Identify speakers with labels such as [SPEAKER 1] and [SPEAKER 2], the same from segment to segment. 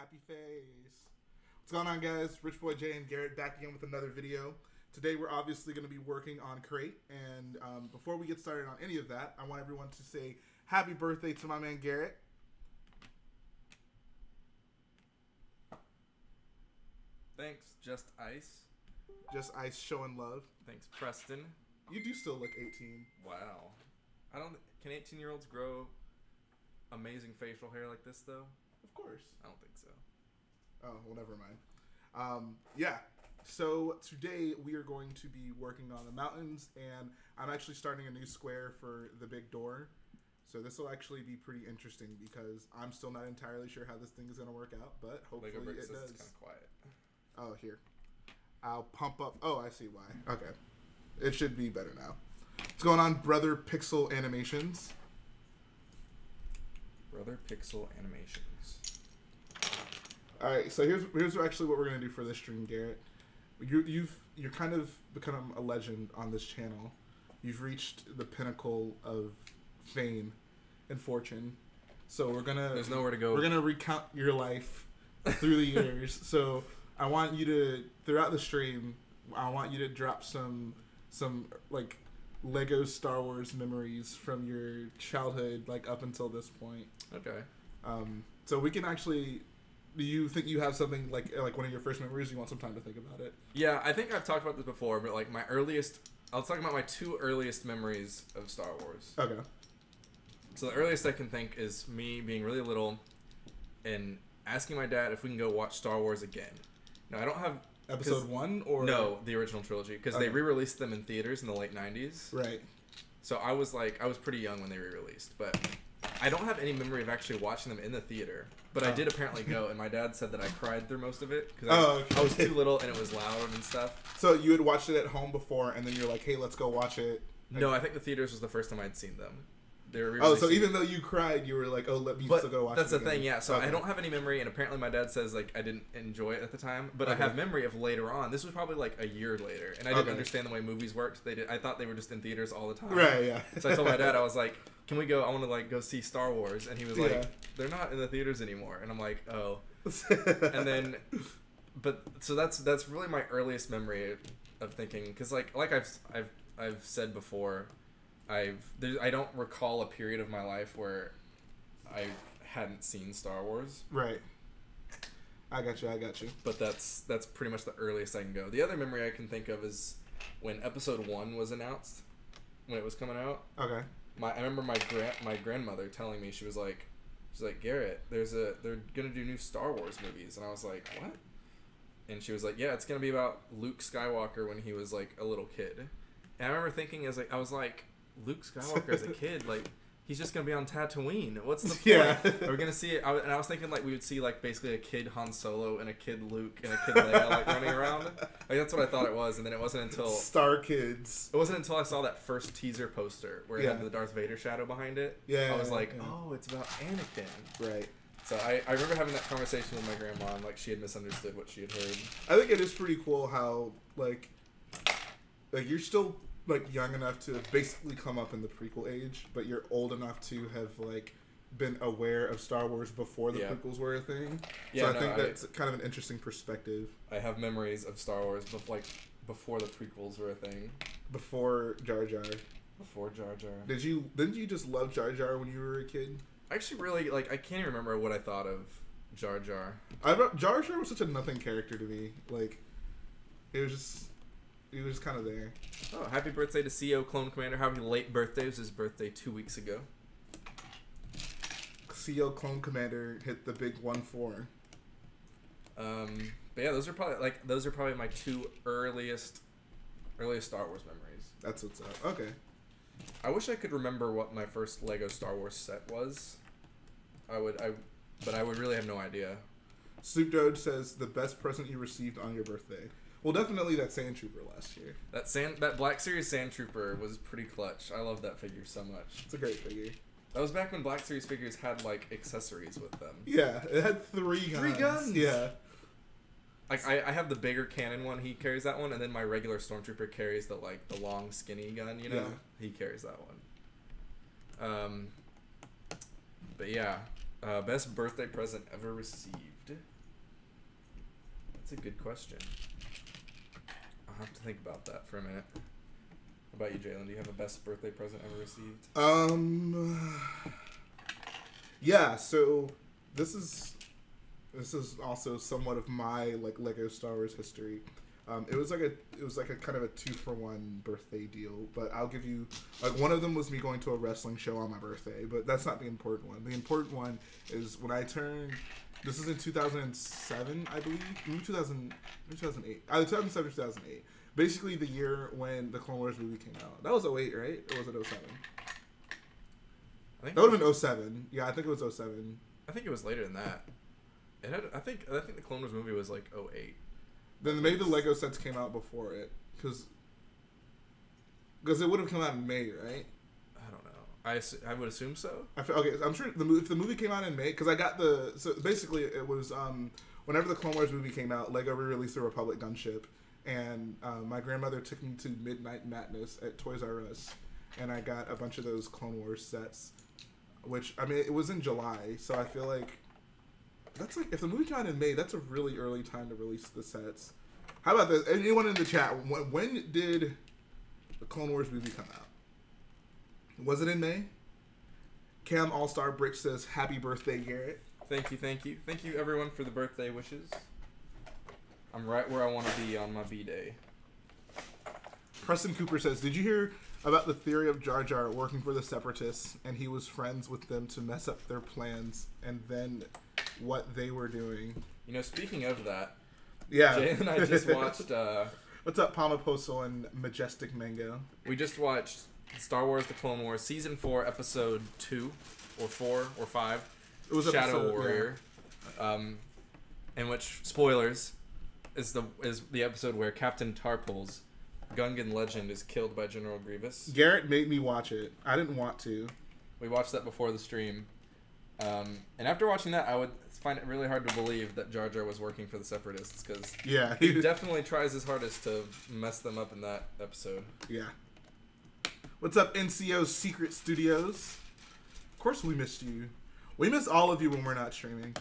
[SPEAKER 1] happy face. What's going on, guys? Rich Boy Jhae and Garrett back again with another video. Today, we're obviously going to be working on Crait, and um, before we get started on any of that, I want everyone to say happy birthday to my man Garrett.
[SPEAKER 2] Thanks, Just Ice.
[SPEAKER 1] Just ice showing love.
[SPEAKER 2] Thanks, Preston.
[SPEAKER 1] You do still look 18.
[SPEAKER 2] Wow. I don't. Can 18 year olds grow amazing facial hair like this though?
[SPEAKER 1] Of course.
[SPEAKER 2] I don't think so.
[SPEAKER 1] Oh, well, never mind. Um, yeah. So today we are going to be working on the mountains, and I'm actually starting a new square for the big door. So this will actually be pretty interesting because I'm still not entirely sure how this thing is going to work out, but hopefully
[SPEAKER 2] Lego
[SPEAKER 1] it does.
[SPEAKER 2] kind of quiet.
[SPEAKER 1] Oh, here. I'll pump up. Oh, I see why. Okay. It should be better now. What's going on, Brother Pixel Animations?
[SPEAKER 2] Brother Pixel Animations.
[SPEAKER 1] All right, so here's here's actually what we're gonna do for this stream, Garrett. You you've you're kind of become a legend on this channel. You've reached the pinnacle of fame and fortune. So we're gonna
[SPEAKER 2] There's nowhere to go.
[SPEAKER 1] we're gonna recount your life through the years. so I want you to throughout the stream, I want you to drop some some like Lego Star Wars memories from your childhood, like up until this point.
[SPEAKER 2] Okay.
[SPEAKER 1] Um, so we can actually. Do you think you have something like eh, like one of your first memories? You want some time to think about it.
[SPEAKER 2] Yeah, I think I've talked about this before, but like my earliest, I was talking about my two earliest memories of Star Wars.
[SPEAKER 1] Okay.
[SPEAKER 2] So the earliest I can think is me being really little and asking my dad if we can go watch Star Wars again. Now I don't have
[SPEAKER 1] episode one or
[SPEAKER 2] no the original trilogy because they re-released them in theaters in the late '90s.
[SPEAKER 1] Right.
[SPEAKER 2] So I was like, I was pretty young when they re-released, but I don't have any memory of actually watching them in the theater. But I
[SPEAKER 1] Oh.
[SPEAKER 2] did apparently go, and my dad said that I cried through most of it because
[SPEAKER 1] Oh, okay.
[SPEAKER 2] I was too little and it was loud and stuff.
[SPEAKER 1] So you had watched it at home before, and then you're like, "Hey, let's go watch it."
[SPEAKER 2] No, I think the theaters was the first time I'd seen them. They were
[SPEAKER 1] Oh, so even though you cried, you were like, "Oh, let me
[SPEAKER 2] But
[SPEAKER 1] still go watch."
[SPEAKER 2] that's the thing, yeah. So
[SPEAKER 1] Okay.
[SPEAKER 2] I don't have any memory, and apparently my dad says like I didn't enjoy it at the time, but I have memory of later on. This was probably like a year later, and I didn't
[SPEAKER 1] Okay.
[SPEAKER 2] understand the way movies worked. They did. I thought they were just in theaters all the time.
[SPEAKER 1] Right. Yeah.
[SPEAKER 2] So I told my dad, I was like, "Can we go? I want to like go see Star Wars," and he was like,
[SPEAKER 1] Yeah.
[SPEAKER 2] "They're not in the theaters anymore," and I'm like, "Oh." And then, but so that's that's really my earliest memory of thinking because like like I've I've I've said before, I've there's I don't recall a period of my life where I hadn't seen Star Wars,
[SPEAKER 1] right. I got you. I got you.
[SPEAKER 2] but that's that's pretty much the earliest I can go. The other memory I can think of is when Episode One was announced, when it was coming out.
[SPEAKER 1] Okay.
[SPEAKER 2] My I remember my grand my grandmother telling me she was like, she's like Garrett, there's a they're gonna do new Star Wars movies, and I was like, what? And she was like, yeah, it's gonna be about Luke Skywalker when he was like a little kid. And I remember thinking as like I was like, Luke Skywalker as a kid, like he's just gonna be on Tatooine. What's the point?
[SPEAKER 1] Yeah.
[SPEAKER 2] Are we gonna see it? I, and I was thinking like we would see like basically a kid Han Solo and a kid Luke and a kid Leia like running around. Like that's what I thought it was, and then it wasn't until
[SPEAKER 1] Star Kids.
[SPEAKER 2] it wasn't until I saw that first teaser poster where it
[SPEAKER 1] Yeah.
[SPEAKER 2] had the Darth Vader shadow behind it.
[SPEAKER 1] Yeah,
[SPEAKER 2] I was like,
[SPEAKER 1] yeah.
[SPEAKER 2] oh, it's about Anakin.
[SPEAKER 1] Right.
[SPEAKER 2] So I, I remember having that conversation with my grandma and like she had misunderstood what she had heard.
[SPEAKER 1] I think it is pretty cool how like like you're still like young enough to have basically come up in the prequel age, but you're old enough to have like been aware of Star Wars before the
[SPEAKER 2] Yeah.
[SPEAKER 1] prequels were a thing.
[SPEAKER 2] Yeah,
[SPEAKER 1] so I
[SPEAKER 2] no,
[SPEAKER 1] think
[SPEAKER 2] I-
[SPEAKER 1] that's kind of an interesting perspective.
[SPEAKER 2] I have memories of Star Wars, bef- like before the prequels were a thing,
[SPEAKER 1] Before Jar Jar,
[SPEAKER 2] before Jar Jar.
[SPEAKER 1] did you didn't you just love Jar Jar when you were a kid?
[SPEAKER 2] I actually really like. I can't even remember what I thought of Jar Jar.
[SPEAKER 1] I Jar Jar was such a nothing character to me. Like it was just he was just kind of there.
[SPEAKER 2] Oh, happy birthday to CEO Clone Commander! Happy late birthday! It was his birthday two weeks ago.
[SPEAKER 1] CO Clone Commander hit the big one four.
[SPEAKER 2] Um, but yeah, those are probably like those are probably my two earliest earliest Star Wars memories.
[SPEAKER 1] That's what's up. Okay.
[SPEAKER 2] I wish I could remember what my first Lego Star Wars set was. I would I but I would really have no idea.
[SPEAKER 1] Soup Doge says the best present you received on your birthday. Well, definitely that Sand Trooper last year.
[SPEAKER 2] That sand that Black Series Sand Trooper was pretty clutch. I love that figure so much.
[SPEAKER 1] It's a great figure.
[SPEAKER 2] That was back when Black Series figures had like accessories with them.
[SPEAKER 1] Yeah, it had three guns.
[SPEAKER 2] Three guns!
[SPEAKER 1] Yeah.
[SPEAKER 2] Like I, I have the bigger cannon one, he carries that one, and then my regular stormtrooper carries the like the long skinny gun, you know?
[SPEAKER 1] Yeah.
[SPEAKER 2] He carries that one. Um but yeah. Uh, best birthday present ever received. That's a good question. Have to think about that for a minute. How about you, Jhaelon? Do you have a best birthday present ever received?
[SPEAKER 1] Um. Yeah. So this is this is also somewhat of my like Lego Star Wars history. Um, it was like a it was like a kind of a two for one birthday deal, but I'll give you like one of them was me going to a wrestling show on my birthday, but that's not the important one. The important one is when I turned. This is in 2007, I believe. Maybe 2000, maybe 2008. Either 2007 or 2008. Basically, the year when the Clone Wars movie came out. That was 08, right? Or was it 07?
[SPEAKER 2] I think
[SPEAKER 1] That would have been 07. Yeah, I think it was 07.
[SPEAKER 2] I think it was later than that. It had. I think. I think the Clone Wars movie was like 08.
[SPEAKER 1] Then maybe the Lego sets came out before it, because because it would have come out in May, right?
[SPEAKER 2] I. I, would assume so.
[SPEAKER 1] I feel, okay, I'm sure the if the movie came out in May, because I got the so basically it was um whenever the Clone Wars movie came out, Lego re-released the Republic gunship, and um, my grandmother took me to Midnight Madness at Toys R Us, and I got a bunch of those Clone Wars sets, which I mean it was in July, so I feel like that's like if the movie came out in May, that's a really early time to release the sets. How about this? Anyone in the chat? When, when did the Clone Wars movie come out? Was it in May? Cam All Star Brick says, "Happy birthday, Garrett."
[SPEAKER 2] Thank you, thank you, thank you, everyone, for the birthday wishes. I'm right where I want to be on my B day.
[SPEAKER 1] Preston Cooper says, "Did you hear about the theory of Jar Jar working for the Separatists, and he was friends with them to mess up their plans, and then what they were doing?"
[SPEAKER 2] You know, speaking of that,
[SPEAKER 1] Yeah,
[SPEAKER 2] Jhae and I just watched. Uh,
[SPEAKER 1] What's up, Palma Postal and Majestic Mango?
[SPEAKER 2] we just watched Star Wars: The Clone Wars, season four, episode two, or four, or five.
[SPEAKER 1] It was
[SPEAKER 2] Shadow
[SPEAKER 1] episode- yeah.
[SPEAKER 2] Warrior, um, in which spoilers is the is the episode where Captain Tarpals, Gungan legend, is killed by General Grievous.
[SPEAKER 1] Garrett made me watch it. I didn't want to.
[SPEAKER 2] We watched that before the stream, um, and after watching that, I would find it really hard to believe that Jar Jar was working for the Separatists because
[SPEAKER 1] Yeah,
[SPEAKER 2] he definitely tries his hardest to mess them up in that episode.
[SPEAKER 1] Yeah. What's up, NCO Secret Studios? Of course, we missed you. We miss all of you when we're not streaming.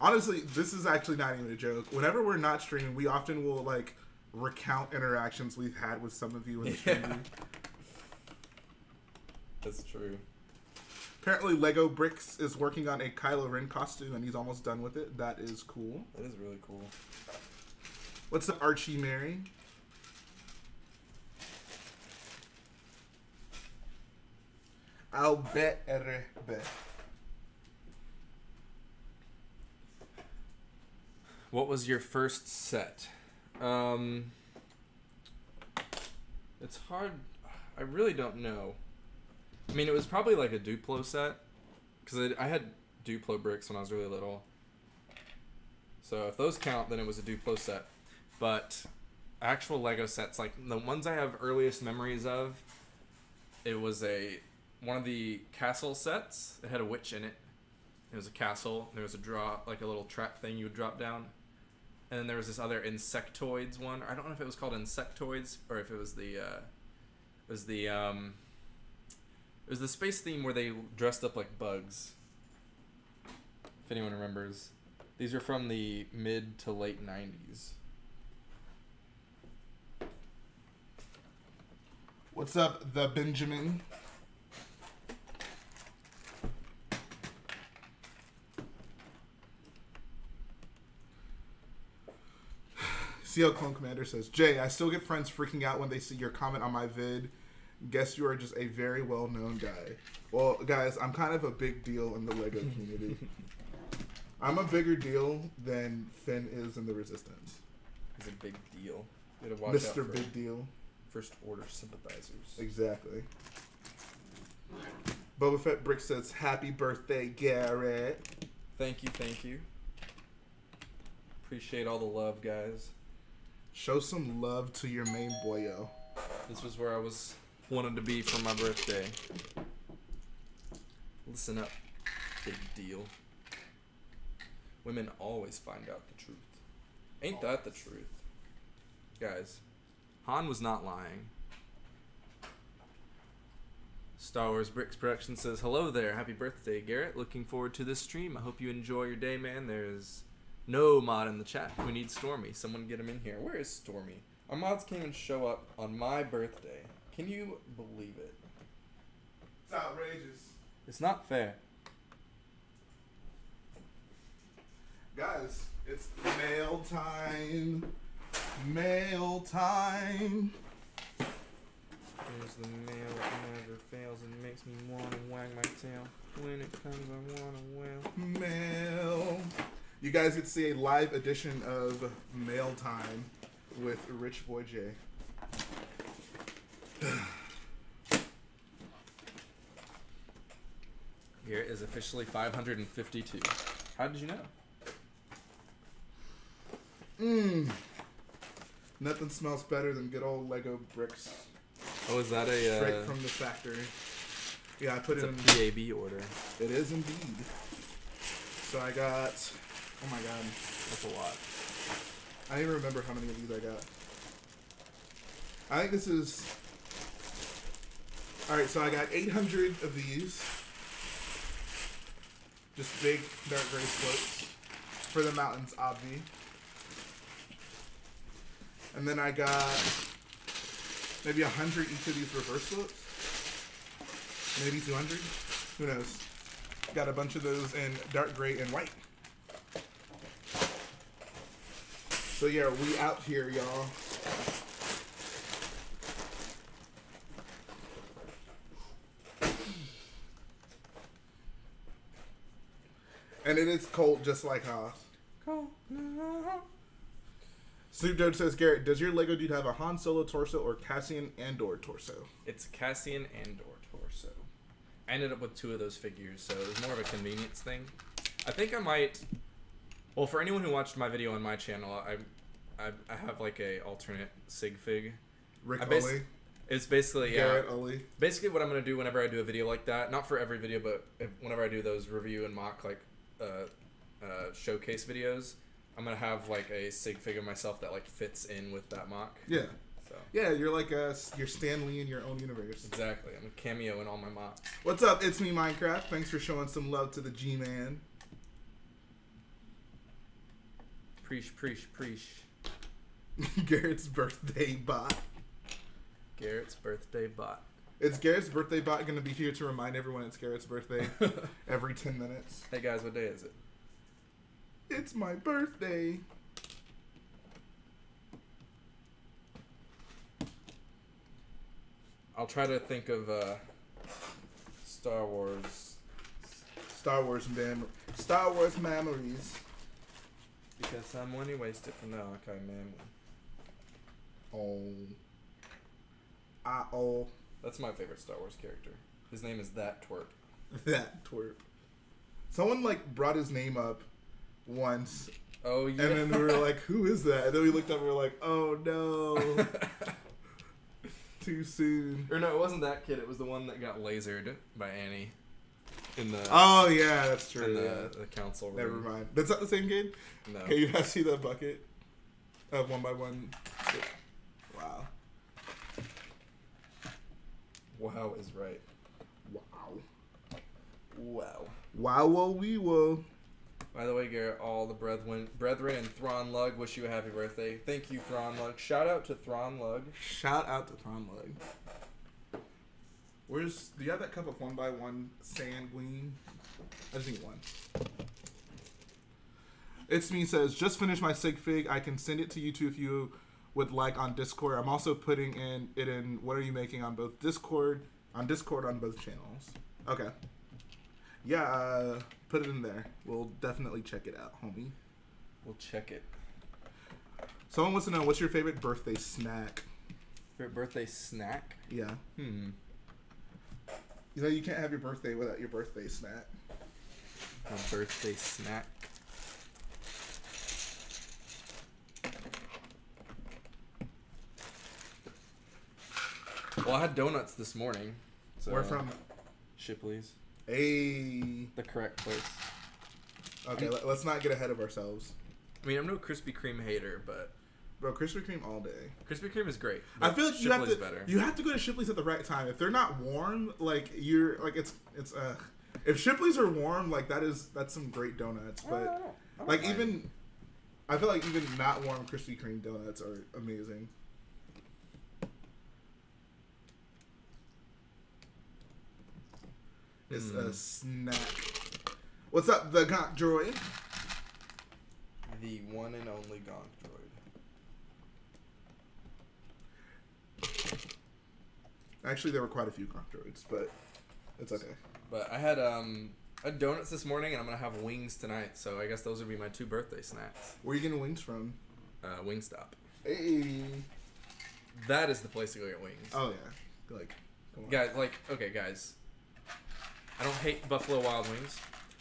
[SPEAKER 1] Honestly, this is actually not even a joke. Whenever we're not streaming, we often will like recount interactions we've had with some of you in the stream.
[SPEAKER 2] That's true.
[SPEAKER 1] Apparently, Lego Bricks is working on a Kylo Ren costume, and he's almost done with it. That is cool.
[SPEAKER 2] That is really cool.
[SPEAKER 1] What's up, Archie Mary? I'll bet.
[SPEAKER 2] What was your first set? Um, it's hard. I really don't know. I mean, it was probably like a Duplo set because I, I had Duplo bricks when I was really little. So if those count, then it was a Duplo set. But actual Lego sets, like the ones I have earliest memories of, it was a one of the castle sets. It had a witch in it. It was a castle. There was a draw, like a little trap thing you would drop down. And then there was this other insectoids one. I don't know if it was called insectoids or if it was the, uh, it was the, um, it was the space theme where they dressed up like bugs. If anyone remembers, these are from the mid to late '90s.
[SPEAKER 1] What's up, the Benjamin? CL Clone Commander says, Jhae, I still get friends freaking out when they see your comment on my vid. Guess you are just a very well known guy. Well, guys, I'm kind of a big deal in the Lego community. I'm a bigger deal than Finn is in the Resistance.
[SPEAKER 2] He's a big deal. You gotta watch out
[SPEAKER 1] Mr.
[SPEAKER 2] for
[SPEAKER 1] Big Deal.
[SPEAKER 2] first order sympathizers.
[SPEAKER 1] Exactly. Boba Fett Brick says, Happy birthday, Garrett.
[SPEAKER 2] Thank you, thank you. Appreciate all the love, guys.
[SPEAKER 1] Show some love to your main boyo.
[SPEAKER 2] This was where I was wanted to be for my birthday. Listen up, big deal. Women always find out the truth. Ain't that the truth? Guys, Han was not lying. Star Wars Bricks Production says, Hello there, happy birthday, Garrett. Looking forward to this stream. I hope you enjoy your day, man. There's No mod in the chat. We need Stormy. Someone get him in here. Where is Stormy? Our mods came and show up on my birthday. Can you believe it?
[SPEAKER 1] It's outrageous.
[SPEAKER 2] It's not fair.
[SPEAKER 1] Guys, it's mail time. Mail time.
[SPEAKER 2] There's the mail that never fails and makes me wanna wag my tail. When it comes, I wanna wail.
[SPEAKER 1] Mail. You guys get to see a live edition of Mail Time with Rich Boy Jhae.
[SPEAKER 2] Here is officially 552. How did you know?
[SPEAKER 1] Mmm. Nothing smells better than good old Lego bricks
[SPEAKER 2] Oh, is that a
[SPEAKER 1] straight
[SPEAKER 2] uh,
[SPEAKER 1] from the factory. Yeah, I put
[SPEAKER 2] it's
[SPEAKER 1] it
[SPEAKER 2] a
[SPEAKER 1] in.
[SPEAKER 2] PAB order?
[SPEAKER 1] It is indeed. So I got. Oh my god.
[SPEAKER 2] That's a lot.
[SPEAKER 1] I don't even remember how many of these I got. I think this is. Alright, so I got 800 of these. Just big dark gray slopes. For the mountains, obvi. And then I got maybe 100 each of these reverse slopes. Maybe 200. Who knows? Got a bunch of those in dark gray and white. So yeah, we out here, y'all. And it is cold just like Hoth. Snoop Dogg says, Garrett, does your Lego dude have a Han Solo torso or Cassian Andor torso?
[SPEAKER 2] It's Cassian Andor torso. I ended up with two of those figures, so it was more of a convenience thing. I think I might. Well, for anyone who watched my video on my channel, I, I, I have like a alternate sig fig.
[SPEAKER 1] Rick
[SPEAKER 2] I bas-
[SPEAKER 1] Ollie,
[SPEAKER 2] It's basically yeah.
[SPEAKER 1] Garrett.
[SPEAKER 2] Basically, what I'm gonna do whenever I do a video like that, not for every video, but if, whenever I do those review and MOC like uh, uh, showcase videos, I'm gonna have like a sig fig of myself that like fits in with that MOC.
[SPEAKER 1] Yeah.
[SPEAKER 2] So
[SPEAKER 1] Yeah, you're like a, you're Stan Lee in your own universe.
[SPEAKER 2] exactly, I'm a cameo in all my MOCs.
[SPEAKER 1] What's up? It's me, Minecraft. Thanks for showing some love to the G Man.
[SPEAKER 2] Preach, preach, preach.
[SPEAKER 1] Garrett's birthday bot.
[SPEAKER 2] Garrett's birthday bot.
[SPEAKER 1] Is Garrett's birthday bot going to be here to remind everyone it's Garrett's birthday every 10 minutes?
[SPEAKER 2] hey guys, what day is it?
[SPEAKER 1] It's my birthday.
[SPEAKER 2] I'll try to think of uh, Star Wars
[SPEAKER 1] Star Wars mem- Star Wars memories.
[SPEAKER 2] Because some money wasted for now. Okay, man.
[SPEAKER 1] Oh. Ah, oh.
[SPEAKER 2] That's my favorite Star Wars character. His name is that twerp.
[SPEAKER 1] That twerp. Someone like brought his name up once,
[SPEAKER 2] Oh yeah.
[SPEAKER 1] and then we were like, "Who is that?" And then we looked up, and we were like, "Oh no, too soon."
[SPEAKER 2] or no, it wasn't that kid. It was the one that got lasered by Annie in the
[SPEAKER 1] Oh yeah, that's
[SPEAKER 2] in
[SPEAKER 1] true.
[SPEAKER 2] the,
[SPEAKER 1] yeah.
[SPEAKER 2] the council room.
[SPEAKER 1] Never mind. That's not the same game.
[SPEAKER 2] No.
[SPEAKER 1] Okay, you guys see that bucket of one by one? Wow.
[SPEAKER 2] Wow is right.
[SPEAKER 1] Wow.
[SPEAKER 2] Wow.
[SPEAKER 1] Wow, wee, whoa.
[SPEAKER 2] By the way, Garrett, all the brethren, brethren and Thrawn Lug wish you a happy birthday. Thank you, Thrawn Lug. Shout out to Thrawn Lug.
[SPEAKER 1] Shout out to Tom Leg. Where's do you have that cup of one by one sanguine? I just need one. It's me says just finished my sig fig. I can send it to you too if you would like on Discord. I'm also putting in it in what are you making on both Discord on Discord on both channels. Okay. Yeah, uh, put it in there. We'll definitely check it out, homie.
[SPEAKER 2] We'll check it.
[SPEAKER 1] Someone wants to know what's your favorite birthday snack?
[SPEAKER 2] Favorite birthday snack?
[SPEAKER 1] Yeah.
[SPEAKER 2] Hmm.
[SPEAKER 1] You know you can't have your birthday without your birthday snack.
[SPEAKER 2] A birthday snack. Well, I had donuts this morning. So
[SPEAKER 1] Where from?
[SPEAKER 2] Shipley's,
[SPEAKER 1] A.
[SPEAKER 2] the correct place.
[SPEAKER 1] Okay, let, us not get ahead of ourselves.
[SPEAKER 2] I mean, I'm no Krispy Kreme hater, but
[SPEAKER 1] Bro, Krispy Kreme all day.
[SPEAKER 2] Krispy Kreme is great.
[SPEAKER 1] I feel like you have to
[SPEAKER 2] Shipley's better.
[SPEAKER 1] you have to go to Shipley's at the right time. If they're not warm, like you're like it's it's uh if Shipley's are warm, like that is that's some great donuts. But.
[SPEAKER 2] I don't
[SPEAKER 1] like
[SPEAKER 2] mind.
[SPEAKER 1] even I feel like even not warm Krispy Kreme donuts are amazing. It's a
[SPEAKER 2] Mm.
[SPEAKER 1] snack. What's up, the Gonk Droid?
[SPEAKER 2] The one and only Gonk droid.
[SPEAKER 1] Actually, there were quite a few Droids, but it's okay.
[SPEAKER 2] But I had um I had donuts this morning and I'm gonna have wings tonight, so I guess those would be my two birthday snacks.
[SPEAKER 1] Where are you getting wings from?
[SPEAKER 2] Uh, Wingstop.
[SPEAKER 1] Hey.
[SPEAKER 2] That is the place to go get wings.
[SPEAKER 1] Oh yeah. Like, come on.
[SPEAKER 2] Guys, like, okay, guys. I don't hate Buffalo Wild Wings.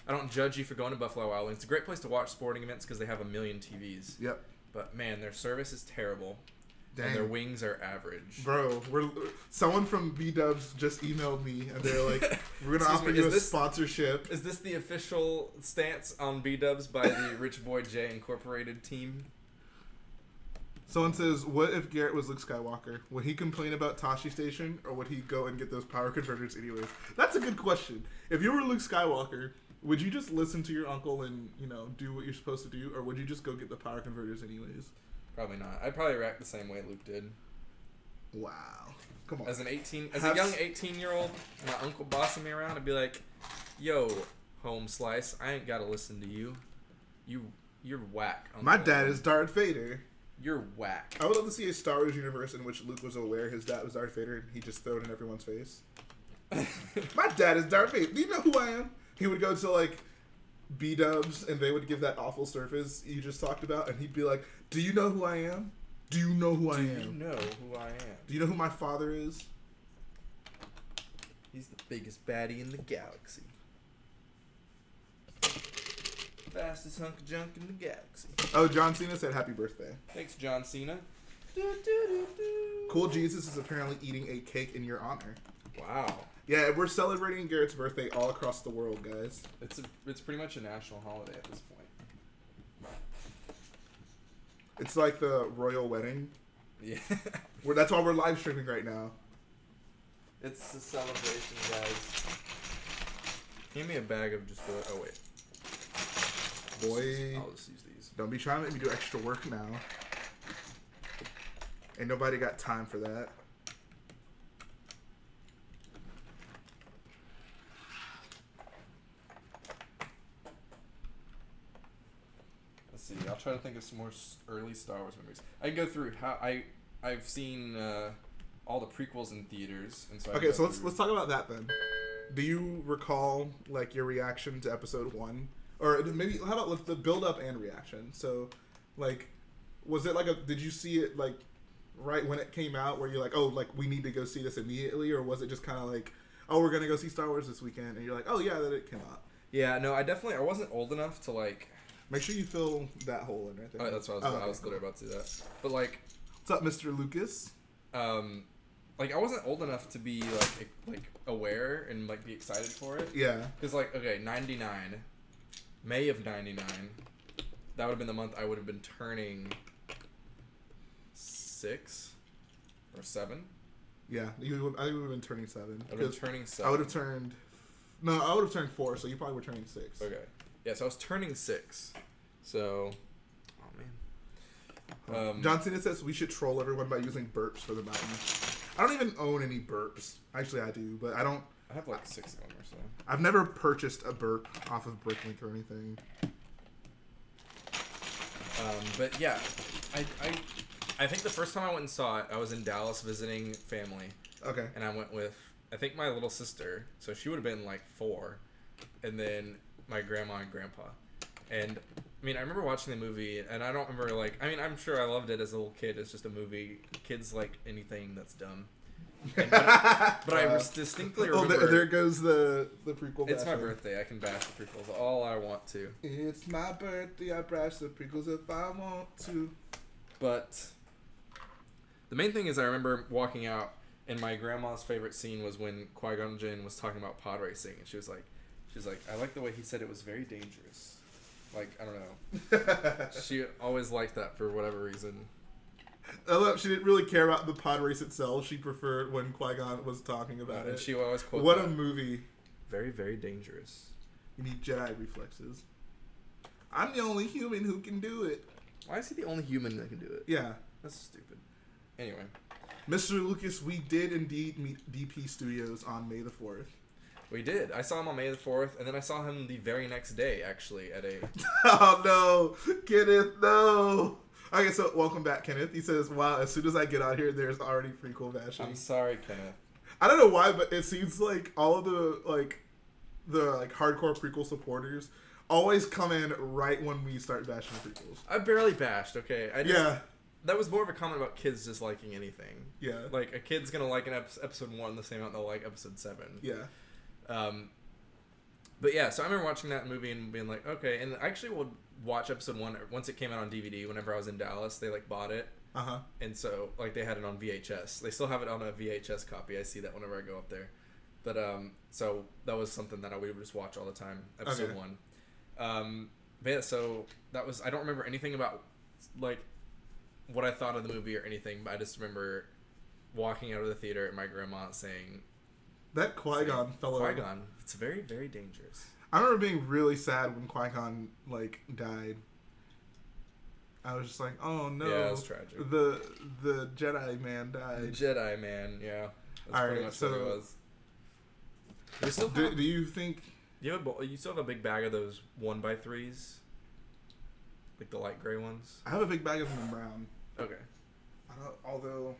[SPEAKER 2] I don't judge you for going to Buffalo Wild Wings. It's a great place to watch sporting events because they have a million TVs.
[SPEAKER 1] Yep.
[SPEAKER 2] But man, their service is terrible, and their wings are average.
[SPEAKER 1] Bro, we're someone from B Dubs just emailed me and they're like, "We're gonna offer
[SPEAKER 2] me,
[SPEAKER 1] you a
[SPEAKER 2] this-
[SPEAKER 1] sponsorship."
[SPEAKER 2] Is this the official stance on B Dubs by the Rich Boy Jhae Incorporated team?
[SPEAKER 1] Someone says, "What if Garrett was Luke Skywalker? Would he complain about Tosche Station, or would he go and get those power converters anyways?" That's a good question. If you were Luke Skywalker, would you just listen to your uncle and you know do what you're supposed to do, or would you just go get the power converters anyways?
[SPEAKER 2] Probably not. I'd probably react the same way Luke did.
[SPEAKER 1] Wow, come on.
[SPEAKER 2] As an 18, as
[SPEAKER 1] Have
[SPEAKER 2] a young 18 year old, my uncle bossing me around, I'd be like, "Yo, home slice, I ain't gotta listen to you. You, you're whack." Uncle.
[SPEAKER 1] My dad is Darth Vader.
[SPEAKER 2] You're whack.
[SPEAKER 1] I would love to see a Star Wars universe in which Luke was aware his dad was Darth Vader and he just threw it in everyone's face. My dad is Darth Vader. Do you know who I am? He would go to like B Dubs and they would give that awful surface you just talked about, and he'd be like, "Do you know who I am? Do you know who I am?
[SPEAKER 2] Do you know who I am?
[SPEAKER 1] Do you know who my father is?"
[SPEAKER 2] He's the biggest baddie in the galaxy. Fastest hunk of junk in the galaxy.
[SPEAKER 1] Oh, John Cena said happy birthday.
[SPEAKER 2] Thanks, John Cena. Do, do, do, do.
[SPEAKER 1] Cool Jesus is apparently eating a cake in your honor.
[SPEAKER 2] Wow.
[SPEAKER 1] Yeah, we're celebrating Garrett's birthday all across the world, guys.
[SPEAKER 2] It's a, it's pretty much a national holiday at this point.
[SPEAKER 1] It's like the royal wedding.
[SPEAKER 2] Yeah.
[SPEAKER 1] We're, that's why we're live streaming right now.
[SPEAKER 2] it's a celebration, guys. Give me a bag of just. Uh, oh wait.
[SPEAKER 1] Boy.
[SPEAKER 2] I'll just use these.
[SPEAKER 1] Don't be trying to make me do extra work now. Ain't nobody got time for that.
[SPEAKER 2] Let's see. I'll try to think of some more early Star Wars memories. I can go through how I I've seen uh, all the prequels in theaters, and so I
[SPEAKER 1] Okay, so let's
[SPEAKER 2] through-
[SPEAKER 1] let's talk about that then. Do you recall like your reaction to episode one, or maybe how about with the build up and reaction? So, like, was it like a? Did you see it like right when it came out, where you're like, oh, like we need to go see this immediately, or was it just kind of like, oh, we're gonna go see Star Wars this weekend, and you're like, oh yeah, that it came out.
[SPEAKER 2] Yeah, no, I definitely I wasn't old enough to like.
[SPEAKER 1] Make sure you fill that hole in right there.
[SPEAKER 2] Oh, that's what I was.
[SPEAKER 1] Oh,
[SPEAKER 2] about. I was
[SPEAKER 1] cool.
[SPEAKER 2] literally about to do that. But like,
[SPEAKER 1] What's up, Mr. Lucas?
[SPEAKER 2] um, like I wasn't old enough to be like like aware and like be excited for it.
[SPEAKER 1] Yeah.
[SPEAKER 2] Because like okay, ninety nine, May of ninety nine, that would have been the month I would have been turning six or seven.
[SPEAKER 1] Yeah, you would, I would have been turning seven.
[SPEAKER 2] I would have turning seven.
[SPEAKER 1] I would have turned. No, I would have turned four, so you probably were turning six.
[SPEAKER 2] Okay. Yeah, so I was turning six. So, oh man. Um,
[SPEAKER 1] John Cena says we should troll everyone by using burps for the mountain. I don't even own any burps. Actually, I do, but I don't.
[SPEAKER 2] I have like six of them or so.
[SPEAKER 1] I've never purchased a burp off of Bricklink or anything.
[SPEAKER 2] Um, but yeah, I, I, I think the first time I went and saw it, I was in Dallas visiting family,
[SPEAKER 1] Okay.
[SPEAKER 2] and I went with I think my little sister, so she would have been like four, and then my grandma and grandpa, and I mean I remember watching the movie, and I don't remember like I mean I'm sure I loved it as a little kid. It's just a movie. Kids like anything that's dumb. And- but, but I
[SPEAKER 1] Uh,
[SPEAKER 2] res- distinctly
[SPEAKER 1] oh,
[SPEAKER 2] remember.
[SPEAKER 1] there, there goes the the prequel.
[SPEAKER 2] it's my birthday. I can bash the prequels all I want to.
[SPEAKER 1] It's my birthday. I bash the prequels if I want to.
[SPEAKER 2] But the main thing is, I remember walking out, and my grandma's favorite scene was when Qui Gon Jinn was talking about pod racing, and she was like, "She was like, I like the way he said it was very dangerous." Like I don't know, she always liked that for whatever reason.
[SPEAKER 1] I love. She didn't really care about the pod race itself. She preferred when Qui Gon was talking about it.
[SPEAKER 2] and
[SPEAKER 1] it.
[SPEAKER 2] she always quote
[SPEAKER 1] what
[SPEAKER 2] that.
[SPEAKER 1] a movie!
[SPEAKER 2] very very dangerous.
[SPEAKER 1] You need Jedi reflexes. I'm the only human who can do it.
[SPEAKER 2] Why is he the only human that can do it?
[SPEAKER 1] Yeah.
[SPEAKER 2] That's stupid. Anyway,
[SPEAKER 1] Mr. Lucas, we did indeed meet DP Studios on May the 4th.
[SPEAKER 2] We did. I saw him on May the fourth, and then I saw him the very next day, actually, at a.
[SPEAKER 1] oh no, Kenneth, no. Okay, so welcome back, Kenneth. He says, "Wow, as soon as I get out here, there's already prequel bashing."
[SPEAKER 2] I'm sorry, Kenneth.
[SPEAKER 1] I don't know why, but it seems like all of the like the like hardcore prequel supporters always come in right when we start bashing prequels.
[SPEAKER 2] I barely bashed. Okay, I just,
[SPEAKER 1] Yeah,
[SPEAKER 2] That was more of a comment about kids disliking anything.
[SPEAKER 1] yeah,
[SPEAKER 2] Like a kid's gonna like an ep- episode one the same amount they'll like episode seven.
[SPEAKER 1] yeah.
[SPEAKER 2] Um, but yeah, so I remember watching that movie and being like, okay, and I actually would watch episode one once it came out on DVD. Whenever I was in Dallas, they like bought it,
[SPEAKER 1] Uh huh.
[SPEAKER 2] and so like they had it on VHS. They still have it on a VHS copy. I see that whenever I go up there. But um, so that was something that I would just watch all the time. Episode
[SPEAKER 1] Okay.
[SPEAKER 2] one. Um, but yeah, so that was I don't remember anything about like what I thought of the movie or anything, but I just remember walking out of the theater and my grandma saying,
[SPEAKER 1] That Qui Gon fellow.
[SPEAKER 2] Qui Gon, it's very very dangerous.
[SPEAKER 1] I remember being really sad when Qui Gon like died. I was just like, oh no,
[SPEAKER 2] Yeah, it was tragic.
[SPEAKER 1] the the Jedi man
[SPEAKER 2] The
[SPEAKER 1] died.
[SPEAKER 2] Jedi man, yeah, that's
[SPEAKER 1] All
[SPEAKER 2] pretty
[SPEAKER 1] right,
[SPEAKER 2] much what it was. You still
[SPEAKER 1] Do,
[SPEAKER 2] have,
[SPEAKER 1] do you think?
[SPEAKER 2] you have a, you still have a big bag of those one by threes, like the light gray ones.
[SPEAKER 1] I have a big bag of them in brown.
[SPEAKER 2] Okay,
[SPEAKER 1] I don't, although,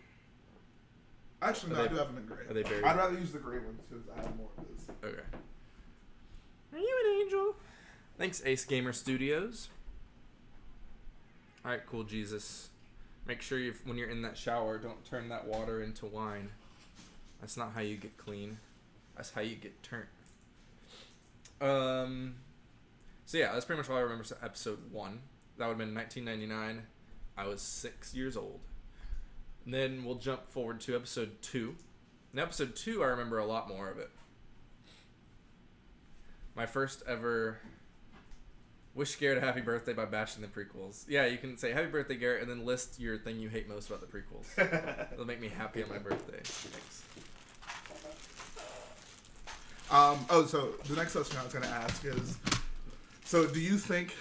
[SPEAKER 1] actually,
[SPEAKER 2] Are
[SPEAKER 1] no, I do have them in gray.
[SPEAKER 2] are they very-
[SPEAKER 1] I'd rather use the gray ones because I have more of those.
[SPEAKER 2] okay. Are you an angel? Thanks, Ace Gamer Studios. All right, cool, Jesus. Make sure you, when you're in that shower, don't turn that water into wine. That's not how you get clean. That's how you get turned. Um. So yeah, that's pretty much all I remember. So episode one. That would have been 1999. I was six years old. And then we'll jump forward to episode two. In episode two, I remember a lot more of it. My first ever wish Garrett a happy birthday by bashing the prequels. Yeah, you can say happy birthday, Garrett, and then list your thing you hate most about the prequels. It'll make me happy on my birthday. Thanks.
[SPEAKER 1] Um. Oh, so the next question I was gonna ask is, so do you think,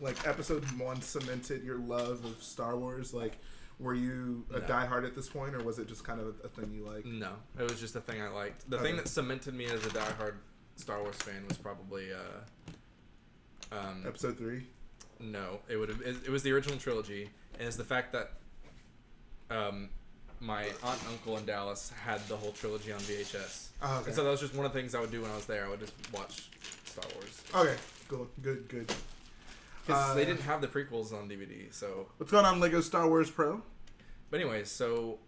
[SPEAKER 1] like, episode one cemented your love of Star Wars? Like, were you a
[SPEAKER 2] No.
[SPEAKER 1] diehard at this point, or was it just kind of a thing you like?
[SPEAKER 2] No, it was just a thing I liked. The
[SPEAKER 1] Okay.
[SPEAKER 2] thing that cemented me as a diehard Star Wars fan was probably uh, um,
[SPEAKER 1] Episode three.
[SPEAKER 2] no, it would have it, it was the original trilogy, and it's the fact that um, my aunt and uncle in Dallas had the whole trilogy on VHS,
[SPEAKER 1] Oh, okay.
[SPEAKER 2] and so that was just one of the things I would do when I was there. I would just watch Star Wars
[SPEAKER 1] okay. Good. Good. Good.
[SPEAKER 2] Because
[SPEAKER 1] Uh,
[SPEAKER 2] they didn't have the prequels on DVD. So,
[SPEAKER 1] What's going on, Lego Star Wars Pro?
[SPEAKER 2] but anyways, so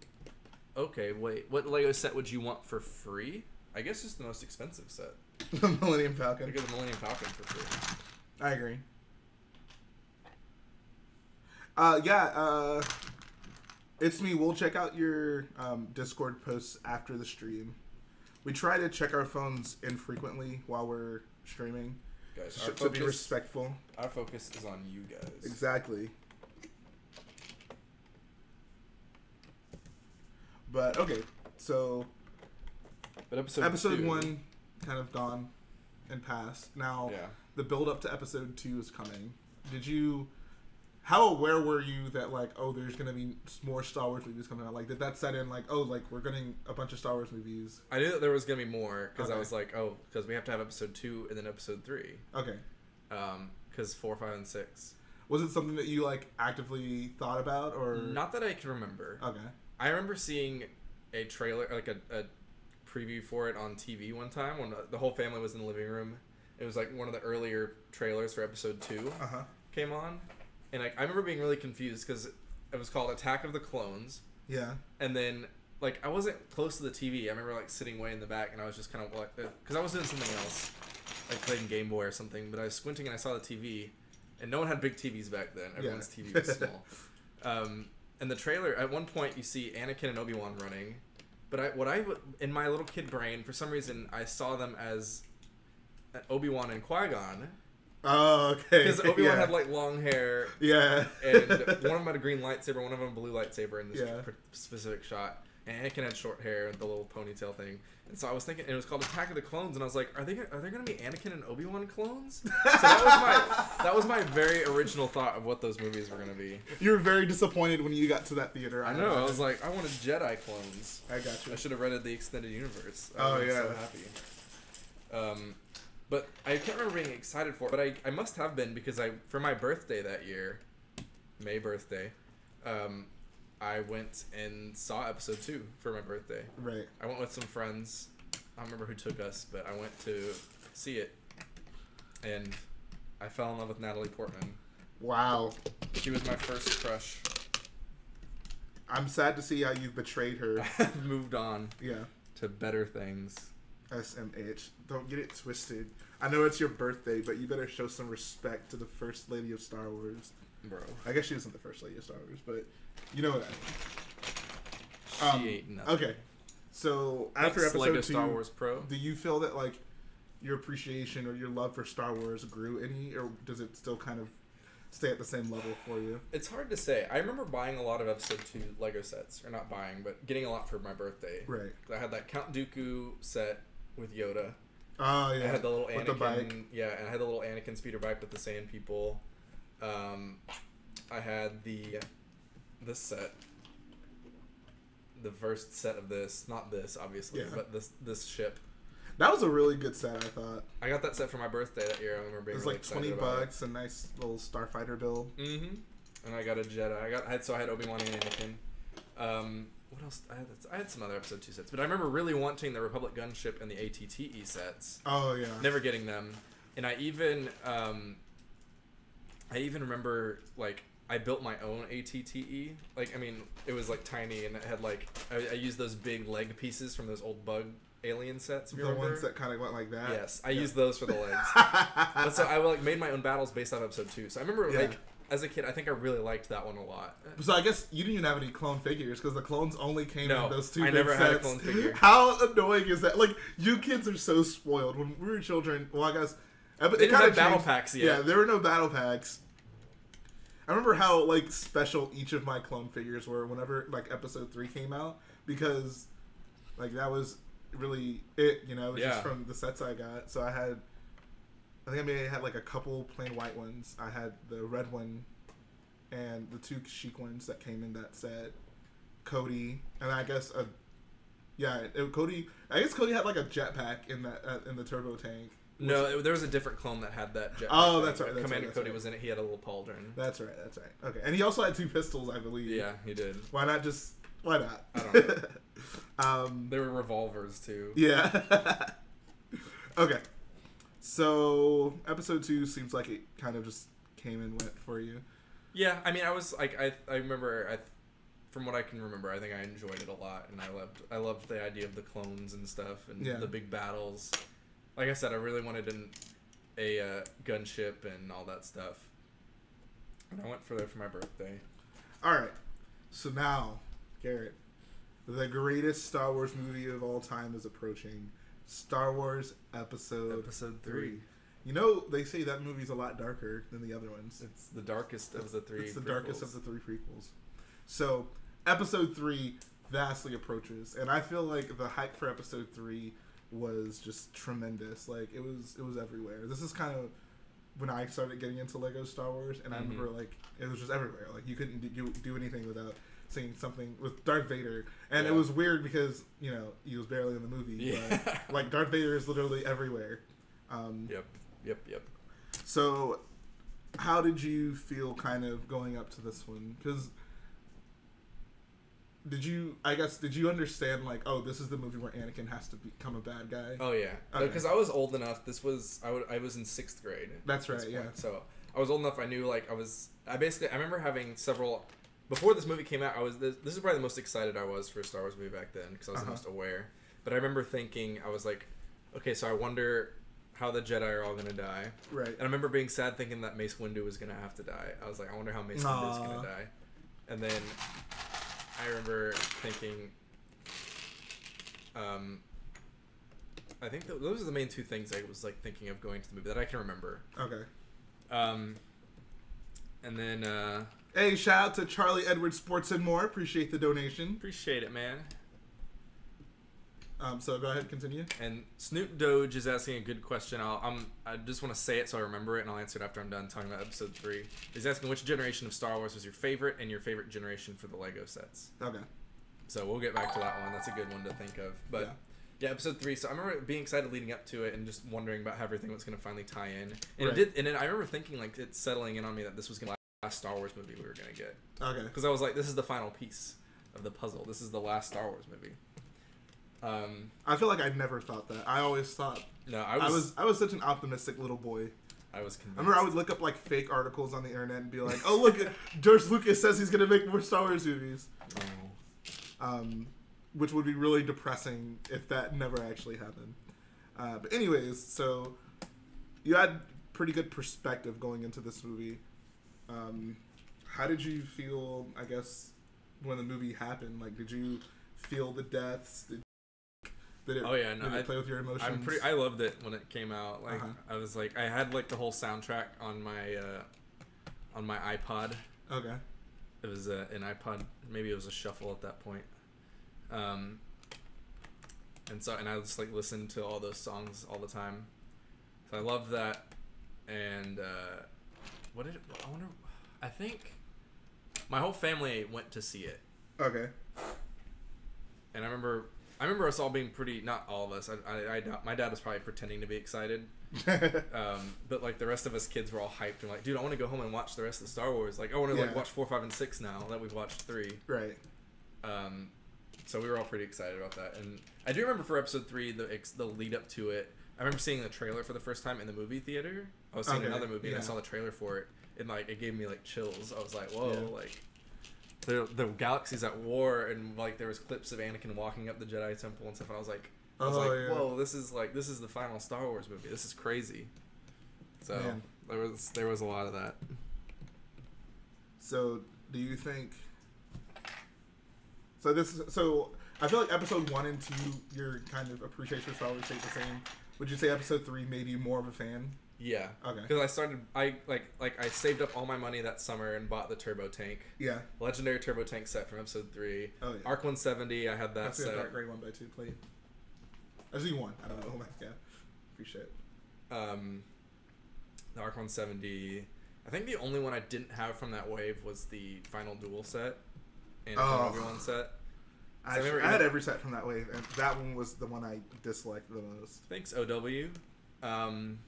[SPEAKER 2] okay, wait, what Lego set would you want for free? I guess just the most expensive set.
[SPEAKER 1] the Millennium Falcon.
[SPEAKER 2] I get the Millennium Falcon for free.
[SPEAKER 1] I agree. Uh, yeah, uh, it's me. We'll check out your um, Discord posts after the stream. We try to check our phones infrequently while we're streaming
[SPEAKER 2] Guys,
[SPEAKER 1] to be respectful.
[SPEAKER 2] Our focus is on you guys.
[SPEAKER 1] Exactly. But okay, so
[SPEAKER 2] But episode
[SPEAKER 1] episode
[SPEAKER 2] two-
[SPEAKER 1] one kind of gone and passed. Now
[SPEAKER 2] Yeah.
[SPEAKER 1] the build up to episode two is coming. Did you? How aware were you that like, oh, there's gonna be more Star Wars movies coming out? Like, did that set in like, oh, like we're getting a bunch of Star Wars movies?
[SPEAKER 2] I knew that there was gonna be more because I was like, oh, because we have to have episode two and then episode three,
[SPEAKER 1] Okay,
[SPEAKER 2] um, because four, five, and six.
[SPEAKER 1] was it something that you like actively thought about or
[SPEAKER 2] Not that I can remember.
[SPEAKER 1] Okay,
[SPEAKER 2] I remember seeing a trailer, like a, a preview for it on TV one time when the whole family was in the living room. It was like one of the earlier trailers for episode two
[SPEAKER 1] uh huh,
[SPEAKER 2] came on, and I, I remember being really confused because it was called Attack of the Clones.
[SPEAKER 1] yeah,
[SPEAKER 2] and then like I wasn't close to the TV. I remember like sitting way in the back, and I was just kind of like, because I was doing something else, like playing Game Boy or something. But I was squinting, and I saw the TV, and no one had big TVs back then. Everyone's TV was small. Um, and the trailer, at one point, you see Anakin and Obi Wan running, but I what I in my little kid brain, for some reason, I saw them as Obi Wan and Qui Gon
[SPEAKER 1] oh okay,
[SPEAKER 2] because Obi Wan
[SPEAKER 1] yeah.
[SPEAKER 2] had like long hair
[SPEAKER 1] yeah,
[SPEAKER 2] and one of them had a green lightsaber, one of them a blue lightsaber in this
[SPEAKER 1] Yeah.
[SPEAKER 2] specific shot. And Anakin had short hair and the little ponytail thing. And so I was thinking, and it was called Attack of the Clones, and I was like, are they gonna- are there going to be Anakin and Obi Wan clones? so that was my that was my very original thought of what those movies were going to be.
[SPEAKER 1] You were very disappointed when you got to that theater.
[SPEAKER 2] I know. I was like, I wanted Jedi clones.
[SPEAKER 1] I got you.
[SPEAKER 2] I should have rented the extended universe. I
[SPEAKER 1] Oh, yeah.
[SPEAKER 2] so happy. Um, but I can't remember being excited for it. But I, I must have been because I for my birthday that year, May birthday, um, I went and saw episode two for my birthday.
[SPEAKER 1] Right.
[SPEAKER 2] I went with some friends. I don't remember who took us, but I went to see it, and I fell in love with Natalie Portman.
[SPEAKER 1] Wow.
[SPEAKER 2] She was my first crush.
[SPEAKER 1] I'm sad to see how you've betrayed her.
[SPEAKER 2] I've moved on
[SPEAKER 1] Yeah.
[SPEAKER 2] to better things.
[SPEAKER 1] SMH. Don't get it twisted. I know it's your birthday, but you better show some respect to the First Lady of Star Wars.
[SPEAKER 2] Bro,
[SPEAKER 1] I guess she isn't the First Lady of Star Wars, but you know what
[SPEAKER 2] she
[SPEAKER 1] I mean. Um,
[SPEAKER 2] ain't nothing.
[SPEAKER 1] Okay. So after episode
[SPEAKER 2] Lego
[SPEAKER 1] two,
[SPEAKER 2] Star Wars Pro.
[SPEAKER 1] do you feel that like your appreciation or your love for Star Wars grew any, or does it still kind of stay at the same level for you?
[SPEAKER 2] It's hard to say. I remember buying a lot of Episode Two Lego sets, or not buying, but getting a lot for my birthday.
[SPEAKER 1] Right.
[SPEAKER 2] I had that Count Dooku set with Yoda.
[SPEAKER 1] Oh yeah.
[SPEAKER 2] I had the little
[SPEAKER 1] With
[SPEAKER 2] Anakin.
[SPEAKER 1] the bike.
[SPEAKER 2] Yeah, and I had the little Anakin speeder bike with the Sand People. Um, I had the this set. The first set of this, not this obviously,
[SPEAKER 1] Yeah.
[SPEAKER 2] but this this ship.
[SPEAKER 1] That was a really good set, I thought.
[SPEAKER 2] I got that set for my birthday that year. I remember being.
[SPEAKER 1] It was
[SPEAKER 2] really
[SPEAKER 1] like twenty
[SPEAKER 2] it.
[SPEAKER 1] bucks, a nice little starfighter build.
[SPEAKER 2] Mm-hmm. And I got a Jedi. I got I had so I had Obi Wan and Anakin. Um, what else? I had, I had some other episode two sets, but I remember really wanting the Republic gunship and the ATTE sets.
[SPEAKER 1] Oh yeah.
[SPEAKER 2] Never getting them, and I even um, I even remember like I built my own ATTE. Like I mean, it was like tiny and it had like I, I used those big leg pieces from those old bug alien sets.
[SPEAKER 1] The
[SPEAKER 2] remember.
[SPEAKER 1] ones that kind of went like that.
[SPEAKER 2] Yes, I
[SPEAKER 1] Yeah.
[SPEAKER 2] used those for the legs. but so I like made my own battles based on episode two. So I remember
[SPEAKER 1] Yeah.
[SPEAKER 2] like as a kid, I think I really liked that one a lot.
[SPEAKER 1] So I guess you didn't even have any clone figures because the clones only came
[SPEAKER 2] No,
[SPEAKER 1] in those two
[SPEAKER 2] I never had a clone figure.
[SPEAKER 1] How annoying is that? Like you kids are so spoiled. When we were children, well, I guess
[SPEAKER 2] They
[SPEAKER 1] it
[SPEAKER 2] didn't
[SPEAKER 1] kinda
[SPEAKER 2] have battle packs yet.
[SPEAKER 1] Yeah, there were no battle packs. I remember how like special each of my clone figures were whenever like episode three came out because like that was really it. You know, it was just from the sets I got. So I had. I think I may have had like a couple plain white ones. I had the red one and the two chic ones that came in that set. Cody and I guess a yeah, it, Cody. I guess Cody had like a jetpack in that uh, in the turbo tank.
[SPEAKER 2] No, it- there was a different clone that had that. Jetpack
[SPEAKER 1] Oh, that's right, that's
[SPEAKER 2] Commander
[SPEAKER 1] right, that's
[SPEAKER 2] Cody
[SPEAKER 1] right.
[SPEAKER 2] was in it. He had a little pauldron.
[SPEAKER 1] That's right. That's right. Okay, and he also had two pistols, I believe.
[SPEAKER 2] Yeah, he did.
[SPEAKER 1] Why not just? Why not?
[SPEAKER 2] I don't know.
[SPEAKER 1] um.
[SPEAKER 2] There were revolvers too.
[SPEAKER 1] Yeah. okay. So episode two seems like it kind of just came and went for you.
[SPEAKER 2] Yeah, I mean, I was like, I I remember, I from what I can remember, I think I enjoyed it a lot, and I loved I loved the idea of the clones and stuff and
[SPEAKER 1] Yeah.
[SPEAKER 2] the big battles. Like I said, I really wanted an, a uh, gunship and all that stuff, and I went for that for my birthday.
[SPEAKER 1] All right. So now, Garrett, the greatest Star Wars movie of all time is approaching. Star Wars Episode
[SPEAKER 2] Episode
[SPEAKER 1] Three.
[SPEAKER 2] three.
[SPEAKER 1] You know they say that movie's a lot darker than the other ones.
[SPEAKER 2] It's the darkest of the three.
[SPEAKER 1] It's the darkest of the three prequels. So, episode three vastly approaches, and I feel like the hype for episode three was just tremendous. Like it was, it was everywhere. This is kind of when I started getting into Lego Star Wars, and I
[SPEAKER 2] Mhm.
[SPEAKER 1] remember like it was just everywhere. Like you couldn't do, do anything without seeing something with Darth Vader, and it was weird because you know he was barely in the movie.
[SPEAKER 2] Yeah.
[SPEAKER 1] But, like Darth Vader is literally everywhere. Um,
[SPEAKER 2] Yep. Yep. Yep.
[SPEAKER 1] so, how did you feel kind of going up to this one? Because did you, I guess, did you understand like, oh, this is the movie where Anakin has to become a bad guy?
[SPEAKER 2] Oh yeah,
[SPEAKER 1] Okay.
[SPEAKER 2] because I was old enough. This was I would I was in sixth grade.
[SPEAKER 1] That's right, yeah.
[SPEAKER 2] So I was old enough. I knew like I was. I basically I remember having several. Before this movie came out, I was this, this is probably the most excited I was for a Star Wars movie back then because I was
[SPEAKER 1] Uh-huh.
[SPEAKER 2] the most aware. But I remember thinking I was like, okay, so I wonder how the Jedi are all gonna die.
[SPEAKER 1] Right.
[SPEAKER 2] And I remember being sad thinking that Mace Windu was gonna have to die. I was like, I wonder how Mace Windu is gonna die. And then I remember thinking, um, I think th- those are the main two things I was like thinking of going to the movie that I can remember.
[SPEAKER 1] Okay.
[SPEAKER 2] Um, and then uh,
[SPEAKER 1] Hey, shout out to Charlie Edwards Sports and More. Appreciate the donation.
[SPEAKER 2] appreciate it, man.
[SPEAKER 1] Um, so go ahead, and continue.
[SPEAKER 2] And Snoop Doge is asking a good question. I'll, I'm, I just want to say it so I remember it, and I'll answer it after I'm done talking about episode three. He's asking which generation of Star Wars was your favorite, and your favorite generation for the Lego sets.
[SPEAKER 1] Okay.
[SPEAKER 2] So we'll get back to that one. That's a good one to think of. But
[SPEAKER 1] Yeah.
[SPEAKER 2] yeah, episode three. So I remember being excited leading up to it, and just wondering about how everything was going to finally tie in. And
[SPEAKER 1] Right.
[SPEAKER 2] it did. And then I remember thinking like it's settling in on me that this was going to be the last Star Wars movie we were going to get.
[SPEAKER 1] Okay.
[SPEAKER 2] because I was like, this is the final piece of the puzzle. This is the last Star Wars movie. Um,
[SPEAKER 1] I feel like I never thought that. I always thought
[SPEAKER 2] no, I
[SPEAKER 1] I
[SPEAKER 2] was,
[SPEAKER 1] was I was, such an optimistic little boy.
[SPEAKER 2] I was convinced.
[SPEAKER 1] I remember I would look up like fake articles on the internet and be like, "Oh look, George Lucas says he's gonna make more Star Wars movies,"
[SPEAKER 2] Oh.
[SPEAKER 1] um, which would be really depressing if that never actually happened. Uh, but anyways, so you had pretty good perspective going into this movie. Um, how did you feel? I guess when the movie happened, like, did you feel the deaths? Did, did it?
[SPEAKER 2] Oh, yeah, no,
[SPEAKER 1] did
[SPEAKER 2] I-
[SPEAKER 1] play with your emotions?
[SPEAKER 2] I'm pretty. I loved it when it came out. Like
[SPEAKER 1] Uh-huh.
[SPEAKER 2] I was like, I had like the whole soundtrack on my uh, on my iPod.
[SPEAKER 1] okay.
[SPEAKER 2] It was uh, an iPod. Maybe it was a shuffle at that point. Um, and so and I just like listened to all those songs all the time. So I loved that. And uh, what did it, I wonder? I think my whole family went to see it,
[SPEAKER 1] Okay.
[SPEAKER 2] and I remember. I remember us all being pretty, not all of us. I, I, I my dad was probably pretending to be excited, um, but like the rest of us kids were all hyped and like, dude, I want to go home and watch the rest of the Star Wars. Like, I want to
[SPEAKER 1] Yeah.
[SPEAKER 2] like watch four, five, and six now that we've watched three.
[SPEAKER 1] right.
[SPEAKER 2] Um, so we were all pretty excited about that, and I do remember for episode three the ex- the lead up to it. I remember seeing the trailer for the first time in the movie theater. I was seeing
[SPEAKER 1] Okay,
[SPEAKER 2] another movie and I saw the trailer for it, and like it gave me like chills. I was like, whoa,
[SPEAKER 1] Yeah.
[SPEAKER 2] like the the galaxy's at war, and like there was clips of Anakin walking up the Jedi Temple and stuff. And I was like, I was
[SPEAKER 1] Oh,
[SPEAKER 2] like,
[SPEAKER 1] yeah.
[SPEAKER 2] whoa, this is like this is the final Star Wars movie. This is crazy. So
[SPEAKER 1] Man.
[SPEAKER 2] there was there was a lot of that.
[SPEAKER 1] So, do you think? So this is so. I feel like episode one and two, your kind of appreciation for Star Wars stayed the same. Would you say episode three made you more of a fan?
[SPEAKER 2] Yeah.
[SPEAKER 1] Okay.
[SPEAKER 2] Because I started, I like, like I saved up all my money that summer and bought the turbo tank,
[SPEAKER 1] Yeah.
[SPEAKER 2] legendary turbo tank set from episode three.
[SPEAKER 1] Oh yeah.
[SPEAKER 2] Arc 170, I had that
[SPEAKER 1] That's the
[SPEAKER 2] set.
[SPEAKER 1] dark gray one by two plate. I see one. I don't know. Like, yeah. Appreciate. it.
[SPEAKER 2] Um, the Arc 170. I think the only one I didn't have from that wave was the final duel set and the
[SPEAKER 1] Oh.
[SPEAKER 2] Wan set.
[SPEAKER 1] I,
[SPEAKER 2] I remember
[SPEAKER 1] I had every set from that wave, and that one was the one I disliked the most.
[SPEAKER 2] Thanks, OW. Um,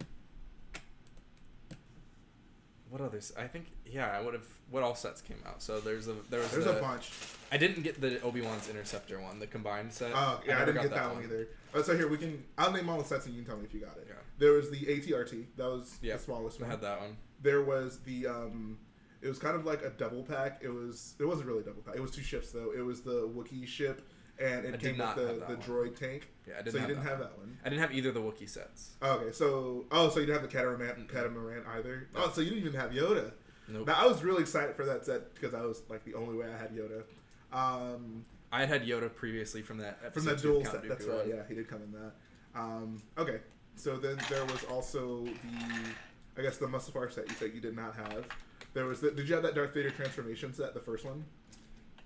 [SPEAKER 2] what others? I think yeah, I would have. What all sets came out? So there's a there was
[SPEAKER 1] There's
[SPEAKER 2] the,
[SPEAKER 1] a bunch.
[SPEAKER 2] I didn't get the Obi Wan's Interceptor one, the combined set.
[SPEAKER 1] Oh yeah, I,
[SPEAKER 2] never
[SPEAKER 1] didn't
[SPEAKER 2] got
[SPEAKER 1] get that, one either. Oh, so here we can. I'll name all the sets, and you can tell me if you got it.
[SPEAKER 2] Yeah.
[SPEAKER 1] There was the ATRT. That was
[SPEAKER 2] Yeah,
[SPEAKER 1] the smallest one.
[SPEAKER 2] I had that one.
[SPEAKER 1] There was the um, it was kind of like a double pack. It was it wasn't really a double pack. It was two ships though. It was the Wookiee ship, and it
[SPEAKER 2] did
[SPEAKER 1] came with the, the
[SPEAKER 2] one.
[SPEAKER 1] droid tank.
[SPEAKER 2] Yeah, I didn't
[SPEAKER 1] so you didn't have
[SPEAKER 2] one.
[SPEAKER 1] that one.
[SPEAKER 2] I didn't have either of the Wookiee sets.
[SPEAKER 1] Oh, okay, so oh, so you didn't have the catamaran,
[SPEAKER 2] Mm-mm.
[SPEAKER 1] catamaran either. Oh, so you didn't even have Yoda.
[SPEAKER 2] Nope.
[SPEAKER 1] Now I was really excited for that set because I was like the only way I had Yoda. Um,
[SPEAKER 2] I had had Yoda previously from that episode
[SPEAKER 1] from that
[SPEAKER 2] duel
[SPEAKER 1] set. That's
[SPEAKER 2] Dooku
[SPEAKER 1] right. Yeah, he did come in that. Um, okay, so then there was also the, I guess the Mustafar set you said you did not have. There was the, did you have that Darth Vader transformation set, the first one?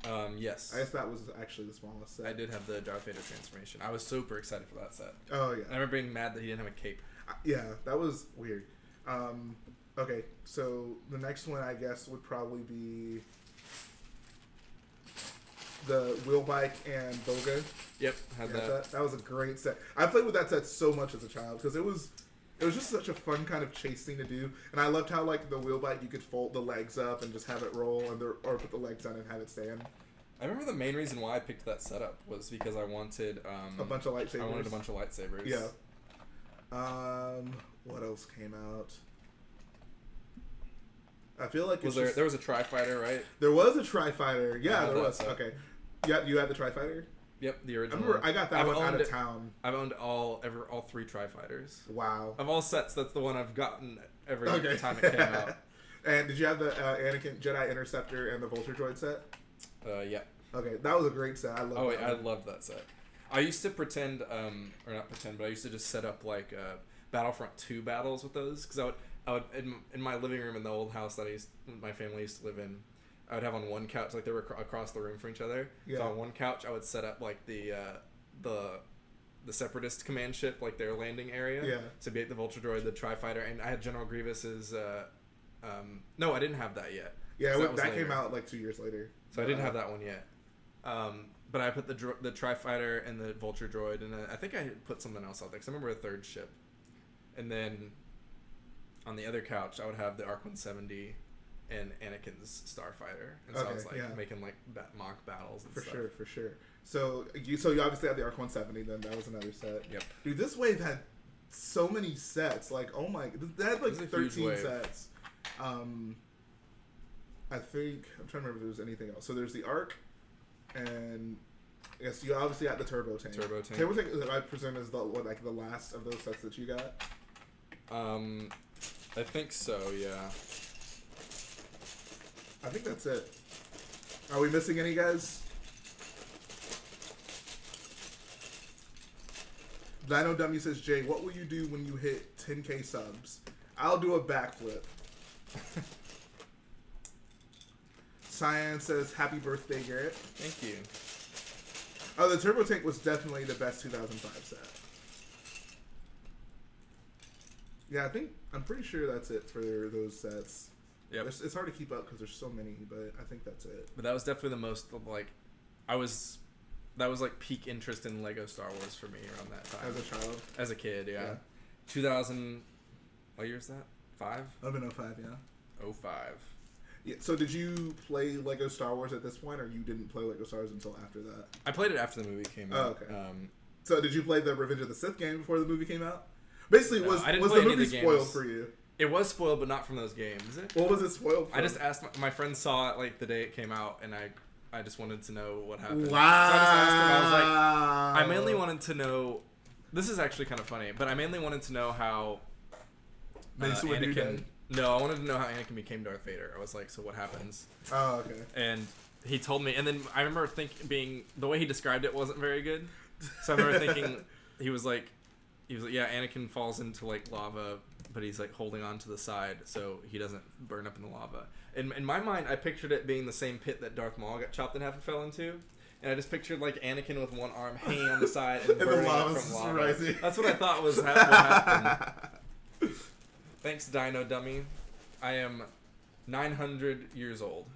[SPEAKER 2] Um, yes.
[SPEAKER 1] I guess that was actually the smallest set.
[SPEAKER 2] I did have the Darth Vader transformation. I was super excited for that set.
[SPEAKER 1] Oh yeah.
[SPEAKER 2] I remember being mad that he didn't have a cape.
[SPEAKER 1] Uh, yeah, that was weird. Um, okay, so the next one I guess would probably be the wheel bike and Boga.
[SPEAKER 2] Yep, had
[SPEAKER 1] Yeah,
[SPEAKER 2] that.
[SPEAKER 1] that. that was a great set. I played with that set so much as a child because it was it was just such a fun kind of chase thing to do, and I loved how like the wheel bike you could fold the legs up and just have it roll, and the, or put the legs down and have it stand.
[SPEAKER 2] I remember the main reason why I picked that setup was because I wanted um,
[SPEAKER 1] A bunch of lightsabers.
[SPEAKER 2] I wanted a bunch of lightsabers.
[SPEAKER 1] Yeah. Um, what else came out? I feel like
[SPEAKER 2] Was there?
[SPEAKER 1] just-
[SPEAKER 2] There was a Tri Fighter, right?
[SPEAKER 1] there was a Tri Fighter. Yeah, there was.
[SPEAKER 2] set.
[SPEAKER 1] Okay. Yeah, you had the Tri Fighter.
[SPEAKER 2] Yep, the
[SPEAKER 1] I
[SPEAKER 2] original.
[SPEAKER 1] remember
[SPEAKER 2] one.
[SPEAKER 1] I got that
[SPEAKER 2] I've
[SPEAKER 1] one out
[SPEAKER 2] owned
[SPEAKER 1] of town.
[SPEAKER 2] I've owned all ever all three Tri Fighters.
[SPEAKER 1] Wow.
[SPEAKER 2] Of all sets, that's the one I've gotten every
[SPEAKER 1] Okay.
[SPEAKER 2] time it came out.
[SPEAKER 1] and did you have the uh, Anakin Jedi Interceptor and the Vulture Droid set?
[SPEAKER 2] Uh, yeah.
[SPEAKER 1] Okay, that was a great set. I love.
[SPEAKER 2] Oh wait,
[SPEAKER 1] that
[SPEAKER 2] I
[SPEAKER 1] one.
[SPEAKER 2] love that set. I used to pretend, um, or not pretend, but I used to just set up like uh, Battlefront Two battles with those because I would, I would in, in my living room in the old house that I used, my family used to live in. I would have on one couch like they were acro- across the room from each other.
[SPEAKER 1] Yeah.
[SPEAKER 2] So on one couch I would set up like the uh, the the Separatist command ship, like their landing area.
[SPEAKER 1] Yeah.
[SPEAKER 2] So be it the Vulture Droid, the Tri Fighter, and I had General Grievous's. Uh, um, no, I didn't have that yet.
[SPEAKER 1] Yeah, that,
[SPEAKER 2] that
[SPEAKER 1] came out like two years later.
[SPEAKER 2] So I didn't
[SPEAKER 1] Uh,
[SPEAKER 2] have that one yet. Um, but I put the dro- the Tri Fighter and the Vulture Droid, and uh, I think I put something else out there. Cause I remember a third ship, and then on the other couch I would have the Arc 170 and Anakin's Starfighter, and so I was like
[SPEAKER 1] yeah.
[SPEAKER 2] making like ba- mock battles and
[SPEAKER 1] For
[SPEAKER 2] stuff.
[SPEAKER 1] sure, for sure. So you so you obviously had the Arc 170. Then that was another set.
[SPEAKER 2] Yep.
[SPEAKER 1] Dude, this wave had so many sets. Like, oh my, they had like
[SPEAKER 2] It was a huge
[SPEAKER 1] 13 sets. Um, I think I'm trying to remember if there was anything else. So there's the Arc, and I guess you obviously had the Turbo Tank.
[SPEAKER 2] Turbo Tank.
[SPEAKER 1] Turbo Tank, I presume, is the what, like the last of those sets that you got.
[SPEAKER 2] Um, I think so. Yeah.
[SPEAKER 1] I think that's it. Are we missing any guys? Dino Dummy says, Jhae, what will you do when you hit 10k subs? I'll do a backflip. Cyan says, happy birthday, Garrett.
[SPEAKER 2] Thank you.
[SPEAKER 1] Oh, the Turbo Tank was definitely the best 2005 set. Yeah, I think, I'm pretty sure that's it for those sets. There's- It's hard to keep up because there's so many, but I think that's it.
[SPEAKER 2] But that was definitely the most like, I was, that was like peak interest in Lego Star Wars for me around that time.
[SPEAKER 1] As a child.
[SPEAKER 2] As a kid, yeah.
[SPEAKER 1] Yeah.
[SPEAKER 2] 2000, what year is that? Five?
[SPEAKER 1] I've been 05, yeah.
[SPEAKER 2] Oh five.
[SPEAKER 1] Yeah. So did you play Lego Star Wars at this point, or you didn't play Lego Star Wars until after that?
[SPEAKER 2] I played it after the movie came
[SPEAKER 1] Oh,
[SPEAKER 2] out.
[SPEAKER 1] okay.
[SPEAKER 2] Um,
[SPEAKER 1] So did you play the Revenge of the Sith game before the movie came out? Basically,
[SPEAKER 2] No,
[SPEAKER 1] was was the movie
[SPEAKER 2] the
[SPEAKER 1] spoiled for you?
[SPEAKER 2] It was spoiled, but not from those games.
[SPEAKER 1] What was it spoiled? For?
[SPEAKER 2] I just asked my, my friend saw it like the day it came out, and I, I just wanted to know what happened.
[SPEAKER 1] Wow.
[SPEAKER 2] So I just asked him. I was like, I mainly wanted to know. This is actually kind of funny, but I mainly wanted to know how uh, Anakin. No, I wanted to know how Anakin became Darth Vader. I was like, so what happens?
[SPEAKER 1] Oh, okay.
[SPEAKER 2] And he told me, and then I remember thinking, being the way he described it wasn't very good. So I remember thinking, he was like, he was like, yeah, Anakin falls into like lava, but he's like holding on to the side so he doesn't burn up in the lava. In, in my mind, I pictured it being the same pit that Darth Maul got chopped in half and fell into. And I just pictured like Anakin with one arm hanging on the side and,
[SPEAKER 1] And
[SPEAKER 2] burning
[SPEAKER 1] lava's
[SPEAKER 2] from lava.
[SPEAKER 1] rising.
[SPEAKER 2] That's what I thought was ha- happened. Thanks, Dino Dummy. I am 900 years old.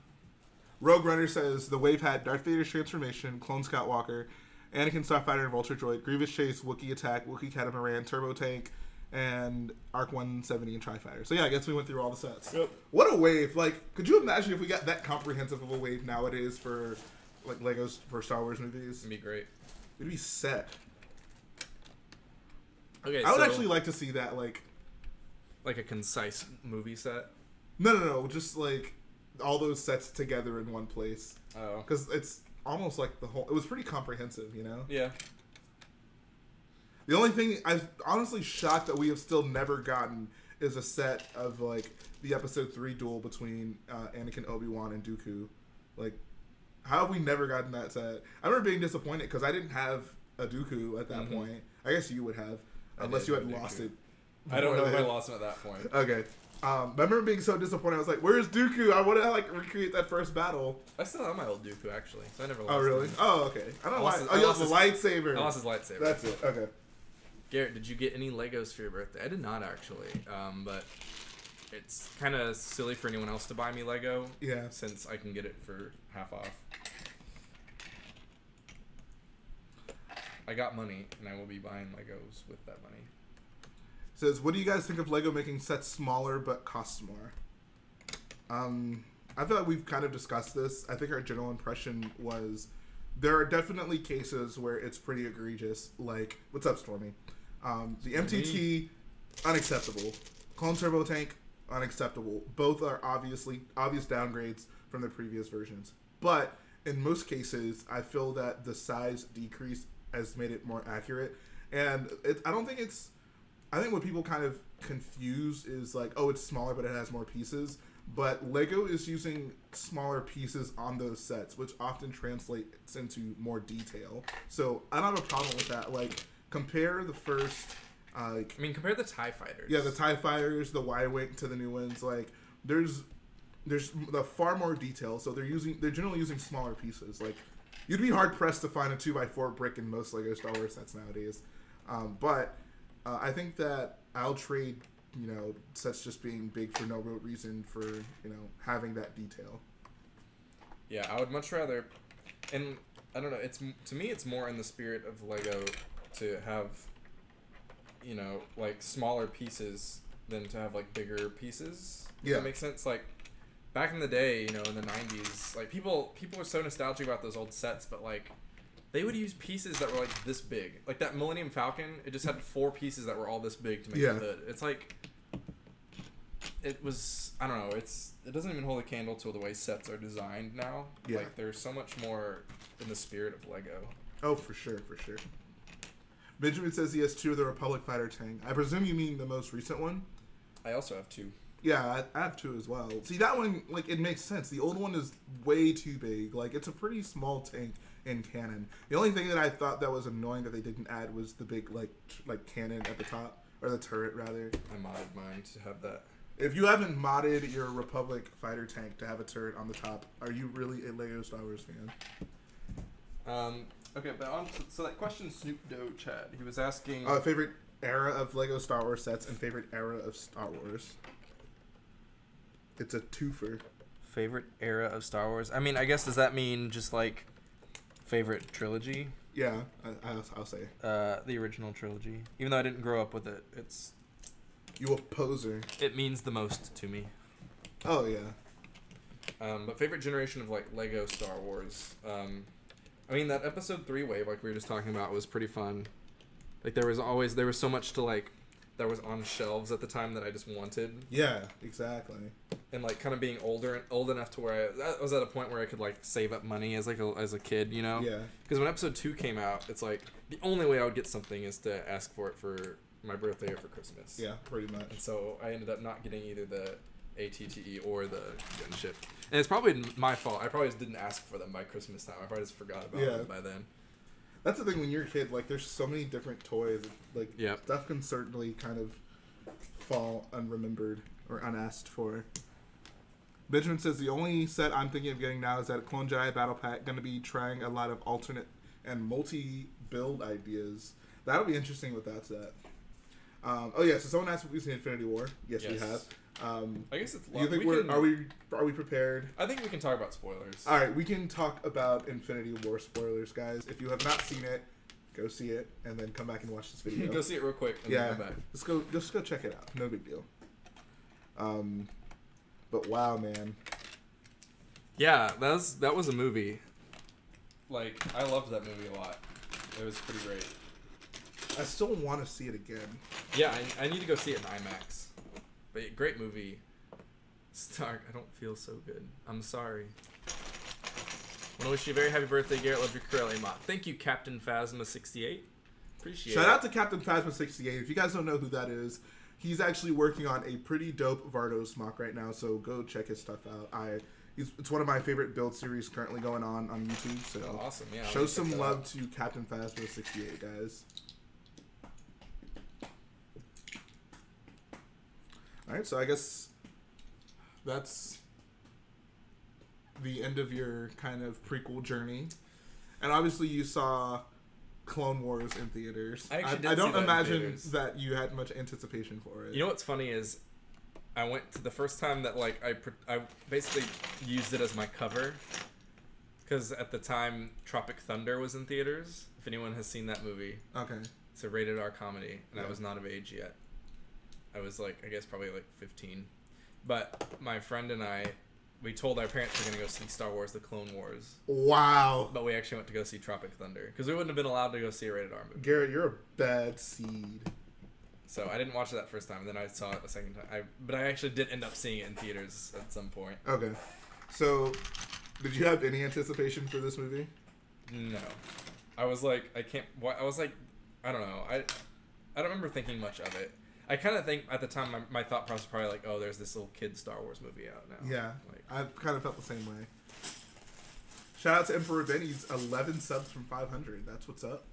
[SPEAKER 1] Rogue Runner says the wave had Darth Vader's transformation, Clone Scout Walker, Anakin Starfighter and Vulture Droid, Grievous Chase, Wookiee Attack, Wookiee Catamaran, Turbo Tank, and Arc 170 and Tri Fighter. So yeah, I guess we went through all the sets.
[SPEAKER 2] Yep.
[SPEAKER 1] What a wave! Like, could you imagine if we got that comprehensive of a wave nowadays for like Legos for Star Wars movies?
[SPEAKER 2] It'd be great.
[SPEAKER 1] It'd be set.
[SPEAKER 2] Okay,
[SPEAKER 1] I would
[SPEAKER 2] so,
[SPEAKER 1] actually like to see that. Like,
[SPEAKER 2] like a concise movie set.
[SPEAKER 1] no, no, no, just like all those sets together in one place
[SPEAKER 2] Oh,
[SPEAKER 1] because it's almost like the whole. It was pretty comprehensive, you know.
[SPEAKER 2] yeah.
[SPEAKER 1] The only thing I'm honestly shocked that we have still never gotten is a set of like the episode three duel between uh, Anakin, Obi Wan, and Dooku. Like, how have we never gotten that set? I remember being disappointed because I didn't have a Dooku at that
[SPEAKER 2] Mhm.
[SPEAKER 1] point. I guess you would have,
[SPEAKER 2] I
[SPEAKER 1] unless you had
[SPEAKER 2] have
[SPEAKER 1] lost
[SPEAKER 2] Dooku.
[SPEAKER 1] it.
[SPEAKER 2] I don't know if I lost him at that point.
[SPEAKER 1] Okay. Um, I remember being so disappointed. I was like, "Where's Dooku? I want to like recreate that first battle."
[SPEAKER 2] I still have my old Dooku actually, so I never lost
[SPEAKER 1] Oh, really?
[SPEAKER 2] him.
[SPEAKER 1] Oh, okay. I don't
[SPEAKER 2] I lost
[SPEAKER 1] Why.
[SPEAKER 2] his-
[SPEAKER 1] Oh,
[SPEAKER 2] I
[SPEAKER 1] you
[SPEAKER 2] lost
[SPEAKER 1] the lightsaber.
[SPEAKER 2] I lost his lightsaber.
[SPEAKER 1] That's it. Okay.
[SPEAKER 2] Garrett, did you get any Legos for your birthday? I did not actually, um, but it's kind of silly for anyone else to buy me Lego
[SPEAKER 1] Yeah.
[SPEAKER 2] since I can get it for half off. I got money, and I will be buying Legos with that money.
[SPEAKER 1] says, "What do you guys think of Lego making sets smaller but costs more?" Um, I feel like we've kind of discussed this. I think our general impression was there are definitely cases where it's pretty egregious. Like, what's up, Stormy? Um, the MTT, unacceptable. Clone Turbo Tank, unacceptable. Both are obviously obvious downgrades from the previous versions. But in most cases, I feel that the size decrease has made it more accurate. And it, I don't think it's. I think what people kind of confuse is like, oh, it's smaller, but it has more pieces. But Lego is using smaller pieces on those sets, which often translates into more detail. So I don't have a problem with that. Like, compare the first, uh, like,
[SPEAKER 2] I mean, compare the Tie Fighters.
[SPEAKER 1] yeah, the Tie Fighters, the Y Wing to the new ones. Like, there's there's the far more detail. So they're using they're generally using smaller pieces. Like, you'd be hard pressed to find a two x four brick in most Lego Star Wars sets nowadays. Um, but uh, I think that I'll trade, you know, sets just being big for no real reason for you know having that detail.
[SPEAKER 2] Yeah, I would much rather, and I don't know. It's to me, it's more in the spirit of Lego to have, you know, like smaller pieces than to have like bigger pieces.
[SPEAKER 1] Yeah.
[SPEAKER 2] that makes sense. Like back in the day, you know, in the '90s, like people people are so nostalgic about those old sets, but like they would use pieces that were like this big. Like that Millennium Falcon, it just had four pieces that were all this big to make
[SPEAKER 1] Yeah.
[SPEAKER 2] the hood. It's like it was I don't know, it's it doesn't even hold a candle to the way sets are designed now.
[SPEAKER 1] Yeah.
[SPEAKER 2] Like there's so much more in the spirit of Lego.
[SPEAKER 1] Oh, for sure, for sure. Benjamin says he has two of the Republic fighter tank. I presume you mean the most recent one.
[SPEAKER 2] I also have two.
[SPEAKER 1] Yeah, I, I have two as well. See, that one, like, it makes sense. The old one is way too big. Like, it's a pretty small tank in canon. The only thing that I thought that was annoying that they didn't add was the big, like, t- like cannon at the top or the turret rather.
[SPEAKER 2] I modded mine to have that.
[SPEAKER 1] If you haven't modded your Republic fighter tank to have a turret on the top, are you really a Lego Star Wars fan?
[SPEAKER 2] Um okay, but on to, so that question Snoop Dogg Chad. He was asking
[SPEAKER 1] Uh, favorite era of Lego Star Wars sets and favorite era of Star Wars. It's a twofer.
[SPEAKER 2] favorite era of Star Wars. I mean, I guess does that mean just like favorite trilogy?
[SPEAKER 1] Yeah, I, I'll, I'll say.
[SPEAKER 2] Uh, the original trilogy. Even though I didn't grow up with it, it's
[SPEAKER 1] You a poser.
[SPEAKER 2] it means the most to me.
[SPEAKER 1] Oh, yeah.
[SPEAKER 2] Um, but favorite generation of like Lego Star Wars. Um, I mean that episode three wave, like we were just talking about, was pretty fun. Like there was always there was so much to like that was on shelves at the time that I just wanted,
[SPEAKER 1] Yeah, exactly.
[SPEAKER 2] and like kind of being older and old enough to where I, I was at a point where I could like save up money as like a, as a kid, you know.
[SPEAKER 1] Yeah.
[SPEAKER 2] Because when episode two came out, it's like the only way I would get something is to ask for it for my birthday or for Christmas.
[SPEAKER 1] Yeah, pretty much.
[SPEAKER 2] And
[SPEAKER 1] much.
[SPEAKER 2] so I ended up not getting either the ATTE or the gunship. And it's probably my fault. I probably just didn't ask for them by Christmas time. I probably just forgot about
[SPEAKER 1] Yeah.
[SPEAKER 2] them by then.
[SPEAKER 1] That's the thing when you're a kid, like, there's so many different toys. Like,
[SPEAKER 2] Yep.
[SPEAKER 1] stuff can certainly kind of fall unremembered or unasked for. Benjamin says the only set I'm thinking of getting now is that Clone Jedi Battle Pack. Going to be trying a lot of alternate and multi build ideas. That'll be interesting with that set. Um, oh yeah, so someone asked if we've seen Infinity War. Yes, we have. Um,
[SPEAKER 2] I guess it's.
[SPEAKER 1] do you think
[SPEAKER 2] we
[SPEAKER 1] we are
[SPEAKER 2] can,
[SPEAKER 1] are we are we prepared?
[SPEAKER 2] I think we can talk about spoilers.
[SPEAKER 1] All right, we can talk about Infinity War spoilers, guys. If you have not seen it, go see it and then come back and watch this video.
[SPEAKER 2] Go see it real quick and
[SPEAKER 1] yeah,
[SPEAKER 2] then come back.
[SPEAKER 1] let's go. Just go check it out. No big deal. Um, but wow, man.
[SPEAKER 2] Yeah, that was that was a movie. Like I loved that movie a lot. It was pretty great.
[SPEAKER 1] I still want to see it again.
[SPEAKER 2] Yeah, I, I need to go see it in IMAX. But great movie. Stark, I don't feel so good. I'm sorry. I want to wish you a very happy birthday, Garrett. Love your Corellia MOC. Thank you, Captain Phasma68. Appreciate it.
[SPEAKER 1] Shout
[SPEAKER 2] it.
[SPEAKER 1] out to Captain Phasma sixty eight. If you guys don't know who that is, he's actually working on a pretty dope Vardos MOC right now. So go check his stuff out. I. He's, it's one of my favorite build series currently going on on YouTube. So
[SPEAKER 2] Oh, awesome. Yeah.
[SPEAKER 1] Show some love
[SPEAKER 2] out.
[SPEAKER 1] to Captain Phasma sixty eight, guys. All right, so I guess that's the end of your kind of prequel journey, and obviously you saw Clone Wars in theaters.
[SPEAKER 2] I actually
[SPEAKER 1] I, I don't
[SPEAKER 2] that
[SPEAKER 1] imagine that you had much anticipation for it.
[SPEAKER 2] You know what's funny is, I went to the first time that like I pr- I basically used it as my cover, because at the time Tropic Thunder was in theaters. If anyone has seen that movie,
[SPEAKER 1] okay,
[SPEAKER 2] it's a rated R comedy, and
[SPEAKER 1] Yeah.
[SPEAKER 2] I was not of age yet. I was like, I guess probably like 15. But my friend and I, we told our parents we are gonna go see Star Wars: The Clone Wars,
[SPEAKER 1] wow,
[SPEAKER 2] but we actually went to go see Tropic Thunder because we wouldn't have been allowed to go see a rated R movie.
[SPEAKER 1] Garrett, you're a bad seed.
[SPEAKER 2] So I didn't watch it that first time. And then I saw it a second time. I, but I actually did end up seeing it in theaters at some point.
[SPEAKER 1] Okay, so did you have any anticipation for this movie?
[SPEAKER 2] No, I was like, I can't. Why I was like, I don't know. I, I don't remember thinking much of it. I kind of think at the time my, my thought process was probably like, oh, there's this little kid Star Wars movie out now.
[SPEAKER 1] Yeah,
[SPEAKER 2] Like,
[SPEAKER 1] I kind of felt the same way. Shout out to Emperor Benny's 11 subs from 500. That's what's up.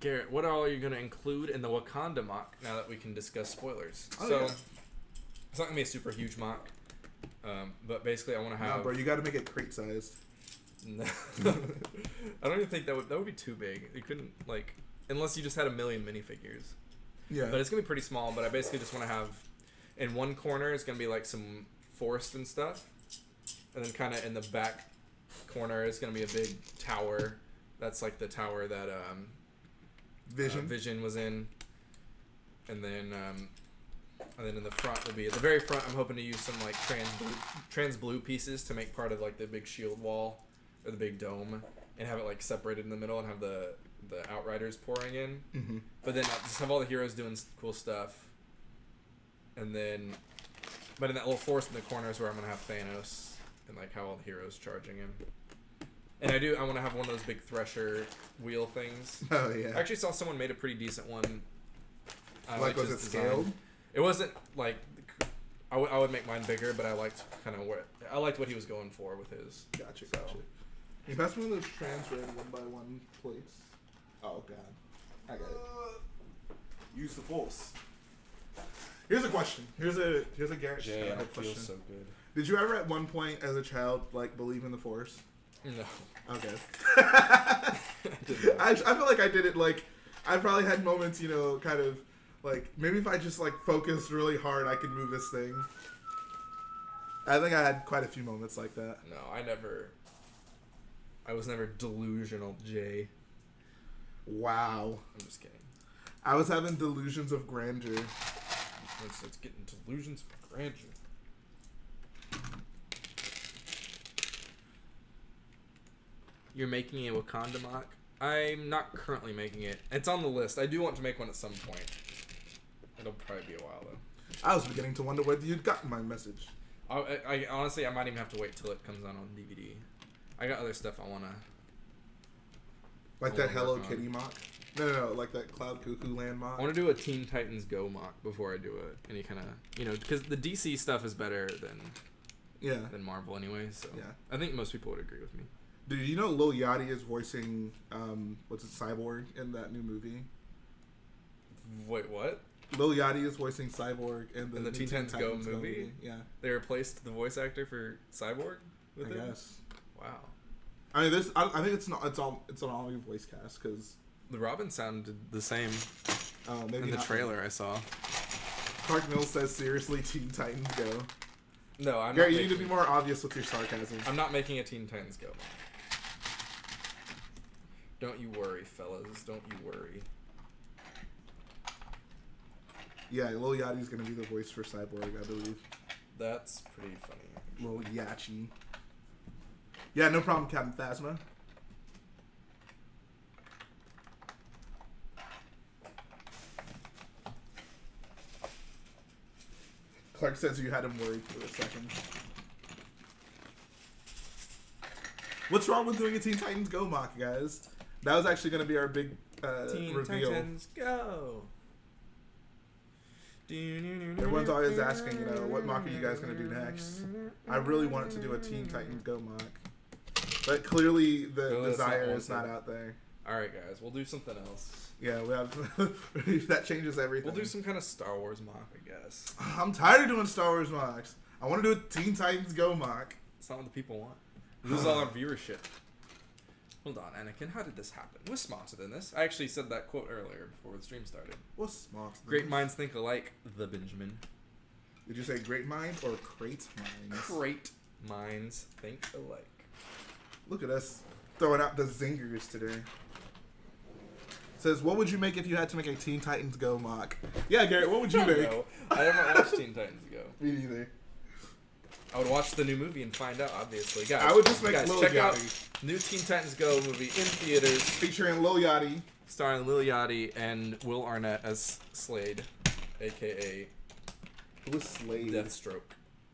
[SPEAKER 2] Garrett, what all are you going to include in the Wakanda MOC now that we can discuss spoilers?
[SPEAKER 1] Oh,
[SPEAKER 2] so
[SPEAKER 1] yeah.
[SPEAKER 2] it's not gonna be a super huge MOC, um, but basically I want to have.
[SPEAKER 1] bro, you got to make it crate sized.
[SPEAKER 2] No. I don't even think that would that would be too big. You couldn't like. unless you just had a million minifigures.
[SPEAKER 1] Yeah.
[SPEAKER 2] But it's gonna be pretty small. But I basically just want to have, in one corner it's gonna be like some forest and stuff, and then kind of in the back corner is gonna be a big tower. That's like the tower that um,
[SPEAKER 1] Vision.
[SPEAKER 2] uh, Vision was in, and then um, and then in the front will be at the very front. I'm hoping to use some like trans blue, trans blue pieces to make part of like the big shield wall or the big dome, and have it like separated in the middle and have the the outriders pouring in.
[SPEAKER 1] hmm
[SPEAKER 2] But then I'll just have all the heroes doing cool stuff, and then, but in that little forest in the corner is where I'm gonna have Thanos and like how all the heroes charging him. And I do. I want to have one of those big thresher wheel things.
[SPEAKER 1] Oh yeah.
[SPEAKER 2] I actually saw someone made a pretty decent one. I
[SPEAKER 1] like
[SPEAKER 2] liked
[SPEAKER 1] was it scaled?
[SPEAKER 2] It wasn't like I, w- I would make mine bigger, but I liked kind of what I liked what he was going for with his.
[SPEAKER 1] Gotcha, gotcha. Can you pass one of those trans red one by one plates? Oh god. I got it. Use the force. Here's a question. Here's a here's a Garrett
[SPEAKER 2] Jhae, I
[SPEAKER 1] Schneider
[SPEAKER 2] feel
[SPEAKER 1] question.
[SPEAKER 2] so good.
[SPEAKER 1] Did you ever at one point as a child like believe in the force?
[SPEAKER 2] No,
[SPEAKER 1] Okay.
[SPEAKER 2] I.
[SPEAKER 1] I, I feel like I did it like I probably had moments, you know, kind of like maybe if I just like focused really hard, I could move this thing. I think I had quite a few moments like that.
[SPEAKER 2] No, I never. I was never delusional, Jhae.
[SPEAKER 1] Wow.
[SPEAKER 2] I'm just kidding.
[SPEAKER 1] I was having delusions of grandeur.
[SPEAKER 2] Let's, let's get into delusions of grandeur. You're making a Wakanda MOC? I'm not currently making it. It's on the list. I do want to make one at some point. It'll probably be a while though.
[SPEAKER 1] I was beginning to wonder whether you'd gotten my message.
[SPEAKER 2] I, I, I honestly, I might even have to wait till it comes out on DVD. I got other stuff I wanna.
[SPEAKER 1] Like that Hello. Kitty MOC. No, no, no, like that Cloud Cuckoo Land MOC.
[SPEAKER 2] I want to do a Teen Titans Go MOC before I do it. Any kind of, you know, because the DC stuff is better than
[SPEAKER 1] Yeah.
[SPEAKER 2] than Marvel anyway. So
[SPEAKER 1] Yeah.
[SPEAKER 2] I think most people would agree with me.
[SPEAKER 1] Dude, you know Lil Yachty is voicing um what's it, Cyborg in that new movie?
[SPEAKER 2] Wait, what?
[SPEAKER 1] Lil Yachty is voicing Cyborg in the,
[SPEAKER 2] In the
[SPEAKER 1] new
[SPEAKER 2] Teen Titans Go
[SPEAKER 1] Go
[SPEAKER 2] movie?
[SPEAKER 1] Yeah,
[SPEAKER 2] They replaced the voice actor for Cyborg with
[SPEAKER 1] I
[SPEAKER 2] it.
[SPEAKER 1] guess.
[SPEAKER 2] Wow.
[SPEAKER 1] I mean, this. I, I think it's not. It's all. It's an all new voice cast because
[SPEAKER 2] The Robin sounded the same
[SPEAKER 1] uh, maybe
[SPEAKER 2] in the
[SPEAKER 1] not-
[SPEAKER 2] trailer I saw.
[SPEAKER 1] Clark Mills says, "Seriously, Teen Titans Go."
[SPEAKER 2] No, I'm
[SPEAKER 1] Gary,
[SPEAKER 2] not
[SPEAKER 1] you need to be more obvious with your sarcasm.
[SPEAKER 2] I'm not making a Teen Titans Go. Don't you worry, fellas. Don't you worry.
[SPEAKER 1] Yeah, Lil Yachty's gonna be the voice for Cyborg, I believe.
[SPEAKER 2] That's pretty funny.
[SPEAKER 1] Lil Yachty. Yeah, no problem, Captain Phasma. Clark says you had him worried for a second. What's wrong with doing a Teen Titans Go MOC, guys? That was actually going to be our big uh,
[SPEAKER 2] Teen
[SPEAKER 1] reveal.
[SPEAKER 2] Titans Go.
[SPEAKER 1] Everyone's always asking, you know, what MOC are you guys going to do next? I really wanted to do a Teen Titans Go MOC. But clearly the
[SPEAKER 2] oh, it's not
[SPEAKER 1] desire is not out there.
[SPEAKER 2] All right, guys, we'll do something else.
[SPEAKER 1] Yeah, we have that changes everything.
[SPEAKER 2] We'll do some kind of Star Wars MOC, I guess.
[SPEAKER 1] I'm tired of doing Star Wars MOCs. I want to do a Teen Titans Go MOC.
[SPEAKER 2] It's not what the people want. Lose all our viewership. Hold on, Anakin. How did this happen? We're smarter than this. I actually said that quote earlier before the stream started.
[SPEAKER 1] What's smart?
[SPEAKER 2] Great minds think alike. The Benjamin.
[SPEAKER 1] Did you say great mind or crate minds?
[SPEAKER 2] Great minds think alike.
[SPEAKER 1] Look at us throwing out the zingers today. Says, what would you make if you had to make a Teen Titans Go MOC? Yeah, Garrett, what would you make?
[SPEAKER 2] No, I haven't watched Teen Titans Go.
[SPEAKER 1] Me neither.
[SPEAKER 2] I would watch the new movie and find out. Obviously, guys.
[SPEAKER 1] I would just make
[SPEAKER 2] guys,
[SPEAKER 1] Lil
[SPEAKER 2] check out
[SPEAKER 1] Yachty
[SPEAKER 2] new Teen Titans Go movie in theaters,
[SPEAKER 1] featuring Lil Yachty.
[SPEAKER 2] starring Lil Yachty and Will Arnett as Slade, aka
[SPEAKER 1] Who was Slade?
[SPEAKER 2] Deathstroke.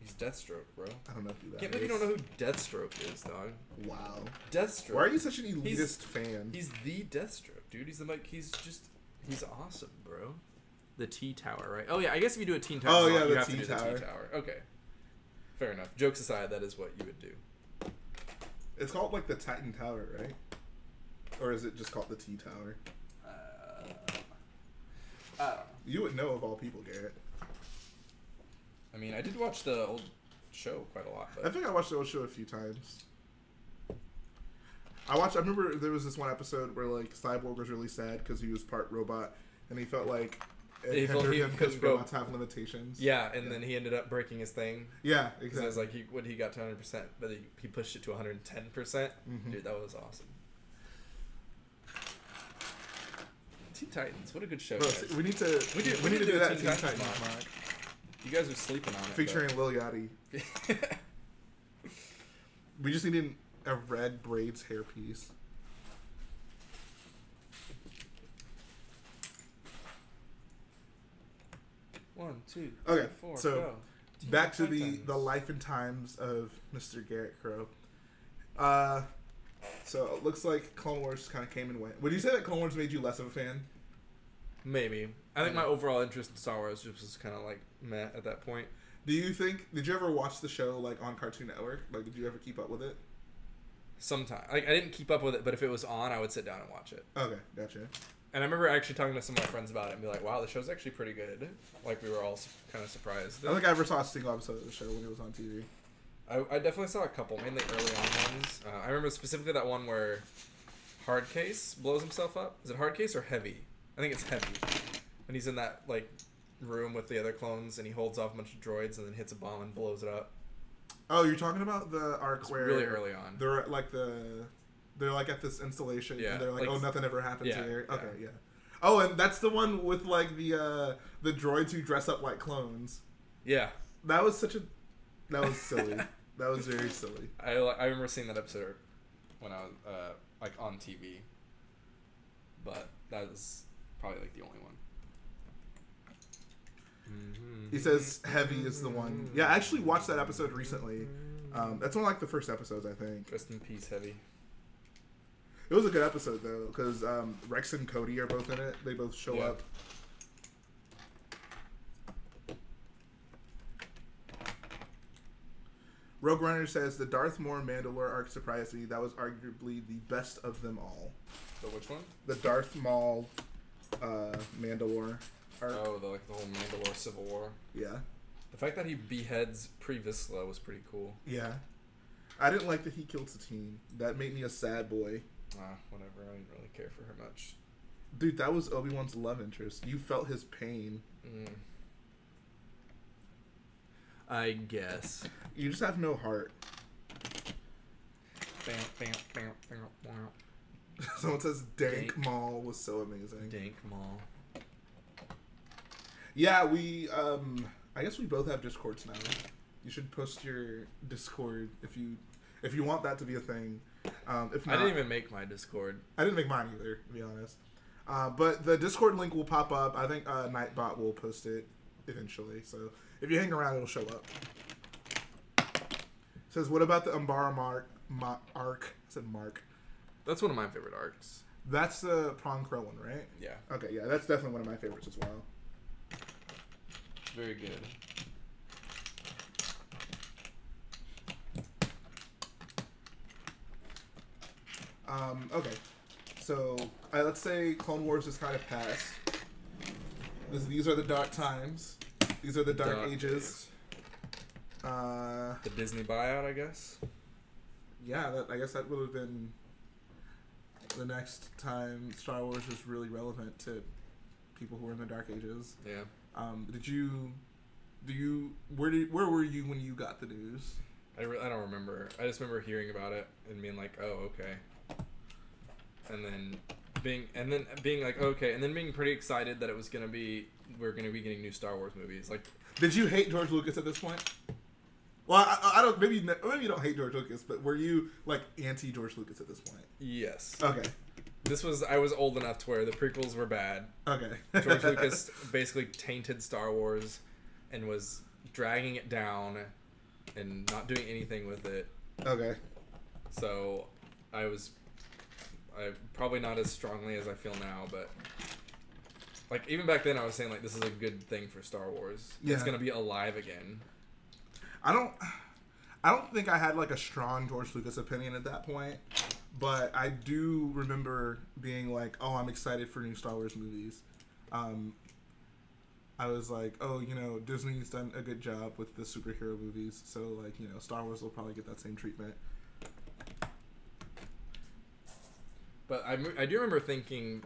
[SPEAKER 2] He's Deathstroke, bro.
[SPEAKER 1] I don't know who that
[SPEAKER 2] Can't believe you don't know who Deathstroke is, dog.
[SPEAKER 1] Wow.
[SPEAKER 2] Deathstroke.
[SPEAKER 1] Why are you such an elitist
[SPEAKER 2] He's-
[SPEAKER 1] fan?
[SPEAKER 2] He's the Deathstroke, dude. He's the, like he's just he's awesome, bro. The T Tower, right? Oh yeah, I guess if you do a Teen Titans,
[SPEAKER 1] Oh,
[SPEAKER 2] MOC,
[SPEAKER 1] yeah,
[SPEAKER 2] you
[SPEAKER 1] the
[SPEAKER 2] have to
[SPEAKER 1] T
[SPEAKER 2] do the T Tower. Okay, fair enough. Jokes aside, that is what you would do.
[SPEAKER 1] It's called like the Titan Tower, right? Or is it just called the T Tower?
[SPEAKER 2] Uh,
[SPEAKER 1] You would know of all people, Garrett.
[SPEAKER 2] I mean, I did watch the old show quite a lot,
[SPEAKER 1] I think I watched the old show a few times. I watched. I remember there was this one episode where like Cyborg was really sad because he was part robot, and he felt like it
[SPEAKER 2] He felt he
[SPEAKER 1] him because robots have limitations.
[SPEAKER 2] Yeah, and then he ended up breaking his thing.
[SPEAKER 1] yeah,
[SPEAKER 2] Because
[SPEAKER 1] exactly.
[SPEAKER 2] I was like, he, when he got to 100%, but he, he pushed it to 110%.
[SPEAKER 1] Mhm.
[SPEAKER 2] Dude, that was awesome. Teen Titans, what a good show,
[SPEAKER 1] Bro, we need to
[SPEAKER 2] We do-
[SPEAKER 1] we, need to do
[SPEAKER 2] a
[SPEAKER 1] that
[SPEAKER 2] Teen
[SPEAKER 1] Teen
[SPEAKER 2] Titans
[SPEAKER 1] Titans.
[SPEAKER 2] You guys are sleeping on it.
[SPEAKER 1] featuring Lil Yachty. We just needed a red braids hairpiece.
[SPEAKER 2] One, two,
[SPEAKER 1] Okay,
[SPEAKER 2] four,
[SPEAKER 1] so
[SPEAKER 2] go.
[SPEAKER 1] Back to the the life and times of Mr. Garrett Crow. Uh, so it looks like Clone Wars just kind of came and went. Would you say that Clone Wars made you less of a fan?
[SPEAKER 2] Maybe. I think my overall interest in Star Wars just was kind of like meh at that point.
[SPEAKER 1] Do you think? Did you ever watch the show like on Cartoon Network? Like, did you ever keep up with it?
[SPEAKER 2] Sometime, like I didn't keep up with it, but if it was on, I would sit down and watch it.
[SPEAKER 1] Okay, gotcha.
[SPEAKER 2] And I remember actually talking to some of my friends about it and be like, "Wow, the show's actually pretty good." Like we were all kind of surprised.
[SPEAKER 1] I don't think I ever saw a single episode of the show when it was on TV.
[SPEAKER 2] I, I definitely saw a couple, mainly early on ones. Uh, I remember specifically that one where Hardcase blows himself up. Is it Hardcase or Heavy? I think it's Heavy. And he's in that like room with the other clones and he holds off a bunch of droids and then hits a bomb and blows it up.
[SPEAKER 1] Oh, you're talking about the arc
[SPEAKER 2] It's
[SPEAKER 1] where
[SPEAKER 2] really early on.
[SPEAKER 1] they're like the they're like at this installation
[SPEAKER 2] Yeah,
[SPEAKER 1] and they're like,
[SPEAKER 2] like-
[SPEAKER 1] oh nothing ever happens
[SPEAKER 2] yeah,
[SPEAKER 1] here okay yeah. Oh and that's the one with like the uh the droids who dress up like clones.
[SPEAKER 2] Yeah,
[SPEAKER 1] that was such a that was silly. That was very silly.
[SPEAKER 2] I I remember seeing that episode when I was uh, like on TV, but that was probably like the only one.
[SPEAKER 1] He says heavy is the one yeah i actually watched that episode recently um that's one of like the first episodes i think
[SPEAKER 2] Rest in peace, Heavy.
[SPEAKER 1] it was a good episode though because um rex and cody are both in it they both show
[SPEAKER 2] Yeah.
[SPEAKER 1] up Rogue Runner says the Darth Maul Mandalore arc surprised me. That was arguably the best of them all.
[SPEAKER 2] So which one?
[SPEAKER 1] The Darth Maul uh, Mandalore arc.
[SPEAKER 2] Oh, the like the whole Mandalore Civil War.
[SPEAKER 1] Yeah,
[SPEAKER 2] The fact that he beheads Pre Vizsla was pretty cool.
[SPEAKER 1] yeah. I didn't like that he killed Satine. That made me a sad boy.
[SPEAKER 2] Ah, whatever. I didn't really care for her much.
[SPEAKER 1] Dude, that was Obi Wan's love interest. You felt his pain.
[SPEAKER 2] Mm. I guess.
[SPEAKER 1] You just have no heart. Bam, bam, bam. Someone says Dank,
[SPEAKER 2] Dank.
[SPEAKER 1] Maul was so amazing.
[SPEAKER 2] Dank Maul.
[SPEAKER 1] Yeah, we um I guess we both have discords now. You should post your Discord if you if you want that to be a thing. Um if
[SPEAKER 2] I didn't even make my Discord.
[SPEAKER 1] I didn't make mine either, to be honest. Uh, but the Discord link will pop up. I think uh, Nightbot will post it eventually. So if you hang around, it'll show up. says, what about the Umbara Mark, Ma- arc? I said Mark.
[SPEAKER 2] That's one of my favorite arcs.
[SPEAKER 1] That's the Pong Krell one, right?
[SPEAKER 2] Yeah,
[SPEAKER 1] Okay, yeah, that's definitely one of my favorites as well.
[SPEAKER 2] Very good.
[SPEAKER 1] Um, okay, so uh, let's say Clone Wars is kind of past. This, these are the dark times. These are the dark, ages. Uh,
[SPEAKER 2] The Disney buyout, I guess.
[SPEAKER 1] yeah, that, I guess that would have been the next time Star Wars was really relevant to people who were in the Dark Ages.
[SPEAKER 2] Yeah.
[SPEAKER 1] Um, did you, do you, where did, where were you when you got the news?
[SPEAKER 2] I, re- I don't remember. I just remember hearing about it and being like, oh, okay. And then being and then being like, okay, and then being pretty excited that it was gonna be we're gonna be getting new Star Wars movies. Like,
[SPEAKER 1] Did you hate George Lucas at this point? Well, I, I- I don't. Maybe maybe you don't hate George Lucas, but were you like anti George Lucas at this point?
[SPEAKER 2] yes,
[SPEAKER 1] Okay.
[SPEAKER 2] This was I was old enough to where the prequels were bad.
[SPEAKER 1] Okay.
[SPEAKER 2] George Lucas basically tainted Star Wars and was dragging it down and not doing anything with it.
[SPEAKER 1] Okay.
[SPEAKER 2] So I was I probably not as strongly as I feel now, but like even back then I was saying like this is a good thing for Star Wars.
[SPEAKER 1] Yeah.
[SPEAKER 2] It's gonna be alive again.
[SPEAKER 1] I don't. I don't think I had like a strong George Lucas opinion at that point, but I do remember being like, "Oh, I'm excited for new Star Wars movies." Um, I was like, "Oh, you know, Disney's done a good job with the superhero movies, so like, you know, Star Wars will probably get that same treatment."
[SPEAKER 2] But I, I do remember thinking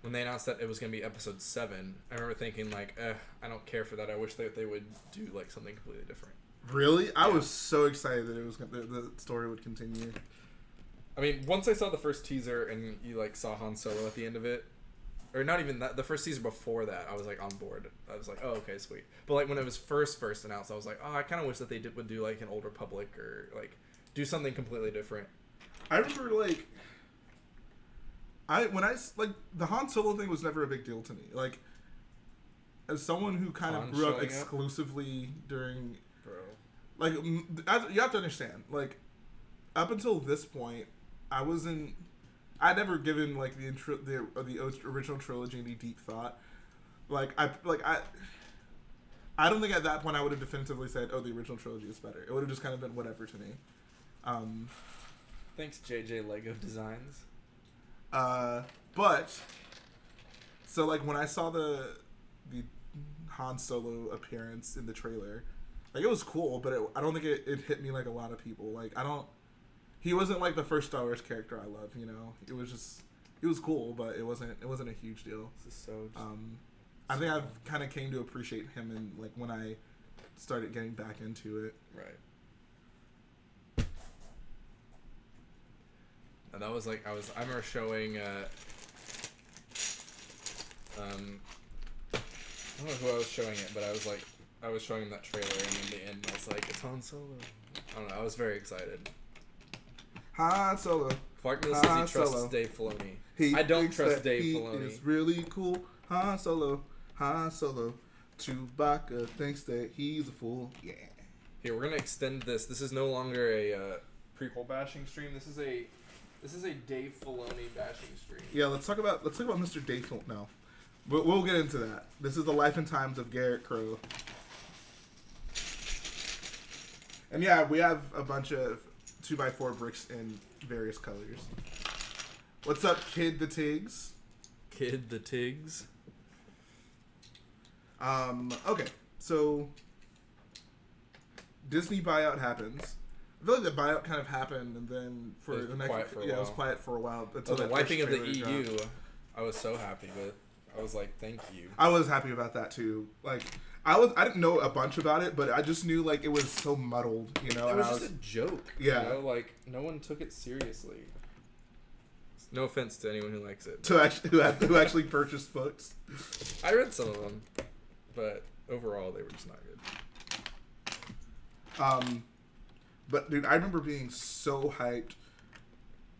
[SPEAKER 2] when they announced that it was gonna be episode seven. I remember thinking like, eh, I don't care for that. I wish that they would do like something completely different.
[SPEAKER 1] Really, I
[SPEAKER 2] Yeah.
[SPEAKER 1] was so excited that it was gonna, the, the story would continue.
[SPEAKER 2] I mean, once I saw the first teaser and you like saw Han Solo at the end of it, or not even that, the first teaser before that, I was like on board. I was like, oh, okay, sweet. But like when it was first first announced, I was like, oh, I kind of wish that they did, would do like an Old Republic or like do something completely different.
[SPEAKER 1] I remember like I when I like the Han Solo thing was never a big deal to me. Like as someone who kind
[SPEAKER 2] Han
[SPEAKER 1] of grew up
[SPEAKER 2] showing up?
[SPEAKER 1] exclusively during
[SPEAKER 2] Bro,
[SPEAKER 1] like you have to understand like up until this point I wasn't I'd never given like the intro the the original trilogy any deep thought. Like I like I I don't think at that point I would have definitively said, "Oh, the original trilogy is better." It would have just kind of been whatever to me. Um,
[SPEAKER 2] thanks JJ Lego Designs.
[SPEAKER 1] Uh, but so like when I saw the the Han Solo appearance in the trailer, like it was cool, but it, I don't think it, it hit me like a lot of people. Like I don't, he wasn't like the first Star Wars character I love. You know, it was just it was cool, but it wasn't it wasn't a huge deal.
[SPEAKER 2] This is so.
[SPEAKER 1] Um, I think I've kind of came to appreciate him and like when I started getting back into it.
[SPEAKER 2] Right. And that was like I was I remember showing uh um I don't know who I was showing it, but I was like I was showing him that trailer and in the end I was like, It's Han Solo. I don't know, I was very excited.
[SPEAKER 1] Han Solo.
[SPEAKER 2] Clark Miller says he trusts
[SPEAKER 1] Solo.
[SPEAKER 2] Dave Filoni.
[SPEAKER 1] He
[SPEAKER 2] I don't trust Dave
[SPEAKER 1] he
[SPEAKER 2] Filoni.
[SPEAKER 1] is really cool. Han Solo, Han Solo. Chewbacca thinks that he's a fool. Yeah.
[SPEAKER 2] Here, we're gonna extend this. This is no longer a uh, prequel bashing stream. This is a this is a Dave Filoni bashing stream.
[SPEAKER 1] Yeah. Let's talk about let's talk about Mr. Dave. Fil- No, but we'll get into that. This is the life and times of Garrett Crow. And yeah, we have a bunch of two by four bricks in various colors. What's up, Kid the Tigs?
[SPEAKER 2] Kid the Tigs.
[SPEAKER 1] Um, okay, so Disney buyout happens. I feel like the buyout kind of happened, and then for the next
[SPEAKER 2] for
[SPEAKER 1] yeah, it was quiet for a while until
[SPEAKER 2] the
[SPEAKER 1] that
[SPEAKER 2] wiping of the EU,
[SPEAKER 1] dropped.
[SPEAKER 2] I was so happy with. I was like, thank you.
[SPEAKER 1] I was happy about that too. Like, I was I didn't know a bunch about it, but I just knew like it was so muddled, you know.
[SPEAKER 2] It
[SPEAKER 1] and
[SPEAKER 2] was
[SPEAKER 1] I
[SPEAKER 2] just a joke.
[SPEAKER 1] Yeah.
[SPEAKER 2] You know, like no one took it seriously. No offense to anyone who likes it.
[SPEAKER 1] to actually who, had, who actually purchased books.
[SPEAKER 2] I read some of them, but overall they were just not good.
[SPEAKER 1] Um, but dude, I remember being so hyped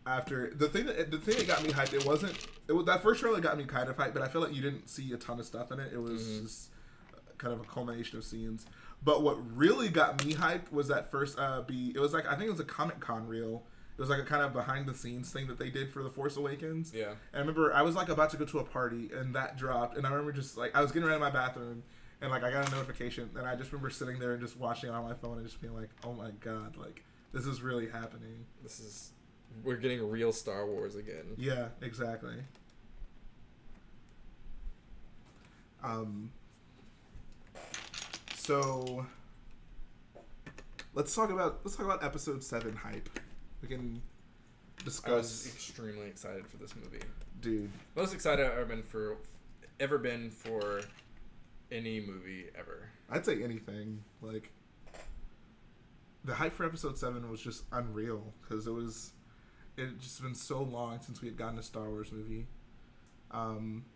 [SPEAKER 1] after the thing that the thing that got me hyped. It wasn't it was that first trailer got me kind of hyped, but I feel like you didn't see a ton of stuff in it. It was
[SPEAKER 2] Mhm.
[SPEAKER 1] just kind of a culmination of scenes. But what really got me hyped was that first uh be it was like I think it was a Comic Con reel. It was like a kind of behind the scenes thing that they did for the Force Awakens.
[SPEAKER 2] Yeah.
[SPEAKER 1] And I remember I was like about to go to a party and that dropped and I remember just like I was getting ready in my bathroom and like I got a notification and I just remember sitting there and just watching it on my phone and just being like, Oh my god, like this is really happening.
[SPEAKER 2] This is we're getting real Star Wars again.
[SPEAKER 1] Yeah, exactly. Um so let's talk about let's talk about episode seven hype. We can discuss.
[SPEAKER 2] I was extremely excited for this movie.
[SPEAKER 1] dude.
[SPEAKER 2] Most excited I've ever been for ever been for any movie ever.
[SPEAKER 1] I'd say anything. Like the hype for episode seven was just unreal because it was it had just been so long since we had gotten a Star Wars movie. Um,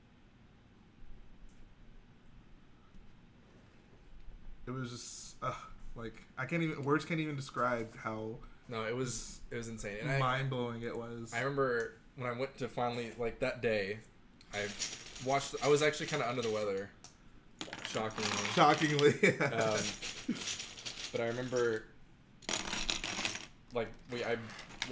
[SPEAKER 1] it was just uh, like I can't even words can't even describe how
[SPEAKER 2] No, it was it was insane. And
[SPEAKER 1] mind blowing it was.
[SPEAKER 2] I remember when I went to finally like that day, I watched. I was actually kind of under the weather, shockingly.
[SPEAKER 1] Shockingly,
[SPEAKER 2] Um, but I remember, like we I,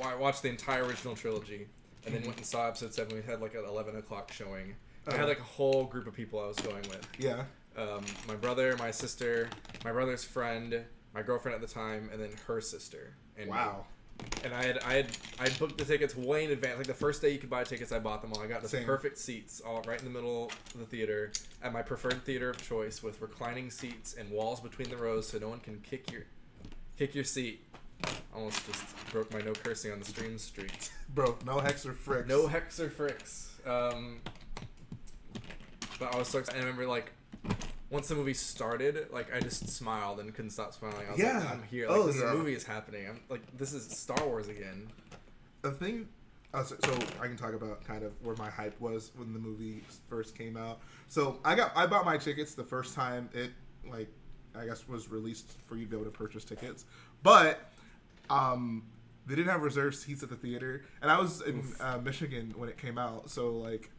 [SPEAKER 2] I watched the entire original trilogy, and then went and saw episode seven. We had like an eleven o'clock showing. I had
[SPEAKER 1] Uh-huh.
[SPEAKER 2] like a whole group of people I was going with.
[SPEAKER 1] yeah.
[SPEAKER 2] Um, my brother, my sister, my brother's friend, my girlfriend at the time, and then her sister. And.
[SPEAKER 1] Wow.
[SPEAKER 2] And I had I had I booked the tickets way in advance. Like the first day you could buy tickets, I bought them all. I got the
[SPEAKER 1] Same.
[SPEAKER 2] perfect seats, all right in the middle of the theater, at my preferred theater of choice, with reclining seats and walls between the rows, so no one can kick your kick your seat. Almost just broke my no cursing on the stream streak.
[SPEAKER 1] Bro, no hex or fricks.
[SPEAKER 2] No hex or fricks. Um, but I was so excited. I remember like once the movie started, like I just smiled and couldn't stop smiling. I was
[SPEAKER 1] Yeah.
[SPEAKER 2] like, I'm here. Like
[SPEAKER 1] Oh,
[SPEAKER 2] this
[SPEAKER 1] yeah.
[SPEAKER 2] movie is happening. I'm like this is Star Wars again.
[SPEAKER 1] the thing uh, so, so i can talk about kind of where my hype was when the movie first came out so i got i bought my tickets the first time it like i guess was released for you to be able to purchase tickets but um they didn't have reserved seats at the theater and i was in uh, michigan when it came out so like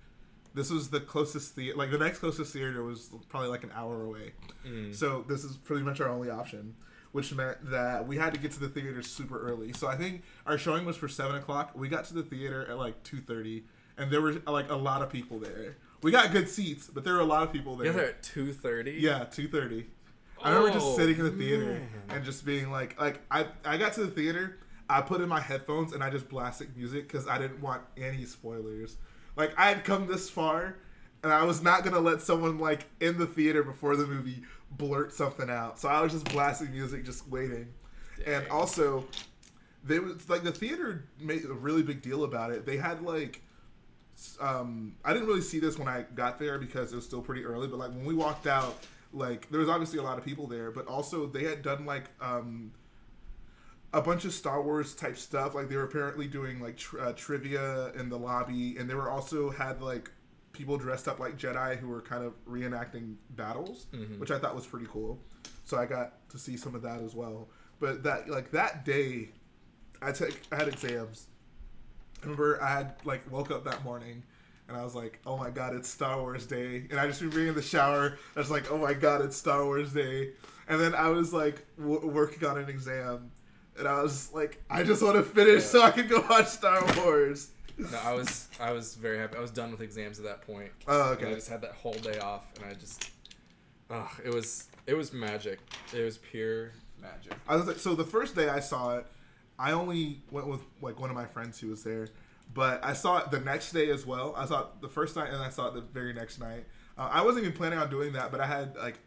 [SPEAKER 1] this was the closest theater like the next closest theater was probably like an hour away
[SPEAKER 2] Mm.
[SPEAKER 1] so this is pretty much our only option, which meant that we had to get to the theater super early. So I think our showing was for seven o'clock. We got to the theater at like two thirty, and there were like a lot of people there. We got good seats, but there were a lot of people there.
[SPEAKER 2] Yeah, at two thirty.
[SPEAKER 1] Yeah, two thirty. I remember just
[SPEAKER 2] Oh,
[SPEAKER 1] sitting in the theater
[SPEAKER 2] man.
[SPEAKER 1] and just being like, like I I got to the theater. I put in my headphones and I just blasted music because I didn't want any spoilers. Like I had come this far, and I was not gonna let someone like in the theater before the movie blurt something out. So I was just blasting music, just waiting. And also, they was like the theater made a really big deal about it. They had like um I didn't really see this when I got there because it was still pretty early, but like when we walked out, like there was obviously a lot of people there, but also they had done like um a bunch of Star Wars type stuff. Like they were apparently doing like tr- uh, trivia in the lobby, and they were also had like people dressed up like Jedi who were kind of reenacting battles,
[SPEAKER 2] Mhm.
[SPEAKER 1] which I thought was pretty cool. So I got to see some of that as well. But that like that day, I took I had exams. I remember I had like woke up that morning. And I was like, "Oh my God, it's Star Wars Day!" And I just remember being in the shower. I was like, "Oh my God, it's Star Wars Day!" And then I was like w- working on an exam, and I was like, "I just want to finish so I can go watch Star Wars."
[SPEAKER 2] No, I was I was very happy. I was done with exams at that point.
[SPEAKER 1] Oh,
[SPEAKER 2] And I just had that whole day off, and I just, oh, it was it was magic. It was pure magic.
[SPEAKER 1] I was like, so the first day I saw it, I only went with like one of my friends who was there, but I saw it the next day as well. I saw it the first night and I saw it the very next night. Uh, I wasn't even planning on doing that, but I had like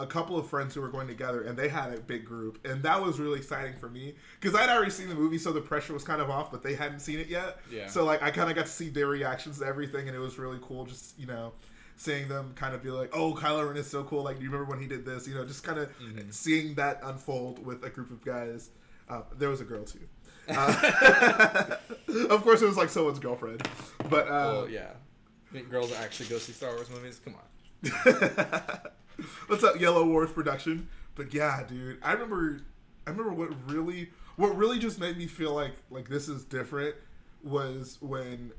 [SPEAKER 1] a couple of friends who were going together and they had a big group and that was really exciting for me because i'd already seen the movie so the pressure was kind of off but they hadn't seen it yet
[SPEAKER 2] Yeah.
[SPEAKER 1] so like i kind of got to see their reactions to everything and it was really cool just you know seeing them kind of be like oh kylo ren is so cool like do you remember when he did this you know just kind of
[SPEAKER 2] Mhm.
[SPEAKER 1] seeing that unfold with a group of guys uh, there was a girl too uh, of course it was like someone's girlfriend but uh,
[SPEAKER 2] well, yeah. Think girls actually go see Star Wars movies? Come on.
[SPEAKER 1] What's up, Yellow Wars production? But yeah, dude, I remember, I remember what really, what really just made me feel like like this is different was when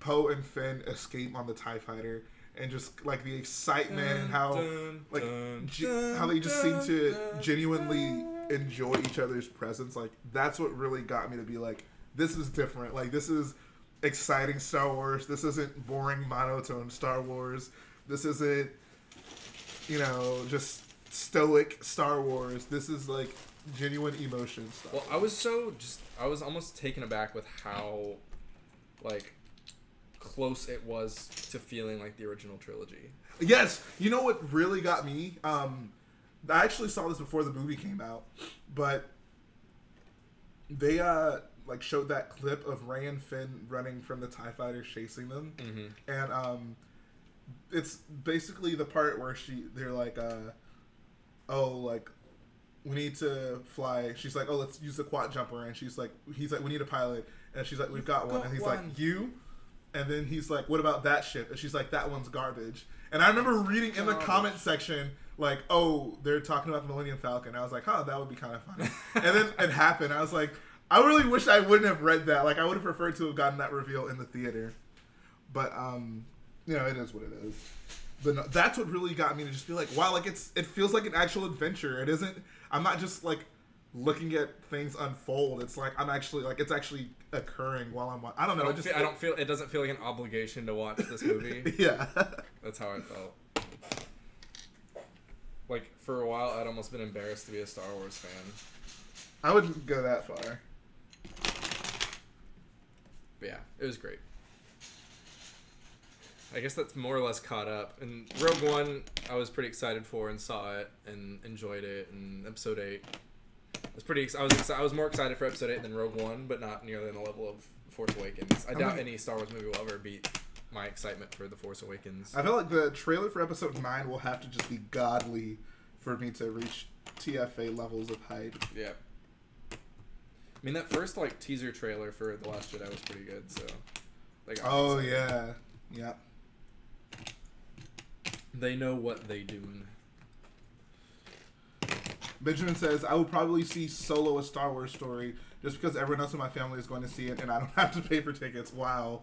[SPEAKER 1] Poe and Finn escape on the Tie Fighter and just like the excitement and how
[SPEAKER 2] Dun,
[SPEAKER 1] like
[SPEAKER 2] dun,
[SPEAKER 1] ge- how they just seem to
[SPEAKER 2] dun,
[SPEAKER 1] genuinely enjoy each other's presence. Like that's what really got me to be like, this is different. Like this is exciting Star Wars. This isn't boring monotone Star Wars. This isn't you know just stoic Star Wars. This is like genuine emotion stuff.
[SPEAKER 2] Well, I was so just I was almost taken aback with how like close it was to feeling like the original trilogy.
[SPEAKER 1] Yes, you know what really got me? Um, I actually saw this before the movie came out, but they uh like showed that clip of Rey and Finn running from the Tie Fighters chasing them,
[SPEAKER 2] Mm-hmm.
[SPEAKER 1] and um, it's basically the part where she they're like uh, oh like we need to fly. She's like, oh, let's use the quad jumper, and she's like, he's like, we need a pilot, and she's like, we've got one, and he's
[SPEAKER 2] one.
[SPEAKER 1] like, you, and then he's like, what about that ship? And she's like, that one's garbage. And I remember reading in the comment section like, oh, they're talking about the Millennium Falcon. I was like, huh, that would be kind of funny. and then it happened. I was like, I really wish I wouldn't have read that. Like, I would have preferred to have gotten that reveal in the theater. But um, you know, it is what it is. But no, that's what really got me to just be like, wow, like it's it feels like an actual adventure. It isn't. I'm not just like looking at things unfold. It's like I'm actually like it's actually occurring while I'm. I don't
[SPEAKER 2] I
[SPEAKER 1] know.
[SPEAKER 2] don't,
[SPEAKER 1] it just,
[SPEAKER 2] feel, I don't feel it doesn't feel like an obligation to watch this movie.
[SPEAKER 1] Yeah.
[SPEAKER 2] That's how I felt. Like for a while, I'd almost been embarrassed to be a Star Wars fan.
[SPEAKER 1] I wouldn't go that far.
[SPEAKER 2] But yeah, it was great. I guess that's more or less caught up. And Rogue One, I was pretty excited for and saw it and enjoyed it. And Episode Eight, was pretty. ex- I was exci- I was more excited for episode eight than Rogue One, but not nearly on the level of Force Awakens. I
[SPEAKER 1] I'm
[SPEAKER 2] doubt
[SPEAKER 1] gonna-
[SPEAKER 2] any Star Wars movie will ever beat my excitement for the Force Awakens.
[SPEAKER 1] I feel like the trailer for episode nine will have to just be godly for me to reach TFA levels of hype.
[SPEAKER 2] Yeah. I mean that first like teaser trailer for the Last Jedi was pretty good. So. Like,
[SPEAKER 1] Oh yeah, yeah.
[SPEAKER 2] They know what they doing.
[SPEAKER 1] Benjamin says, I will probably see Solo a Star Wars story just because everyone else in my family is going to see it and I don't have to pay for tickets. Wow.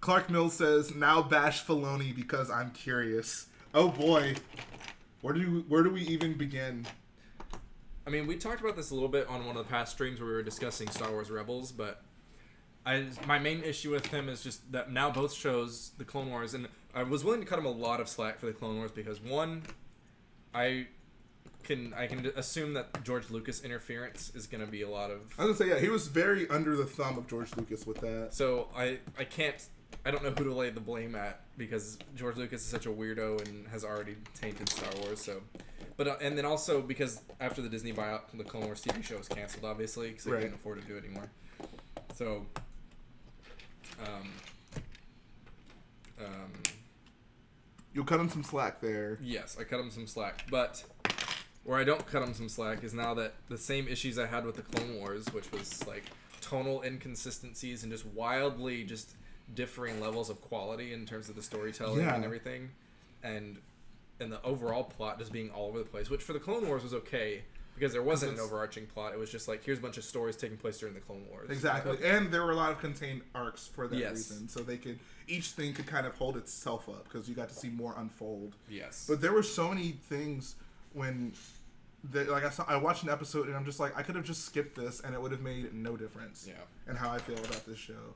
[SPEAKER 1] Clark Mills says, now bash Filoni because I'm curious. Oh boy. Where do we, where do we even begin?
[SPEAKER 2] I mean, we talked about this a little bit on one of the past streams where we were discussing Star Wars Rebels, but I my main issue with him is just that now both shows the Clone Wars, and I was willing to cut him a lot of slack for the Clone Wars because one, I can I can assume that George Lucas interference is going to be a lot of.
[SPEAKER 1] I was gonna say, yeah, he was very under the thumb of George Lucas with that.
[SPEAKER 2] So I I can't I don't know who to lay the blame at because George Lucas is such a weirdo and has already tainted Star Wars. So, but uh, and then also because after the Disney buyout, the Clone Wars TV show was canceled, obviously because they
[SPEAKER 1] Right.
[SPEAKER 2] couldn't afford to do it anymore. So, um, um,
[SPEAKER 1] You'll cut him some slack there.
[SPEAKER 2] yes, I cut him some slack, but. Where I don't cut him some slack is now that the same issues I had with the Clone Wars, which was like tonal inconsistencies and just wildly just differing levels of quality in terms of the storytelling
[SPEAKER 1] Yeah.
[SPEAKER 2] and everything, and and the overall plot just being all over the place. Which for the Clone Wars was okay because there wasn't an overarching plot. It was just like here's a bunch of stories taking place during the Clone Wars.
[SPEAKER 1] Exactly, and there were a lot of contained arcs for that
[SPEAKER 2] Yes.
[SPEAKER 1] reason, so they could each thing could kind of hold itself up because you got to see more unfold.
[SPEAKER 2] Yes.
[SPEAKER 1] But there were so many things when, that like I saw, I watched an episode and I'm just like I could have just skipped this and it would have made no difference.
[SPEAKER 2] yeah.
[SPEAKER 1] And how I feel about this show.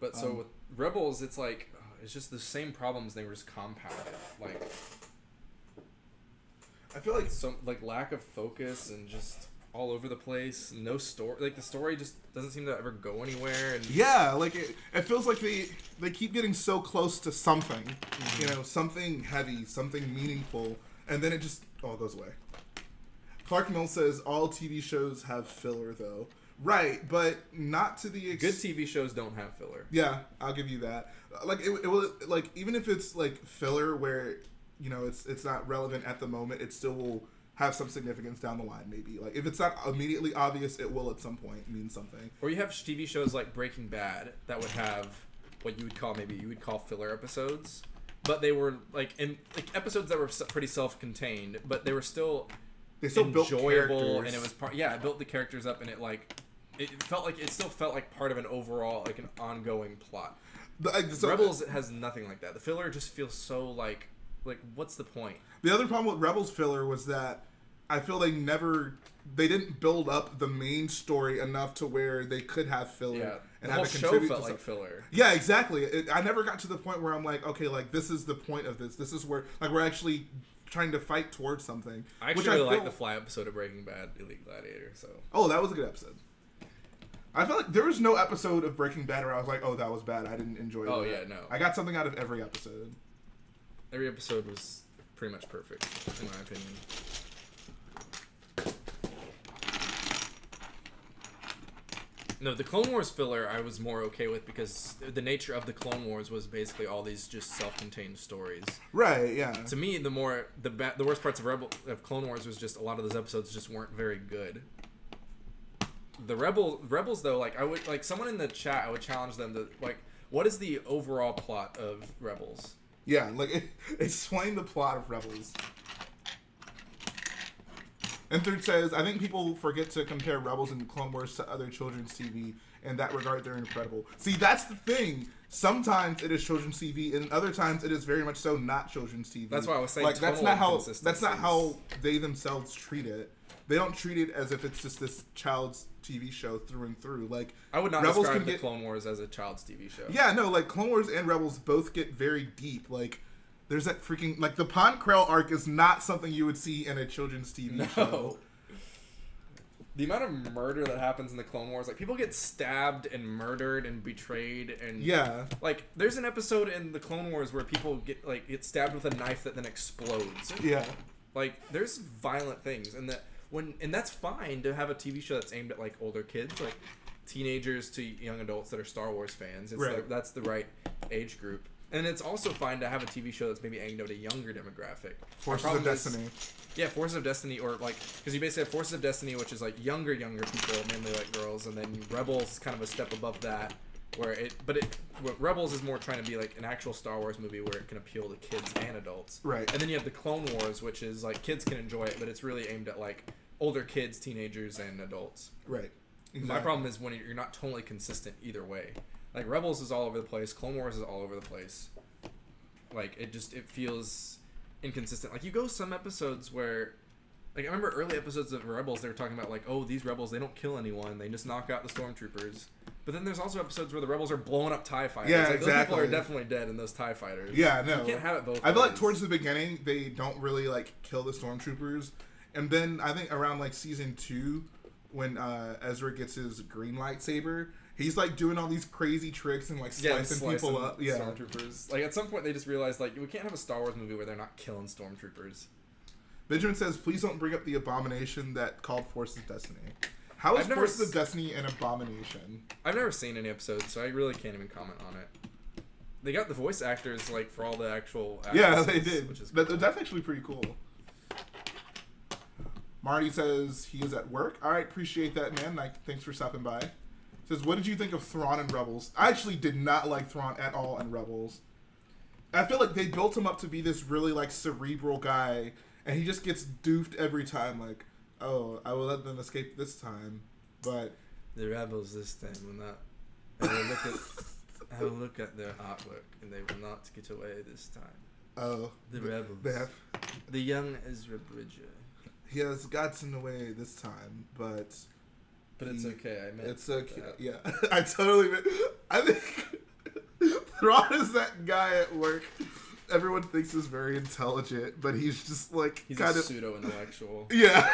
[SPEAKER 2] But so
[SPEAKER 1] Um,
[SPEAKER 2] with Rebels, it's like uh, it's just the same problems. They were just compounded. Like
[SPEAKER 1] I feel like
[SPEAKER 2] some like lack of focus and just all over the place. No story. Like the story just doesn't seem to ever go anywhere. And
[SPEAKER 1] yeah, like it, it feels like they they keep getting so close to something, you mm-hmm. know, something heavy, something meaningful, and then it just all goes away. Clark Mill says all TV shows have filler though. Right, but not to the
[SPEAKER 2] good. TV shows don't have filler.
[SPEAKER 1] Yeah, I'll give you that. Like it, it will like even if it's like filler where you know it's it's not relevant at the moment, it still will have some significance down the line. Maybe like if it's not immediately obvious, it will at some point mean something.
[SPEAKER 2] Or you have TV shows like Breaking Bad that would have what you would call maybe you would call filler episodes, but they were like in like episodes that were pretty self-contained, but they were still
[SPEAKER 1] They still built
[SPEAKER 2] enjoyable and it was part yeah it built the characters up and it like it felt like it still felt like part of an overall like an ongoing plot
[SPEAKER 1] The, so-
[SPEAKER 2] rebels has nothing like that the filler just feels so like like what's the point
[SPEAKER 1] The other problem with Rebels filler was that I feel they never they didn't build up the main story enough to where they could have filler
[SPEAKER 2] yeah
[SPEAKER 1] and
[SPEAKER 2] the
[SPEAKER 1] have
[SPEAKER 2] whole
[SPEAKER 1] it
[SPEAKER 2] show
[SPEAKER 1] contribute
[SPEAKER 2] felt
[SPEAKER 1] to
[SPEAKER 2] like filler
[SPEAKER 1] Yeah, exactly. It, I never got to the point where I'm like, okay, like this is the point of this. This is where like we're actually trying to fight towards something.
[SPEAKER 2] I actually really like the fly episode of Breaking Bad Elite Gladiator so
[SPEAKER 1] Oh, that was a good episode. I felt like there was no episode of Breaking Bad where I was like, "Oh, that was bad. I didn't enjoy it."
[SPEAKER 2] Oh, yeah, no.
[SPEAKER 1] I got something out of every episode.
[SPEAKER 2] Every episode was pretty much perfect in my opinion No, the Clone Wars filler I was more okay with because the nature of the Clone Wars was basically all these just self-contained stories.
[SPEAKER 1] Right? Yeah.
[SPEAKER 2] To me, the more the ba- the worst parts of Rebel of Clone Wars was just a lot of those episodes just weren't very good. The Rebel Rebels though, like I would like someone in the chat, I would challenge them to like, what is the overall plot of Rebels?
[SPEAKER 1] Yeah. Like explain the plot of Rebels. And third says, I think people forget to compare Rebels and Clone Wars to other children's TV. In that regard, they're incredible. See, that's the thing. Sometimes it is children's TV, and other times it is very much so not children's TV.
[SPEAKER 2] That's why I was saying
[SPEAKER 1] like that's not how that's not how they themselves treat it. They don't treat it as if it's just this child's TV show through and through. Like
[SPEAKER 2] I would not
[SPEAKER 1] Rebels
[SPEAKER 2] describe the
[SPEAKER 1] get-
[SPEAKER 2] Clone Wars as a child's TV show.
[SPEAKER 1] yeah, no, like Clone Wars and Rebels both get very deep. Like there's that freaking like the Pong Krell arc is not something you would see in a children's TV show.
[SPEAKER 2] No. The amount of murder that happens in the Clone Wars, like people get stabbed and murdered and betrayed and
[SPEAKER 1] Yeah.
[SPEAKER 2] Like there's an episode in the Clone Wars where people get like get stabbed with a knife that then explodes.
[SPEAKER 1] Yeah.
[SPEAKER 2] Like there's violent things and that when and that's fine to have a TV show that's aimed at like older kids, like teenagers to young adults that are Star Wars fans. It's
[SPEAKER 1] Right.
[SPEAKER 2] the, that's the right age group. And it's also fine to have a TV show that's maybe aimed at a younger demographic.
[SPEAKER 1] Forces of
[SPEAKER 2] problem is-
[SPEAKER 1] Destiny.
[SPEAKER 2] yeah, Forces of Destiny, or like, because you basically have Forces of Destiny, which is like younger, younger people, mainly like girls, and then Rebels, kind of a step above that, where it, but it, what Rebels is more trying to be like an actual Star Wars movie where it can appeal to kids and adults.
[SPEAKER 1] Right.
[SPEAKER 2] And then you have the Clone Wars, which is like kids can enjoy it, but it's really aimed at like older kids, teenagers, and adults.
[SPEAKER 1] Right.
[SPEAKER 2] My problem is when you're not totally consistent either way. Like Rebels is all over the place, Clone Wars is all over the place. Like it just it feels inconsistent. Like you go some episodes where like I remember early episodes of Rebels they were talking about like oh these rebels they don't kill anyone they just knock out the stormtroopers. But then there's also episodes where the rebels are blowing up Tie fighters.
[SPEAKER 1] Yeah,
[SPEAKER 2] like, Those people
[SPEAKER 1] exactly.
[SPEAKER 2] are definitely dead in those Tie fighters.
[SPEAKER 1] Yeah, no.
[SPEAKER 2] You can't have it both.
[SPEAKER 1] I feel like towards the beginning they don't really like kill the stormtroopers, and then I think around like season two, when uh, Ezra gets his green lightsaber, he's like doing all these crazy tricks and like
[SPEAKER 2] yeah,
[SPEAKER 1] slicing people up. Yeah,
[SPEAKER 2] stormtroopers. Like at some point they just realized like we can't have a Star Wars movie where they're not killing stormtroopers.
[SPEAKER 1] Benjamin says, "Please don't bring up the abomination that called Forces Destiny." How is Forces of Destiny an abomination?
[SPEAKER 2] I've never seen any episodes, so I really can't even comment on it. They got the voice actors like for all the actual.
[SPEAKER 1] Yeah, they did.
[SPEAKER 2] Which is
[SPEAKER 1] But
[SPEAKER 2] cool.
[SPEAKER 1] that's actually pretty cool. Marty says he is at work. All right, appreciate that, man. Like, thanks for stopping by. Says, what did you think of Thrawn and Rebels? I actually did not like Thrawn at all in Rebels. I feel like they built him up to be this really like cerebral guy, and he just gets doofed every time. Like, oh, I will let them escape this time, but
[SPEAKER 2] the rebels this time will not. I will look at. I will look at their artwork, and they will not get away this time.
[SPEAKER 1] oh,
[SPEAKER 2] The
[SPEAKER 1] th-
[SPEAKER 2] rebels.
[SPEAKER 1] They have,
[SPEAKER 2] The young Ezra Bridger.
[SPEAKER 1] he has gotten away this time, but
[SPEAKER 2] But it's
[SPEAKER 1] He-
[SPEAKER 2] okay. I meant
[SPEAKER 1] It's okay.
[SPEAKER 2] that.
[SPEAKER 1] Yeah, I totally. meant- I think Thrawn is that guy at work. Everyone thinks is very intelligent, but he's just like
[SPEAKER 2] He's
[SPEAKER 1] kind
[SPEAKER 2] a
[SPEAKER 1] of.
[SPEAKER 2] pseudo intellectual.
[SPEAKER 1] Yeah,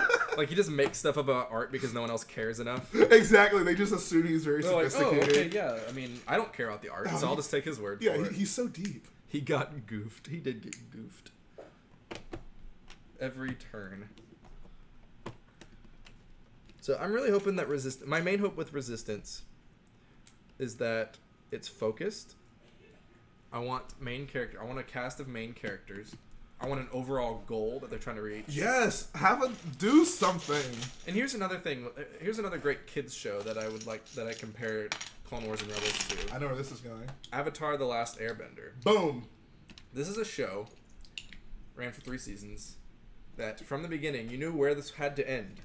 [SPEAKER 2] like he just makes stuff about art because no one else cares enough.
[SPEAKER 1] exactly. They just assume he's very
[SPEAKER 2] They're like, oh,
[SPEAKER 1] sophisticated.
[SPEAKER 2] okay, yeah. I mean, I don't care about the art,
[SPEAKER 1] No,
[SPEAKER 2] so I'll
[SPEAKER 1] he-
[SPEAKER 2] just take his word
[SPEAKER 1] yeah,
[SPEAKER 2] for
[SPEAKER 1] he, he's so deep.
[SPEAKER 2] He got goofed. He did get goofed. Every turn. So I'm really hoping that resist. My main hope with Resistance is that it's focused. I want main character. I want a cast of main characters. I want an overall goal that they're trying to reach.
[SPEAKER 1] Yes, have a do something.
[SPEAKER 2] And here's another thing. uh, Here's another great kids show that I would like that I compare Clone Wars and Rebels to.
[SPEAKER 1] I know where this is going.
[SPEAKER 2] Avatar: The Last Airbender.
[SPEAKER 1] Boom.
[SPEAKER 2] This is a show ran for three seasons that from the beginning you knew where this had to end.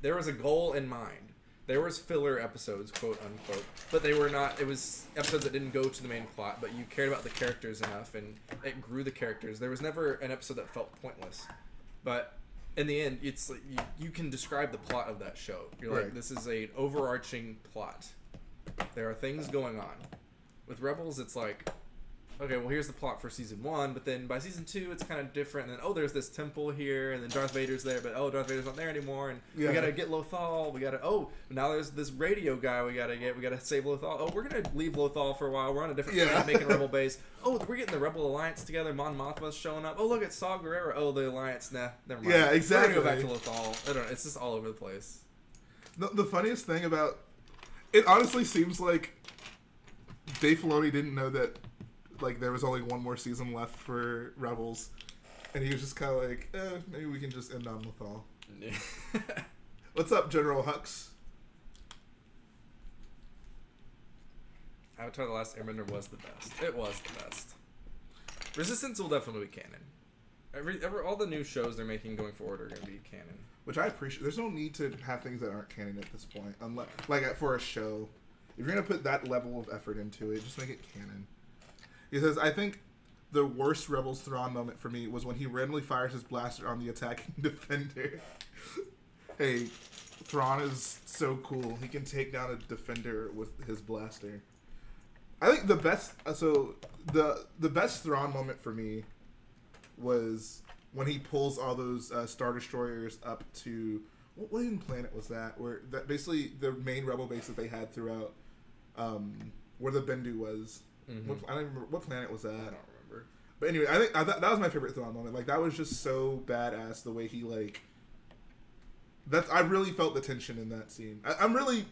[SPEAKER 2] There was a goal in mind. There was filler episodes, quote unquote, but they were not. It was episodes that didn't go to the main plot, but you cared about the characters enough, and it grew the characters. There was never an episode that felt pointless, but in the end, it's like you, you can describe the plot of that show. You're like, this is an overarching plot. There are things going on. With Rebels, it's like, okay, well, here's the plot for season one, but then by season two, it's kind of different. And then, oh, there's this temple here, and then Darth Vader's there, but oh, Darth Vader's not there anymore, and
[SPEAKER 1] Yeah.
[SPEAKER 2] we gotta get Lothal. We gotta, oh, now there's this radio guy we gotta get. We gotta save Lothal. Oh, we're gonna leave Lothal for a while. We're on a different
[SPEAKER 1] Yeah.
[SPEAKER 2] planet making rebel base. Oh, we're getting the Rebel Alliance together. Mon Mothma's showing up. Oh, look, it's Saw Gerrera. Oh, the Alliance. Nah, never mind.
[SPEAKER 1] Yeah,
[SPEAKER 2] We're
[SPEAKER 1] exactly.
[SPEAKER 2] gonna go back to Lothal. I don't know. It's just all over the place.
[SPEAKER 1] The, the funniest thing about it honestly seems like Dave Filoni didn't know that like there was only one more season left for Rebels, and he was just kind of like, eh, maybe we can just end on Lothal. What's up, General Hux?
[SPEAKER 2] Avatar: The Last Airbender was the best. It was the best. Resistance will definitely be canon. Every, every all the new shows they're making going forward are going to be canon.
[SPEAKER 1] Which I appreciate. There's no need to have things that aren't canon at this point, unless like for a show. If you're gonna put that level of effort into it, just make it canon. Because I think the worst Rebels Thrawn moment for me was when he randomly fires his blaster on the attacking defender. hey, Thrawn is so cool. He can take down a defender with his blaster. I think the best. uh, So the the best Thrawn moment for me was when he pulls all those uh, star destroyers up to what, what even planet was that? Where that basically the main rebel base that they had throughout, um, where the Bendu was.
[SPEAKER 2] Mhm.
[SPEAKER 1] What, I don't remember what planet was that.
[SPEAKER 2] I don't remember.
[SPEAKER 1] But anyway, I think I thought that was my favorite Thrawn moment. Like that was just so badass the way he like That's I really felt the tension in that scene. I, I'm really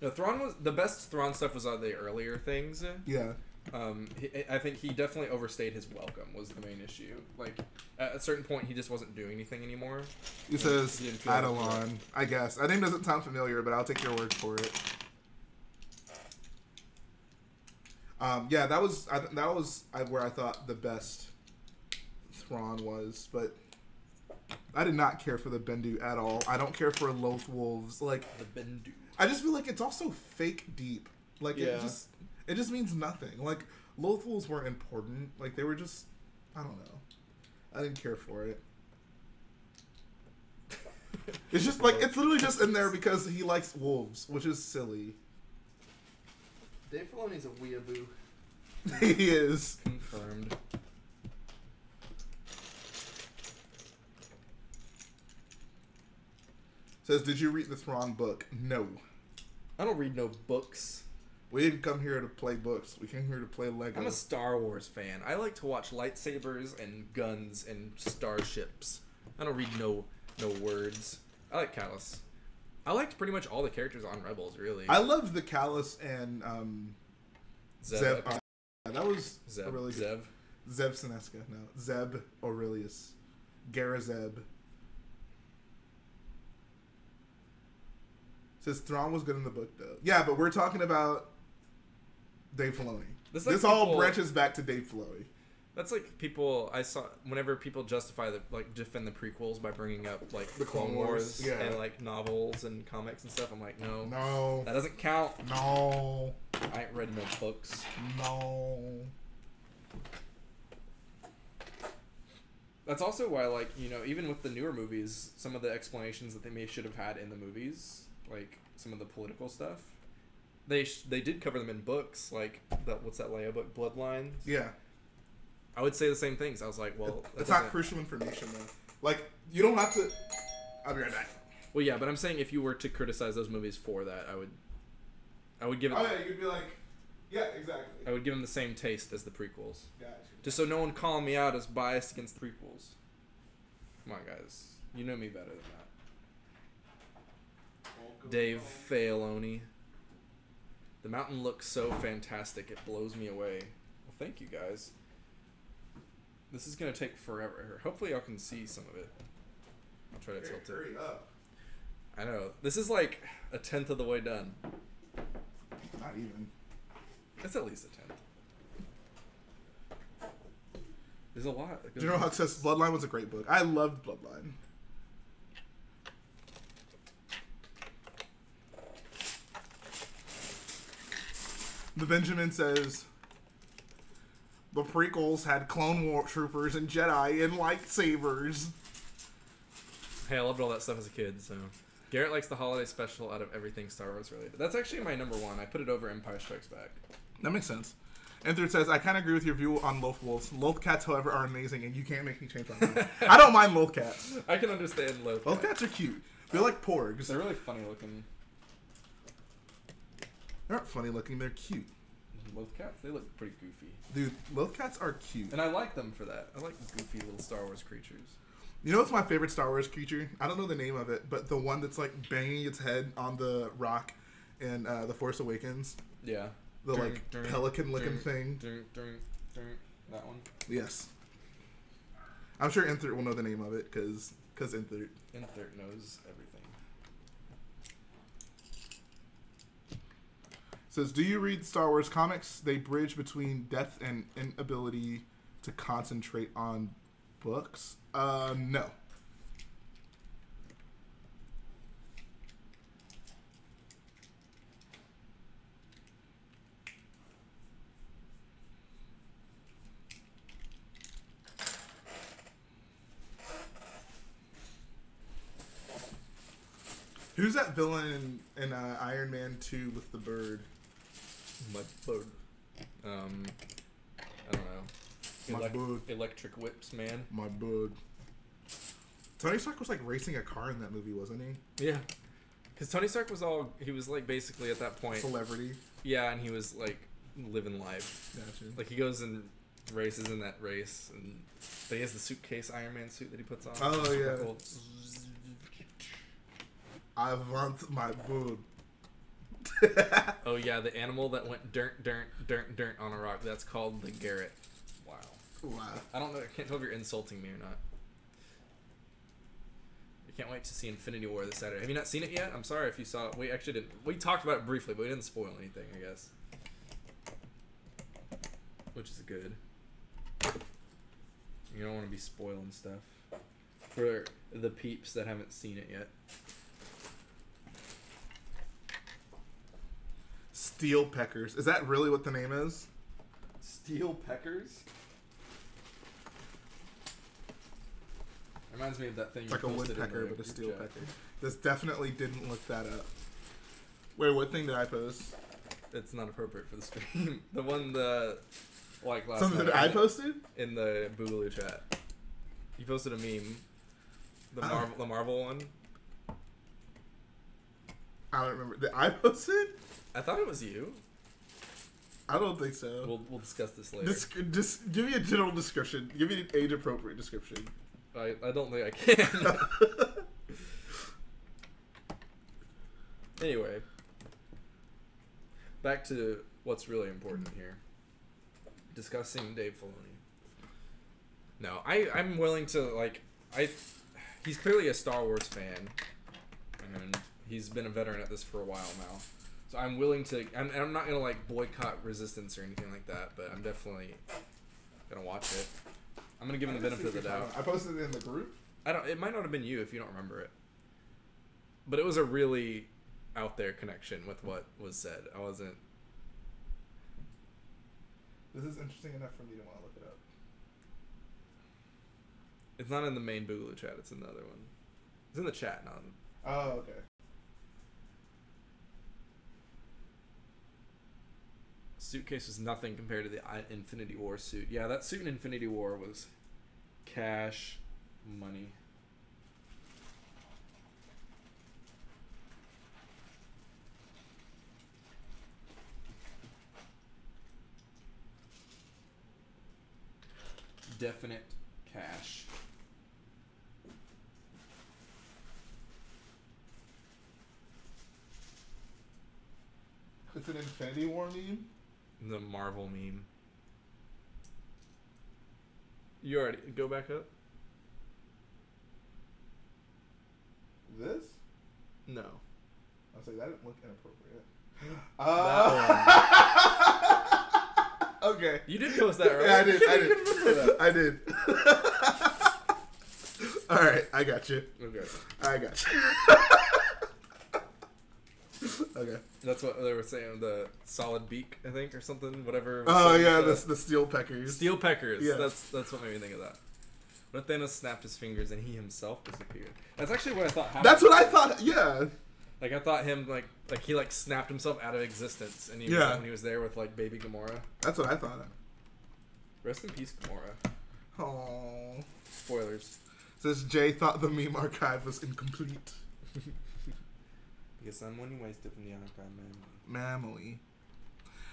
[SPEAKER 2] No, Thrawn was the best. Thrawn stuff was on the earlier things.
[SPEAKER 1] yeah.
[SPEAKER 2] Um, he, I think he definitely overstayed his welcome. Was the main issue. Like at a certain point, he just wasn't doing anything anymore.
[SPEAKER 1] He says Atollon. I guess that name doesn't sound familiar, but I'll take your word for it. Um, yeah, that was I, that was where I thought the best Thrawn was, but I did not care for the Bendu at all. I don't care for Loth Wolves. Like
[SPEAKER 2] The Bendu.
[SPEAKER 1] I just feel like it's also fake deep. Like
[SPEAKER 2] Yeah.
[SPEAKER 1] it just it just means nothing. Like Loth Wolves weren't important. Like they were just I don't know. I didn't care for it. It's just like it's literally just in there because he likes wolves, which is silly.
[SPEAKER 2] Dave Filoni's a weeaboo.
[SPEAKER 1] he is.
[SPEAKER 2] Confirmed.
[SPEAKER 1] Says, did you read the Thrawn book? No.
[SPEAKER 2] I don't read no books.
[SPEAKER 1] We didn't come here to play books. We came here to play Lego.
[SPEAKER 2] I'm a Star Wars fan. I like to watch lightsabers and guns and starships. I don't read no no words. I like Kallus. I liked pretty much all the characters on Rebels, really.
[SPEAKER 1] I loved the Kallus and um, Zev.
[SPEAKER 2] Zev.
[SPEAKER 1] uh, that was
[SPEAKER 2] Zev.
[SPEAKER 1] a really good.
[SPEAKER 2] Zev.
[SPEAKER 1] Zev Sineska. No, Zeb Orrelios. Garazeb. Says Thrawn was good in the book though. Yeah, but we're talking about Dave Filoni.
[SPEAKER 2] This
[SPEAKER 1] This, all
[SPEAKER 2] people-
[SPEAKER 1] branches back to Dave Filoni.
[SPEAKER 2] That's like people I saw whenever people justify the like defend the prequels by bringing up like
[SPEAKER 1] The Clone Wars, yeah.
[SPEAKER 2] and like novels and comics and stuff. I'm like, no,
[SPEAKER 1] No,
[SPEAKER 2] that doesn't count.
[SPEAKER 1] no,
[SPEAKER 2] I ain't read no books.
[SPEAKER 1] no.
[SPEAKER 2] That's also why, like, you know, even with the newer movies, some of the explanations that they may should have had in the movies, like some of the political stuff, they sh- they did cover them in books, like that. What's that Leia book, Bloodlines?
[SPEAKER 1] Yeah,
[SPEAKER 2] I would say the same things. I was like, well, that
[SPEAKER 1] it's not crucial information though. Like you don't have to. I'll be right back.
[SPEAKER 2] Well, yeah, but I'm saying if you were to criticize those movies for that, I would, I would give it,
[SPEAKER 1] Oh yeah, you'd be like, yeah, exactly.
[SPEAKER 2] I would give them the same taste as the prequels,
[SPEAKER 1] Gotcha.
[SPEAKER 2] just so no one calling me out as biased against the prequels. Come on, guys, you know me better than that. Dave Filoni. The mountain looks so fantastic, it blows me away. Well, thank you guys. This is gonna take forever. Hopefully, y'all can see some of it. I'll try to tilt it.
[SPEAKER 1] hurry up.
[SPEAKER 2] I know this is like a tenth of the way done.
[SPEAKER 1] Not even.
[SPEAKER 2] It's at least a tenth. There's a lot.
[SPEAKER 1] General Hux says Bloodline was a great book. I loved Bloodline. The Benjamin says the prequels had Clone War troopers and Jedi and lightsabers.
[SPEAKER 2] Hey, I loved all that stuff as a kid. So Garrett likes the holiday special out of everything Star Wars related. That's actually my number one. I put it over Empire Strikes Back.
[SPEAKER 1] That makes sense. Enthred says, I kind of agree with your view on Loth Wolves. Loth cats, however, are amazing, and you can't make me change my mind. I don't mind Loth cats.
[SPEAKER 2] I can understand Loth.
[SPEAKER 1] Loth cats are cute. They're like porgs.
[SPEAKER 2] They're really funny looking.
[SPEAKER 1] They're not funny looking, they're cute.
[SPEAKER 2] Loth cats. They look pretty goofy,
[SPEAKER 1] Dude, Loth cats are cute.
[SPEAKER 2] and I like them for that. I like goofy little Star Wars creatures.
[SPEAKER 1] You know what's my favorite Star Wars creature? I don't know the name of it, but the one that's like banging its head on the rock in uh, The Force Awakens.
[SPEAKER 2] Yeah.
[SPEAKER 1] The
[SPEAKER 2] Dun,
[SPEAKER 1] like
[SPEAKER 2] dun,
[SPEAKER 1] pelican looking thing.
[SPEAKER 2] dun, dun, dun. That one.
[SPEAKER 1] Yes. I'm sure Enthert will know the name of it because because Enthert.
[SPEAKER 2] Insert knows everything.
[SPEAKER 1] Says, do you read Star Wars comics? They bridge between death and inability to concentrate on books. Uh, no. Who's that villain in, in uh, Iron Man 2 with the bird?
[SPEAKER 2] My bird. Um, I don't know.
[SPEAKER 1] My bird.
[SPEAKER 2] Electric whips, man.
[SPEAKER 1] My bird. Tony Stark was like racing a car in that movie, wasn't he?
[SPEAKER 2] Yeah. Because Tony Stark was all he was like basically at that point.
[SPEAKER 1] Celebrity.
[SPEAKER 2] Yeah, and he was like living life.
[SPEAKER 1] Gotcha.
[SPEAKER 2] Like he goes and races in that race, and but he has the suitcase Iron Man suit that he puts on.
[SPEAKER 1] Oh, yeah.
[SPEAKER 2] Cool.
[SPEAKER 1] I want my boob.
[SPEAKER 2] Oh yeah, the animal that went dirt, dirt, dirt, dirt on a rock. That's called the Garrett. Wow.
[SPEAKER 1] wow.
[SPEAKER 2] I don't know. I can't tell if you're insulting me or not. I can't wait to see Infinity War this Saturday. Have you not seen it yet? I'm sorry if you saw it. We actually didn't. We talked about it briefly, but we didn't spoil anything. I guess. Which is good. You don't want to be spoiling stuff for the peeps that haven't seen it yet.
[SPEAKER 1] Steel peckers. Is that really what the name is?
[SPEAKER 2] Steel Peckers. Reminds me of that thing.
[SPEAKER 1] It's
[SPEAKER 2] you
[SPEAKER 1] like a woodpecker, but a steel
[SPEAKER 2] chat.
[SPEAKER 1] pecker. This definitely didn't look that up. Wait, what thing did I post?
[SPEAKER 2] It's not appropriate for the stream. the one the like last
[SPEAKER 1] Something
[SPEAKER 2] night
[SPEAKER 1] that I posted?
[SPEAKER 2] in the Boogaloo chat. You posted a meme. The
[SPEAKER 1] Oh.
[SPEAKER 2] Marvel, the Marvel one.
[SPEAKER 1] I don't remember. Did I post it?
[SPEAKER 2] I thought it was you.
[SPEAKER 1] I don't think so.
[SPEAKER 2] We'll we'll discuss this later.
[SPEAKER 1] Just, just give me a general description. Give me an age appropriate description.
[SPEAKER 2] I I don't think I can. anyway, back to what's really important here. Discussing Dave Filoni. No, I I'm willing to like I. He's clearly a Star Wars fan, and he's been a veteran at this for a while now. So I'm willing to. I'm, I'm not gonna like boycott Resistance or anything like that, but I'm definitely gonna watch it. I'm gonna give him the benefit of the doubt.
[SPEAKER 1] I posted it in the group.
[SPEAKER 2] I don't. It might not have been you if you don't remember it, but it was a really out there connection with what was said. I wasn't.
[SPEAKER 1] This is interesting enough for me to want to look it up.
[SPEAKER 2] It's not in the main Boogaloo chat. It's in the other one. It's in the chat, not. In,
[SPEAKER 1] Oh, okay.
[SPEAKER 2] Suitcase was nothing compared to the Infinity War suit. Yeah, that suit in Infinity War was cash money. Definite cash.
[SPEAKER 1] It's an Infinity War meme.
[SPEAKER 2] The Marvel meme. You already go back up?
[SPEAKER 1] This?
[SPEAKER 2] No.
[SPEAKER 1] I'll say that didn't look inappropriate.
[SPEAKER 2] That
[SPEAKER 1] Uh, okay.
[SPEAKER 2] You did post that, right?
[SPEAKER 1] Yeah, I did. I did. I did. All right, I got you.
[SPEAKER 2] Okay.
[SPEAKER 1] I got you. okay.
[SPEAKER 2] That's what they were saying. The solid beak, I think, or something. Whatever.
[SPEAKER 1] Oh yeah, the the steel peckers.
[SPEAKER 2] steel peckers.
[SPEAKER 1] Yeah.
[SPEAKER 2] That's that's what made me think of that. What if Thanos snapped his fingers and he himself disappeared? That's actually what I thought happened.
[SPEAKER 1] That's what I thought. Yeah.
[SPEAKER 2] Like I thought him like like he like snapped himself out of existence and he was
[SPEAKER 1] Yeah.
[SPEAKER 2] when he was there with like baby Gamora.
[SPEAKER 1] That's what I thought.
[SPEAKER 2] Rest in peace, Gamora.
[SPEAKER 1] Oh.
[SPEAKER 2] Spoilers.
[SPEAKER 1] Says Jhae thought the meme archive was incomplete.
[SPEAKER 2] Because someone wasted from the archive, man.
[SPEAKER 1] Mamily.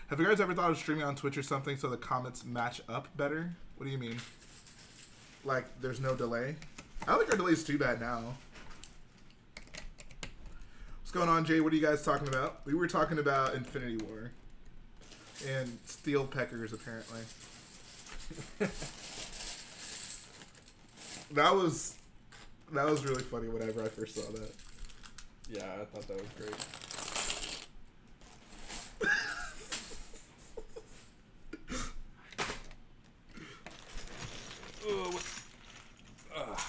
[SPEAKER 1] Have you guys ever thought of streaming on Twitch or something so the comments match up better? What do you mean? Like, there's no delay? I don't think our delay's too bad now. What's going on, Jhae? What are you guys talking about? We were talking about Infinity War. And Steel Peckers, apparently. that was that was really funny whenever I first saw that.
[SPEAKER 2] Yeah, I thought that was great. oh? Ugh.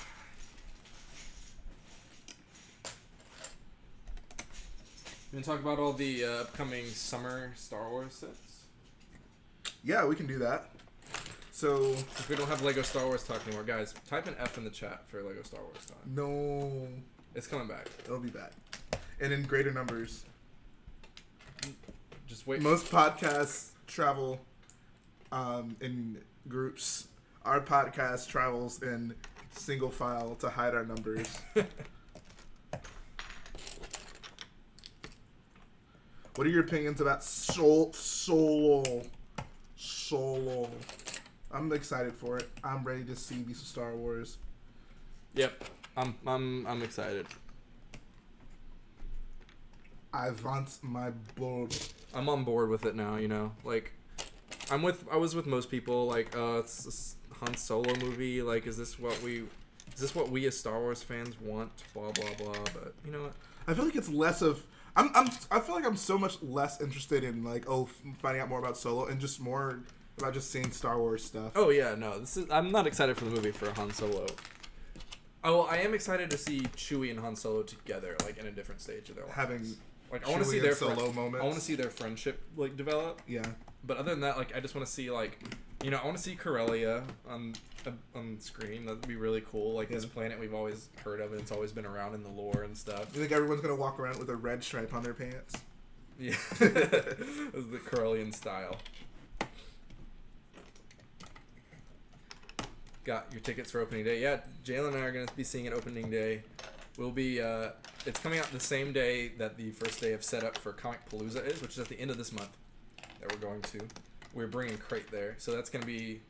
[SPEAKER 2] You gonna talk about all the uh, upcoming summer Star Wars sets?
[SPEAKER 1] Yeah, we can do that. So
[SPEAKER 2] If we don't have Lego Star Wars talk anymore, guys, type an F in the chat for Lego Star Wars time.
[SPEAKER 1] no,
[SPEAKER 2] It's coming back.
[SPEAKER 1] it'll be back, and in greater numbers.
[SPEAKER 2] Just wait.
[SPEAKER 1] Most podcasts travel um, in groups. Our podcast travels in single file to hide our numbers. What are your opinions about Sol Solo? Solo. I'm excited for it. I'm ready to see some Star Wars.
[SPEAKER 2] Yep, I'm I'm I'm excited.
[SPEAKER 1] I want my board.
[SPEAKER 2] I'm on board with it now. You know, like I'm with. I was with most people. Like, uh, it's this Han Solo movie. Like, is this what we? Is this what we as Star Wars fans want? Blah blah blah. But you know what?
[SPEAKER 1] I feel like it's less of. I'm, I'm. I feel like I'm so much less interested in like oh finding out more about Solo and just more about just seeing Star Wars stuff.
[SPEAKER 2] Oh yeah, no. This is. I'm not excited for the movie for Han Solo. Oh, I am excited to see Chewie and Han Solo together, like in a different stage of their lives.
[SPEAKER 1] Having
[SPEAKER 2] like I want to see their
[SPEAKER 1] Solo moments.
[SPEAKER 2] I want to see their friendship like develop.
[SPEAKER 1] yeah.
[SPEAKER 2] But other than that, like I just want to see like, you know, I want to see Corellia on uh, on screen. That'd be really cool. Like this
[SPEAKER 1] Yeah.
[SPEAKER 2] planet we've always heard of, and it's always been around in the lore and stuff.
[SPEAKER 1] You think everyone's gonna walk around with a red stripe on their pants?
[SPEAKER 2] Yeah, the Corellian style. Got your tickets for opening day. Yeah, Jhaelon and I are going to be seeing it opening day. We'll be. Uh, it's coming out the same day that the first day of setup for Comicpalooza is, which is at the end of this month. That we're going to. We're bringing Crait there, so that's going to be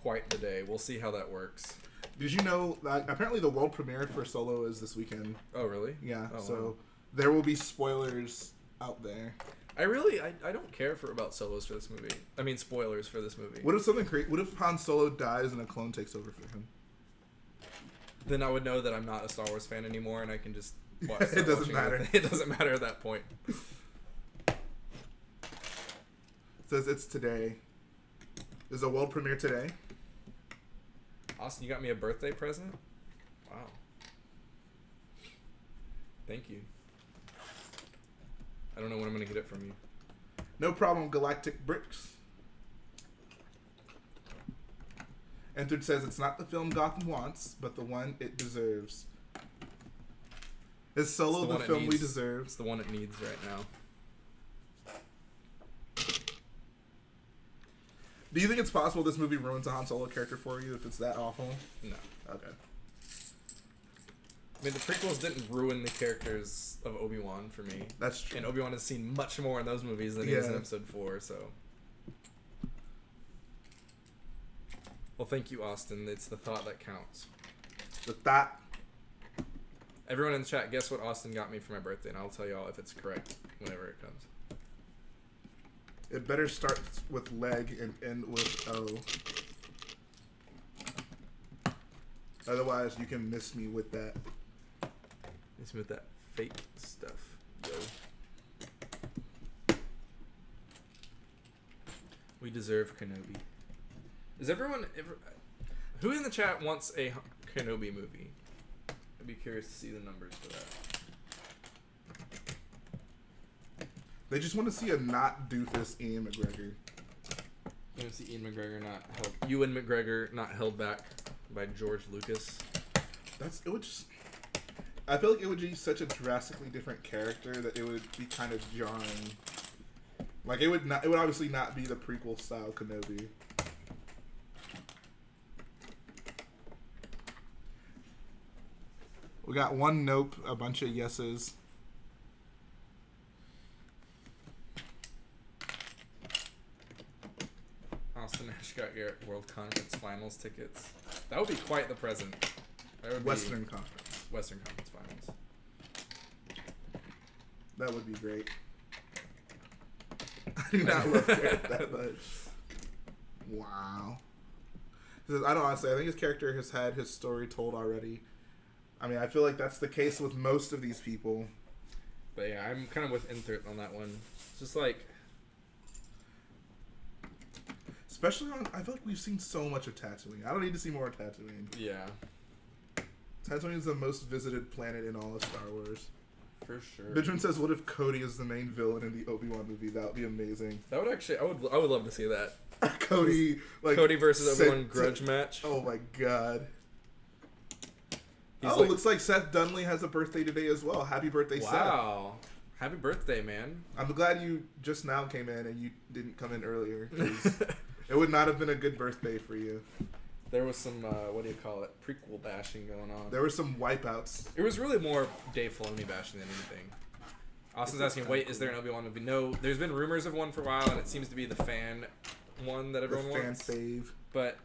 [SPEAKER 2] quite the day. We'll see how that works.
[SPEAKER 1] Did you know that apparently the world premiere for Solo is this weekend?
[SPEAKER 2] Oh, really?
[SPEAKER 1] Yeah.
[SPEAKER 2] Oh,
[SPEAKER 1] so
[SPEAKER 2] wow.
[SPEAKER 1] there will be spoilers out there.
[SPEAKER 2] I really, I, I don't care for about solos for this movie. I mean, spoilers for this movie.
[SPEAKER 1] What if something cra What if Han Solo dies and a clone takes over for him?
[SPEAKER 2] Then I would know that I'm not a Star Wars fan anymore, and I can just watch.
[SPEAKER 1] It doesn't matter.
[SPEAKER 2] It doesn't matter at that point.
[SPEAKER 1] It says it's today. Is the world premiere today?
[SPEAKER 2] Austin, you got me a birthday present. Wow. Thank you. I don't know when I'm gonna get it from you.
[SPEAKER 1] No problem, Galactic Bricks. Entered says it's not the film Gotham wants, but the one it deserves. Is Solo
[SPEAKER 2] It's the
[SPEAKER 1] the, film we deserve?
[SPEAKER 2] It's the one it needs right now.
[SPEAKER 1] Do you think it's possible this movie ruins a Han Solo character for you if it's that awful?
[SPEAKER 2] No.
[SPEAKER 1] Okay.
[SPEAKER 2] I mean, the prequels didn't ruin the characters of Obi Wan for me,
[SPEAKER 1] That's true.
[SPEAKER 2] and Obi Wan has seen much more in those movies than he has in Episode Four. So. Well, thank you, Austin. It's the thought that counts.
[SPEAKER 1] With that,
[SPEAKER 2] Everyone in the chat, guess what Austin got me for my birthday, and I'll tell y'all if it's correct whenever it comes.
[SPEAKER 1] it better start with leg and end with O. Otherwise, you can miss me with that.
[SPEAKER 2] Miss me with that fake stuff, yo. We deserve Kenobi. Is everyone ever? Who in the chat wants a Kenobi movie? I'd be curious to see the numbers for that.
[SPEAKER 1] They just want to see a not doofus Ewan McGregor.
[SPEAKER 2] You want to see Ewan McGregor not held? Ewan McGregor not held back by George Lucas.
[SPEAKER 1] That's it would just. I feel like it would be such a drastically different character that it would be kind of jarring. Like it would not. It would obviously not be the prequel style Kenobi. We got one nope, a bunch of yeses.
[SPEAKER 2] Austin Ash got Garrett World Conference Finals tickets. That would be quite the present. That would be-
[SPEAKER 1] Western Conference.
[SPEAKER 2] Western Conference Finals.
[SPEAKER 1] That would be great. I do not love Garrett that much. Wow. He says, I don't honestly. I think his character has had his story told already. I mean, I feel like that's the case with most of these people.
[SPEAKER 2] But yeah, I'm kind of with Inthert on that one. It's just like
[SPEAKER 1] Especially on, I feel like we've seen so much of Tatooine. I don't need to see more of Tatooine.
[SPEAKER 2] yeah,
[SPEAKER 1] Tatooine is the most visited planet in all of Star Wars.
[SPEAKER 2] for sure.
[SPEAKER 1] Benjamin says, "What if Cody is the main villain in the Obi Wan movie? That would be amazing."
[SPEAKER 2] That would actually, I would, I would love to see that.
[SPEAKER 1] Cody, like
[SPEAKER 2] Cody versus Obi Wan grudge match.
[SPEAKER 1] Oh my god.
[SPEAKER 2] He's
[SPEAKER 1] oh,
[SPEAKER 2] like-
[SPEAKER 1] looks like Seth Dunley has a birthday today as well. Happy birthday, Seth.
[SPEAKER 2] wow! Happy birthday, man.
[SPEAKER 1] I'm glad you just now came in and you didn't come in earlier. it would not have been a good birthday for you.
[SPEAKER 2] there was some, uh, what do you call it? Prequel bashing going on.
[SPEAKER 1] There were some wipeouts.
[SPEAKER 2] It was really more Dave Filoni bashing than anything. Austin's asking, wait, is there an Obi Wan movie? No, there's been rumors of one for a while, and it seems to be the fan one that
[SPEAKER 1] The
[SPEAKER 2] everyone
[SPEAKER 1] fan
[SPEAKER 2] wants.
[SPEAKER 1] Fan fave.
[SPEAKER 2] But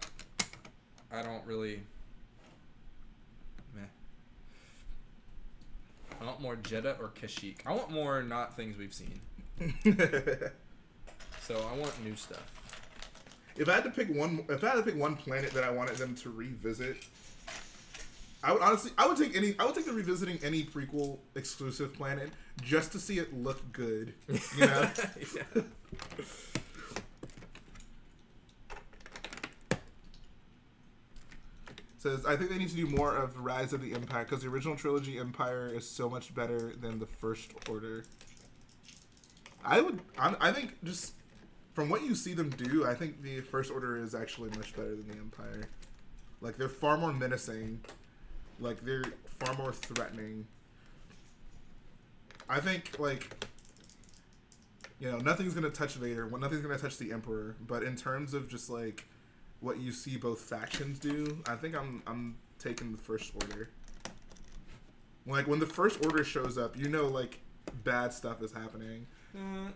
[SPEAKER 2] I don't really. Meh. I want more Jedha or Kashyyyk. I want more not things we've seen. So I want new stuff.
[SPEAKER 1] If I had to pick one, if I had to pick one planet that I wanted them to revisit, I would honestly, I would take any, I would take the revisiting any prequel exclusive planet just to see it look good. You know,
[SPEAKER 2] yeah.
[SPEAKER 1] Says I think they need to do more of Rise of the Empire because the original trilogy Empire is so much better than the First Order. I would, I, I think just from what you see them do, I think the First Order is actually much better than the Empire. Like they're far more menacing, like they're far more threatening. I think like you know nothing's gonna touch Vader, nothing's gonna touch the Emperor, but in terms of just like what you see both factions do, I think I'm I'm taking the First Order. Like when the First Order shows up, you know like bad stuff is happening.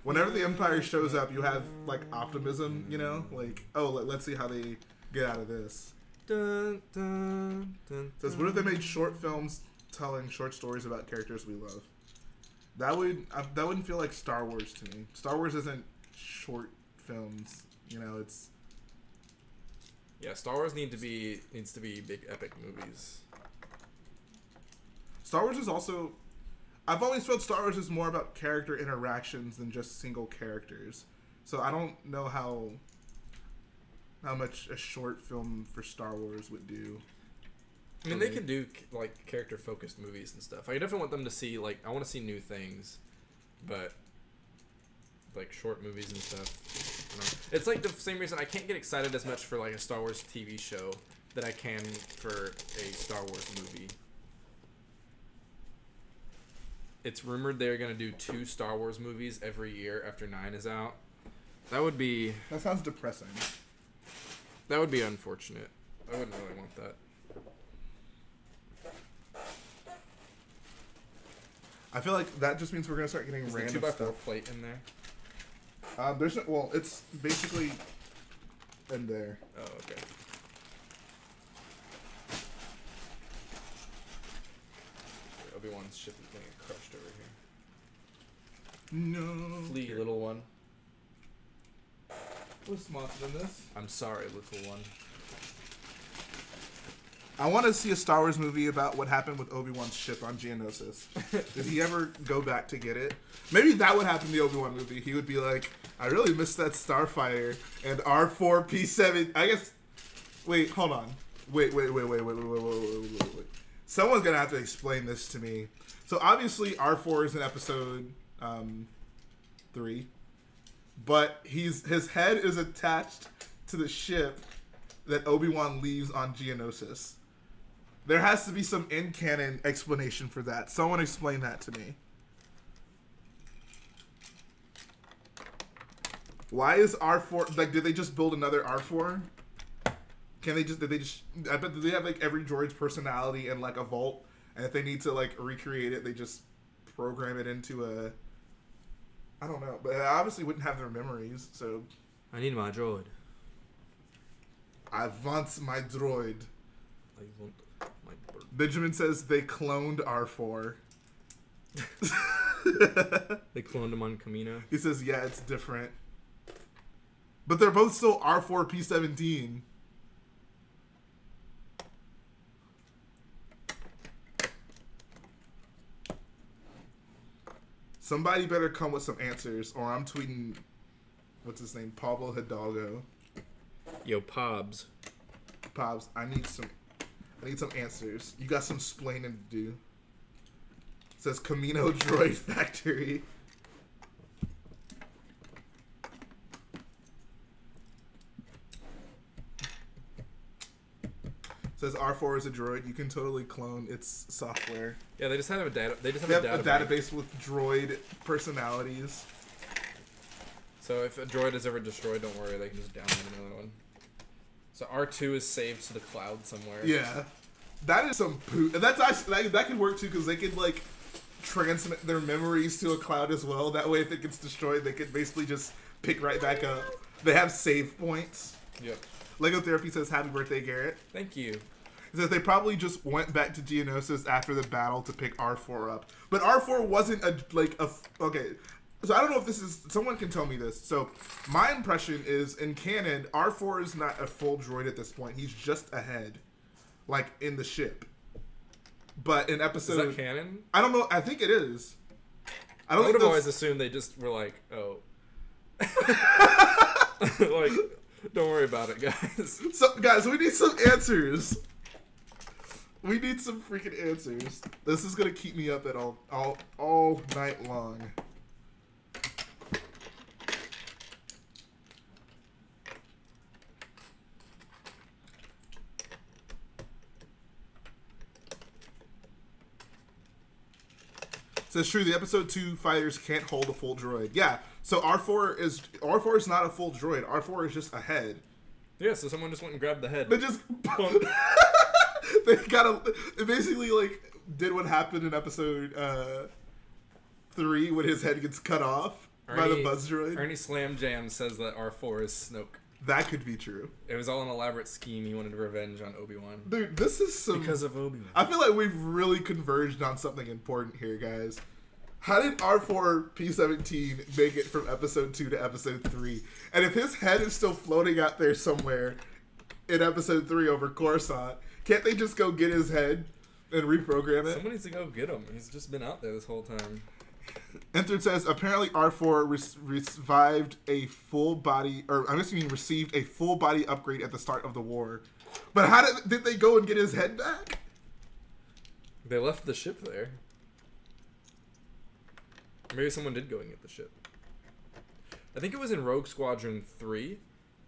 [SPEAKER 1] Whenever the Empire shows up, you have like optimism, you know, like oh let, let's see how they get out of this.
[SPEAKER 2] Dun, dun, dun,
[SPEAKER 1] Says, what if they made short films telling short stories about characters we love? That would uh, that wouldn't feel like Star Wars to me. Star Wars isn't short films. You know, it's
[SPEAKER 2] Yeah, Star Wars need to be needs to be big epic movies.
[SPEAKER 1] Star Wars is also. I've always felt Star Wars is more about character interactions than just single characters. So I don't know how how much a short film for Star Wars would do.
[SPEAKER 2] I mean, they could do like character focused movies and stuff. I definitely want them to see like I want to see new things, but like short movies and stuff. It's like the same reason I can't get excited as much for like a Star Wars TV show that I can for a Star Wars movie. It's rumored they're gonna do two Star Wars movies every year after nine is out. That would be
[SPEAKER 1] That sounds depressing.
[SPEAKER 2] that would be unfortunate. I wouldn't really want that.
[SPEAKER 1] I feel like that just means we're gonna start getting
[SPEAKER 2] Is the two by four
[SPEAKER 1] stuff.
[SPEAKER 2] plate in there?
[SPEAKER 1] Uh, there's no, well, it's basically in there.
[SPEAKER 2] Oh, okay. Obi Wan's ship is getting crushed over here.
[SPEAKER 1] No.
[SPEAKER 2] Flee, little one.
[SPEAKER 1] Who's smarter than this?
[SPEAKER 2] I'm sorry, little one.
[SPEAKER 1] I want to see a Star Wars movie about what happened with Obi Wan's ship on Geonosis. Did he ever go back to get it? Maybe that would happen in the Obi Wan movie. He would be like, "I really missed that Starfighter and R four P 7 I guess. Wait, hold on. Wait, wait, wait, wait, wait, wait, wait, wait, wait, wait, wait. Someone's gonna have to explain this to me. So obviously R four is in episode um, three, but he's his head is attached to the ship that Obi Wan leaves on Geonosis. There has to be some in canon explanation for that. Someone explain that to me. Why is R four like? Did they just build another R four? Can they just? Did they just? I bet they have like every droid's personality in like a vault, and if they need to like recreate it, they just program it into a. I don't know, but they obviously wouldn't have their memories, so
[SPEAKER 2] I need my droid.
[SPEAKER 1] I want my droid.
[SPEAKER 2] I want.
[SPEAKER 1] Benjamin says they cloned R4.
[SPEAKER 2] They cloned him on Kamino.
[SPEAKER 1] he says, yeah, it's different. But they're both still R4 P17. Somebody better come with some answers, or I'm tweeting, what's his name, Pablo Hidalgo.
[SPEAKER 2] Yo, Pobs.
[SPEAKER 1] Pops, I need some, I need some answers. You got some splaining to do. It says Kamino Droid Factory. It says R4 is a droid. You can totally clone its software.
[SPEAKER 2] Yeah, they just have a data. They just have,
[SPEAKER 1] They have
[SPEAKER 2] a,
[SPEAKER 1] a
[SPEAKER 2] database.
[SPEAKER 1] database with droid personalities.
[SPEAKER 2] So if a droid is ever destroyed, don't worry. They can just download another one. So R two is saved to the cloud somewhere.
[SPEAKER 1] Yeah, that is some poo. and That's actually that, that could work too because they could like transmit their memories to a cloud as well. That way, if it gets destroyed, they could basically just pick right back up. They have save points.
[SPEAKER 2] Yep.
[SPEAKER 1] Lego Therapy says, "Happy birthday, Garrett."
[SPEAKER 2] Thank you.
[SPEAKER 1] It says they probably just went back to Geonosis after the battle to pick R4 up. But R4 wasn't a like a okay. So I don't know if this is someone can tell me this. So my impression is in canon, R4 is not a full droid at this point. He's just a head, like in the ship. But in
[SPEAKER 2] Is
[SPEAKER 1] episode,
[SPEAKER 2] that canon?
[SPEAKER 1] I don't know. I think it is. I don't
[SPEAKER 2] I
[SPEAKER 1] would
[SPEAKER 2] have
[SPEAKER 1] those,
[SPEAKER 2] always assumed they just were like, oh. like, don't worry about it, guys.
[SPEAKER 1] So, guys, we need some answers. We need some freaking answers. This is gonna keep me up at all all all night long. So it's true. The episode two fighters can't hold a full droid. Yeah. So R four is R four is not a full droid. R four is just a head.
[SPEAKER 2] Yeah, so someone just went and grabbed the head.
[SPEAKER 1] They just they got a basically like did what happened in episode uh three when his head gets cut off by the
[SPEAKER 2] Ernie-
[SPEAKER 1] buzz droid.
[SPEAKER 2] Ernie Slam Jam says that R4 is Snoke.
[SPEAKER 1] That could be true,
[SPEAKER 2] It was all an elaborate scheme. He wanted revenge on Obi Wan
[SPEAKER 1] dude. This is some.
[SPEAKER 2] because of Obi Wan.
[SPEAKER 1] I feel like we've really converged on something important here, guys. How did R4 P17 make it from episode 2 to episode 3? And if his head is still floating out there somewhere in episode 3 over Coruscant, can't they just go get his head and reprogram it?
[SPEAKER 2] Someone needs to go get him. He's just been out there this whole time.
[SPEAKER 1] Entered says apparently R4 re- revived a full body, or I'm assuming received a full body upgrade at the start of the war. But how did did they go and get his head back?
[SPEAKER 2] They left the ship there. Maybe someone did go and get the ship. I think it was in Rogue Squadron 3.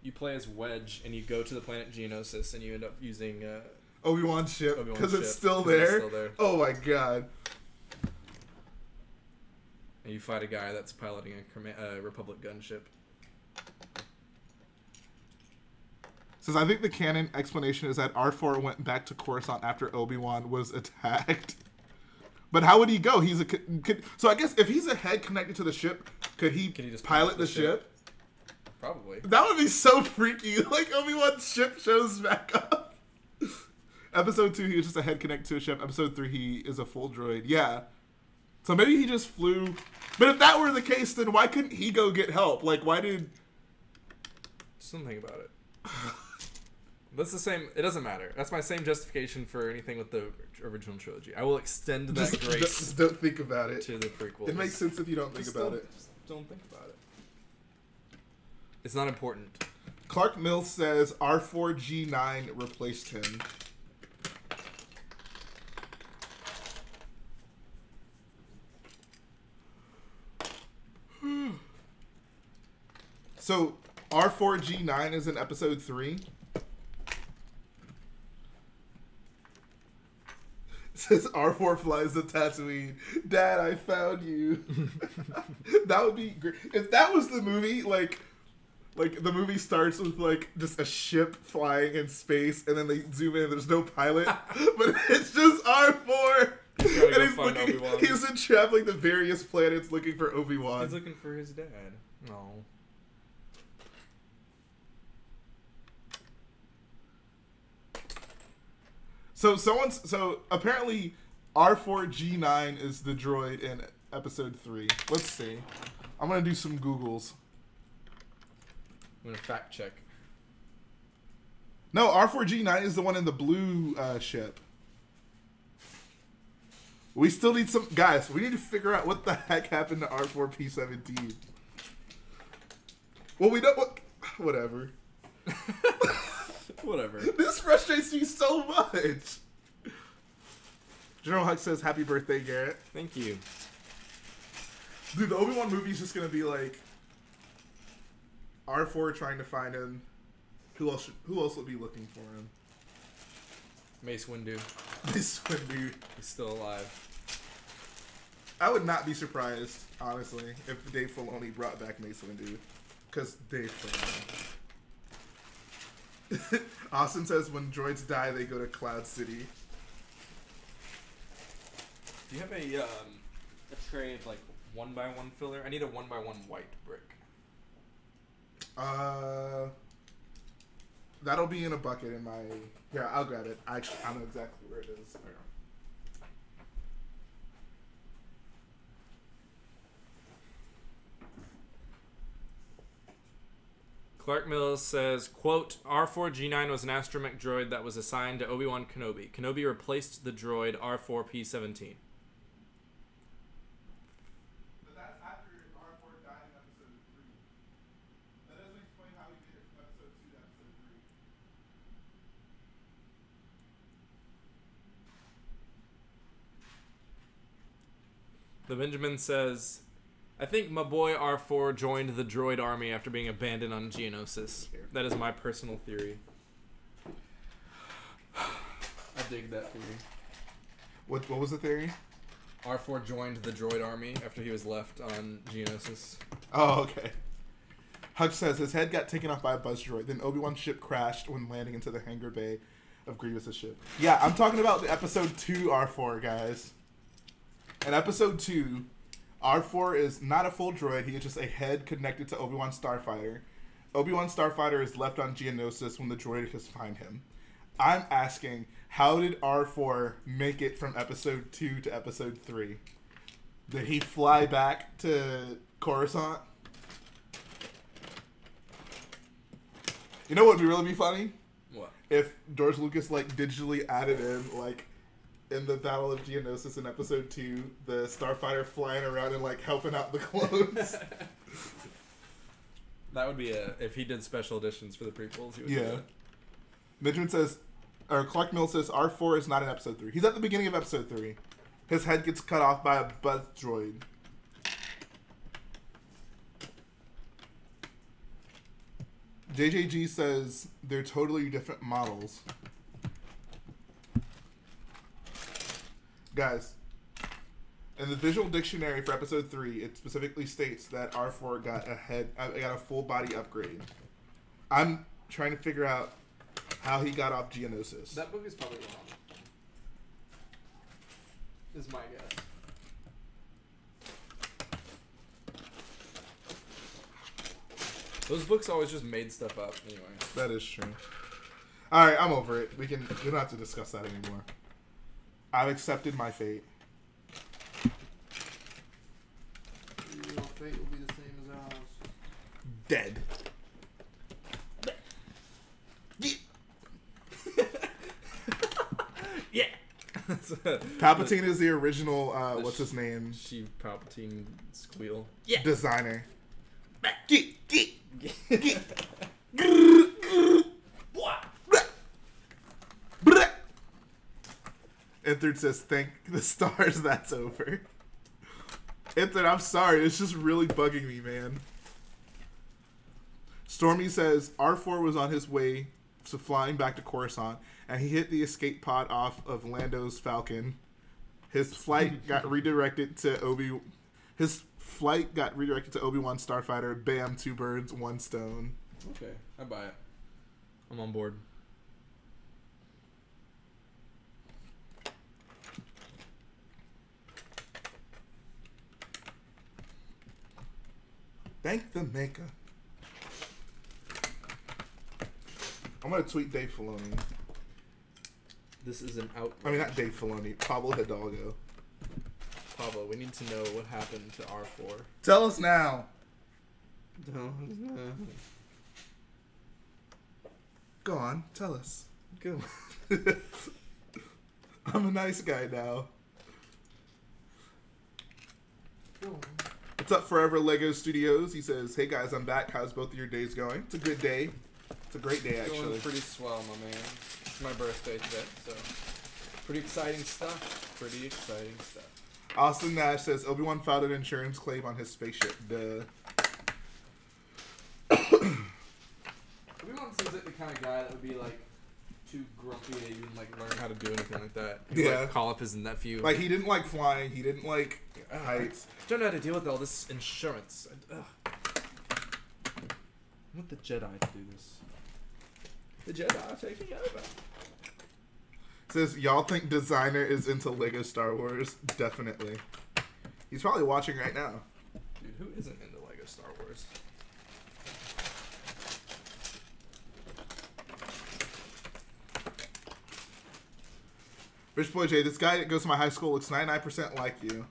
[SPEAKER 2] You play as Wedge and you go to the planet Geonosis and you end up using. Uh,
[SPEAKER 1] Obi Wan's ship because it's
[SPEAKER 2] ship,
[SPEAKER 1] still
[SPEAKER 2] 'cause it's still there.
[SPEAKER 1] Oh my god!
[SPEAKER 2] And you fight a guy that's piloting a uh, Republic gunship.
[SPEAKER 1] Says I think the canon explanation is that R4 went back to Coruscant after Obi Wan was attacked. But how would he go? He's a so I guess if he's a head connected to the ship, could he,
[SPEAKER 2] Can he just
[SPEAKER 1] pilot the, ship?
[SPEAKER 2] Probably.
[SPEAKER 1] That would be so freaky. Like Obi Wan's ship shows back up. Episode two, he was just a head connected to a ship. Episode three, he is a full droid. Yeah. So maybe he just flew. But if that were the case, then why couldn't he go get help? Like, why did?
[SPEAKER 2] Just don't think about it. That's the same. It doesn't matter. That's my same justification for anything with the original trilogy. I will extend that
[SPEAKER 1] Just,
[SPEAKER 2] grace
[SPEAKER 1] just don't think about it.
[SPEAKER 2] to the prequels.
[SPEAKER 1] It makes sense if you don't think
[SPEAKER 2] Just
[SPEAKER 1] about
[SPEAKER 2] don't-
[SPEAKER 1] it.
[SPEAKER 2] Just don't think about it. It's not important.
[SPEAKER 1] Clark Mills says R4G9 replaced him. So R4G9 is in episode 3. It says R4 flies the Tatooine. Dad, I found you. that would be great. If that was the movie, like like the movie starts with like just a ship flying in space and then they zoom in and there's no pilot but it's just r4 and he's looking
[SPEAKER 2] Obi-Wan.
[SPEAKER 1] he's traveling the various planets looking for obi-wan
[SPEAKER 2] He's looking for his dad. No.
[SPEAKER 1] So someone's so apparently r4g9 is the droid in episode 3 let's see. I'm gonna do some googles.
[SPEAKER 2] I'm gonna fact check.
[SPEAKER 1] no r4g9 is the one in the blue uh, ship. We still need some guys we need to figure out what the heck happened to r4p17 well we know what whatever
[SPEAKER 2] Whatever.
[SPEAKER 1] this frustrates me so much general Hux says happy birthday garrett
[SPEAKER 2] Thank you.
[SPEAKER 1] Dude, the Obi Wan movie is just gonna be like R four trying to find him. Who else? Should, who else would be looking for him?
[SPEAKER 2] Mace Windu.
[SPEAKER 1] This would be.
[SPEAKER 2] He's still alive.
[SPEAKER 1] I would not be surprised, honestly, if Dave Filoni brought back Mace Windu, because Dave Filoni. Austin says when droids die, they go to Cloud City.
[SPEAKER 2] Do you have a um a tray of like one by one filler? I need a one by one white brick.
[SPEAKER 1] Uh, That'll be in a bucket in my. Yeah, I'll grab it. I I know exactly where it is.
[SPEAKER 3] Clark Mills says, quote, R4G9 was an astromech droid that was assigned to Obi-Wan Kenobi. Kenobi replaced the droid R4P17.
[SPEAKER 1] But that's after R4 died in episode 3. That doesn't explain how he did it from episode 2 to episode 3.
[SPEAKER 3] The Benjamin says, I think my boy R4 joined the droid army after being abandoned on Geonosis. That is my personal theory.
[SPEAKER 2] I dig that theory.
[SPEAKER 1] What, what was the theory?
[SPEAKER 2] R4 joined the droid army after he was left on Geonosis.
[SPEAKER 1] Oh, okay. Hutch says his head got taken off by a buzz droid. Then Obi Wan's ship crashed when landing into the hangar bay of Grievous's ship. Yeah, I'm talking about the episode two R4 guys. In episode two, R4 is not a full droid. He is just a head connected to Obi Wan Starfighter. Obi Wan Starfighter is left on Geonosis when the droidekas find him. I'm asking, how did R4 make it from episode two to episode three? Did he fly back to Coruscant? You know what would really be funny?
[SPEAKER 2] What?
[SPEAKER 1] If George Lucas like digitally added in like in the Battle of Geonosis in episode two, the starfighter flying around and like helping out the clones.
[SPEAKER 2] That would be a if he did special editions for the prequels. He would
[SPEAKER 1] yeah. Benjamin says or Clark Mill says R four is not in episode three. He's at the beginning of episode three. His head gets cut off by a buzz droid. JJG says they're totally different models. Guys, in the visual dictionary for episode three, it specifically states that R4 got a head, uh, I got a full body upgrade. I'm trying to figure out how he got off Geonosis.
[SPEAKER 2] That book is probably wrong. Is my guess. Those books always just made stuff up anyway.
[SPEAKER 1] That is true. All right, I'm over it. We can. We don't have to discuss that anymore. I've accepted my fate.
[SPEAKER 2] Your fate will be the same as ours.
[SPEAKER 1] Dead.
[SPEAKER 3] Yeah.
[SPEAKER 1] Palpatine is the original. Uh,
[SPEAKER 2] The
[SPEAKER 1] what's his name?
[SPEAKER 2] Sheev Palpatine squeal.
[SPEAKER 3] Yeah.
[SPEAKER 1] Designer. Get, says, "Thank the stars, that's over." Enthard, I'm sorry. It's just really bugging me, man. Stormy says R4 was on his way to flying back to Coruscant, and he hit the escape pod off of Lando's Falcon. His flight got redirected to Obi. His flight got redirected to Obi Wan Starfighter. Bam! Two birds, one stone.
[SPEAKER 2] Okay, I buy it.
[SPEAKER 3] I'm on board.
[SPEAKER 1] Thank the maker. I'm gonna tweet Dave Filoni.
[SPEAKER 2] This is an out.
[SPEAKER 1] I mean, not Dave Filoni. Pablo Hidalgo.
[SPEAKER 2] Pablo, we need to know what happened to R four.
[SPEAKER 1] Tell us now. Go on, tell us.
[SPEAKER 2] Go.
[SPEAKER 1] I'm a nice guy now.
[SPEAKER 2] Go.
[SPEAKER 1] What's up, Forever Lego Studios? He says, "Hey guys, I'm back. How's both of your days going? It's a good day. It's a great day,
[SPEAKER 2] Going
[SPEAKER 1] actually.
[SPEAKER 2] pretty swell, my man. It's my birthday today, so pretty exciting stuff. Pretty exciting stuff.
[SPEAKER 1] Austin Nash says Obi Wan filed an insurance claim on his spaceship. Duh.
[SPEAKER 2] Obi Wan seems like the kind of guy that would be like too grumpy to even like learn how to do anything like that. He'd,
[SPEAKER 1] Yeah.
[SPEAKER 2] Like, call up his nephew.
[SPEAKER 1] Like he didn't like flying. He didn't like heights.
[SPEAKER 2] I don't know how to deal with all this insurance. I, ugh. I want the Jedi to do this. The Jedi are taking over.
[SPEAKER 1] Says y'all think designer is into Lego Star Wars? Definitely. He's probably watching right now.
[SPEAKER 2] Dude, who isn't into Lego Star Wars?
[SPEAKER 1] Rich Boy Jhae, this guy that goes to my high school looks 99% like you.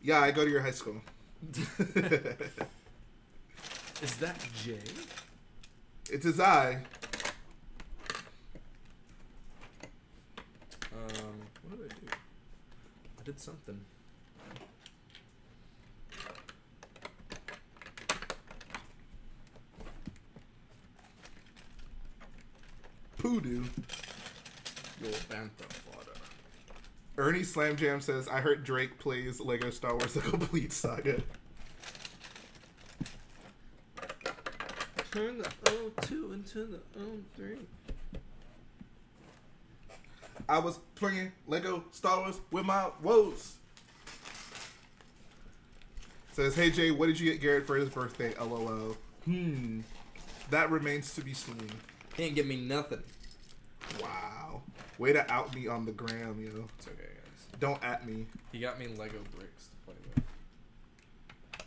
[SPEAKER 1] Yeah, I go to your high school.
[SPEAKER 2] Is that Jhae?
[SPEAKER 1] it's his eye.
[SPEAKER 2] Um, what did I do? I did something.
[SPEAKER 1] Poodoo.
[SPEAKER 2] Your bantha fodder.
[SPEAKER 1] Ernie Slam Jam says, I heard Drake plays Lego Star Wars The Complete Saga.
[SPEAKER 2] Turn the O2 into the O3.
[SPEAKER 1] I was playing Lego Star Wars with my woes. Says, hey Jhae, what did you get Garrett for his birthday? LOL. Hmm. That remains to be seen.
[SPEAKER 2] Can't give me nothing.
[SPEAKER 1] Way to out me on the gram, yo.
[SPEAKER 4] It's okay, guys.
[SPEAKER 1] Don't at me.
[SPEAKER 4] He got me Lego bricks to play with.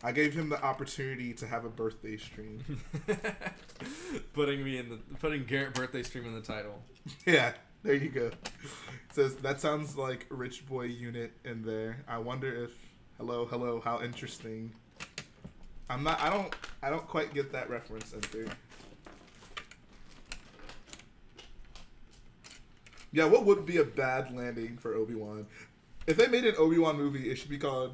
[SPEAKER 1] I gave him the opportunity to have a birthday stream.
[SPEAKER 2] putting me in the putting Garrett birthday stream in the title.
[SPEAKER 1] yeah, there you go. Says that sounds like rich boy unit in there. I wonder if hello, hello, how interesting. I'm not I don't I don't quite get that reference Enter. Yeah, what would be a bad landing for Obi-Wan? If they made an Obi-Wan movie, it should be called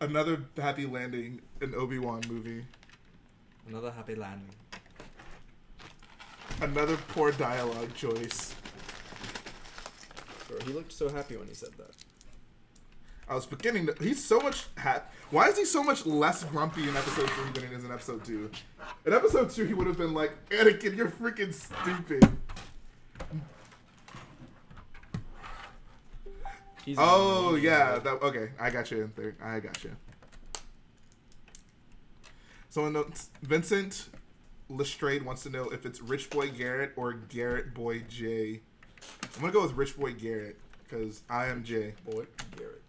[SPEAKER 1] Another Happy Landing, an Obi-Wan movie.
[SPEAKER 2] Another happy landing.
[SPEAKER 1] Another poor dialogue choice.
[SPEAKER 2] Bro, he looked so happy when he said that.
[SPEAKER 1] I was beginning to. He's so much hat. Why is he so much less grumpy in episode three than he is in episode two? In episode two, he would have been like, Anakin, you're freaking stupid.
[SPEAKER 2] He's
[SPEAKER 1] Oh yeah, that okay. I got you in third. I got you. Someone notes Vincent Lestrade wants to know if it's Rich Boy Garrett or Garrett Boy Jhae. I'm gonna go with Rich Boy Garrett because I am Jhae.
[SPEAKER 4] Boy, Garrett.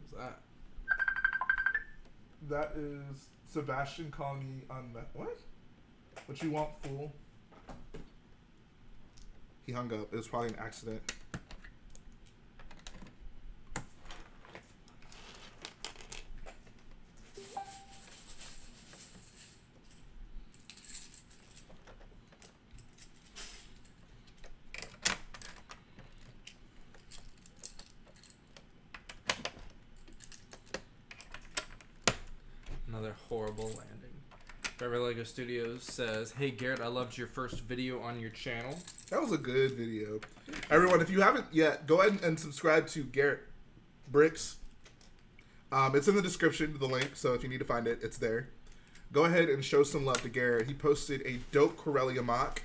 [SPEAKER 4] Who's that?
[SPEAKER 1] That is Sebastian calling me on that. what? What you want, fool? He hung up. It was probably an accident.
[SPEAKER 2] Another horrible landing. Forever Lego Studios says, "Hey Garrett, I loved your first video on your channel.
[SPEAKER 1] That was a good video. Everyone, if you haven't yet, go ahead and subscribe to Garrett Bricks. Um, it's in the description, the link, so if you need to find it, it's there. Go ahead and show some love to Garrett. He posted a dope Corellia MOC.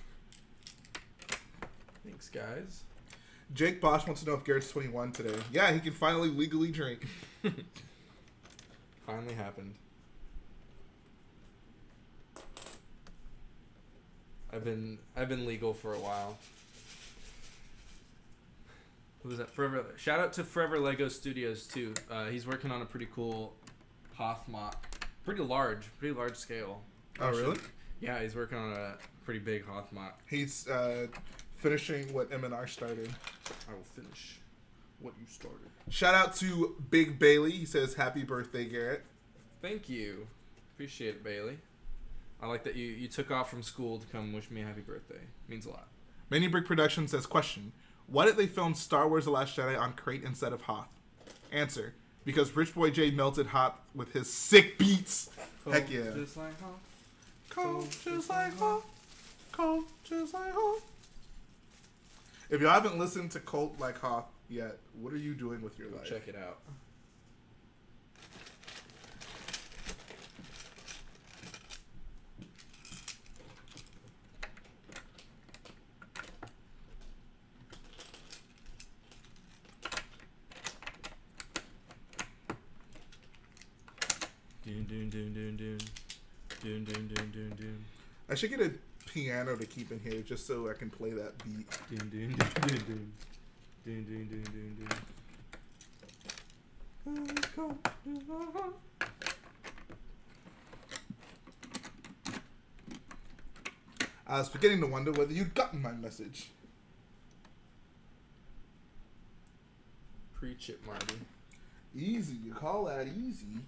[SPEAKER 2] Thanks, guys."
[SPEAKER 1] Jake Bosch wants to know if Garrett's 21 today. Yeah, he can finally legally drink.
[SPEAKER 2] Finally happened. I've been I've been legal for a while. Who was that? Forever. Shout out to Forever Lego Studios too. Uh, he's working on a pretty cool Hoth MOC, pretty large, pretty large scale.
[SPEAKER 1] Oh, really?
[SPEAKER 2] Yeah, he's working on a pretty big Hoth MOC.
[SPEAKER 1] He's uh, finishing what M&R started.
[SPEAKER 2] I will finish what you started.
[SPEAKER 1] Shout out to Big Bailey. He says, Happy birthday, Garrett.
[SPEAKER 2] Thank you, appreciate it, Bailey. I like that you you took off from school to come wish me a happy birthday. Means a lot.
[SPEAKER 1] Mini Brick Productions says, Question Why did they film Star Wars The Last Jedi on Crait instead of Hoth? Answer Because Rich Boy Jhae melted Hoth with his sick beats. Heck yeah.
[SPEAKER 2] Just like Hoth.
[SPEAKER 1] Cold just like Hoth. Cold just like Hoth. If you haven't listened to Cold Like Hoth yet, what are you doing with your
[SPEAKER 2] Go
[SPEAKER 1] life?
[SPEAKER 2] check it out. Doon doon doon doon doon. Doon doon doon doon doon.
[SPEAKER 1] I should get a piano to keep in here just so I can play that beat.
[SPEAKER 2] Doon doon doon doon doon. Doon doon doon doon doon.
[SPEAKER 1] I was beginning to wonder whether you'd gotten my message.
[SPEAKER 2] Preach it, Marty.
[SPEAKER 1] Easy, you call that easy.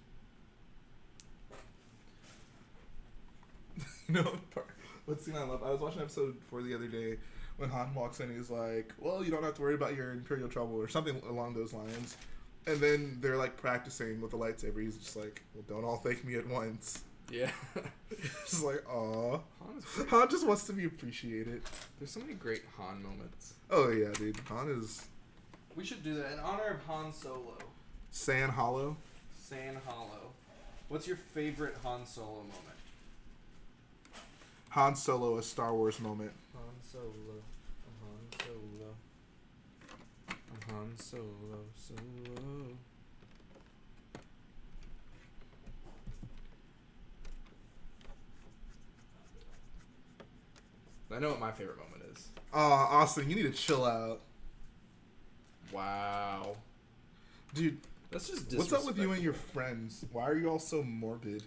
[SPEAKER 1] You know, part- what scene I love? I was watching episode four the other day when Han walks in. He's like, "Well, you don't have to worry about your imperial trouble" or something along those lines. And then they're like practicing with the lightsaber. He's just like, "Well, don't all thank me at once."
[SPEAKER 2] Yeah.
[SPEAKER 1] just like, "Aw."
[SPEAKER 2] Han.
[SPEAKER 1] Han just wants to be appreciated.
[SPEAKER 2] There's so many great Han moments.
[SPEAKER 1] Oh yeah, dude. Han is
[SPEAKER 2] We should do that in honor of Han Solo.
[SPEAKER 1] San Hollow.
[SPEAKER 2] San Hollow. What's your favorite Han Solo moment?
[SPEAKER 1] Han Solo, a Star Wars moment.
[SPEAKER 2] Han Solo. Han Solo. Han Solo. Solo. I know what my favorite moment is.
[SPEAKER 1] Aw, Austin, you need to chill out,
[SPEAKER 2] Wow.
[SPEAKER 1] dude.
[SPEAKER 2] That's just
[SPEAKER 1] What's up with you and your friends? Why are you all so morbid?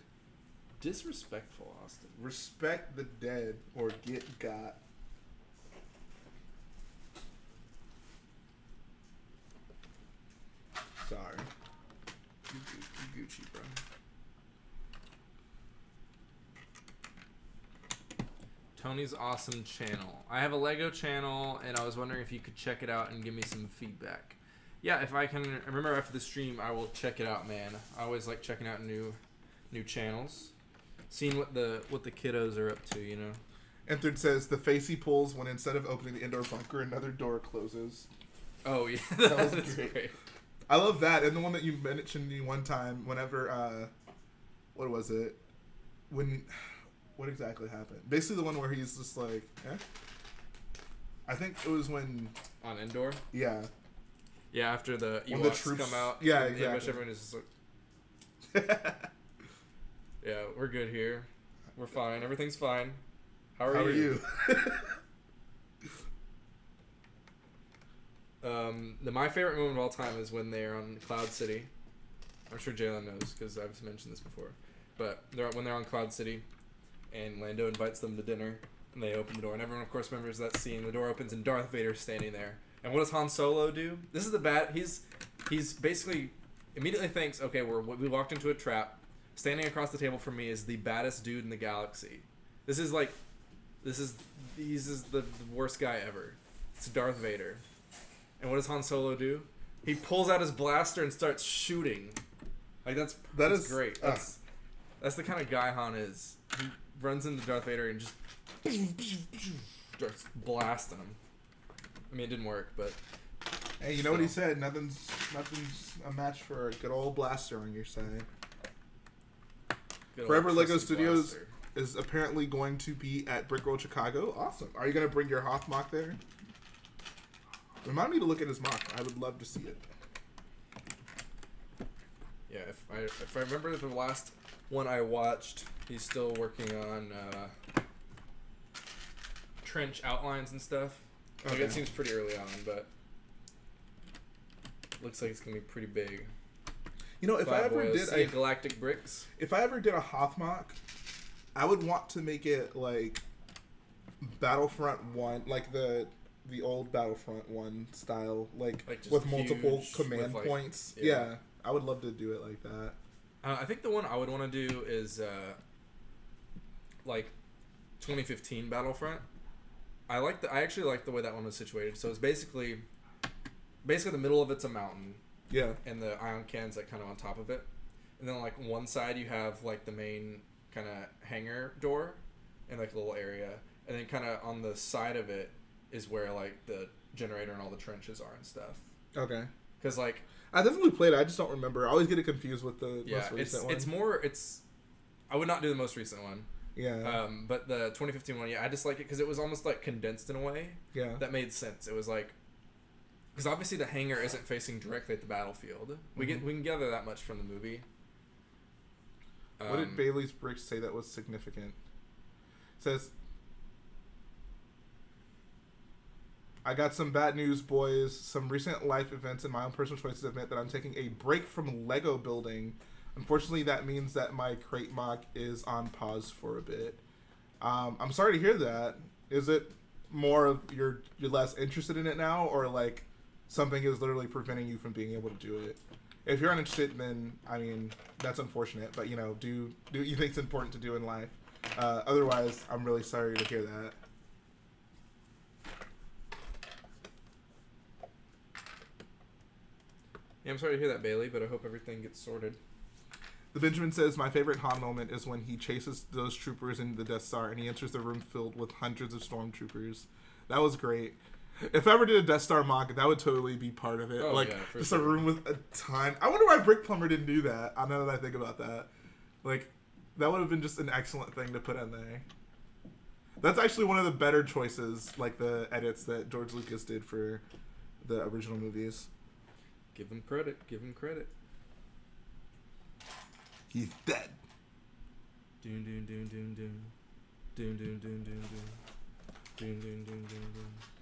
[SPEAKER 2] Disrespectful, Austin.
[SPEAKER 1] Respect the dead or get got. Sorry.
[SPEAKER 2] You, you Gucci, bro. Tony's awesome channel. I have a Lego channel, and I was wondering if you could check it out and give me some feedback. Yeah, if I can remember after the stream, I will check it out, man. I always like checking out new, new channels, seeing what the what the kiddos are up to. You know.
[SPEAKER 1] Entered says the face he pulls when instead of opening the Endor bunker, another door closes.
[SPEAKER 2] Oh yeah,
[SPEAKER 1] That was great.
[SPEAKER 2] great.
[SPEAKER 1] I love that, and the one that you mentioned me one time. Whenever, uh, what was it? When, what exactly happened? Basically, the one where he's just like, eh? I think it was when,
[SPEAKER 2] On Endor.
[SPEAKER 1] yeah,
[SPEAKER 2] Yeah, after the
[SPEAKER 1] When the troops-
[SPEAKER 2] come out.
[SPEAKER 1] yeah, exactly.
[SPEAKER 2] everyone is just like, yeah, we're good here. We're fine. Everything's fine. How are
[SPEAKER 1] How
[SPEAKER 2] you?
[SPEAKER 1] are you?
[SPEAKER 2] Um, the, my favorite moment of all time is when they're on Cloud City. I'm sure Jhaelon knows because I've mentioned this before. But they're when they're on Cloud City, and Lando invites them to dinner, and they open the door, and everyone of course remembers that scene. The door opens, and Darth Vader's standing there. And what does Han Solo do? This is the bad. He's he's basically immediately thinks, okay, we're we walked into a trap. Standing across the table from me is the baddest dude in the galaxy. This is like, this is he's is the, the worst guy ever. It's Darth Vader. And what does Han Solo do? He pulls out his blaster and starts shooting. Like that's
[SPEAKER 1] That
[SPEAKER 2] that's
[SPEAKER 1] is-
[SPEAKER 2] great.
[SPEAKER 1] ah.
[SPEAKER 2] That's that's the kind of guy Han is. He runs into Darth Vader and just starts blasting him. I mean, it didn't work, but
[SPEAKER 1] hey, you know what he said? Nothing's nothing's a match for a good old blaster on your side. Forever Lego Studios
[SPEAKER 2] blaster.
[SPEAKER 1] is apparently going to be at Brickworld Chicago. Awesome. Are you gonna bring your Hoth MOC there? Remind me to look at his MOC. I would love to see it.
[SPEAKER 2] Yeah, if I if I remember the last one I watched, he's still working on uh, trench outlines and stuff. Like
[SPEAKER 1] Okay.
[SPEAKER 2] it seems pretty early on, but looks like it's gonna be pretty big.
[SPEAKER 1] You know, if I ever
[SPEAKER 2] boys.
[SPEAKER 1] did
[SPEAKER 2] See
[SPEAKER 1] a
[SPEAKER 2] galactic bricks.
[SPEAKER 1] if I ever did a Hoth MOC, I would want to make it like Battlefront one, like the the old Battlefront one style, like,
[SPEAKER 2] Like
[SPEAKER 1] with multiple
[SPEAKER 2] huge,
[SPEAKER 1] command
[SPEAKER 2] with, like-
[SPEAKER 1] points.
[SPEAKER 2] yeah.
[SPEAKER 1] Yeah. I would love to do it like that.
[SPEAKER 2] Uh, I think the one I would want to do is uh, like 2015 Battlefront. I like the I actually like the way that one was situated. So it's basically basically the middle of it's a mountain
[SPEAKER 1] Yeah,
[SPEAKER 2] and the ion cans like kind of on top of it. And then like one side you have like the main kind of hangar door and like a little area, and then kind of on the side of it is where like the generator and all the trenches are and stuff.
[SPEAKER 1] okay.
[SPEAKER 2] Because like
[SPEAKER 1] I definitely played it. I just don't remember. I always get it confused with the
[SPEAKER 2] yeah,
[SPEAKER 1] most
[SPEAKER 2] it's
[SPEAKER 1] recent one.
[SPEAKER 2] it's more it's. I would not do the most recent one.
[SPEAKER 1] yeah,
[SPEAKER 2] Um, but the 2015 one, yeah, I just like it because it was almost like condensed in a way
[SPEAKER 1] yeah.
[SPEAKER 2] that made sense. It was like, because obviously the hangar isn't facing directly at the battlefield. We get
[SPEAKER 1] Mhm.
[SPEAKER 2] we can gather that much from the movie.
[SPEAKER 1] what did
[SPEAKER 2] Um,
[SPEAKER 1] Bailey's bricks say that was significant? It says, I got some bad news, boys. Some recent life events and my own personal choices have meant that I'm taking a break from Lego building. Unfortunately, that means that my Crait MOC is on pause for a bit. Um, I'm sorry to hear that. Is it more of you're you're less interested in it now, or like something is literally preventing you from being able to do it? If you're uninterested, then I mean that's unfortunate. But you know, do do what you think it's important to do in life. Uh, otherwise, I'm really sorry to hear that.
[SPEAKER 2] Yeah, I'm sorry to hear that, Bailey, but I hope everything gets sorted.
[SPEAKER 1] The Benjamin says my favorite Han moment is when he chases those troopers into the Death Star and he enters the room filled with hundreds of stormtroopers. That was great. If I ever did a Death Star MOC, that would totally be part of it.
[SPEAKER 2] Oh,
[SPEAKER 1] like
[SPEAKER 2] yeah,
[SPEAKER 1] just a room with a ton. I wonder why Brick Plumber didn't do that. Uh, I know that I think about that. Like that would have been just an excellent thing to put in there. That's actually one of the better choices, like the edits that George Lucas did for the original movies.
[SPEAKER 2] Give him credit. Give him credit.
[SPEAKER 1] He's dead.
[SPEAKER 2] Doon doon doon doon doon. Doon doon doon doon doon. Doon doon doon doon doon.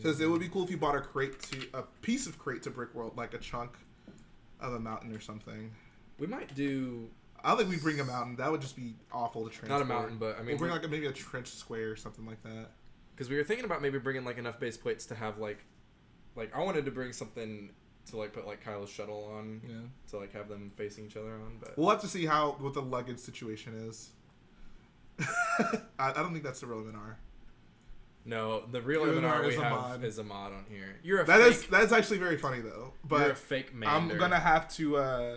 [SPEAKER 1] Says it would be cool if you bought a Crait to a piece of Crait to Brickworld, like a chunk of a mountain or something.
[SPEAKER 2] We might do
[SPEAKER 1] I don't think we bring a mountain. That would just be awful to transport.
[SPEAKER 2] not a mountain, but I mean,
[SPEAKER 1] we'll bring like a, maybe a trench square or something like that.
[SPEAKER 2] because we were thinking about maybe bringing like enough base plates to have like, like I wanted to bring something to like put like Kylo's shuttle on
[SPEAKER 1] Yeah.
[SPEAKER 2] to like have them facing each other on, but
[SPEAKER 1] We'll have to see how what the luggage situation is. I, I don't think that's the real MNR.
[SPEAKER 2] No, the real MNR
[SPEAKER 1] though
[SPEAKER 2] we
[SPEAKER 1] a
[SPEAKER 2] have
[SPEAKER 1] mod.
[SPEAKER 2] is a mod on here. You're a
[SPEAKER 1] That
[SPEAKER 2] fake.
[SPEAKER 1] is that's actually very funny though.
[SPEAKER 2] But you're a fake man.
[SPEAKER 1] I'm gonna have to. uh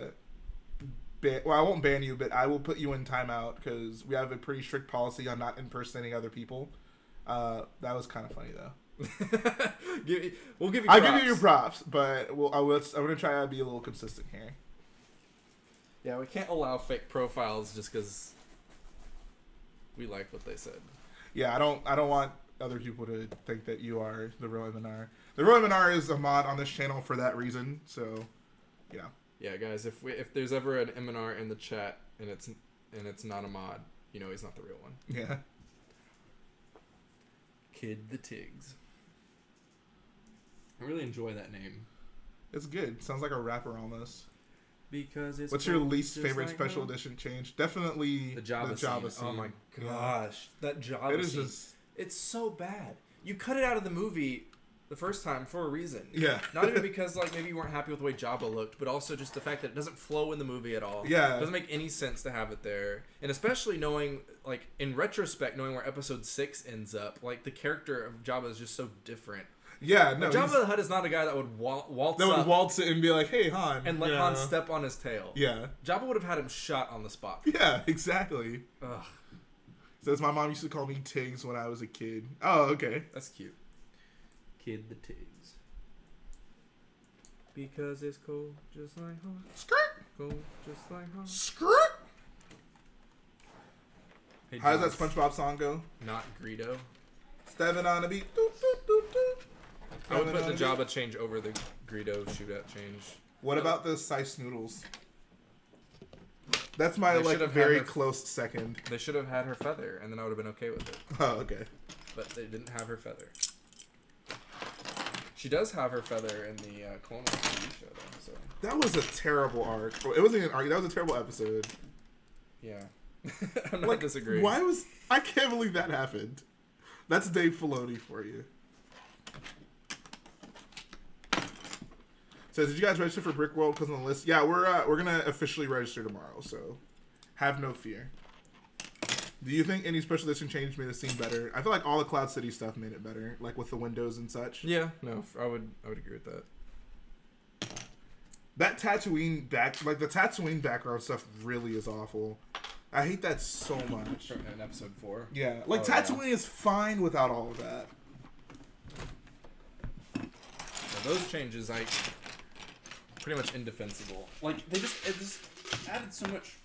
[SPEAKER 1] ban, Well, I won't ban you, but I will put you in timeout because we have a pretty strict policy on not impersonating other people. Uh, that was kind of funny though.
[SPEAKER 2] give, we'll give you.
[SPEAKER 1] I'll give you your props, but we'll, I will, I'm gonna try to be a little consistent here.
[SPEAKER 2] Yeah, we can't allow fake profiles just because we like what they said.
[SPEAKER 1] Yeah, I don't I don't want other people to think that you are the real MNR. The real MNR is a mod on this channel for that reason. So, yeah,
[SPEAKER 2] Yeah, guys, if we if there's ever an MNR in the chat and it's and it's not a mod, you know he's not the real one.
[SPEAKER 1] yeah.
[SPEAKER 2] Kid the Tigs. I really enjoy that name
[SPEAKER 1] It's good. Sounds like a rapper almost.
[SPEAKER 2] because it's.
[SPEAKER 1] What's your least favorite
[SPEAKER 2] like
[SPEAKER 1] special
[SPEAKER 2] home.
[SPEAKER 1] edition change? Definitely
[SPEAKER 2] The Jabba,
[SPEAKER 1] the Jabba
[SPEAKER 2] scene. Oh my
[SPEAKER 1] scene.
[SPEAKER 2] gosh, that Jabba
[SPEAKER 1] It is
[SPEAKER 2] scene.
[SPEAKER 1] just
[SPEAKER 2] It's so bad. You cut it out of the movie the first time for a reason.
[SPEAKER 1] yeah.
[SPEAKER 2] Not even because like maybe you weren't happy with the way Jabba looked, but also just the fact that it doesn't flow in the movie at all.
[SPEAKER 1] Yeah.
[SPEAKER 2] it doesn't make any sense to have it there, and especially knowing like in retrospect, knowing where Episode Six ends up, like the character of Jabba is just so different.
[SPEAKER 1] yeah, no.
[SPEAKER 2] Like, Jabba the Hutt is not a guy that would wal- waltz
[SPEAKER 1] that would
[SPEAKER 2] up
[SPEAKER 1] waltz it and be like, "Hey, Han,"
[SPEAKER 2] and let
[SPEAKER 1] yeah.
[SPEAKER 2] Han step on his tail.
[SPEAKER 1] Yeah,
[SPEAKER 2] Jabba would have had him shot on the spot.
[SPEAKER 1] yeah, exactly.
[SPEAKER 2] Ugh,
[SPEAKER 1] Says my mom used to call me Tiggs when I was a kid. Oh, okay.
[SPEAKER 2] that's cute. Kid the Tigs. Because it's cold, just like home.
[SPEAKER 1] Skirt,
[SPEAKER 2] Cold, just like home.
[SPEAKER 1] skirt.
[SPEAKER 2] Hey,
[SPEAKER 1] How does that SpongeBob song go?
[SPEAKER 2] Not Greedo.
[SPEAKER 1] Stepping on a beat.
[SPEAKER 2] I would put the
[SPEAKER 1] beat.
[SPEAKER 2] Jabba change over the Greedo shootout change.
[SPEAKER 1] What about the Sice noodles? That's my
[SPEAKER 2] They
[SPEAKER 1] like
[SPEAKER 2] should have
[SPEAKER 1] very
[SPEAKER 2] had her-
[SPEAKER 1] close second.
[SPEAKER 2] They should have had her feather, and then I would have been okay with it.
[SPEAKER 1] Oh, okay.
[SPEAKER 2] But they didn't have her feather. She does have her feather in the uh, Clone Wars TV show, though. So
[SPEAKER 1] That was a terrible arc. Well, It wasn't an arc. That was a terrible episode.
[SPEAKER 2] yeah, I'm not disagreeing.
[SPEAKER 1] why was I can't believe that happened. That's Dave Filoni for you. Says, did you guys register for Brickworld? Because on the list, yeah, we're uh, we're gonna officially register tomorrow. So, have no fear. Do you think any special edition change made the scene better? I feel like all the Cloud City stuff made it better, like with the windows and such.
[SPEAKER 2] Yeah, no, I would I would agree with that.
[SPEAKER 1] That Tatooine back, like the Tatooine background stuff, really is awful. I hate that so much.
[SPEAKER 2] In episode four.
[SPEAKER 1] Yeah, like
[SPEAKER 2] Oh, yeah.
[SPEAKER 1] Tatooine is fine without all of that.
[SPEAKER 2] Yeah, those changes, I pretty much indefensible. Like they just it just added so much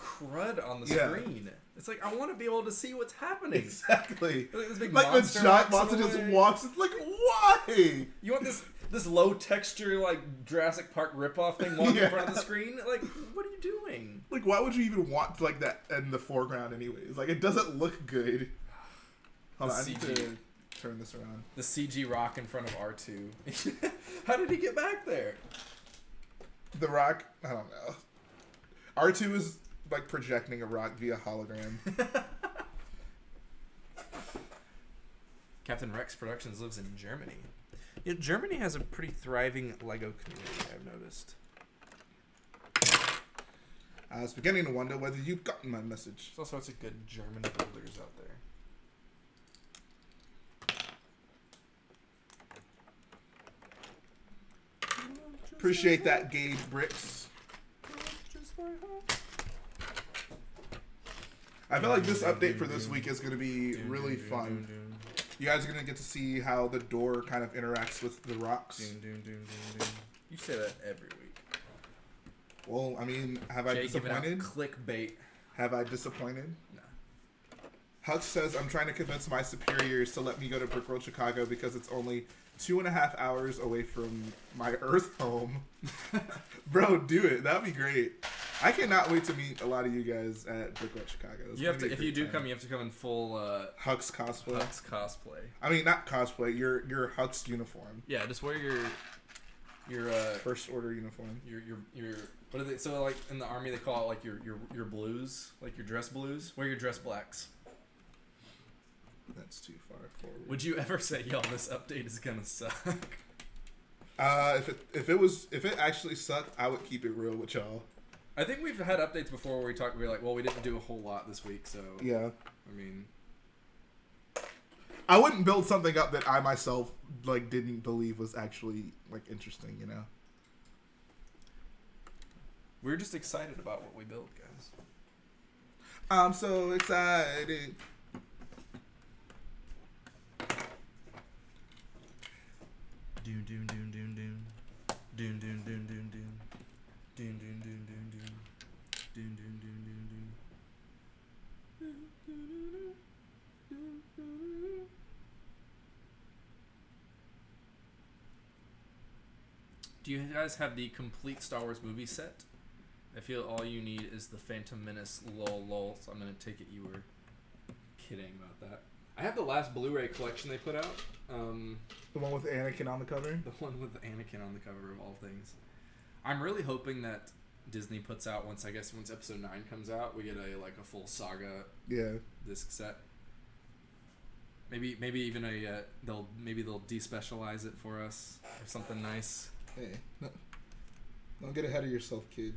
[SPEAKER 2] crud on the
[SPEAKER 1] Yeah.
[SPEAKER 2] screen. It's like I want to be able to see what's happening.
[SPEAKER 1] Exactly.
[SPEAKER 2] Like this big
[SPEAKER 1] Like when
[SPEAKER 2] monster
[SPEAKER 1] giant
[SPEAKER 2] walks
[SPEAKER 1] monster just
[SPEAKER 2] away.
[SPEAKER 1] walks, like why?
[SPEAKER 2] You want this this low texture like Jurassic Park ripoff thing walking
[SPEAKER 1] Yeah.
[SPEAKER 2] in front of the screen? Like, what are you doing?
[SPEAKER 1] Like why would you even want like that in the foreground, anyways? Like it doesn't look good. Hold
[SPEAKER 2] The
[SPEAKER 1] on, I need
[SPEAKER 2] CG.
[SPEAKER 1] to turn this around.
[SPEAKER 2] The CG rock in front of R two. How did he get back there?
[SPEAKER 1] The Rock. I don't know. R two is like projecting a rock via hologram.
[SPEAKER 2] Captain Rex Productions lives in Germany. Yeah, Germany has a pretty thriving Lego community. I've noticed.
[SPEAKER 1] I was beginning to wonder whether you've gotten my message.
[SPEAKER 2] There's all sorts of good German builders out there.
[SPEAKER 1] Appreciate that, Gabe Bricks. I feel like this update for this week is going to be really fun. You guys are going to get to see how the door kind of interacts with the rocks.
[SPEAKER 2] You say that every week.
[SPEAKER 1] Well, I mean, have I
[SPEAKER 2] Jhae
[SPEAKER 1] disappointed?
[SPEAKER 2] clickbait.
[SPEAKER 1] Have I disappointed?
[SPEAKER 2] No.
[SPEAKER 1] Hux says, I'm trying to convince my superiors to let me go to Brickworld Chicago because it's only two and a half hours away from my Earth home. Bro, do it. That'd be great. I cannot wait to meet a lot of you guys at Brickworld Chicago. It's
[SPEAKER 2] You have to if you do
[SPEAKER 1] time.
[SPEAKER 2] come, you have to come in full uh,
[SPEAKER 1] Hux cosplay.
[SPEAKER 2] Hux cosplay.
[SPEAKER 1] I mean, not cosplay. Your your Hux uniform,
[SPEAKER 2] Yeah, just wear your your uh
[SPEAKER 1] first order uniform.
[SPEAKER 2] your your your what are they? So like in the army they call it like your your your blues, like your dress blues. Wear your dress blacks.
[SPEAKER 1] That's too far forward.
[SPEAKER 2] Would you ever say, "Y'all, this update is gonna suck"?
[SPEAKER 1] Uh, if it if it was if it actually sucked, I would keep it real with y'all.
[SPEAKER 2] I think we've had updates before where we talk. We're like, well, we didn't do a whole lot this week, so
[SPEAKER 1] Yeah.
[SPEAKER 2] I mean,
[SPEAKER 1] I wouldn't build something up that I myself like didn't believe was actually like interesting, you know.
[SPEAKER 2] we're just excited about what we build, guys.
[SPEAKER 1] I'm so excited.
[SPEAKER 2] Doom doom doom doom doom. Doom doom doom doom doom. Doom doom doom doom doom. Doom doom doom doom doom. Do you guys have the complete Star Wars movie set? I feel all you need is the Phantom Menace lol lol. So I'm gonna take it you were kidding about that. I have the last Blu-ray collection they put out. Um,
[SPEAKER 1] The one with Anakin on the cover.
[SPEAKER 2] the one with Anakin on the cover of all things. I'm really hoping that Disney puts out once I guess once episode nine comes out, we get a like a full saga
[SPEAKER 1] Yeah.
[SPEAKER 2] disc set. Maybe maybe even a uh, they'll maybe they'll despecialize it for us or something nice.
[SPEAKER 1] Hey, no, don't get ahead of yourself, kid.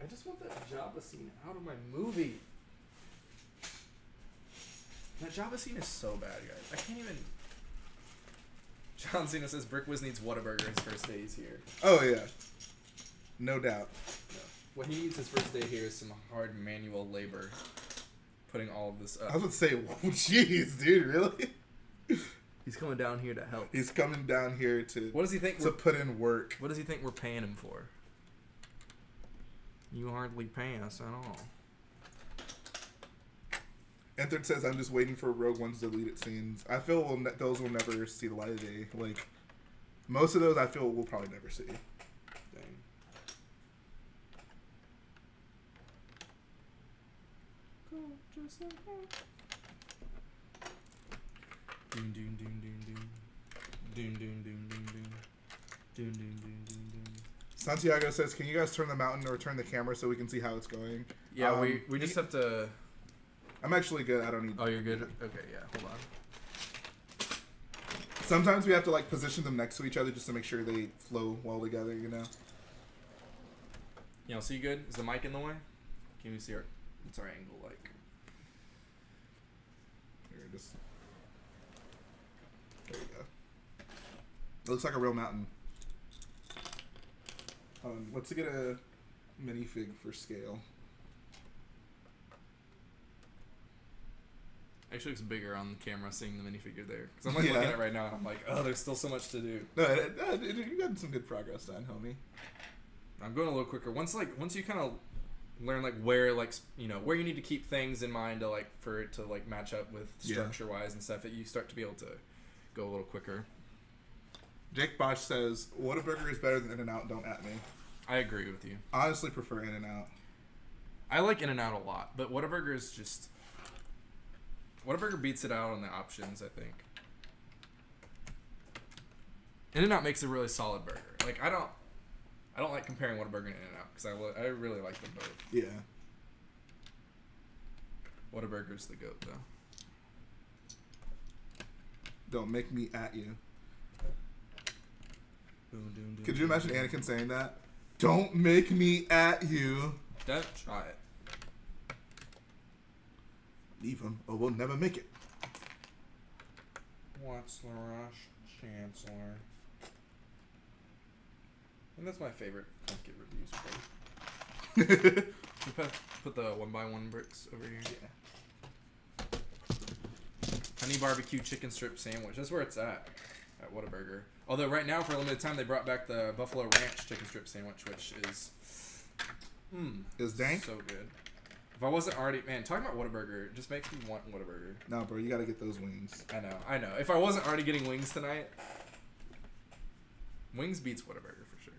[SPEAKER 2] I just want that Jabba scene out of my movie. That Jabba scene is so bad, guys. I can't even. John Cena says Brick Wiz needs Whataburger his first day he's here.
[SPEAKER 1] Oh yeah, no doubt.
[SPEAKER 2] No. What he needs his first day here is some hard manual labor, putting all of this
[SPEAKER 1] I
[SPEAKER 2] up.
[SPEAKER 1] was gonna say, oh, jeez, dude, really?
[SPEAKER 2] He's coming down here to help.
[SPEAKER 1] He's coming down here to
[SPEAKER 2] What does he think?
[SPEAKER 1] to put in work.
[SPEAKER 2] what does he think we're paying him for? You hardly pay us at all.
[SPEAKER 1] Entered says, "I'm just waiting for Rogue One's deleted scenes. I feel will ne- those will never see the light of day. Like most of those, I feel we'll probably never see.
[SPEAKER 2] Dang. Doom doom doom doom doom. Doom doom doom doom doom. Doom doom doom doom doom.
[SPEAKER 1] Santiago says, "Can you guys turn the mountain or turn the camera so we can see how it's going?"
[SPEAKER 2] Yeah, we,
[SPEAKER 1] Um,
[SPEAKER 2] we just have to.
[SPEAKER 1] I'm actually good. I don't need.
[SPEAKER 2] Oh, you're good. Okay, yeah. Hold on.
[SPEAKER 1] Sometimes we have to like position them next to each other just to make sure they flow well together. You know.
[SPEAKER 2] You know, see good? Is the mic in the way? Can we see our? What's our angle like?
[SPEAKER 1] Here, just. There you go. It looks like a real mountain. Um, let's get a minifig for scale.
[SPEAKER 2] Actually, looks bigger on the camera seeing the minifigure there. Because I'm like
[SPEAKER 1] Yeah.
[SPEAKER 2] looking at it right now and I'm like, oh, there's still so much to do.
[SPEAKER 1] No, it, it, uh, it- you got some good progress done, homie.
[SPEAKER 2] I'm going a little quicker. Once like once you kind of learn like where like you know where you need to keep things in mind to like for it to like match up with structure wise and stuff, that you start to be able to go a little quicker.
[SPEAKER 1] Jake Bosch says, Whataburger is better than In N Out, don't at me.
[SPEAKER 2] I agree with you.
[SPEAKER 1] Honestly, prefer In N Out.
[SPEAKER 2] I like In and Out a lot, but Whataburger is just Whataburger beats it out on the options. I think In and Out makes a really solid burger. Like I don't, I don't like comparing Whataburger and In and Out because I, I really like them both.
[SPEAKER 1] Yeah.
[SPEAKER 2] Whataburger's the goat though.
[SPEAKER 1] Don't make me at you.
[SPEAKER 2] Boom, doom, doom,
[SPEAKER 1] Could you imagine. Anakin saying that? Don't make me at you.
[SPEAKER 2] Don't try it.
[SPEAKER 1] Leave him, or we'll never make it.
[SPEAKER 2] What's the rush, Chancellor? And that's my favorite Plinkett reviews. We put, the one by one bricks over here. Honey barbecue chicken strip sandwich. That's where it's at. At Whataburger. Although right now for a limited time they brought back the Buffalo Ranch chicken strip sandwich, which is mmm
[SPEAKER 1] Is dank?
[SPEAKER 2] so good. If I wasn't already man, talking about Whataburger just makes me want Whataburger.
[SPEAKER 1] No, bro, you gotta get those wings.
[SPEAKER 2] I know, I know. If I wasn't already getting wings tonight, wings beats Whataburger for sure.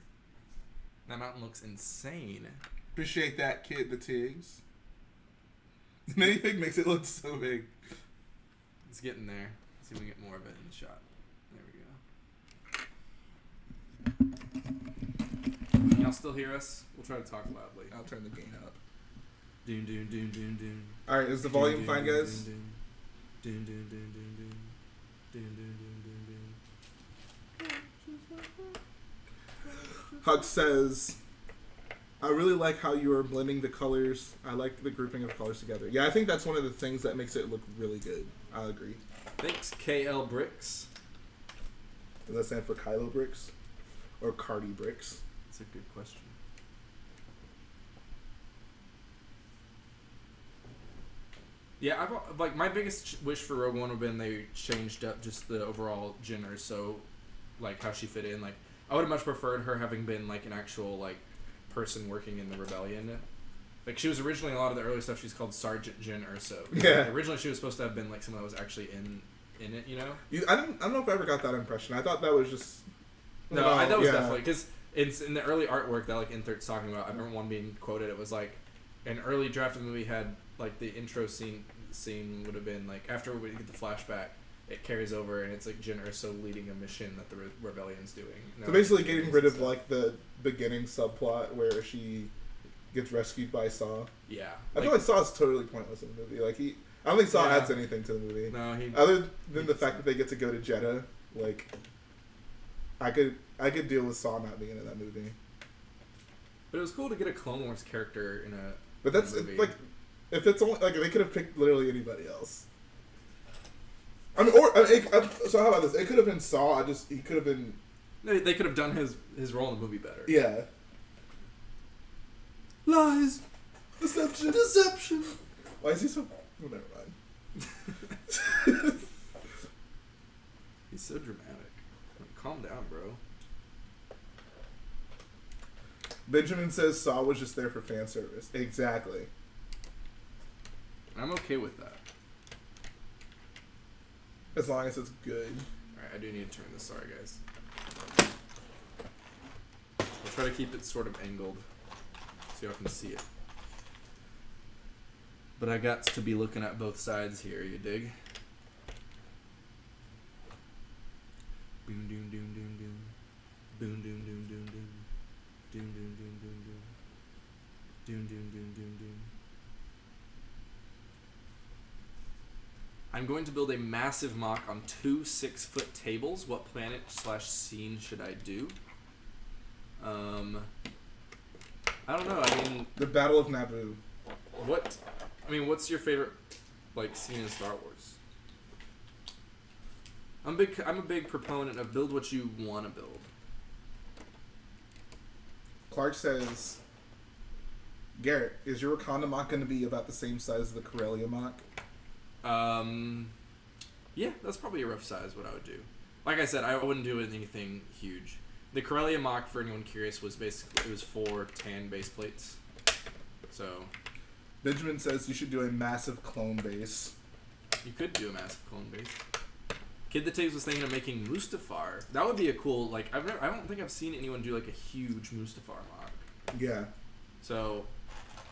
[SPEAKER 2] That mountain looks insane.
[SPEAKER 1] Appreciate that, kid. The Tigs. Anything makes it look so big.
[SPEAKER 2] It's getting there. Let's see if we can get more of it in the shot. There we go. Can y'all still hear us? We'll try to talk loudly.
[SPEAKER 1] I'll turn the gain up.
[SPEAKER 2] Doon doon doon doon doon.
[SPEAKER 1] All right, is the volume fine, guys?
[SPEAKER 2] Doon doon doon doon doon. Doon doon doon doon doon.
[SPEAKER 1] Hux says, I really like how you are blending the colors. I like the grouping of colors together. Yeah, I think that's one of the things that makes it look really good. I'll agree.
[SPEAKER 2] Thanks, KL Bricks.
[SPEAKER 1] Does that stand for Kylo Bricks? Or Cardi Bricks?
[SPEAKER 2] That's a good question. Yeah, I've like my biggest wish for Rogue One would have been they changed up just the overall Jyn Erso, like how she fit in. Like I would have much preferred her having been like an actual like person working in the rebellion. Like she was originally a lot of the early stuff. She's called Sergeant Jyn Erso.
[SPEAKER 1] Yeah.
[SPEAKER 2] Originally, she was supposed to have been like someone that was actually in in it. You know.
[SPEAKER 1] You, I don't. I don't know if I ever got that impression. I thought that was just.
[SPEAKER 2] No, I, that was
[SPEAKER 1] yeah.
[SPEAKER 2] definitely because it's in the early artwork that like Inthert's talking about. I remember one being quoted. It was like an early draft of the movie had like the intro scene scene would have been like after we get the flashback, it carries over and it's like Jyn Erso leading a mission that the re- rebellion's doing.
[SPEAKER 1] So basically, getting rid of like the beginning subplot where she gets rescued by Saw.
[SPEAKER 2] yeah.
[SPEAKER 1] I feel like Saw is totally pointless in the movie. Like he, I don't think Saw
[SPEAKER 2] Yeah.
[SPEAKER 1] adds anything to the movie
[SPEAKER 2] no, he.
[SPEAKER 1] other than the fact that they get to go to Jedha. Like, I could, I could deal with Saw not being in that movie.
[SPEAKER 2] But it was cool to get a Clone Wars character in a.
[SPEAKER 1] But that's
[SPEAKER 2] movie.
[SPEAKER 1] like, if it's only like they could have picked literally anybody else. I mean, or I mean, it, I, so how about this? It could have been Saw. I just he could have been
[SPEAKER 2] They, they could have done his his role in the movie better.
[SPEAKER 1] yeah.
[SPEAKER 2] Lies.
[SPEAKER 1] Deception. Deception. Why is he so? Oh, never mind.
[SPEAKER 2] He's so dramatic. Calm down, bro.
[SPEAKER 1] Benjamin says Saw was just there for fan service. Exactly.
[SPEAKER 2] I'm okay with that.
[SPEAKER 1] As long as it's good.
[SPEAKER 2] Alright, I do need to turn this. Sorry, guys. I'll try to keep it sort of angled so y'all can see it. But I got to be looking at both sides here, you dig? Boom, doom, doom, doom, doom. Boom, doom, doom, doom, doom. Doom, doom, doom, doom, doom. Doom, doom, doom, doom, doom. I'm going to build a massive MOC on two six foot tables. What planet slash scene should I do? Um, I don't know. I mean,
[SPEAKER 1] The Battle of Naboo.
[SPEAKER 2] what? I mean, what's your favorite like scene in Star Wars? I'm big. I'm a big proponent of build what you want to build.
[SPEAKER 1] Clark says, Garrett, is your Wakanda MOC going to be about the same size as the Corellia MOC?
[SPEAKER 2] Um, yeah, that's probably a rough size. What I would do. Like I said, I wouldn't do anything huge. The Corellia MOC, for anyone curious, was basically it was four tan base plates. So
[SPEAKER 1] Benjamin says you should do a massive clone base.
[SPEAKER 2] you could do a massive clone base. Kid the Tigs was thinking of making Mustafar. That would be a cool like I've never I don't think I've seen anyone do like a huge Mustafar MOC.
[SPEAKER 1] Yeah.
[SPEAKER 2] So,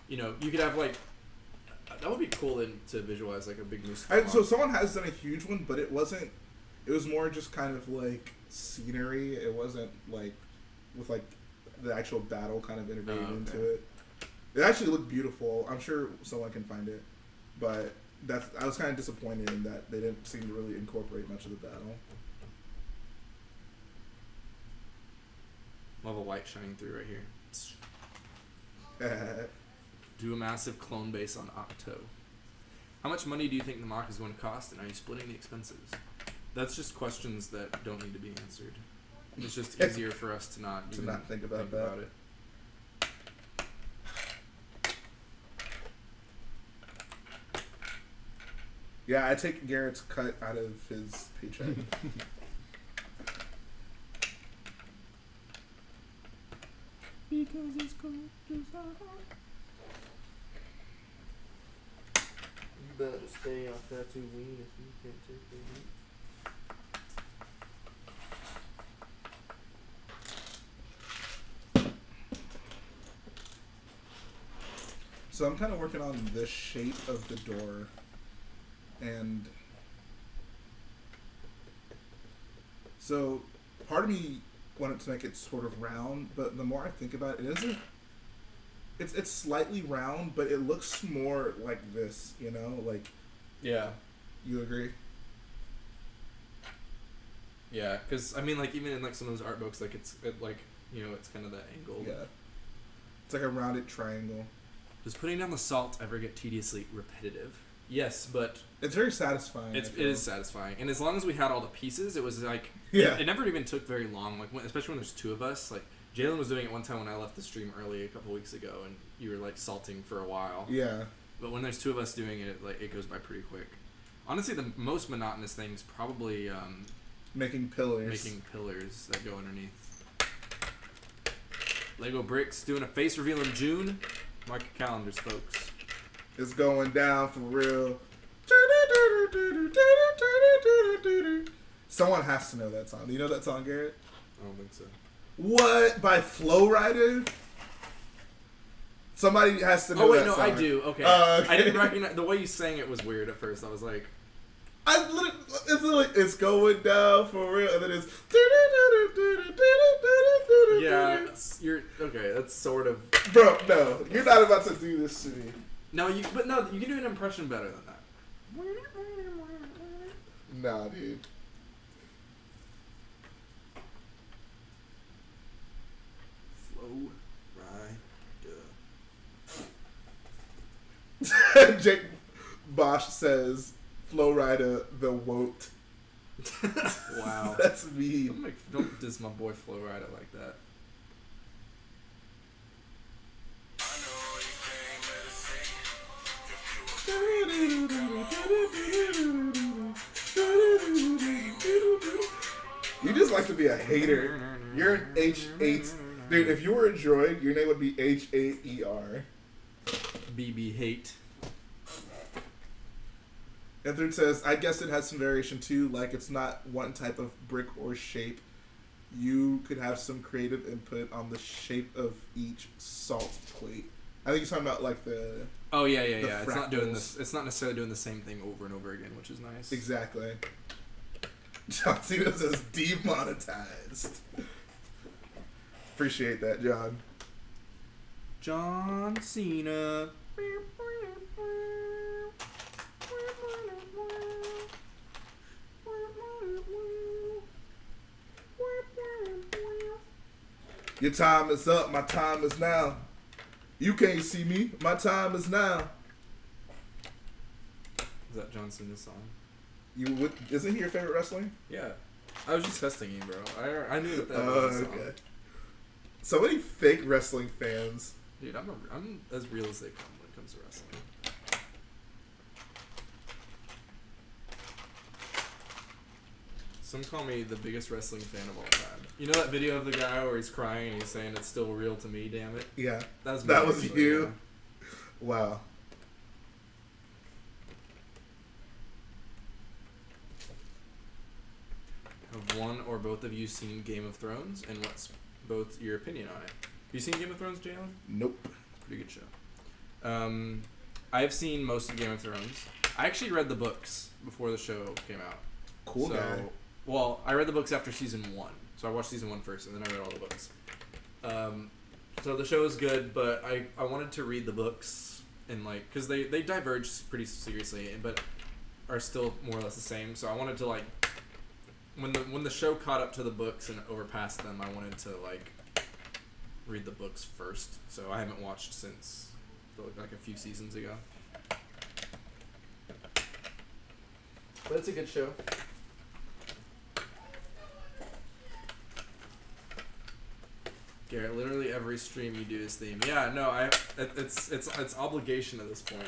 [SPEAKER 2] you know, you could have like that would be cool then to visualize like a big Mustafar.
[SPEAKER 1] I, so someone has done a huge one, but it wasn't. It was more just kind of like scenery. It wasn't like with like the actual battle kind of integrated
[SPEAKER 2] Oh, okay.
[SPEAKER 1] into it. It actually looked beautiful. I'm sure someone can find it, but that's I was kind of disappointed in that they didn't seem to really incorporate much of the battle.
[SPEAKER 2] Love a light shining through right here. Do a massive clone base on Octo. How much money do you think the MOC is going to cost, and are you splitting the expenses? That's just questions that don't need to be answered. It's just easier for us to not
[SPEAKER 1] To
[SPEAKER 2] even
[SPEAKER 1] not think about that.
[SPEAKER 2] about it.
[SPEAKER 1] yeah, I take Garrett's cut out of his paycheck.
[SPEAKER 2] Because it's cold Better stay off if you can't take the heat.
[SPEAKER 1] So I'm kind of working on the shape of the door, and so part of me wanted to make it sort of round, but the more I think about it, it isn't. It's it's slightly round, but it looks more like this. You know, like
[SPEAKER 2] Yeah,
[SPEAKER 1] you agree?
[SPEAKER 2] yeah. Because I mean, like even in like some of those art books, like it's it, like you know it's kind of that angle.
[SPEAKER 1] Yeah. It's like a rounded triangle.
[SPEAKER 2] Does putting down the salt ever get tediously repetitive? Yes, but
[SPEAKER 1] It's very satisfying.
[SPEAKER 2] it's it is satisfying. And as long as we had all the pieces, it was like
[SPEAKER 1] Yeah.
[SPEAKER 2] It, it never even took very long. Like when, especially when there's two of us. Like Jhaelon was doing it one time when I left the stream early a couple weeks ago, and you were like salting for a while.
[SPEAKER 1] Yeah.
[SPEAKER 2] But when there's two of us doing it, like it goes by pretty quick. Honestly, the most monotonous thing is probably um,
[SPEAKER 1] Making pillars.
[SPEAKER 2] making pillars that go underneath. Lego bricks doing a face reveal in June. Mark your calendars, folks.
[SPEAKER 1] It's going down for real. Someone has to know that song. Do you know that song, Garrett?
[SPEAKER 2] I don't think so.
[SPEAKER 1] What by Flo Rida? Somebody has to know.
[SPEAKER 2] Oh wait, no,
[SPEAKER 1] song.
[SPEAKER 2] I do. Okay.
[SPEAKER 1] Uh,
[SPEAKER 2] I didn't recognize the way you sang it was weird at first. I was like,
[SPEAKER 1] I literally, it's literally, it's going down for real, and then it's.
[SPEAKER 2] yeah, you're okay. That's sort of
[SPEAKER 1] Bro, no, you're not about to do this to me.
[SPEAKER 2] no, you but no, you can do an impression better than that.
[SPEAKER 1] Nah, dude.
[SPEAKER 2] Right.
[SPEAKER 1] Jake Bosch says, "Flo Rida the woat."
[SPEAKER 2] Wow.
[SPEAKER 1] That's me.
[SPEAKER 2] Don't, make, don't diss my boy Flo Rida like that.
[SPEAKER 1] You just like to be a hater. You're an H eight, dude. If you were a droid, your name would be H eight E R.
[SPEAKER 2] BB hate.
[SPEAKER 1] Anthony says, I guess it has some variation too, like it's not one type of brick or shape. You could have some creative input on the shape of each salt plate. I think he's talking about like the
[SPEAKER 2] Oh yeah, yeah, yeah. It's not doing this. It's not necessarily doing the same thing over and over again, which is nice.
[SPEAKER 1] exactly. John Cena says demonetized. Appreciate that, John.
[SPEAKER 2] John Cena.
[SPEAKER 1] Your time is up. My time is now. You can't see me. My time is now.
[SPEAKER 2] Is that John Cena's song?
[SPEAKER 1] You would? Isn't he your favorite wrestler?
[SPEAKER 2] Yeah. I was just testing you, bro. I, I knew that that
[SPEAKER 1] Oh,
[SPEAKER 2] was a song.
[SPEAKER 1] okay. So many fake wrestling fans.
[SPEAKER 2] Dude, I'm, a, I'm as real as they come when it comes to wrestling. Some call me the biggest wrestling fan of all time. You know that video of the guy where he's crying and he's saying it's still real to me, damn it?
[SPEAKER 1] Yeah.
[SPEAKER 2] That was,
[SPEAKER 1] That was you?
[SPEAKER 2] yeah.
[SPEAKER 1] Wow.
[SPEAKER 2] Have one or both of you seen Game of Thrones, and what's both your opinion on it? Have you seen Game of Thrones, Jhaelon?
[SPEAKER 1] Nope.
[SPEAKER 2] It's a pretty good show. Um, I've seen most of Game of Thrones. I actually read the books before the show came out.
[SPEAKER 1] Cool
[SPEAKER 2] so,
[SPEAKER 1] guy.
[SPEAKER 2] Well, I read the books after season one, so I watched season one first, and then I read all the books. Um, so the show is good, but I, I wanted to read the books and like because they they diverge pretty seriously, but are still more or less the same. So I wanted to like when the when the show caught up to the books and overpassed them, I wanted to like read the books first. So I haven't watched since like a few seasons ago. But it's a good show. Garrett, literally every stream you do is theme. Yeah, no, I it, it's it's it's obligation at this point.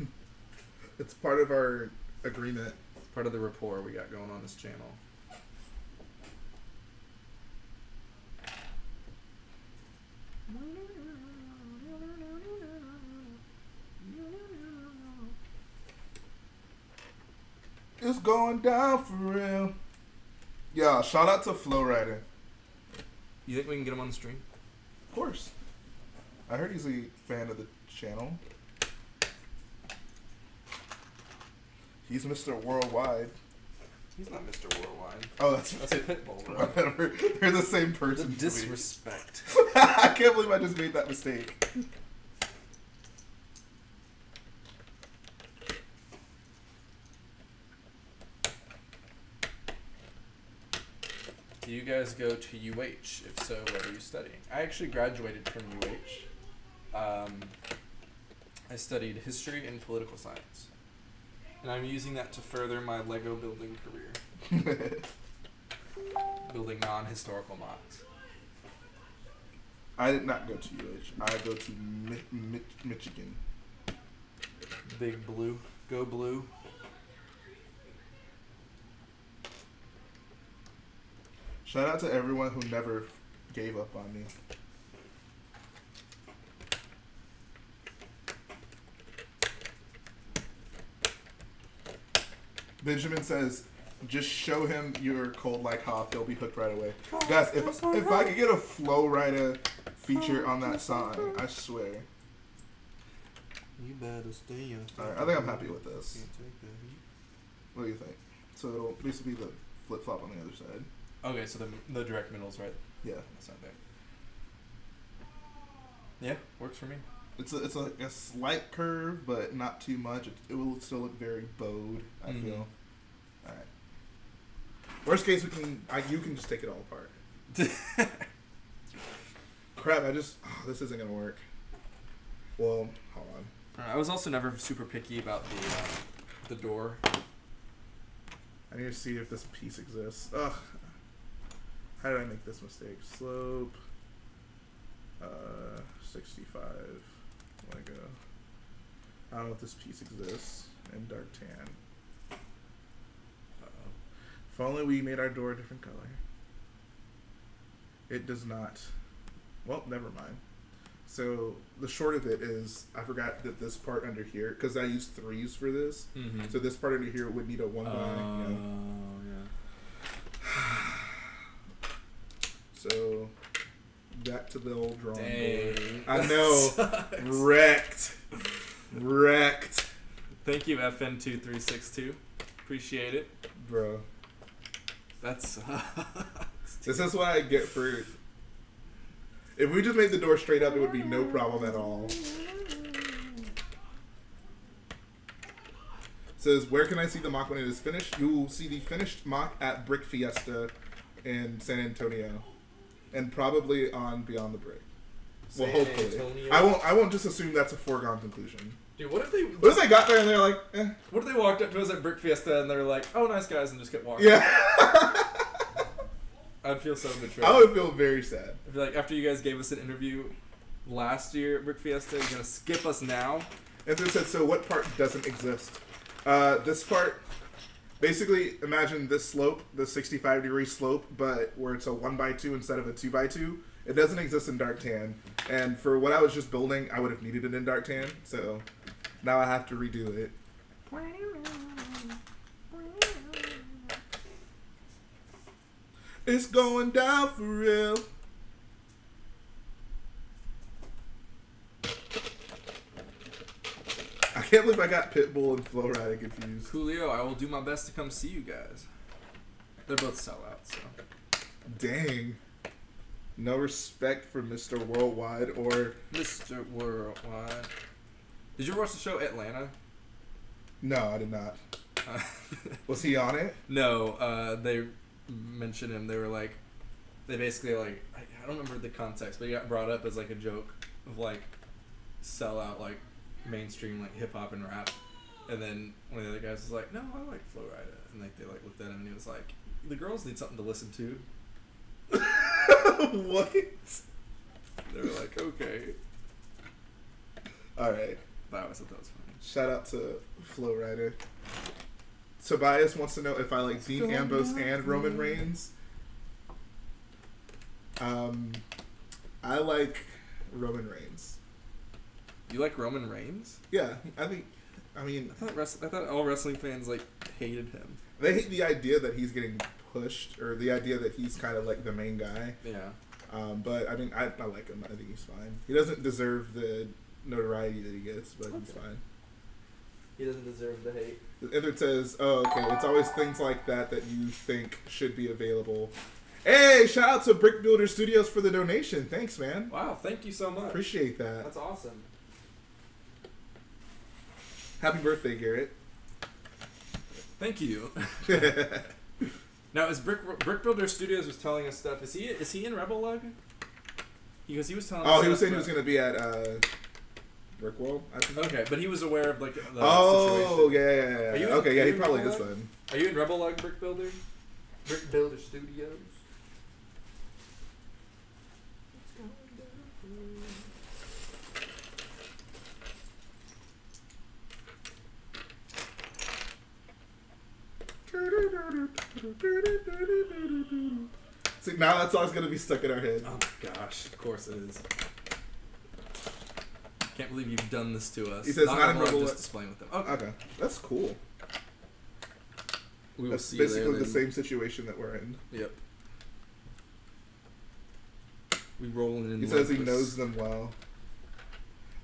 [SPEAKER 1] It's part of our agreement.
[SPEAKER 2] Part of the rapport we got going on this channel.
[SPEAKER 1] It's going down for real. Yeah, shout out to Flo Rida.
[SPEAKER 2] You think we can get him on the stream?
[SPEAKER 1] Of course. I heard he's a fan of the channel. He's Mr. Worldwide.
[SPEAKER 2] He's not Mr. Worldwide.
[SPEAKER 1] Oh, that's
[SPEAKER 2] That's a pitbull, bro.
[SPEAKER 1] whatever. They're the same
[SPEAKER 2] The
[SPEAKER 1] person. to me.
[SPEAKER 2] disrespect.
[SPEAKER 1] I can't believe I just made that mistake.
[SPEAKER 2] Do you guys go to UH? If so, what are you studying? I actually graduated from UH. Um, I studied history and political science. And I'm using that to further my Lego building career, building non historical MOCs.
[SPEAKER 1] I did not go to UH. I go to Mi- Mi- Michigan.
[SPEAKER 2] Big blue. Go blue.
[SPEAKER 1] Shout out to everyone who never gave up on me. Benjamin says, "Just show him you're cold like Hoth. He'll be hooked right away." Guys, if if I could get a Flo Rida feature on that song, I swear.
[SPEAKER 2] You better stay on.
[SPEAKER 1] Alright, I think I'm happy with this. What do you think? So it'll basically be the flip flop on the other side.
[SPEAKER 2] Okay, so the the direct middle's right.
[SPEAKER 1] Yeah,
[SPEAKER 2] That's not there. Yeah, works for me.
[SPEAKER 1] it's a, it's a, a slight curve, but not too much. It, it will still look very bowed. I
[SPEAKER 2] Mhm.
[SPEAKER 1] feel. Worst case, we can. I, you can just take it all apart. Crap! I just. Oh, this isn't gonna work. Well, hold on.
[SPEAKER 2] I was also never super picky about the uh, the door.
[SPEAKER 1] I need to see if this piece exists. Ugh. How did I make this mistake? Slope. Uh, 65. Lego. I don't know if this piece exists. And dark tan. If only we made our door a different color. It does not. Well, never mind. So the short of it is, I forgot that this part under here, because I used threes for this.
[SPEAKER 2] Mm-hmm.
[SPEAKER 1] So this part under here would need a one by. You know.
[SPEAKER 2] yeah.
[SPEAKER 1] So back to the old drawing
[SPEAKER 2] Dang.
[SPEAKER 1] board. I know.
[SPEAKER 2] Sucks.
[SPEAKER 1] Wrecked. Wrecked.
[SPEAKER 2] Thank you, FN2362. Appreciate it.
[SPEAKER 1] Bro.
[SPEAKER 2] That's.
[SPEAKER 1] This is why I get for. If we just made the door straight up, it would be no problem at all. Says, where can I see the MOC when it is finished? You will see the finished MOC at Brick Fiesta in San Antonio, and probably on Beyond the Brick. Well,
[SPEAKER 2] San
[SPEAKER 1] hopefully.
[SPEAKER 2] Antonio?
[SPEAKER 1] I won't. I won't just assume that's a foregone conclusion.
[SPEAKER 2] Dude, what if they.
[SPEAKER 1] What if they got there and they're like, eh,
[SPEAKER 2] What if they walked up to us at Brick Fiesta and they're like, "Oh, nice guys," and just kept walking?
[SPEAKER 1] yeah?
[SPEAKER 2] I'd feel so betrayed.
[SPEAKER 1] I would feel very sad.
[SPEAKER 2] I feel like after you guys gave us an interview last year at Brick Fiesta, you're gonna skip us now.
[SPEAKER 1] And then it said, so what part doesn't exist? Uh, this part, basically, imagine this slope, the 65 degree slope, but where it's a 1 by 2 instead of a 2 by 2 It doesn't exist in dark tan. And for what I was just building, I would have needed it in dark tan. So now I have to redo it. It's going down for real. I can't believe I got Pitbull and Flo Rida confused.
[SPEAKER 2] Coolio, I will do my best to come see you guys. They're both sellouts, so.
[SPEAKER 1] Dang. No respect for Mr. Worldwide or
[SPEAKER 2] Mr. Worldwide. Did you ever watch the show Atlanta?
[SPEAKER 1] No, I did not.
[SPEAKER 2] Uh,
[SPEAKER 1] Was he on it?
[SPEAKER 2] no, uh, they mentioned him. They were like, they basically like, I, I don't remember the context, but he got brought up as like a joke of like, sell out like mainstream like hip hop and rap, and then one of the other guys was like, no, I like Flo Rida, and like they like looked at him and he was like, the girls need something to listen to.
[SPEAKER 1] what?
[SPEAKER 2] They were like, okay,
[SPEAKER 1] All right.
[SPEAKER 2] but I always thought that was funny.
[SPEAKER 1] Shout out to Flo Rida. Tobias wants to know if I like Dean Ambrose and Roman Reigns. Um, I like Roman Reigns.
[SPEAKER 2] You like Roman Reigns?
[SPEAKER 1] Yeah, I think. I mean,
[SPEAKER 2] I thought wrest- I thought all wrestling fans like hated him.
[SPEAKER 1] they hate the idea that he's getting pushed, or the idea that he's kind of like the main guy.
[SPEAKER 2] Yeah.
[SPEAKER 1] Um, but I mean, I, I like him. I think he's fine. He doesn't deserve the notoriety that he gets, but he's fine.
[SPEAKER 2] He doesn't deserve the hate.
[SPEAKER 1] Edward says, "Oh, okay. It's always things like that that you think should be available." Hey, shout out to Brick Builder Studios for the donation. Thanks, man.
[SPEAKER 2] Wow, thank you so much.
[SPEAKER 1] Appreciate that.
[SPEAKER 2] That's awesome.
[SPEAKER 1] Happy birthday, Garrett.
[SPEAKER 2] Thank you. Now, is Brick Brick Builder Studios was telling us stuff? Is he is he in Rebel Lug? Because he was telling. Us.
[SPEAKER 1] Oh,
[SPEAKER 2] us
[SPEAKER 1] he was
[SPEAKER 2] stuff
[SPEAKER 1] saying he was going to be at uh, Brickworld. I think.
[SPEAKER 2] Okay, but he was aware of like the situation.
[SPEAKER 1] Oh,
[SPEAKER 2] situation.
[SPEAKER 1] yeah, yeah, yeah.
[SPEAKER 2] Are you in-
[SPEAKER 1] okay, yeah, he probably
[SPEAKER 2] Rebel
[SPEAKER 1] is then.
[SPEAKER 2] Are you in Rebel Lug Brick Builder? Brick Builder Studios.
[SPEAKER 1] See, now that song's gonna be stuck in our head.
[SPEAKER 2] Oh my gosh! Of course it is. Can't believe you've done this to us.
[SPEAKER 1] He says not in
[SPEAKER 2] Rebel Lug, just
[SPEAKER 1] Lug.
[SPEAKER 2] displaying with them. Okay.
[SPEAKER 1] Okay, that's cool.
[SPEAKER 2] We will
[SPEAKER 1] That's
[SPEAKER 2] see you
[SPEAKER 1] basically
[SPEAKER 2] there
[SPEAKER 1] the
[SPEAKER 2] then.
[SPEAKER 1] same situation that we're in.
[SPEAKER 2] Yep. We rolling in.
[SPEAKER 1] He says he knows them well.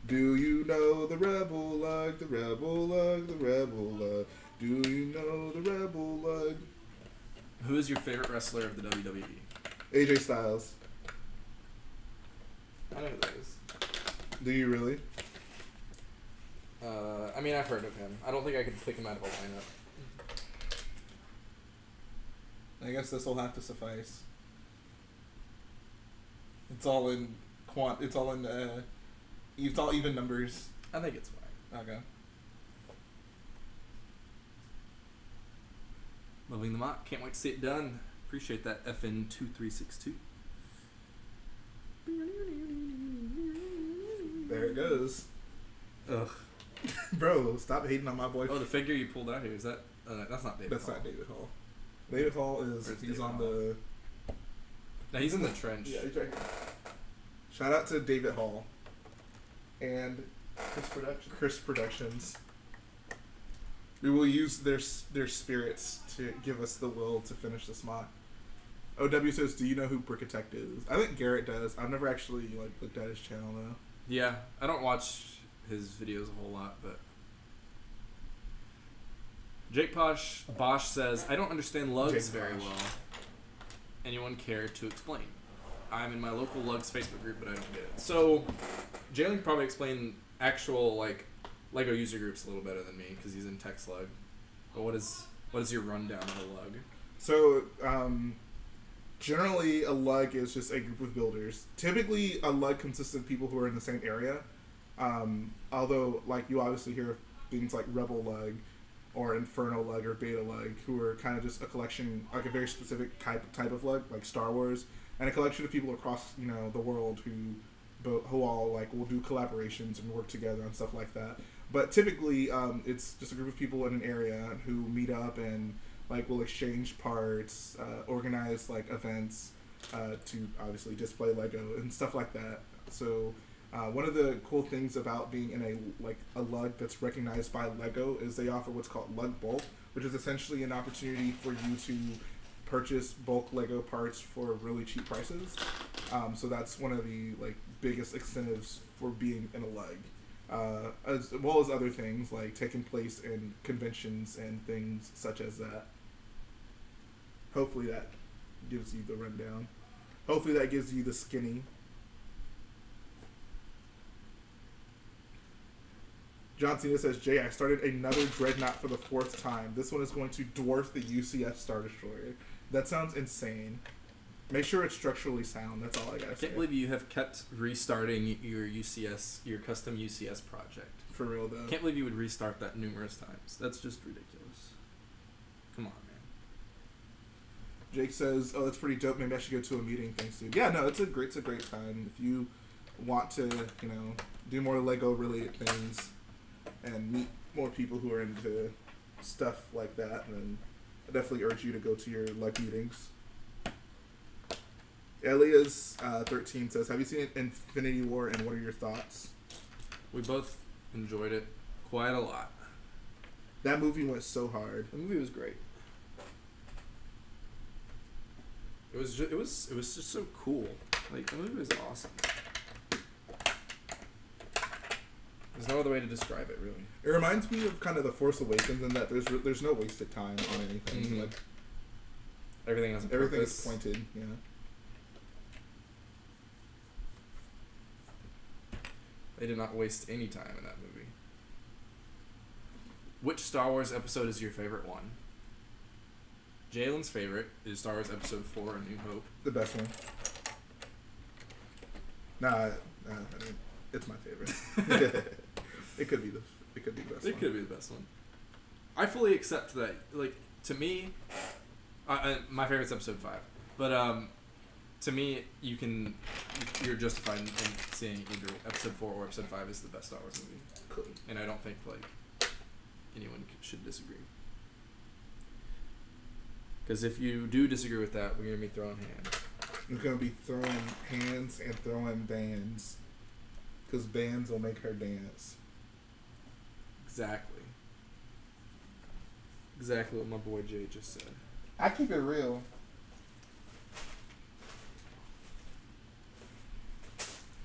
[SPEAKER 1] Do you know the rebel lug, the rebel lug, the rebel lug? Do you know the rebel lug?
[SPEAKER 2] Who is your favorite wrestler of the WWE?
[SPEAKER 1] AJ Styles.
[SPEAKER 2] I know who that is.
[SPEAKER 1] Do you really?
[SPEAKER 2] Uh, I mean, I've heard of him. I don't think I could pick him out of a lineup.
[SPEAKER 1] I guess this will have to suffice. It's all in quant. It's all in. Uh, it's all even numbers.
[SPEAKER 2] I think it's fine.
[SPEAKER 1] Okay.
[SPEAKER 2] Loving the MOC. Can't wait to see it done. Appreciate that FN two three six two.
[SPEAKER 1] There it goes.
[SPEAKER 2] Ugh.
[SPEAKER 1] Bro, stop hating on my boy.
[SPEAKER 2] Oh, the figure you pulled out here is that? Uh, that's not David.
[SPEAKER 1] That's
[SPEAKER 2] Hall.
[SPEAKER 1] not David Hall. David Hall is
[SPEAKER 2] Where's
[SPEAKER 1] he's
[SPEAKER 2] David
[SPEAKER 1] on
[SPEAKER 2] Hall?
[SPEAKER 1] the
[SPEAKER 2] No, he's in the trench.
[SPEAKER 1] Yeah, he's right here. Shout out to David Hall and
[SPEAKER 2] Chris production.
[SPEAKER 1] Chris Productions. We will use their their spirits to give us the will to finish this MOC. OW says, "Do you know who Brickatect is?" I think Garrett does. I've never actually like looked at his channel though.
[SPEAKER 2] Yeah, I don't watch his videos a whole lot, but Jake Posh Bosch says I don't understand lugs
[SPEAKER 1] Jake
[SPEAKER 2] very
[SPEAKER 1] Bosch.
[SPEAKER 2] well. Anyone care to explain? I'm in my local lugs Facebook group, but I don't get it. So Jhaelon can probably explain actual like Lego user groups a little better than me because he's in TexLUG. But what is what is your rundown of a lug?
[SPEAKER 1] So, um, generally, a lug is just a group of builders. Typically, a lug consists of people who are in the same area. Um, although, like you obviously hear things like Rebel Lug or Inferno Lug or Beta Lug, who are kind of just a collection, like a very specific type type of lug, like Star Wars, and a collection of people across you know the world who who all like will do collaborations and work together and stuff like that. But typically, um, it's just a group of people in an area who meet up and like will exchange parts, uh, organize like events uh, to obviously display Lego and stuff like that. So uh, one of the cool things about being in a like a lug that's recognized by Lego is they offer what's called Lug Bulk, which is essentially an opportunity for you to purchase bulk Lego parts for really cheap prices. Um, so that's one of the like biggest incentives for being in a lug. Uh, as well as other things like taking place in conventions and things such as that. Hopefully that gives you the rundown. Hopefully that gives you the skinny. John Cena says, Jhae, I started another dreadnought for the fourth time. This one is going to dwarf the UCS Star Destroyer. That sounds insane. Make sure it's structurally sound. That's all I
[SPEAKER 2] I
[SPEAKER 1] gotta say.
[SPEAKER 2] can't believe you have kept restarting your UCS, your custom UCS project.
[SPEAKER 1] For real though.
[SPEAKER 2] Can't believe you would restart that numerous times. That's just ridiculous. Come on, man.
[SPEAKER 1] Jake says, "Oh, that's pretty dope. Maybe I should go to a meeting. Thanks, dude. Yeah, no, it's a great, it's a great time. If you want to, you know, do more Lego related things and meet more people who are into stuff like that, then I definitely urge you to go to your Lug meetings." Elias uh, thirteen says, "Have you seen Infinity War and what are your thoughts?"
[SPEAKER 2] We both enjoyed it quite a lot.
[SPEAKER 1] That movie went so hard.
[SPEAKER 2] The movie was great. It was ju- it was it was just so cool. Like the movie was awesome. There's no other way to describe it, really.
[SPEAKER 1] It reminds me of kind of the Force Awakens in that there's there's no wasted time on anything.
[SPEAKER 2] Mhm.
[SPEAKER 1] Like
[SPEAKER 2] Everything has a
[SPEAKER 1] everything
[SPEAKER 2] purpose.
[SPEAKER 1] is pointed. Yeah.
[SPEAKER 2] They did not waste any time in that movie. Which Star Wars episode is your favorite one? Jhaelon's favorite is Star Wars Episode Four: A New Hope.
[SPEAKER 1] The best one. Nah, nah I mean, it's my favorite. it could be the it could be the best
[SPEAKER 2] It
[SPEAKER 1] one.
[SPEAKER 2] could be the best one. I fully accept that. Like to me, uh, uh, my favorite's episode five. But um, to me, you can you're justified in saying either episode four or episode five is the best Star Wars movie,
[SPEAKER 1] Cool.
[SPEAKER 2] and I don't think like anyone should disagree. Because if you do disagree with that, we're gonna be throwing hands.
[SPEAKER 1] We're gonna be throwing hands and throwing bands, because bands will make her dance.
[SPEAKER 2] Exactly. Exactly what my boy Jhae just said.
[SPEAKER 1] I keep it real.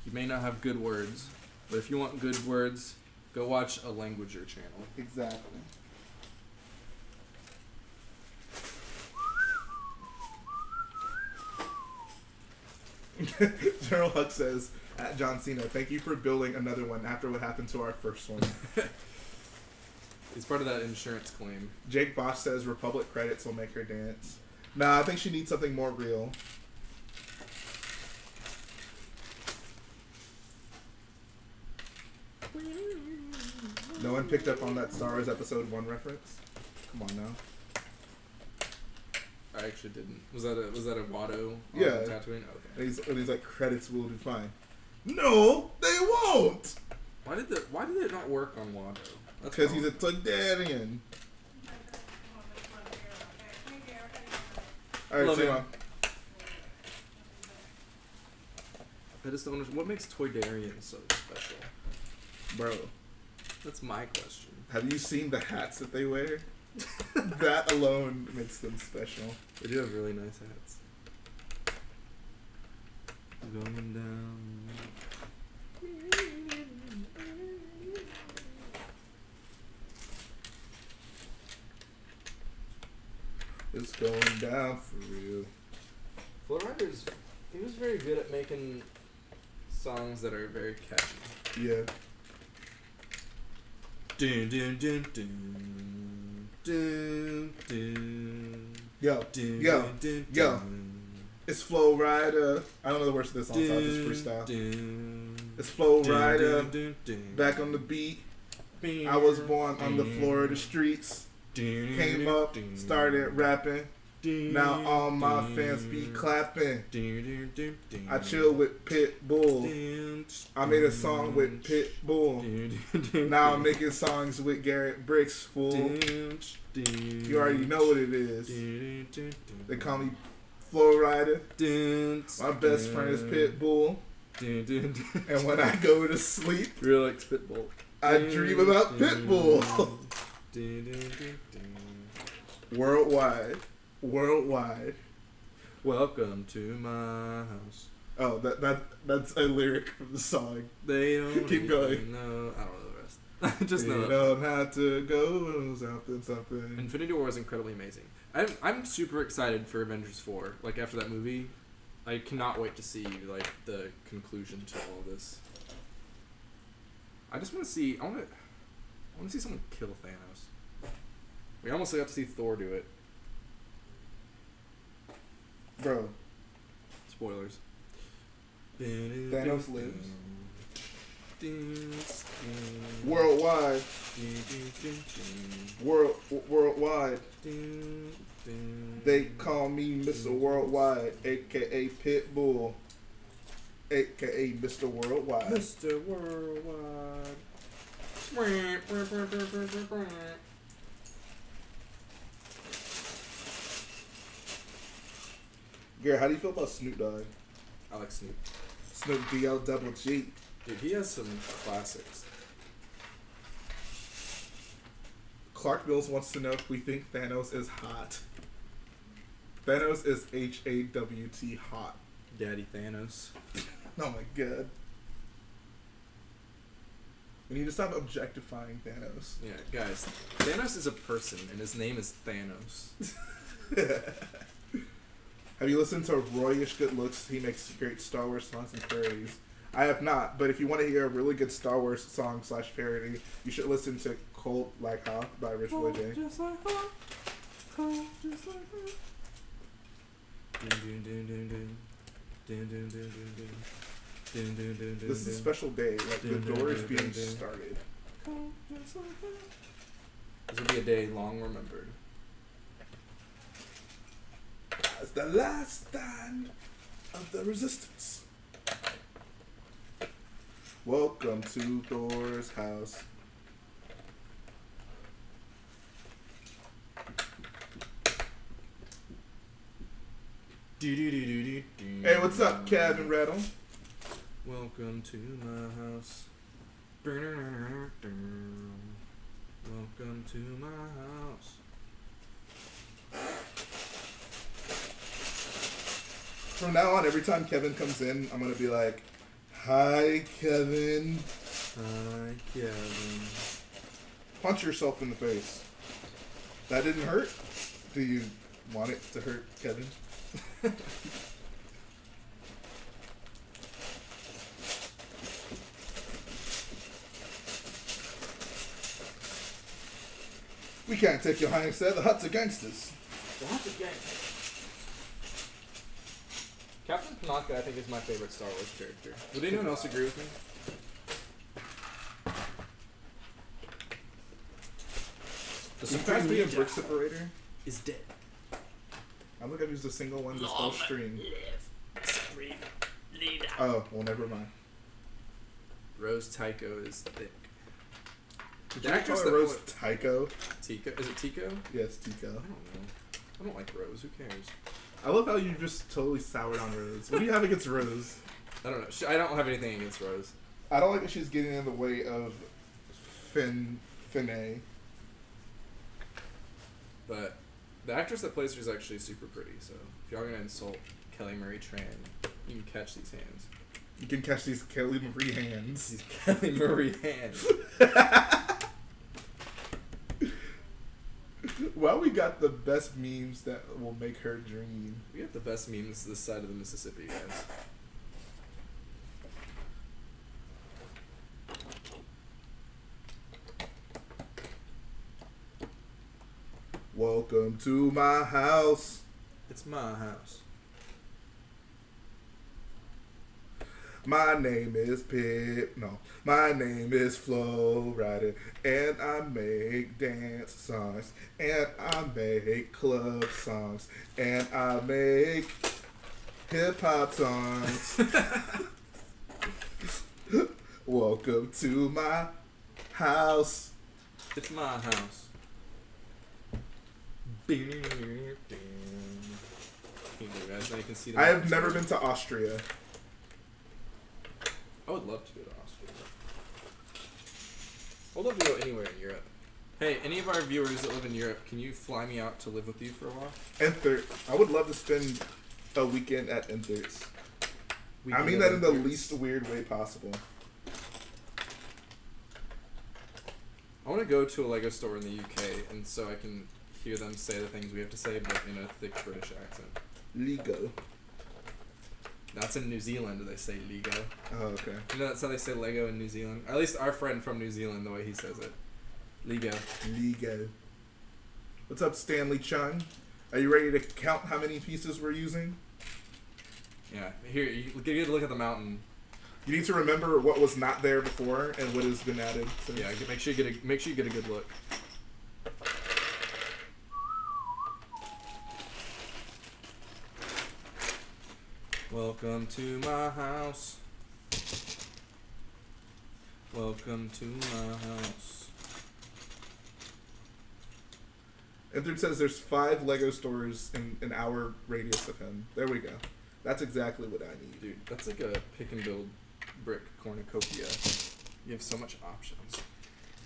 [SPEAKER 2] He may not have good words, but if you want good words, go watch a Languager channel.
[SPEAKER 1] Exactly. General Hux says, at John Cena, thank you for building another one after what happened to our first one.
[SPEAKER 2] It's part of that insurance claim.
[SPEAKER 1] Jake Bosch says Republic credits will make her dance. Nah, I think she needs something more real. No one picked up on that Star Wars Episode 1 reference? Come on now.
[SPEAKER 2] I actually didn't. Was that a was that a Watto?
[SPEAKER 1] Yeah.
[SPEAKER 2] Tatooine. Okay.
[SPEAKER 1] And he's, and he's like, credits will do fine. No, they won't!
[SPEAKER 2] Why did the Why did it not work on Watto?
[SPEAKER 1] Because he's a Targaryen. Alright,
[SPEAKER 2] Love
[SPEAKER 1] see
[SPEAKER 2] him.
[SPEAKER 1] Mom.
[SPEAKER 2] I just don't understand. What makes Toydarian so?
[SPEAKER 1] Bro,
[SPEAKER 2] That's my question.
[SPEAKER 1] have you seen the hats that they wear? that alone makes them special.
[SPEAKER 2] They do have really nice hats. Going down.
[SPEAKER 1] It's going down for real.
[SPEAKER 2] Flo Rida's he was very good at making songs that are very catchy.
[SPEAKER 1] Yeah.
[SPEAKER 2] Dun dun dun dun
[SPEAKER 1] Yo, yo, yo. it's Flow Rider. I don't know the words of this song, so I'll just freestyle. It's Flow Rider. Back on the beat. I was born on the Florida streets. Came up, started rapping. Now all my fans be clapping. I chill with Pitbull. I made a song with Pitbull. Now I'm making songs with Garrett Bricks, fool. You already know what it is. They call me Flow Rider. My best friend is Pitbull. And when I go to sleep,
[SPEAKER 2] Real like Spitball.
[SPEAKER 1] I dream about Pitbull. Worldwide. Worldwide.
[SPEAKER 2] Welcome to my house.
[SPEAKER 1] Oh, that that that's a lyric from the song.
[SPEAKER 2] They don't
[SPEAKER 1] Keep going.
[SPEAKER 2] know- I don't know the rest. Just know
[SPEAKER 1] don't have to go something something.
[SPEAKER 2] Infinity War was incredibly amazing. I'm I'm super excited for Avengers four. Like after that movie, I cannot wait to see like the conclusion to all this. I just want to see. I want to. I want to see someone kill Thanos. We almost got to see Thor do it.
[SPEAKER 1] Bro,
[SPEAKER 2] Spoilers.
[SPEAKER 1] Thanos lives. worldwide, world, worldwide. They call me Mr. Worldwide, aka Pitbull, aka Mr. Worldwide.
[SPEAKER 2] Mr. Worldwide.
[SPEAKER 1] Garrett, how do you feel about Snoop Dogg?
[SPEAKER 2] I like Snoop.
[SPEAKER 1] Snoop D-O double G.
[SPEAKER 2] Dude, he has some classics.
[SPEAKER 1] Clark Mills wants to know if we think Thanos is hot. Thanos is H A W T hot.
[SPEAKER 2] Daddy Thanos.
[SPEAKER 1] Oh my god. We need to stop objectifying Thanos.
[SPEAKER 2] Yeah, guys. Thanos is a person, and his name is Thanos.
[SPEAKER 1] have you listened to Royish Good Looks? He makes great Star Wars songs and parodies. I have not, but if you want to hear a really good Star Wars song slash parody, you should listen to Cold Like Hoth by Rich Boy Jhae.
[SPEAKER 2] Just like Hoth. Cold just like Hoth. Dun, dun, dun, dun, dun. Dun, dun, dun, dun, dun. Dun, dun, dun, dun,
[SPEAKER 1] This is a special day, like the
[SPEAKER 2] Dun, dun,
[SPEAKER 1] door is being
[SPEAKER 2] dun, dun.
[SPEAKER 1] started.
[SPEAKER 2] Cold just like Hoth. This will be a day long remembered.
[SPEAKER 1] As the last stand of the resistance. Welcome to Thor's house. Hey, what's up, Kevin Rattle?
[SPEAKER 2] Welcome to my house. Welcome to my house.
[SPEAKER 1] From now on, every time Kevin comes in, I'm gonna be like, "Hi, Kevin."
[SPEAKER 2] Hi, Kevin.
[SPEAKER 1] Punch yourself in the face. That didn't hurt. Do you want it to hurt, Kevin? we can't take your highness there. The Hutts are gangsters.
[SPEAKER 2] Lots of games. Captain Panaka, I think, is my favorite Star Wars character. Would anyone else agree with me? The
[SPEAKER 1] Can you pass me a brick separator?
[SPEAKER 2] is dead.
[SPEAKER 1] I don't think I've used a single one this whole stream.
[SPEAKER 2] live, Supreme Leader.
[SPEAKER 1] Oh, well, never mind.
[SPEAKER 2] Rose Tycho is thick.
[SPEAKER 1] Did
[SPEAKER 2] The
[SPEAKER 1] you
[SPEAKER 2] actress
[SPEAKER 1] call
[SPEAKER 2] that
[SPEAKER 1] Rose
[SPEAKER 2] played-
[SPEAKER 1] Tycho?
[SPEAKER 2] Tico? Is it Tico?
[SPEAKER 1] Yes, Tico.
[SPEAKER 2] I don't know. I don't like Rose. Who cares?
[SPEAKER 1] I love how you just totally soured on Rose. What do you have against Rose?
[SPEAKER 2] I don't know. Sh- I don't have anything against Rose.
[SPEAKER 1] I don't like that she's getting in the way of Finn Finney.
[SPEAKER 2] But the actress that plays her is actually super pretty. So if y'all gonna insult Kelly Marie Tran, you can catch these hands.
[SPEAKER 1] You can catch these Kelly Marie hands.
[SPEAKER 2] These Kelly Marie hands.
[SPEAKER 1] Well, we got the best memes that will make her dream.
[SPEAKER 2] We have the best memes this side of the Mississippi, guys.
[SPEAKER 1] Welcome to my house.
[SPEAKER 2] It's my house.
[SPEAKER 1] My name is Pip. No, my name is Flo Rider, and I make dance songs, and I make club songs, and I make hip hop songs. Welcome to my house.
[SPEAKER 2] It's my house. Here you guys. You can see.
[SPEAKER 1] I have never been to Austria.
[SPEAKER 2] I would love to go to Austria. I would love to go anywhere in Europe. Hey, any of our viewers that live in Europe, can you fly me out to live with you for a while?
[SPEAKER 1] Enther. I would love to spend a weekend at Enther's.
[SPEAKER 2] We
[SPEAKER 1] I mean that in the
[SPEAKER 2] there.
[SPEAKER 1] least weird way possible.
[SPEAKER 2] I want to go to a Lego store in the UK, and so I can hear them say the things we have to say, but in a thick British accent.
[SPEAKER 1] Lego.
[SPEAKER 2] That's in New Zealand. They say Lego.
[SPEAKER 1] Oh, okay.
[SPEAKER 2] You know that's how they say Lego in New Zealand. Or at least our friend from New Zealand, the way he says it. Lego.
[SPEAKER 1] Lego. What's up, Stanley Chung? Are you ready to count how many pieces we're using?
[SPEAKER 2] Yeah. Here, you get a look at the mountain.
[SPEAKER 1] You need to remember what was not there before and what has been added. So.
[SPEAKER 2] Yeah. Make sure you get a make sure you get a good look. Welcome to my house. Welcome to my house.
[SPEAKER 1] Enthred says there's five Lego stores in an hour radius of him. There we go. That's exactly what I need.
[SPEAKER 2] Dude, that's like a pick and build brick cornucopia. You have so much options.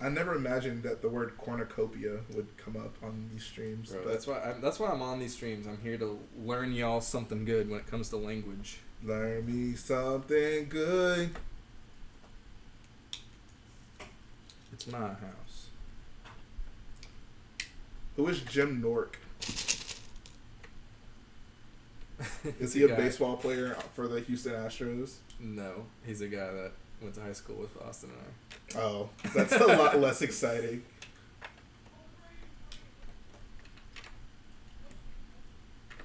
[SPEAKER 1] I never imagined that the word cornucopia would come up on these streams.
[SPEAKER 2] Bro, that's why I'm, that's why I'm on these streams. I'm here to learn y'all something good when it comes to language.
[SPEAKER 1] learn me something good.
[SPEAKER 2] It's my house.
[SPEAKER 1] Who is Jim Nork? Is he a
[SPEAKER 2] guy-
[SPEAKER 1] baseball player for the Houston Astros?
[SPEAKER 2] No, he's a guy that went to high school with Austin and I.
[SPEAKER 1] Oh, that's a lot less exciting.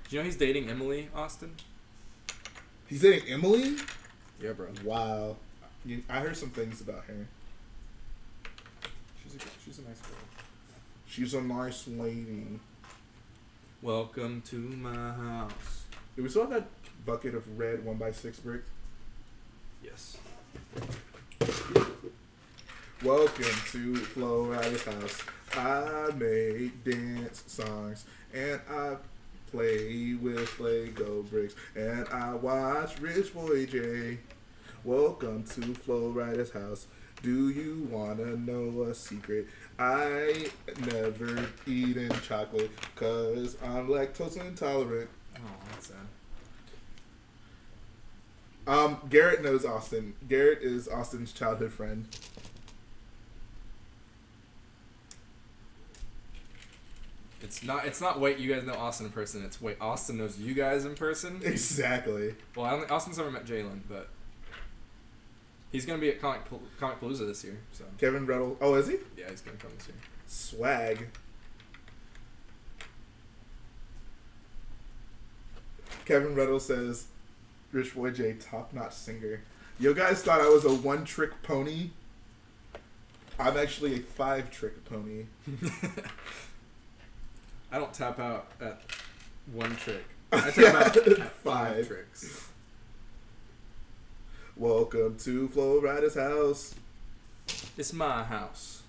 [SPEAKER 2] Do you know he's dating Emily Austin?
[SPEAKER 1] He's dating Emily?
[SPEAKER 2] Yeah, bro.
[SPEAKER 1] Wow. I heard some things about her.
[SPEAKER 2] She's a she's a nice girl.
[SPEAKER 1] She's a nice lady.
[SPEAKER 2] Welcome to my house.
[SPEAKER 1] Do we still have that bucket of red one by six brick?
[SPEAKER 2] Yes.
[SPEAKER 1] Welcome to Flo Rider's house. I make dance songs and I play with Lego bricks and I watch Rich Boy Jhae. Welcome to Flo Rider's house. Do you wanna know a secret? I never eaten chocolate cause I'm lactose intolerant.
[SPEAKER 2] Oh, that's sad.
[SPEAKER 1] Um, Garrett knows Austin. Garrett is Austin's childhood friend.
[SPEAKER 2] It's not. It's not. Wait, you guys know Austin in person. It's wait, Austin knows you guys in person.
[SPEAKER 1] Exactly.
[SPEAKER 2] Well, I only, Austin's never met Jhaelon, but he's gonna be at Comic Comicpalooza this year. So
[SPEAKER 1] Kevin Rettel. Oh, is he?
[SPEAKER 2] yeah, he's gonna come this year.
[SPEAKER 1] Swag. Kevin Rettel says, Rich Boy Jhae, top notch singer. Yo guys thought I was a one trick pony. I'm actually a five trick pony.
[SPEAKER 2] I don't tap out at one trick. I tap out at five
[SPEAKER 1] Five.
[SPEAKER 2] tricks.
[SPEAKER 1] Welcome to Flo Rider's house.
[SPEAKER 2] It's my house.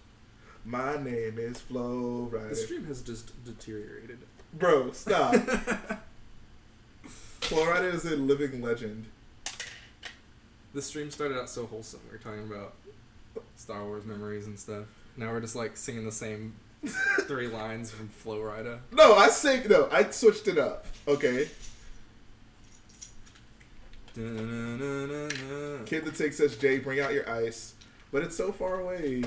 [SPEAKER 1] My name is Flo Rider.
[SPEAKER 2] The stream has just deteriorated.
[SPEAKER 1] Bro, stop. Flo Rider is a living legend.
[SPEAKER 2] The stream started out so wholesome. We were talking about Star Wars memories and stuff. Now we're just like singing the same three lines from Flo Rida.
[SPEAKER 1] No, I sang. No, I switched it up. Okay. Kid the Tick says, Jhae, bring out your ice. But it's so far away.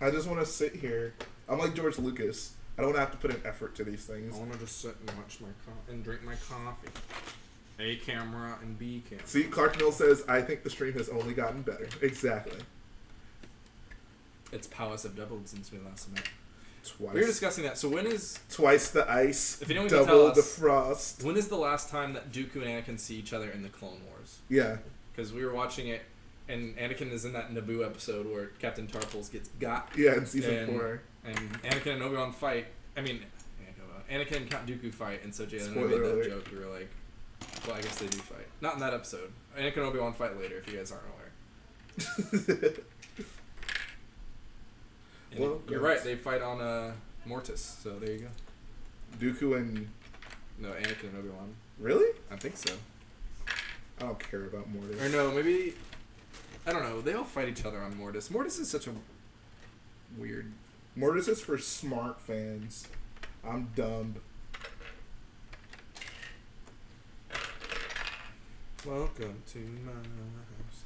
[SPEAKER 1] I just want to sit here. I'm like George Lucas. I don't have to put an effort to these things.
[SPEAKER 2] I want to just sit and watch my co- and drink my coffee. A camera and B camera.
[SPEAKER 1] See, Clark Mill says, I think the stream has only gotten better. Exactly.
[SPEAKER 2] Its powers have doubled since we last met.
[SPEAKER 1] Twice.
[SPEAKER 2] We were discussing that. So when is
[SPEAKER 1] Twice the ice.
[SPEAKER 2] If anyone can
[SPEAKER 1] double
[SPEAKER 2] tell
[SPEAKER 1] the
[SPEAKER 2] us-
[SPEAKER 1] frost.
[SPEAKER 2] when is the last time that Dooku and Anakin see each other in the Clone Wars?
[SPEAKER 1] Yeah.
[SPEAKER 2] Because we were watching it, and Anakin is in that Naboo episode where Captain Tarpals gets got,
[SPEAKER 1] Yeah, in season
[SPEAKER 2] And-
[SPEAKER 1] four.
[SPEAKER 2] and Anakin and Obi Wan fight. I mean, Anakin and Count Dooku fight, and so Jhaelon and I made that
[SPEAKER 1] alert.
[SPEAKER 2] joke. We were like, well, I guess they do fight. Not in that episode. Anakin and Obi Wan fight later, if you guys aren't aware.
[SPEAKER 1] Well,
[SPEAKER 2] you're right. They fight on uh, Mortis. So there you go.
[SPEAKER 1] Dooku and.
[SPEAKER 2] No, Anakin and Obi Wan.
[SPEAKER 1] Really?
[SPEAKER 2] I think so.
[SPEAKER 1] I don't care about Mortis.
[SPEAKER 2] Or no, maybe I don't know. They all fight each other on Mortis. Mortis is such a weird.
[SPEAKER 1] Mortis is for smart fans. I'm dumb.
[SPEAKER 2] Welcome to my house.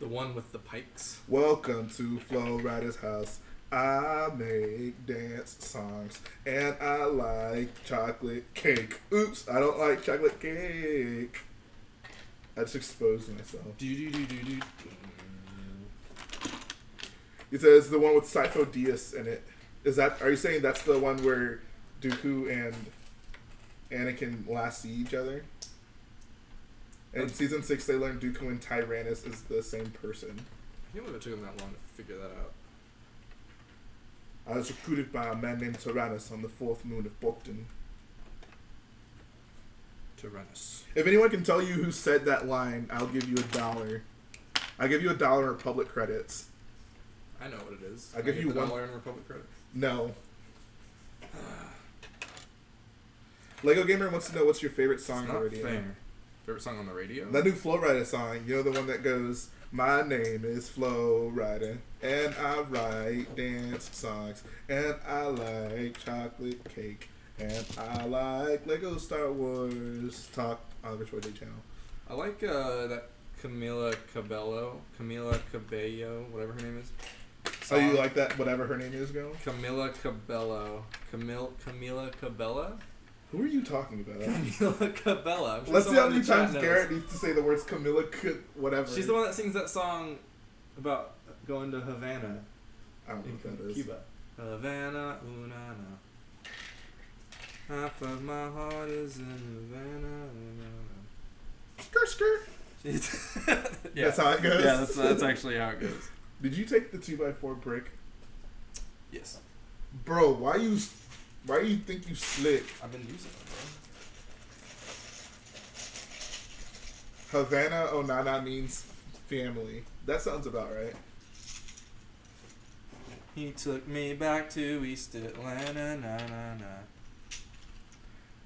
[SPEAKER 2] The one with the pikes.
[SPEAKER 1] Welcome to Flo Rider's house. I make dance songs and I like chocolate cake. Oops, I don't like chocolate cake. I just exposed myself.
[SPEAKER 2] Do do do do do.
[SPEAKER 1] It says the one with Sifo Dyas in it. Is that? Are you saying that's the one where Dooku and Anakin last see each other? And in season six, they learn Dooku and Tyrannus is the same person.
[SPEAKER 2] I can't believe it took him that long to figure that out.
[SPEAKER 1] I was recruited by a man named Tyrannus on the fourth moon of Bogden.
[SPEAKER 2] Tyrannus.
[SPEAKER 1] If anyone can tell you who said that line, I'll give you a dollar. I'll give you a dollar of public credits.
[SPEAKER 2] I know what it is.
[SPEAKER 1] I'll
[SPEAKER 2] Can I
[SPEAKER 1] give you
[SPEAKER 2] the
[SPEAKER 1] one-
[SPEAKER 2] dollar in Republic credit.
[SPEAKER 1] No. Lego Gamer wants to know what's your favorite song on the radio.
[SPEAKER 2] fair. Favorite song on the radio?
[SPEAKER 1] That new Flow Rider song, you know the one that goes, My name is Flow Rider, and I write dance songs, and I like chocolate cake, and I like Lego Star Wars talk on the Day channel.
[SPEAKER 2] I like uh, that Camila Cabello, Camila Cabello, whatever her name is.
[SPEAKER 1] So Oh, you like that, whatever her name is, go?
[SPEAKER 2] Camila Cabello, Camille Camila Cabella,
[SPEAKER 1] Who are you talking about?
[SPEAKER 2] Camila Cabella. Sure
[SPEAKER 1] Let's see how many times
[SPEAKER 2] knows.
[SPEAKER 1] Garrett needs to say the words Camilla, C- whatever.
[SPEAKER 2] She's the one that sings that song about going to Havana
[SPEAKER 1] I don't know
[SPEAKER 2] in
[SPEAKER 1] what that is.
[SPEAKER 2] Cuba. Havana, ooh na na. Half of my heart is in Havana. ooh, na, na.
[SPEAKER 1] Skirt, skirt.
[SPEAKER 2] She's- yeah.
[SPEAKER 1] That's how it goes.
[SPEAKER 2] Yeah, that's that's actually how it goes.
[SPEAKER 1] Did you take the two by four brick,
[SPEAKER 2] Yes,
[SPEAKER 1] bro? Why you? Why you think you slick?
[SPEAKER 2] I've been using it, bro.
[SPEAKER 1] Havana oh, Onana means family. That sounds about right.
[SPEAKER 2] He took me back to East Atlanta, na na na.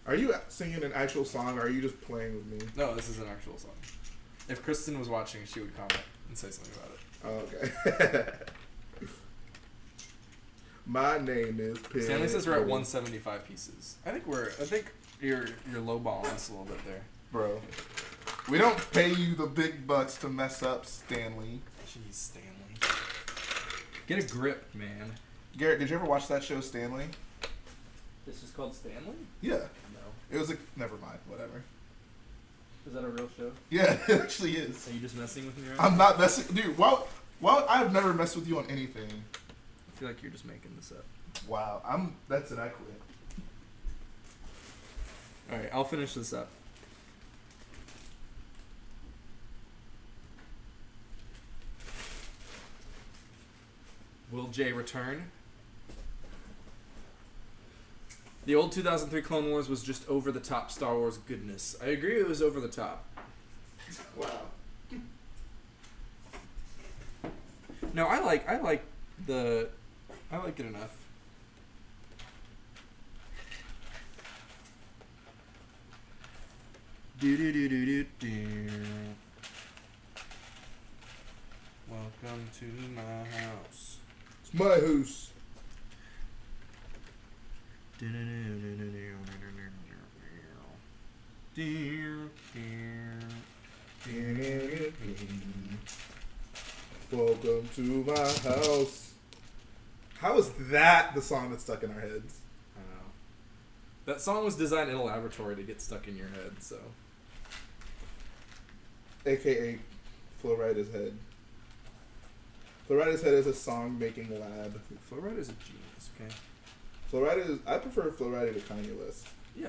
[SPEAKER 1] Are you singing an actual song, or are you just playing with me?
[SPEAKER 2] No, this is an actual song. If Kristen was watching, she would comment and say something about it.
[SPEAKER 1] Oh, okay. My name is Pig.
[SPEAKER 2] Stanley says we're at 175 pieces. I think we're. I think you're you're lowballing us a little bit there.
[SPEAKER 1] bro. We don't pay you the big bucks to mess up, Stanley.
[SPEAKER 2] Jeez, Stanley. Get a grip, man.
[SPEAKER 1] Garrett, did you ever watch that show, Stanley?
[SPEAKER 5] This is called Stanley?
[SPEAKER 1] Yeah.
[SPEAKER 5] No.
[SPEAKER 1] It was like Never mind. Whatever.
[SPEAKER 5] Is that a real show?
[SPEAKER 1] Yeah, it actually is.
[SPEAKER 2] Are you just messing with me right
[SPEAKER 1] I'm not messing, dude. Well, well, I've never messed with you on anything.
[SPEAKER 2] I feel like you're just making this up.
[SPEAKER 1] Wow, I'm. That's an I quit.
[SPEAKER 2] All right, I'll finish this up. Will Jhae return? The old 2003 Clone Wars was just over the top Star Wars goodness. I agree it was over the top.
[SPEAKER 1] Wow.
[SPEAKER 2] No, I like I like the I like it enough. Do do do do do do. Welcome to my house.
[SPEAKER 1] It's my house. Welcome to my house. How is that the song that's stuck in our heads?
[SPEAKER 2] I know. That song was designed in a laboratory to get stuck in your head, so
[SPEAKER 1] AKA Flowrider's Head. Flowrider's Head is a song making lab.
[SPEAKER 2] Flowrider is a genius. Okay.
[SPEAKER 1] Flowrider is. I prefer Flowrider to Kanye West.
[SPEAKER 2] Yeah.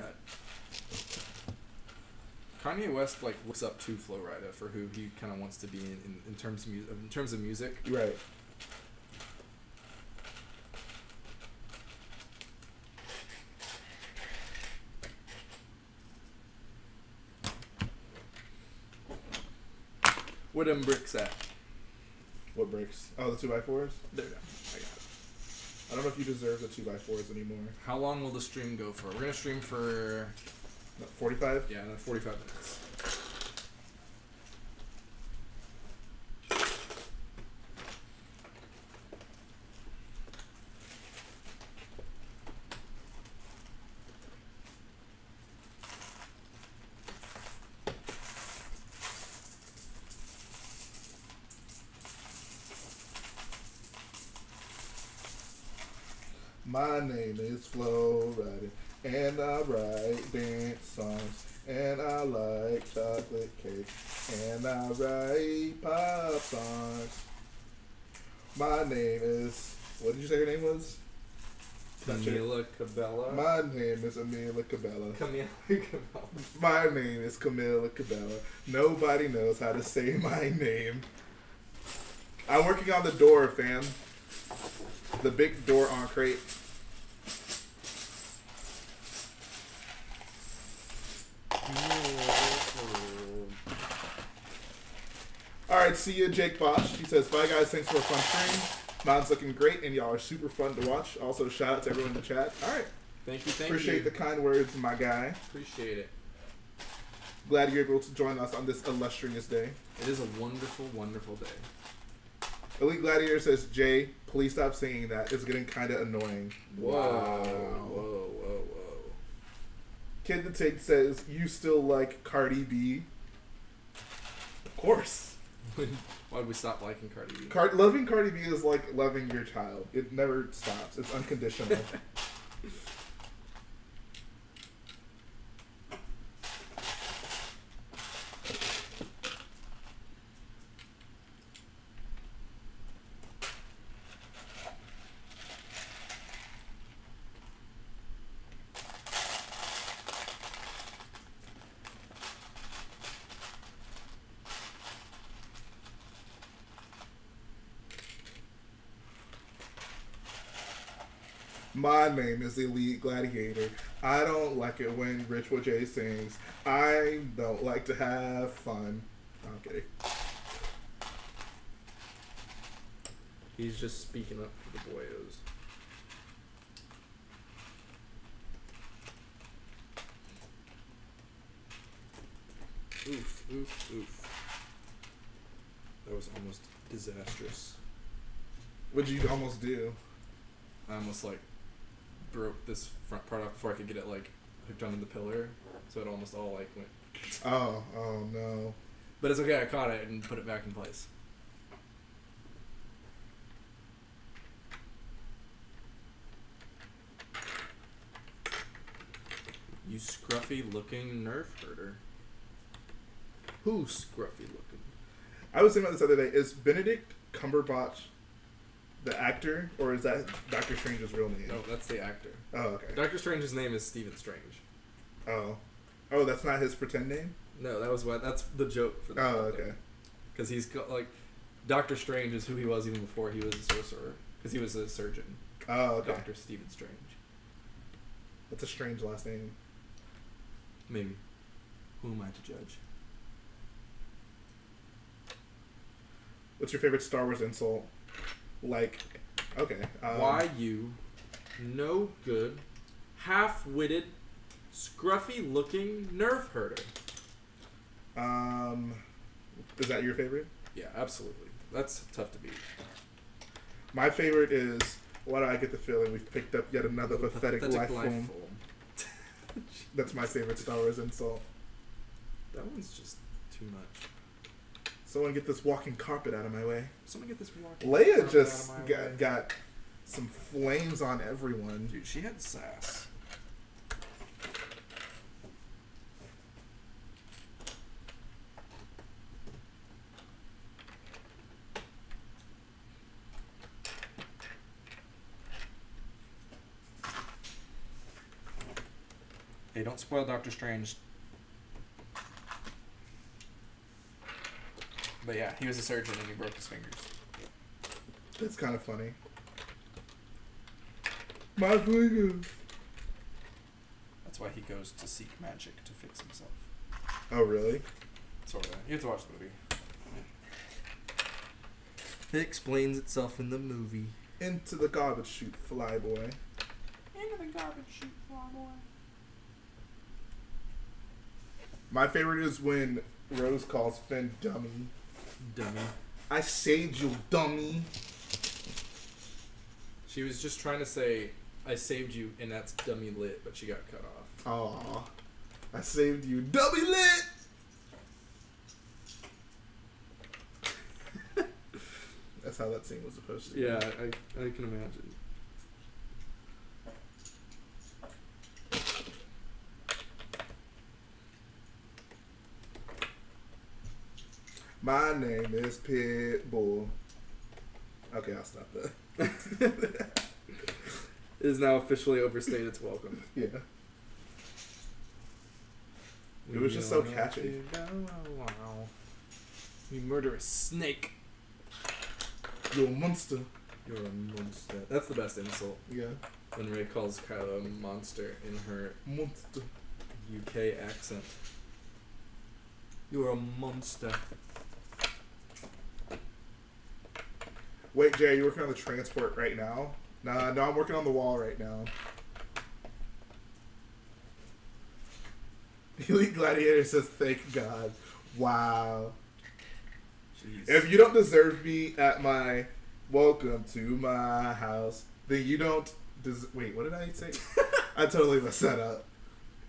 [SPEAKER 2] Kanye West like looks up to Flo Rida for who he kind of wants to be in, in, in terms of mu- in terms of music.
[SPEAKER 1] Right.
[SPEAKER 2] Where them bricks at?
[SPEAKER 1] What bricks? Oh, the two by fours.
[SPEAKER 2] There. I got it.
[SPEAKER 1] I don't know if you deserve the two by fours anymore.
[SPEAKER 2] How long will the stream go for? We're gonna stream for
[SPEAKER 1] Forty-five.
[SPEAKER 2] yeah, another forty-five minutes.
[SPEAKER 1] My name is Flo Rider, and I write dance songs, and I like chocolate cake, and I write pop songs. My name is. What did you say your name was?
[SPEAKER 2] Camila Cabella.
[SPEAKER 1] My name is Amelia Cabela.
[SPEAKER 2] Camila Cabella.
[SPEAKER 1] My name is Camila Cabela. Nobody knows how to say my name. I'm working on the door, fam. The big door on Crait. Alright, see you, Jake Bosch. He says, Bye guys, thanks for a fun stream. Mine's looking great and y'all are super fun to watch. Also, shout out to everyone in the chat. Alright.
[SPEAKER 2] Thank you, thank
[SPEAKER 1] Appreciate
[SPEAKER 2] you.
[SPEAKER 1] the kind words, my guy.
[SPEAKER 2] Appreciate it.
[SPEAKER 1] Glad you're able to join us on this illustrious day.
[SPEAKER 2] It is a wonderful, wonderful day.
[SPEAKER 1] Elite Gladiator says, Jhae, please stop saying that. It's getting kind of annoying.
[SPEAKER 2] Whoa,
[SPEAKER 1] Wow.
[SPEAKER 2] whoa, whoa,
[SPEAKER 1] Kid the Take says, you still like Cardi B? Of course.
[SPEAKER 2] Why would we stop liking Cardi B?
[SPEAKER 1] Card- loving Cardi B is like loving your child. It never stops. It's unconditional. My name is Elite Gladiator. I don't like it when Boy Jhae sings. I don't like to have fun. I'm kidding.
[SPEAKER 2] He's just speaking up for the boyos. Oof, oof, oof. That was almost disastrous.
[SPEAKER 1] What'd you almost do?
[SPEAKER 2] I almost like broke this front part off before I could get it like hooked onto the pillar, so it almost all like went.
[SPEAKER 1] Oh, oh no.
[SPEAKER 2] But it's okay. I caught it and put it back in place. You scruffy looking nerf herder. Who's scruffy looking?
[SPEAKER 1] I was thinking about this the other day. Is Benedict Cumberbatch the actor, or is that Doctor Strange's real name?
[SPEAKER 2] No, that's the actor.
[SPEAKER 1] Oh, okay.
[SPEAKER 2] Doctor Strange's name is Stephen Strange.
[SPEAKER 1] Oh. Oh, that's not his pretend name?
[SPEAKER 2] No, that was what. That's the joke for the
[SPEAKER 1] Oh, okay.
[SPEAKER 2] Because he's got like, Doctor Strange is who he was even before he was a sorcerer. Because he was a surgeon.
[SPEAKER 1] Oh, okay.
[SPEAKER 2] Doctor Stephen Strange.
[SPEAKER 1] That's a strange last name.
[SPEAKER 2] Maybe. Who am I to judge?
[SPEAKER 1] What's your favorite Star Wars insult? Like, okay. Um,
[SPEAKER 2] Why you, no good, half-witted, scruffy-looking nerf herder?
[SPEAKER 1] Um, is that your favorite?
[SPEAKER 2] Yeah, absolutely. That's tough to beat.
[SPEAKER 1] My favorite is why do I get the feeling we've picked up yet another pathetic, life form? That's my favorite Star Wars insult.
[SPEAKER 2] That one's just too much.
[SPEAKER 1] Someone get this walking carpet out of my way.
[SPEAKER 2] Someone get this walking
[SPEAKER 1] Leia
[SPEAKER 2] carpet
[SPEAKER 1] just
[SPEAKER 2] out of my
[SPEAKER 1] got, got some flames on everyone.
[SPEAKER 2] Dude, she had sass. Hey, don't spoil Doctor Strange. But yeah, he was a surgeon and he broke his fingers.
[SPEAKER 1] That's kind of funny. My fingers.
[SPEAKER 2] That's why he goes to seek magic to fix himself.
[SPEAKER 1] Oh, really?
[SPEAKER 2] Sort of. You have to watch the movie. It explains itself in the movie.
[SPEAKER 1] Into the garbage chute, flyboy.
[SPEAKER 2] Into the garbage chute, fly boy.
[SPEAKER 1] My favorite is when Rose calls Finn dummy.
[SPEAKER 2] Dummy.
[SPEAKER 1] I saved you, dummy.
[SPEAKER 2] She was just trying to say, "I saved you," and that's dummy lit, but she got cut off.
[SPEAKER 1] Aw. I saved you, dummy lit! That's how that scene was supposed to be.
[SPEAKER 2] Yeah, I I can imagine.
[SPEAKER 1] My name is Pitbull. Okay, I'll stop that.
[SPEAKER 2] It is now officially overstayed its welcome.
[SPEAKER 1] yeah. It was just so catchy.
[SPEAKER 2] You murder a snake.
[SPEAKER 1] You're a monster.
[SPEAKER 2] You're a monster. That's the best insult.
[SPEAKER 1] Yeah.
[SPEAKER 2] When Rey calls Kylo a monster in her
[SPEAKER 1] Monster.
[SPEAKER 2] UK accent. You're a monster.
[SPEAKER 1] Wait, Jhae, you're working on the transport right now? Nah, no, I'm working on the wall right now. Elite Gladiator says, "Thank God." Wow.
[SPEAKER 2] Jeez.
[SPEAKER 1] If you don't deserve me at my welcome to my house, then you don't. Des- Wait, what did I say? I totally messed that up.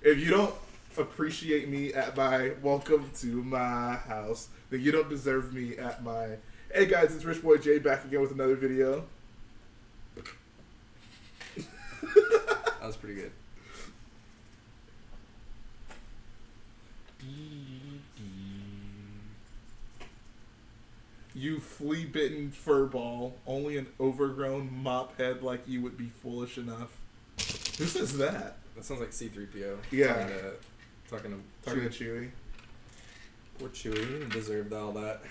[SPEAKER 1] If you don't appreciate me at my welcome to my house, then you don't deserve me at my. Hey guys, it's Rich Boy Jhae back again with another video.
[SPEAKER 2] that was pretty good.
[SPEAKER 1] You flea bitten furball, only an overgrown mop head like you would be foolish enough. Who says that?
[SPEAKER 2] That sounds like C3PO.
[SPEAKER 1] Yeah.
[SPEAKER 2] Talking to, talking to
[SPEAKER 1] Talking
[SPEAKER 2] Chewie.
[SPEAKER 1] to Chewie.
[SPEAKER 2] Poor Chewie. He didn't deserve all that.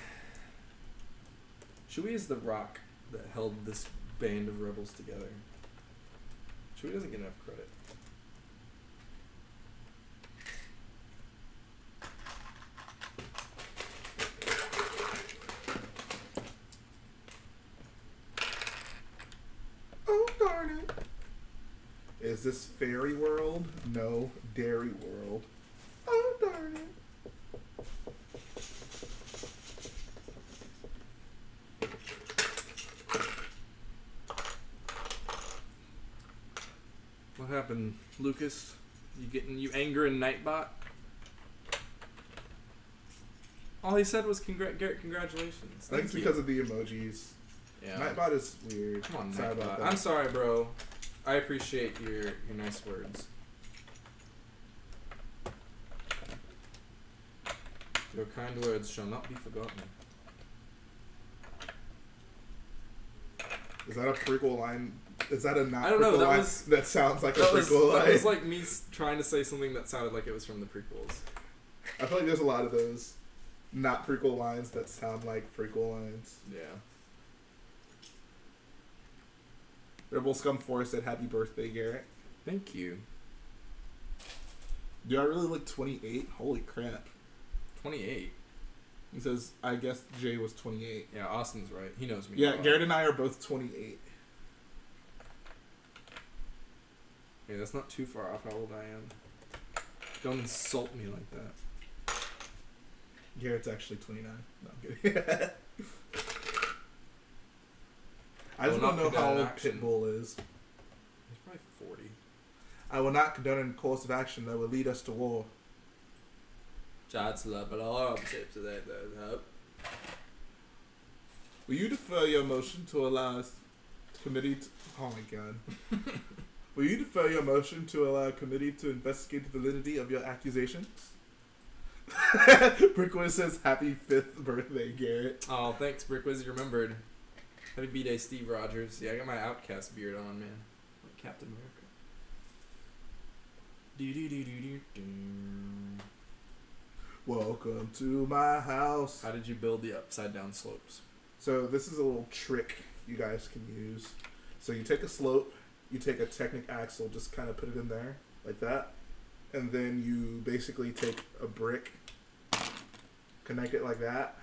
[SPEAKER 2] Chewie is the rock that held this band of rebels together. Chewie doesn't get enough credit.
[SPEAKER 1] Oh darn it! Is this fairy world? No, dairy world. Oh darn it!
[SPEAKER 2] What happened, Lucas? You getting you angering Nightbot? All he said was congr- Garrett, congratulations.
[SPEAKER 1] I think
[SPEAKER 2] you.
[SPEAKER 1] because of the emojis.
[SPEAKER 2] yeah.
[SPEAKER 1] Nightbot is weird.
[SPEAKER 2] Come on,
[SPEAKER 1] Sorry
[SPEAKER 2] Nightbot. I'm sorry, bro. I appreciate your your nice words. Your kind words shall not be forgotten.
[SPEAKER 1] Is that a prequel line? Is that a not
[SPEAKER 2] I don't know, that
[SPEAKER 1] line
[SPEAKER 2] was-
[SPEAKER 1] that sounds like
[SPEAKER 2] That
[SPEAKER 1] a
[SPEAKER 2] was,
[SPEAKER 1] prequel
[SPEAKER 2] that
[SPEAKER 1] line?
[SPEAKER 2] was like me trying to say something that sounded like it was from the prequels.
[SPEAKER 1] I feel like there's a lot of those not prequel lines that sound like prequel lines.
[SPEAKER 2] Yeah.
[SPEAKER 1] Rebel Scum Force said, "Happy birthday, Garrett."
[SPEAKER 2] Thank you.
[SPEAKER 1] Do I really look 28? Holy crap!
[SPEAKER 2] 28.
[SPEAKER 1] He says, "I guess Jhae was 28."
[SPEAKER 2] Yeah, Austin's right. He knows me.
[SPEAKER 1] Yeah. Garrett and I are both 28.
[SPEAKER 2] Yeah, that's not too far off how old I am. Don't insult me like that.
[SPEAKER 1] Garrett's actually 29. No, I'm kidding. I just
[SPEAKER 2] Will
[SPEAKER 1] want to
[SPEAKER 2] not
[SPEAKER 1] know how old
[SPEAKER 2] action.
[SPEAKER 1] Pitbull is.
[SPEAKER 2] He's probably 40.
[SPEAKER 1] I will not condone a course of action that will lead us to war.
[SPEAKER 2] Chancellor, but all tips of that though.
[SPEAKER 1] Will you defer your motion to allow us committee to, oh my god. Will you defer your motion to allow a committee to investigate the validity of your accusations? Brickwood says happy fifth birthday, Garrett.
[SPEAKER 2] Oh, thanks, Brickwiz. You remembered. Happy B Day, Steve Rogers. Yeah, I got my Outcast beard on, man. Like Captain America. Do do do do do.
[SPEAKER 1] Welcome to my house.
[SPEAKER 2] How did you build the upside down slopes?
[SPEAKER 1] So this is a little trick you guys can use. So you take a slope, you take a Technic axle, just kind of put it in there like that, and then you basically take a brick, connect it like that,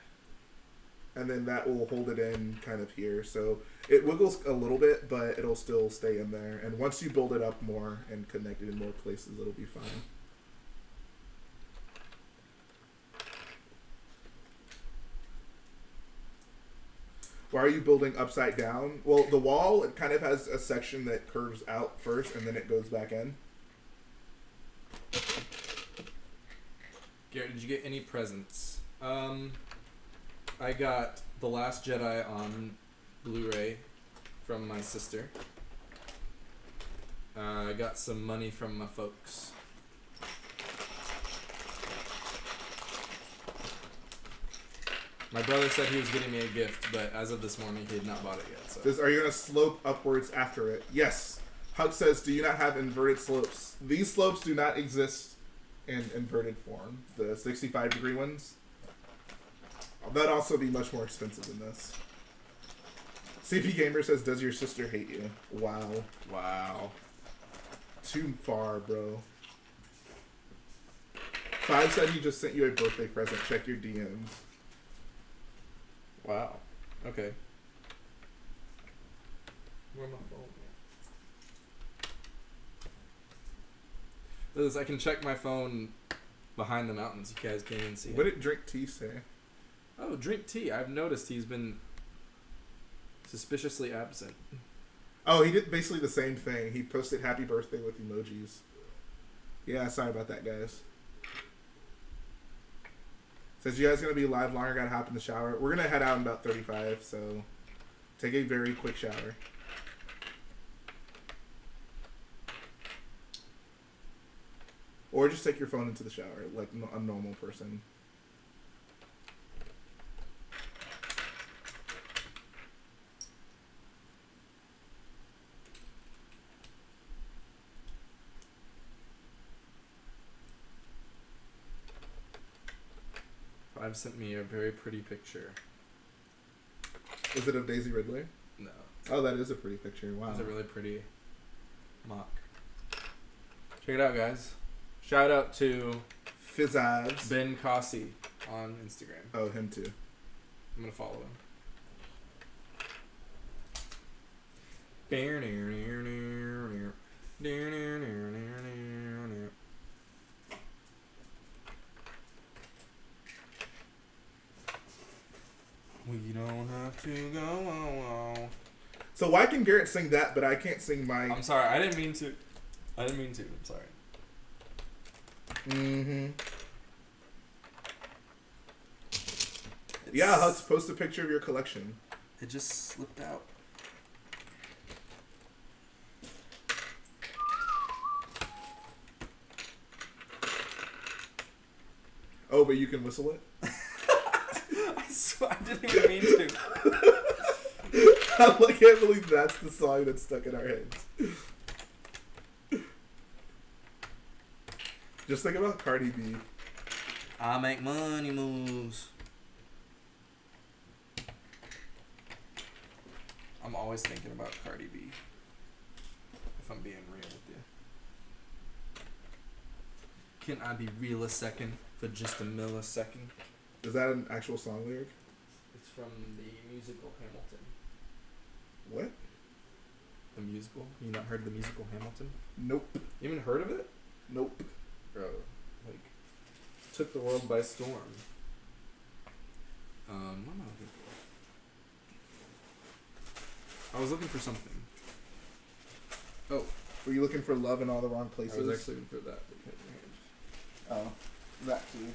[SPEAKER 1] and then that will hold it in kind of here. So it wiggles a little bit, but it'll still stay in there. And once you build it up more and connect it in more places, it'll be fine. Why are you building upside down? Well, the wall it kind of has a section that curves out first, and then it goes back in.
[SPEAKER 2] Garrett, did you get any presents? Um, I got The Last Jedi on Blu-ray from my sister. Uh, I got some money from my folks. My brother said he was getting me a gift, but as of this morning, he had not bought it yet. So
[SPEAKER 1] are you gonna slope upwards after it? Yes. Hug says, "Do you not have inverted slopes? These slopes do not exist in inverted form. The 65 degree ones. That'd also be much more expensive than this." CP Gamer says, "Does your sister hate you?" Wow,
[SPEAKER 2] wow.
[SPEAKER 1] too far, bro. Five said he just sent you a birthday present. Check your DMs.
[SPEAKER 2] Wow. Okay. Where my phone? Liz, I can check my phone behind the mountains. You guys can't even see
[SPEAKER 1] What
[SPEAKER 2] it.
[SPEAKER 1] did Drink Tea say?
[SPEAKER 2] Oh, drink tea. I've noticed he's been suspiciously absent.
[SPEAKER 1] Oh, he did basically the same thing. He posted happy birthday with emojis. Yeah, sorry about that, guys. Says you guys gonna be live longer, gotta hop in the shower. We're gonna head out in about 35, so take a very quick shower. Or just take your phone into the shower, like a normal person.
[SPEAKER 2] Sent me a very pretty picture.
[SPEAKER 1] Is it of Daisy Ridley?
[SPEAKER 2] No,
[SPEAKER 1] Oh, that is a pretty picture. Wow.
[SPEAKER 2] it's a really pretty MOC. Check it out, guys. Shout out to
[SPEAKER 1] Fizzabs.
[SPEAKER 2] Ben Cossey on Instagram.
[SPEAKER 1] Oh, him too.
[SPEAKER 2] I'm gonna follow him. We don't have to go. on.
[SPEAKER 1] So why can Garrett sing that, but I can't sing my?
[SPEAKER 2] I'm sorry, I didn't mean to. I didn't mean to. I'm sorry.
[SPEAKER 1] Mm-hmm. Yeah, Hutz, post a picture of your collection.
[SPEAKER 2] It just slipped out.
[SPEAKER 1] Oh, but you can whistle it.
[SPEAKER 2] I swear I didn't even mean to.
[SPEAKER 1] I can't believe that's the song that's stuck in our heads. Just think about Cardi B.
[SPEAKER 2] I make money moves. I'm always thinking about Cardi B. If I'm being real with you. Can I be real a second for just a millisecond?
[SPEAKER 1] Is that an actual song lyric?
[SPEAKER 2] It's from the musical Hamilton.
[SPEAKER 1] What?
[SPEAKER 2] The musical? You not heard of the musical Hamilton?
[SPEAKER 1] Nope.
[SPEAKER 2] You even heard of it?
[SPEAKER 1] Nope.
[SPEAKER 2] Bro, like, took the world by storm. Um, what am I looking for? I was looking for something.
[SPEAKER 1] Oh, were you looking for love in all the wrong places?
[SPEAKER 2] I
[SPEAKER 1] places?
[SPEAKER 2] was actually looking for that. but can't remember.
[SPEAKER 1] Oh, that too.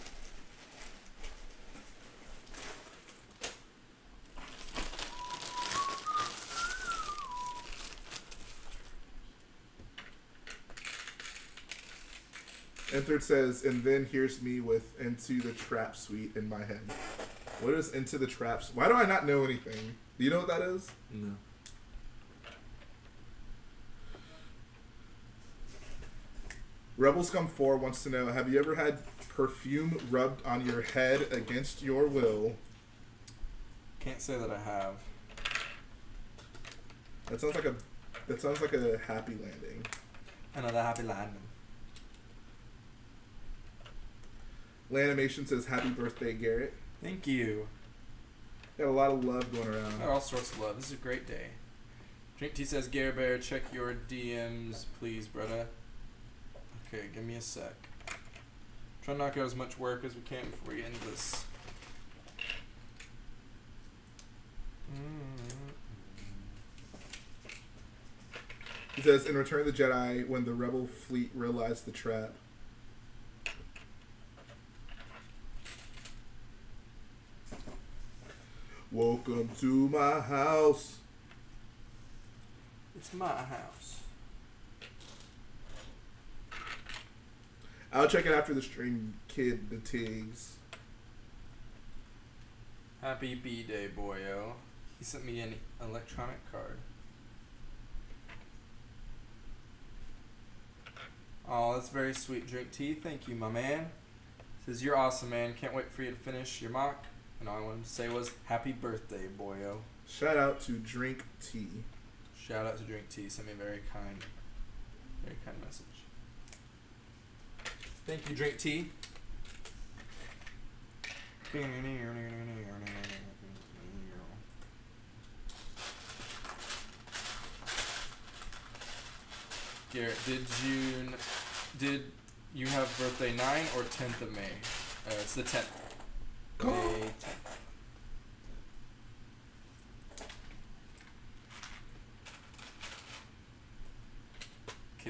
[SPEAKER 1] Entered says, and then here's me with Into the Trap Suite in my head. What is Into the Trap? Su- Why do I not know anything? Do you know what that is?
[SPEAKER 2] No.
[SPEAKER 1] Rebel Scum 4 wants to know Have you ever had perfume rubbed on your head against your will?
[SPEAKER 2] Can't say that I have.
[SPEAKER 1] That sounds like a that sounds like a happy landing.
[SPEAKER 2] Another happy landing.
[SPEAKER 1] Lanimation says happy birthday, Garrett.
[SPEAKER 2] Thank you.
[SPEAKER 1] Got a lot of love going
[SPEAKER 2] Got
[SPEAKER 1] around.
[SPEAKER 2] all sorts of love. This is a great day. Drink T says, Gare Bear, check your DMs, please, brother. Okay, give me a sec. Try to knock out as much work as we can before we end this.
[SPEAKER 1] He says in Return of the Jedi, when the rebel fleet realized the trap. Welcome to my house.
[SPEAKER 2] It's my house.
[SPEAKER 1] I'll check it after the stream, kid. The Tigs.
[SPEAKER 2] Happy B Day, boyo. He sent me an electronic card. Oh, that's very sweet. Drink tea. Thank you, my man. Says you're awesome, man. Can't wait for you to finish your MOC. And all I wanted to say was happy birthday, boyo.
[SPEAKER 1] Shout out to Drink Tea.
[SPEAKER 2] Shout out to Drink Tea. Sent me a very kind, very kind message. Thank you, Drink Tea. Garrett, did you did you have birthday nine or tenth of May? Uh, it's the tenth. Kid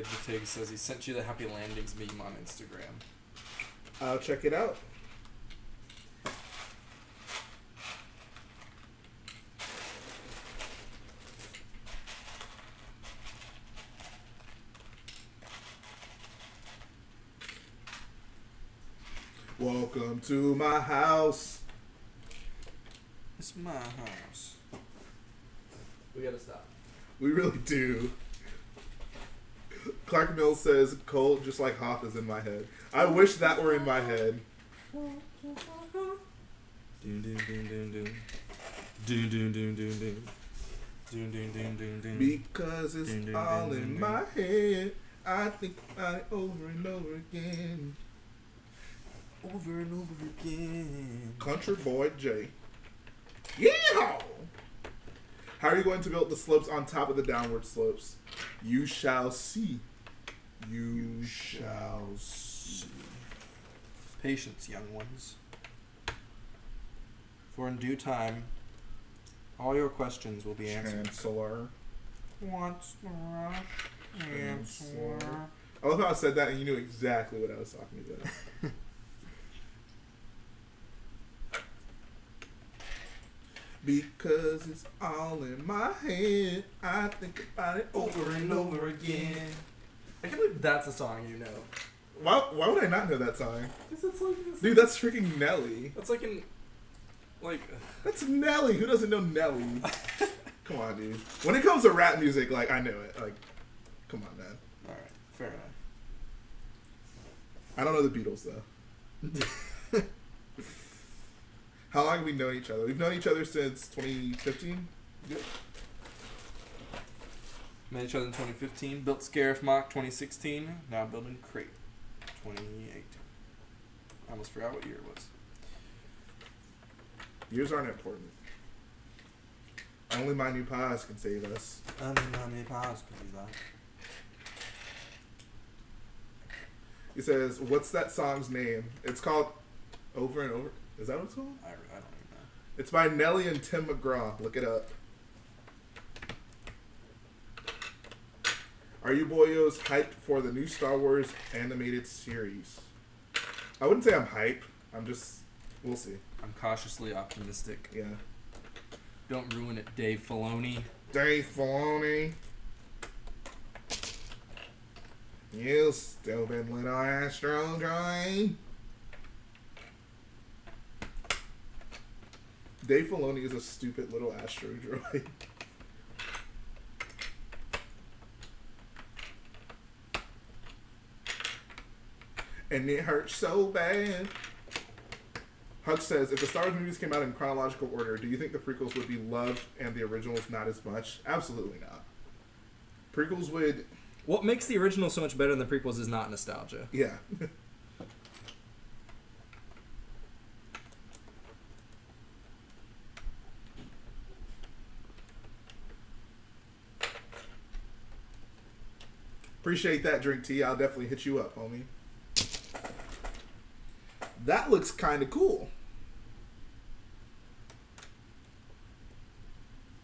[SPEAKER 2] the Tig says he sent you the Happy Landings meme on Instagram.
[SPEAKER 1] I'll check it out. Welcome to my house.
[SPEAKER 2] It's my house. We gotta stop.
[SPEAKER 1] We really do. Clark Mills says cold just like Hoth is in my head. I wish that were in my head.
[SPEAKER 2] Doom doom doom doom doom. Doom doom doom doom doom. Doom doom doom doom doom.
[SPEAKER 1] Because it's all
[SPEAKER 2] dun,
[SPEAKER 1] in
[SPEAKER 2] dun.
[SPEAKER 1] my head. I think about it over and over again.
[SPEAKER 2] Over and over again.
[SPEAKER 1] Country Boy J. Yeehaw! How are you going to build the slopes on top of the downward slopes? You shall see. You shall see.
[SPEAKER 2] Patience, young ones. For in due time, all your questions will be answered.
[SPEAKER 1] Chancellor.
[SPEAKER 2] What's the rush?
[SPEAKER 1] Chancellor. I love how I said that and you knew exactly what I was talking about. because it's all in my head. I think about it over and over again.
[SPEAKER 2] I can't believe that's a song you know.
[SPEAKER 1] Why, why would I not know that song?
[SPEAKER 2] Because it's like
[SPEAKER 1] Dude, that's freaking Nelly.
[SPEAKER 2] That's like an like,
[SPEAKER 1] That's Nelly. Who doesn't know Nelly? Come on, dude. When it comes to rap music, like, I know it. Like, come on, man.
[SPEAKER 2] all right, fair enough.
[SPEAKER 1] I don't know the Beatles, though. How long have we known each other? We've known each other since 2015.
[SPEAKER 2] Met each other in 2015. Built Scarif MOC 2016. Now building Crait 2018. I almost forgot what year it was.
[SPEAKER 1] Years aren't important. Only my new pause can save us. Only my new pause could do that. He says, "What's that song's name?" It's called "Over and Over." Is that what it's called?
[SPEAKER 2] I, I don't even know.
[SPEAKER 1] It's by Nelly and Tim McGraw. Look it up. Are you boyos hyped for the new Star Wars animated series? I wouldn't say I'm hyped. I'm just. We'll see.
[SPEAKER 2] I'm cautiously optimistic.
[SPEAKER 1] Yeah.
[SPEAKER 2] Don't ruin it, Dave Filoni.
[SPEAKER 1] Dave Filoni. You stupid little astro droid. Dave Filoni is a stupid little astro droid. and it hurts so bad. Huck says, if the Star Wars movies came out in chronological order, do you think the prequels would be loved and the originals not as much? Absolutely not. Prequels would,
[SPEAKER 2] What makes the original so much better than the prequels is not nostalgia.
[SPEAKER 1] yeah. Appreciate that, Drink Tea. I'll definitely hit you up, homie. That looks kind of cool.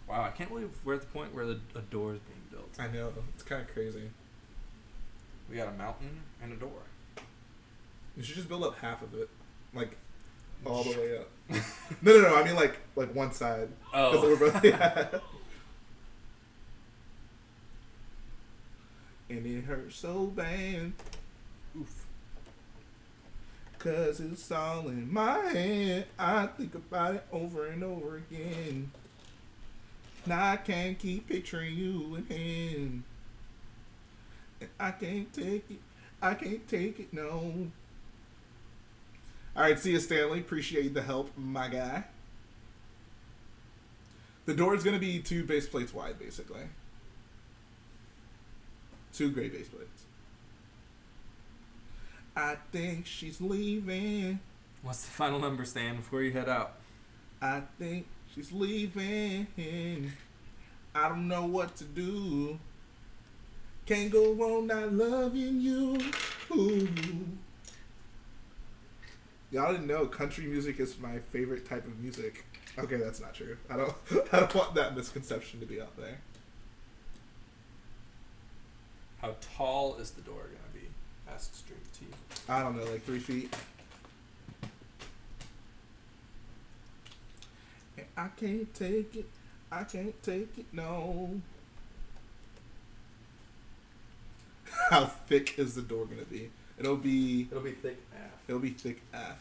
[SPEAKER 2] Wow, I can't believe we're at the point where the, a door is being built.
[SPEAKER 1] I know. It's kind of crazy.
[SPEAKER 2] We got a mountain and a door.
[SPEAKER 1] You should just build up half of it, like all the way up. no, no, no. I mean like like one side.
[SPEAKER 2] Oh.
[SPEAKER 1] both- yeah. And it hurts so bad.
[SPEAKER 2] Oof.
[SPEAKER 1] Cause it's all in my head. I think about it over and over again. Now I can't keep picturing you in hand. And I can't take it. I can't take it, no. Alright, see you, Stanley. Appreciate the help, my guy. The door is going to be two base plates wide, basically. Two great base plates. I think she's leaving.
[SPEAKER 2] What's the final number, Stan, before you head out?
[SPEAKER 1] I think she's leaving. I don't know what to do. Can't go on not loving you. Ooh. Y'all didn't know country music is my favorite type of music. Okay, that's not true. I don't. I don't want that misconception to be out there.
[SPEAKER 2] How tall is the door gonna be? Asked Stream T.
[SPEAKER 1] I don't know, like three feet. And I can't take it. I can't take it. No. How thick is the door gonna be? It'll be.
[SPEAKER 2] It'll be thick half.
[SPEAKER 1] It'll be thick F.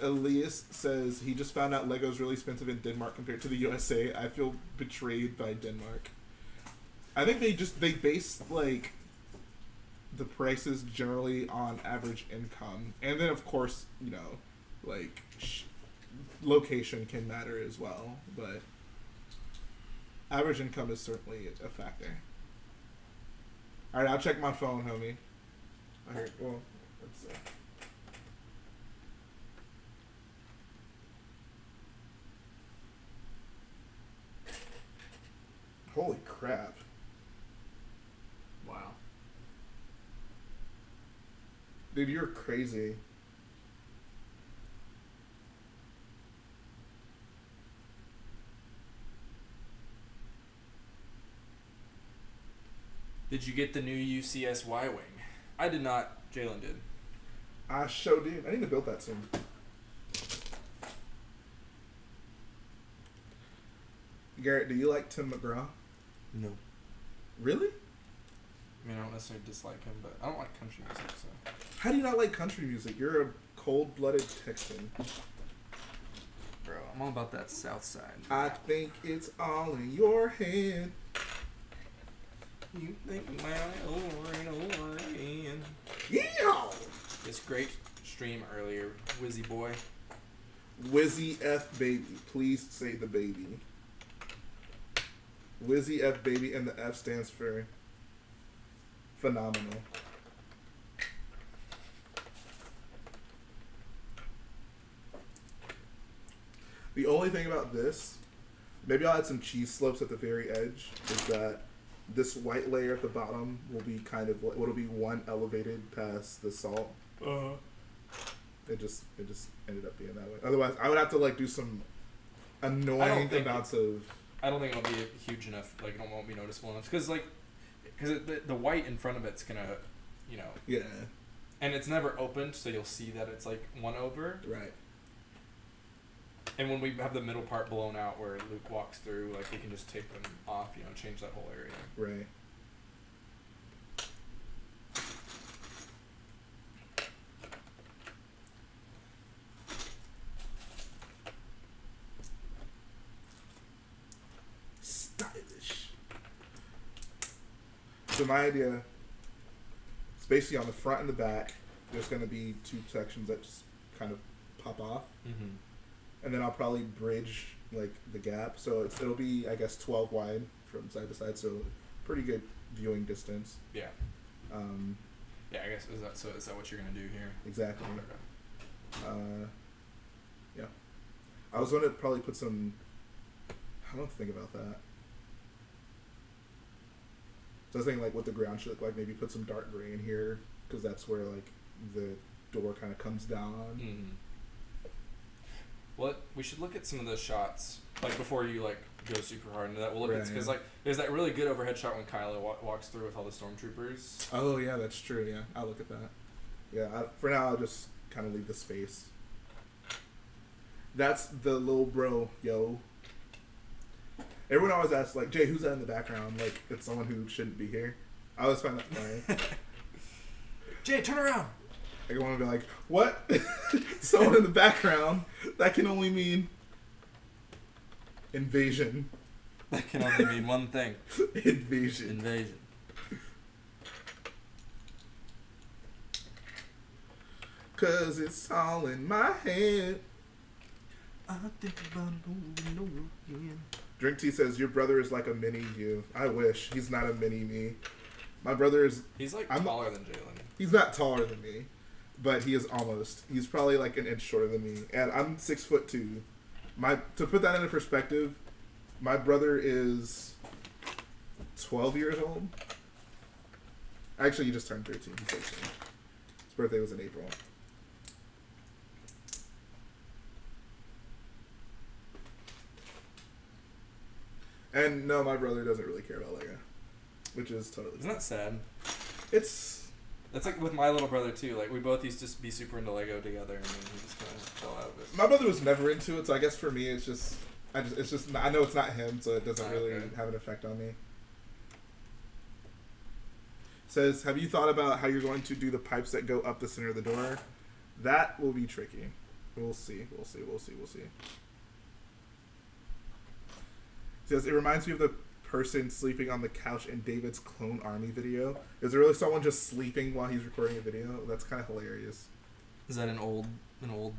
[SPEAKER 1] Elias says he just found out Lego's really expensive in Denmark compared to the USA. I feel betrayed by Denmark. I think they just they base like the prices generally on average income, and then of course you know like sh- location can matter as well, but average income is certainly a factor. All right, I'll check my phone, homie. All right, well, let's see. Holy crap.
[SPEAKER 2] Wow.
[SPEAKER 1] Dude, you're crazy.
[SPEAKER 2] Did you get the new UCS Y wing? I did not. Jhaelon did.
[SPEAKER 1] I sure did. I need to build that soon. Garrett, do you like Tim McGraw?
[SPEAKER 6] No.
[SPEAKER 1] Really?
[SPEAKER 2] I mean, I don't necessarily dislike him, but I don't like country music, so.
[SPEAKER 1] How do you not like country music? You're a cold-blooded Texan.
[SPEAKER 2] Bro, I'm all about that South Side.
[SPEAKER 1] I think it's all in your head.
[SPEAKER 2] You think about it over and over again.
[SPEAKER 1] Yeah.
[SPEAKER 2] This great stream earlier, Wizzy Boy.
[SPEAKER 1] Wizzy F baby, please say the baby. Wizzy F baby, and the F stands for phenomenal. The only thing about this, maybe I'll add some cheese slopes at the very edge, is that this white layer at the bottom will be kind of it'll be one elevated past the salt.
[SPEAKER 2] Uh
[SPEAKER 1] It just it just ended up being that way. Otherwise, I would have to like do some annoying
[SPEAKER 2] don't
[SPEAKER 1] amounts of
[SPEAKER 2] I don't think it'll be huge enough. Like, it won't be noticeable enough. Because, like, because the, the white in front of it's gonna, you know,
[SPEAKER 1] yeah,
[SPEAKER 2] and it's never opened, so you'll see that it's like one over.
[SPEAKER 1] right.
[SPEAKER 2] And when we have the middle part blown out where Luke walks through, like, we can just take them off, you know, change that whole area.
[SPEAKER 1] Right. So my idea is basically on the front and the back. There's going to be two sections that just kind of pop off,
[SPEAKER 2] Mm-hmm.
[SPEAKER 1] and then I'll probably bridge like the gap. So it's, it'll be I guess 12 wide from side to side. So pretty good viewing distance.
[SPEAKER 2] Yeah.
[SPEAKER 1] Um,
[SPEAKER 2] Yeah, I guess is that so? Is that what you're gonna do here?
[SPEAKER 1] exactly.
[SPEAKER 2] Okay.
[SPEAKER 1] Uh, yeah. I was going to probably put some. I don't think about that. So I was thinking like what the ground should look like. Maybe put some dark gray in here because that's where like the door kind of comes down.
[SPEAKER 2] Mm-hmm. What we should look at some of those shots like before you like go super hard into that. We'll look at because like there's that really good overhead shot when Kylo wa- walks through with all the stormtroopers.
[SPEAKER 1] Oh yeah, that's true. Yeah, I'll look at that. Yeah, I, for now I'll just kind of leave the space. That's the little bro, yo. Everyone always asks like, Jhae, who's that in the background? Like it's someone who shouldn't be here. I always find that funny.
[SPEAKER 2] Jhae, turn around.
[SPEAKER 1] I want to be like, what? Someone in the background. That can only mean invasion.
[SPEAKER 2] That can only mean one thing:
[SPEAKER 1] invasion.
[SPEAKER 2] invasion.
[SPEAKER 1] Cause it's all in my head.
[SPEAKER 2] I think about it over and over again.
[SPEAKER 1] Drink Tea says your brother is like a mini you. I wish he's not a mini me. My brother is.
[SPEAKER 2] He's like
[SPEAKER 1] I'm-
[SPEAKER 2] taller than Jhaelon.
[SPEAKER 1] He's not taller than me, but he is almost. He's probably like an inch shorter than me, and I'm six foot two. My to put that into perspective, my brother is twelve years old. Actually, he just turned thirteen. He's thirteen. His birthday was in April. And no, my brother doesn't really care about Lego, which is totally.
[SPEAKER 2] Isn't that sad?
[SPEAKER 1] It's
[SPEAKER 2] That's like with my little brother too. Like we both used to be super into Lego together, and then he just kind of fell out of it.
[SPEAKER 1] my brother was never into it, so I guess for me, it's just, I just, it's just, I know it's not him, so it doesn't
[SPEAKER 2] Ah,
[SPEAKER 1] really
[SPEAKER 2] okay.
[SPEAKER 1] have an effect on me. Says, have you thought about how you're going to do the pipes that go up the center of the door? That will be tricky. We'll see. We'll see. We'll see. We'll see. Says it reminds me of the person sleeping on the couch in David's Clone Army video. Is there really someone just sleeping while he's recording a video? That's kind of hilarious.
[SPEAKER 2] Is that an old, an old,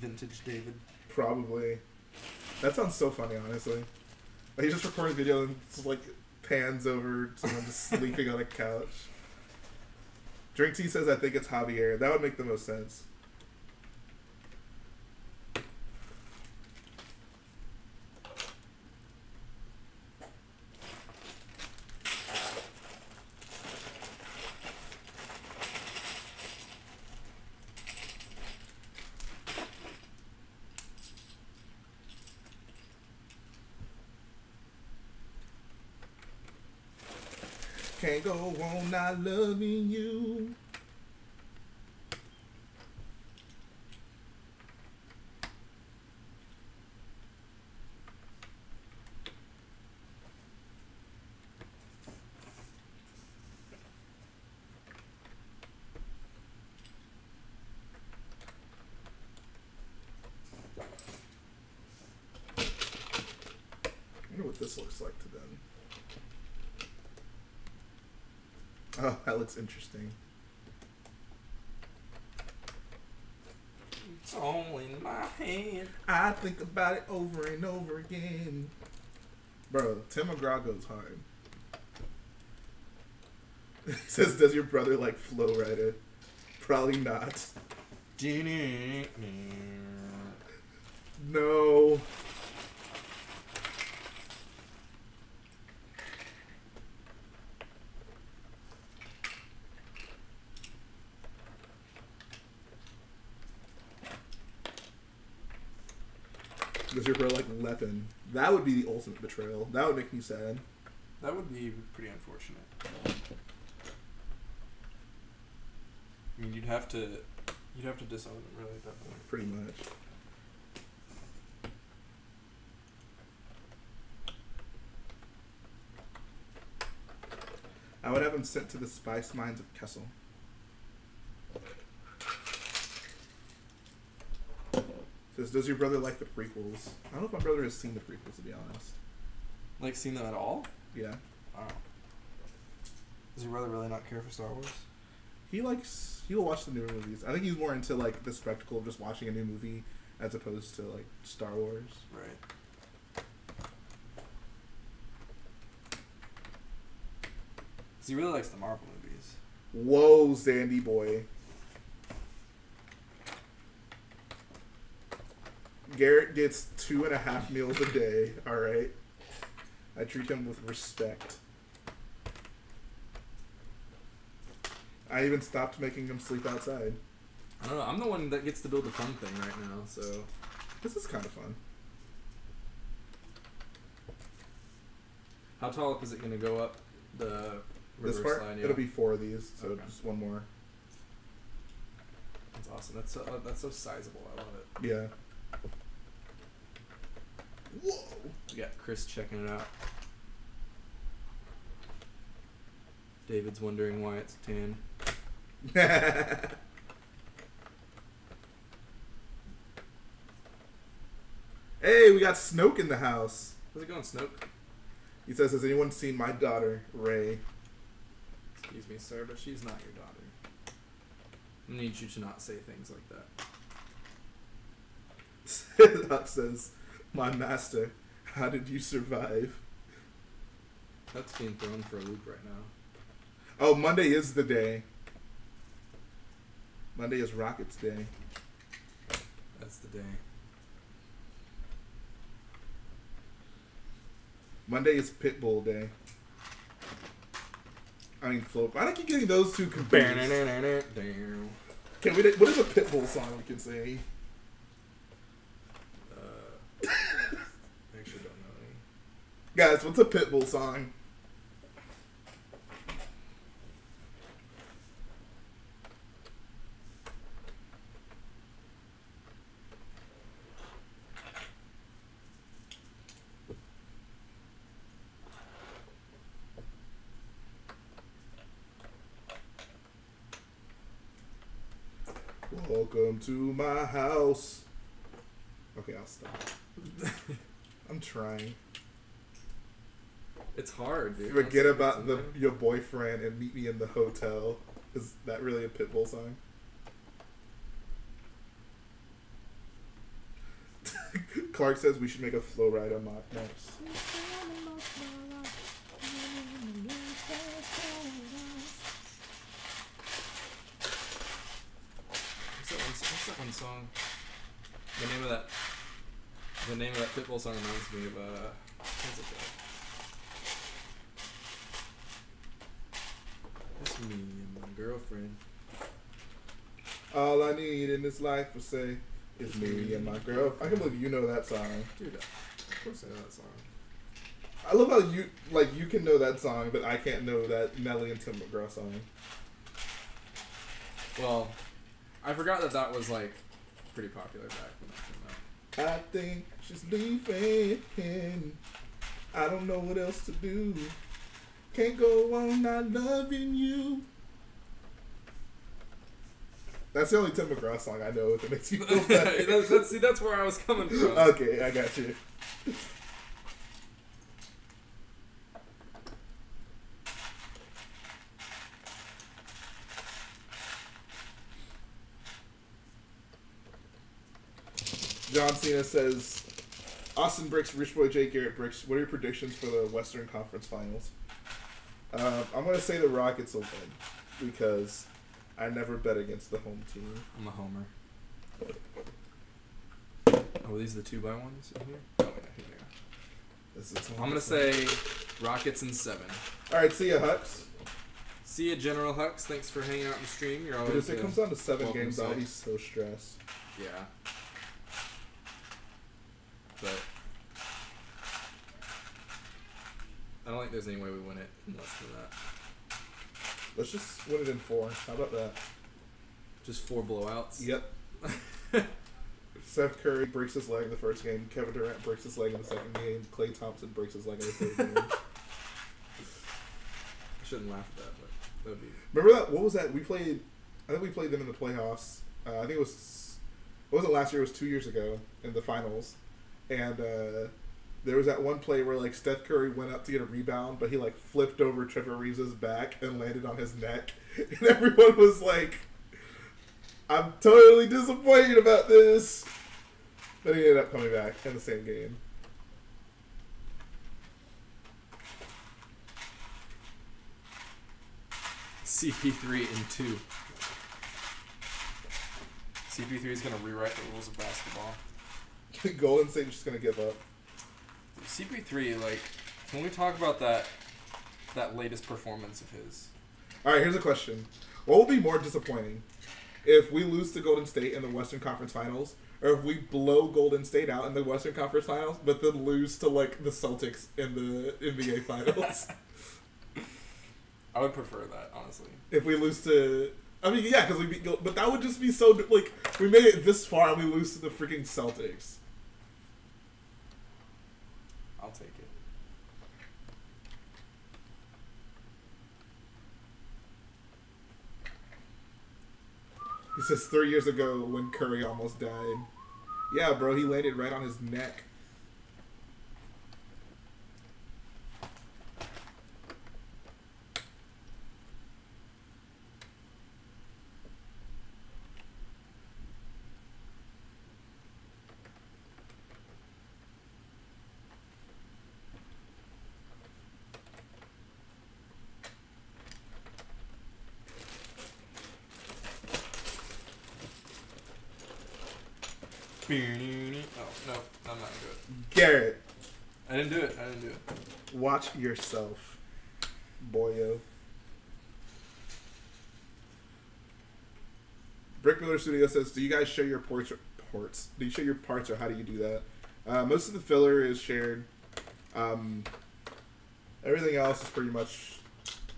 [SPEAKER 2] vintage David?
[SPEAKER 1] Probably. That sounds so funny, honestly. Like he just recorded a video and it's like pans over someone just sleeping on a couch. Drink Tea says I think it's Javier. That would make the most sense. Can't go on not loving you. I wonder what this looks like to them. That looks interesting.
[SPEAKER 2] It's all in my hand.
[SPEAKER 1] I think about it over and over again. Bro, Tim McGraw goes hard. he says, Does your brother like Flo Rida? Probably not. No. Your brother like Lepin? That would be the ultimate betrayal. That would make me sad.
[SPEAKER 2] That would be pretty unfortunate. I mean, you'd have to, you'd have to disown him really at that point.
[SPEAKER 1] Pretty much. I would have him sent to the spice mines of Kessel. Says, does your brother like the prequels? I don't know if my brother has seen the prequels, to be honest.
[SPEAKER 2] Like seen them at all?
[SPEAKER 1] Yeah.
[SPEAKER 2] Wow. Does your brother really not care for Star Wars?
[SPEAKER 1] He likes, he'll watch the newer movies. I think he's more into, like, the spectacle of just watching a new movie as opposed to, like, Star Wars.
[SPEAKER 2] Right. He really likes the Marvel movies.
[SPEAKER 1] Whoa, Zandy boy. Garrett gets two and a half meals a day, alright? I treat him with respect. I even stopped making him sleep outside.
[SPEAKER 2] I don't know. I'm the one that gets to build the fun thing right now, so
[SPEAKER 1] This is kind of fun.
[SPEAKER 2] how tall up is it gonna go up? The
[SPEAKER 1] This part,
[SPEAKER 2] line, yeah.
[SPEAKER 1] it'll be four of these, so
[SPEAKER 2] Okay.
[SPEAKER 1] just one more.
[SPEAKER 2] That's awesome. That's so, uh, that's so sizable. I love it.
[SPEAKER 1] Yeah. Whoa!
[SPEAKER 2] We got Chris checking it out. David's wondering why it's tan.
[SPEAKER 1] hey, we got Snoke in the house.
[SPEAKER 2] How's it going, Snoke?
[SPEAKER 1] He says, "Has anyone seen my daughter, Rey?"
[SPEAKER 2] Excuse me, sir, but she's not your daughter. I need you to not say things like that.
[SPEAKER 1] Hux says, "My master, how did you survive?"
[SPEAKER 2] That's being thrown for a loop right now.
[SPEAKER 1] Oh, Monday is the day. Monday is Rockets Day.
[SPEAKER 2] That's the day.
[SPEAKER 1] Monday is Pitbull Day. I mean, Float. I keep getting those two confused.
[SPEAKER 2] Damn.
[SPEAKER 1] Can we? What is a Pitbull song we can say?
[SPEAKER 2] Uh, I actually don't know any.
[SPEAKER 1] Guys, what's a Pitbull song? Welcome to my house. Okay, I'll stop. I'm trying.
[SPEAKER 2] It's hard, dude.
[SPEAKER 1] Forget about the your boyfriend and meet me in the hotel. Is that really a Pitbull song? Clark says we should make a flow ride on MOC next.
[SPEAKER 2] What's that, one, what's that one song? The name of that. The name of that Pitbull song reminds me of uh. What's it called? It's me and my girlfriend.
[SPEAKER 1] All I need in this life to say is me and my girl. I can believe you know that song.
[SPEAKER 2] Dude, of course I know that song.
[SPEAKER 1] I love how you like you can know that song, but I can't know that Nelly and Tim McGraw song.
[SPEAKER 2] Well, I forgot that that was like pretty popular back when that came out.
[SPEAKER 1] I think she's leaving. I don't know what else to do. Can't go on not loving you. That's the only Tim McGraw song I know that makes you feel better.
[SPEAKER 2] that's, that's, see, that's where I was coming from.
[SPEAKER 1] okay, I got you. John Cena says, Austin Bricks, Rich Boy Jhae. Garrett Bricks, what are your predictions for the Western Conference Finals? Uh, I'm going to say the Rockets will win because I never bet against the home team.
[SPEAKER 2] I'm a homer. Oh, are these the two by ones in here? Oh, yeah, here they are.
[SPEAKER 1] This is
[SPEAKER 2] I'm gonna say Rockets in seven.
[SPEAKER 1] All right, see ya, Hux.
[SPEAKER 2] See you, General Hux. Thanks for hanging out in the stream. You're
[SPEAKER 1] always.
[SPEAKER 2] always
[SPEAKER 1] if it comes down to seven games, I'll be so stressed.
[SPEAKER 2] yeah. But I don't think there's any way we win it in less than that.
[SPEAKER 1] Let's just win it in four. How about that?
[SPEAKER 2] Just four blowouts.
[SPEAKER 1] Yep. Seth Curry breaks his leg in the first game. Kevin Durant breaks his leg in the second game. Klay Thompson breaks his leg in the third game.
[SPEAKER 2] I shouldn't laugh at that, but that would be.
[SPEAKER 1] Remember that? What was that? We played. I think we played them in the playoffs. Uh, I think it was. It wasn't last year. It was two years ago in the finals, and uh, there was that one play where like Steph Curry went up to get a rebound, but he like flipped over Trevor Ariza's back and landed on his neck, and everyone was like, "I'm totally disappointed about this." But he ended up coming back in the same game.
[SPEAKER 2] CP3 in two. CP3 is gonna rewrite the rules of basketball.
[SPEAKER 1] Golden State's just gonna give up.
[SPEAKER 2] CP3, like, can we talk about that that latest performance of his?
[SPEAKER 1] All right, here's a question: What will be more disappointing, if we lose to Golden State in the Western Conference Finals, or if we blow Golden State out in the Western Conference Finals, but then lose to like the Celtics in the NBA Finals?
[SPEAKER 2] I would prefer that, honestly.
[SPEAKER 1] if we lose to, I mean, yeah, because we beat, but that would just be so like we made it this far and we lose to the freaking Celtics.
[SPEAKER 2] I'll take it.
[SPEAKER 1] He says three years ago when Curry almost died. Yeah, bro, he landed right on his neck.
[SPEAKER 2] Oh no, I'm not gonna do it.
[SPEAKER 1] Garrett,
[SPEAKER 2] I didn't do it. I didn't do it.
[SPEAKER 1] Watch yourself, boyo. Brick Miller Studio says, "Do you guys share your ports? Or, ports? Do you share your parts, or how do you do that? Uh, most of the filler is shared. Um, everything else is pretty much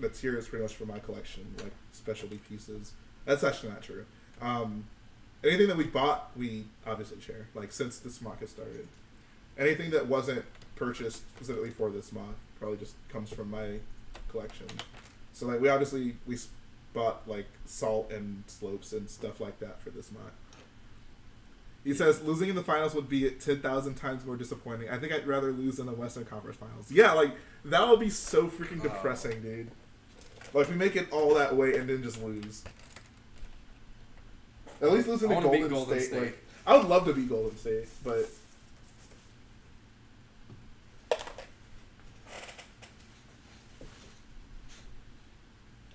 [SPEAKER 1] that's here is pretty much for my collection, like specialty pieces. That's actually not true. Um, anything that we bought, we obviously share. Like since this has started, anything that wasn't purchased specifically for this MOC probably just comes from my collection. So like we obviously we bought like salt and slopes and stuff like that for this MOC. He says losing in the finals would be ten thousand times more disappointing. I think I'd rather lose in the Western Conference Finals. Yeah, like that would be so freaking
[SPEAKER 2] Oh.
[SPEAKER 1] depressing, dude. Like we make it all that way and then just lose. At least losing to Golden,
[SPEAKER 2] Golden
[SPEAKER 1] State.
[SPEAKER 2] State.
[SPEAKER 1] Like I would love to be Golden State, but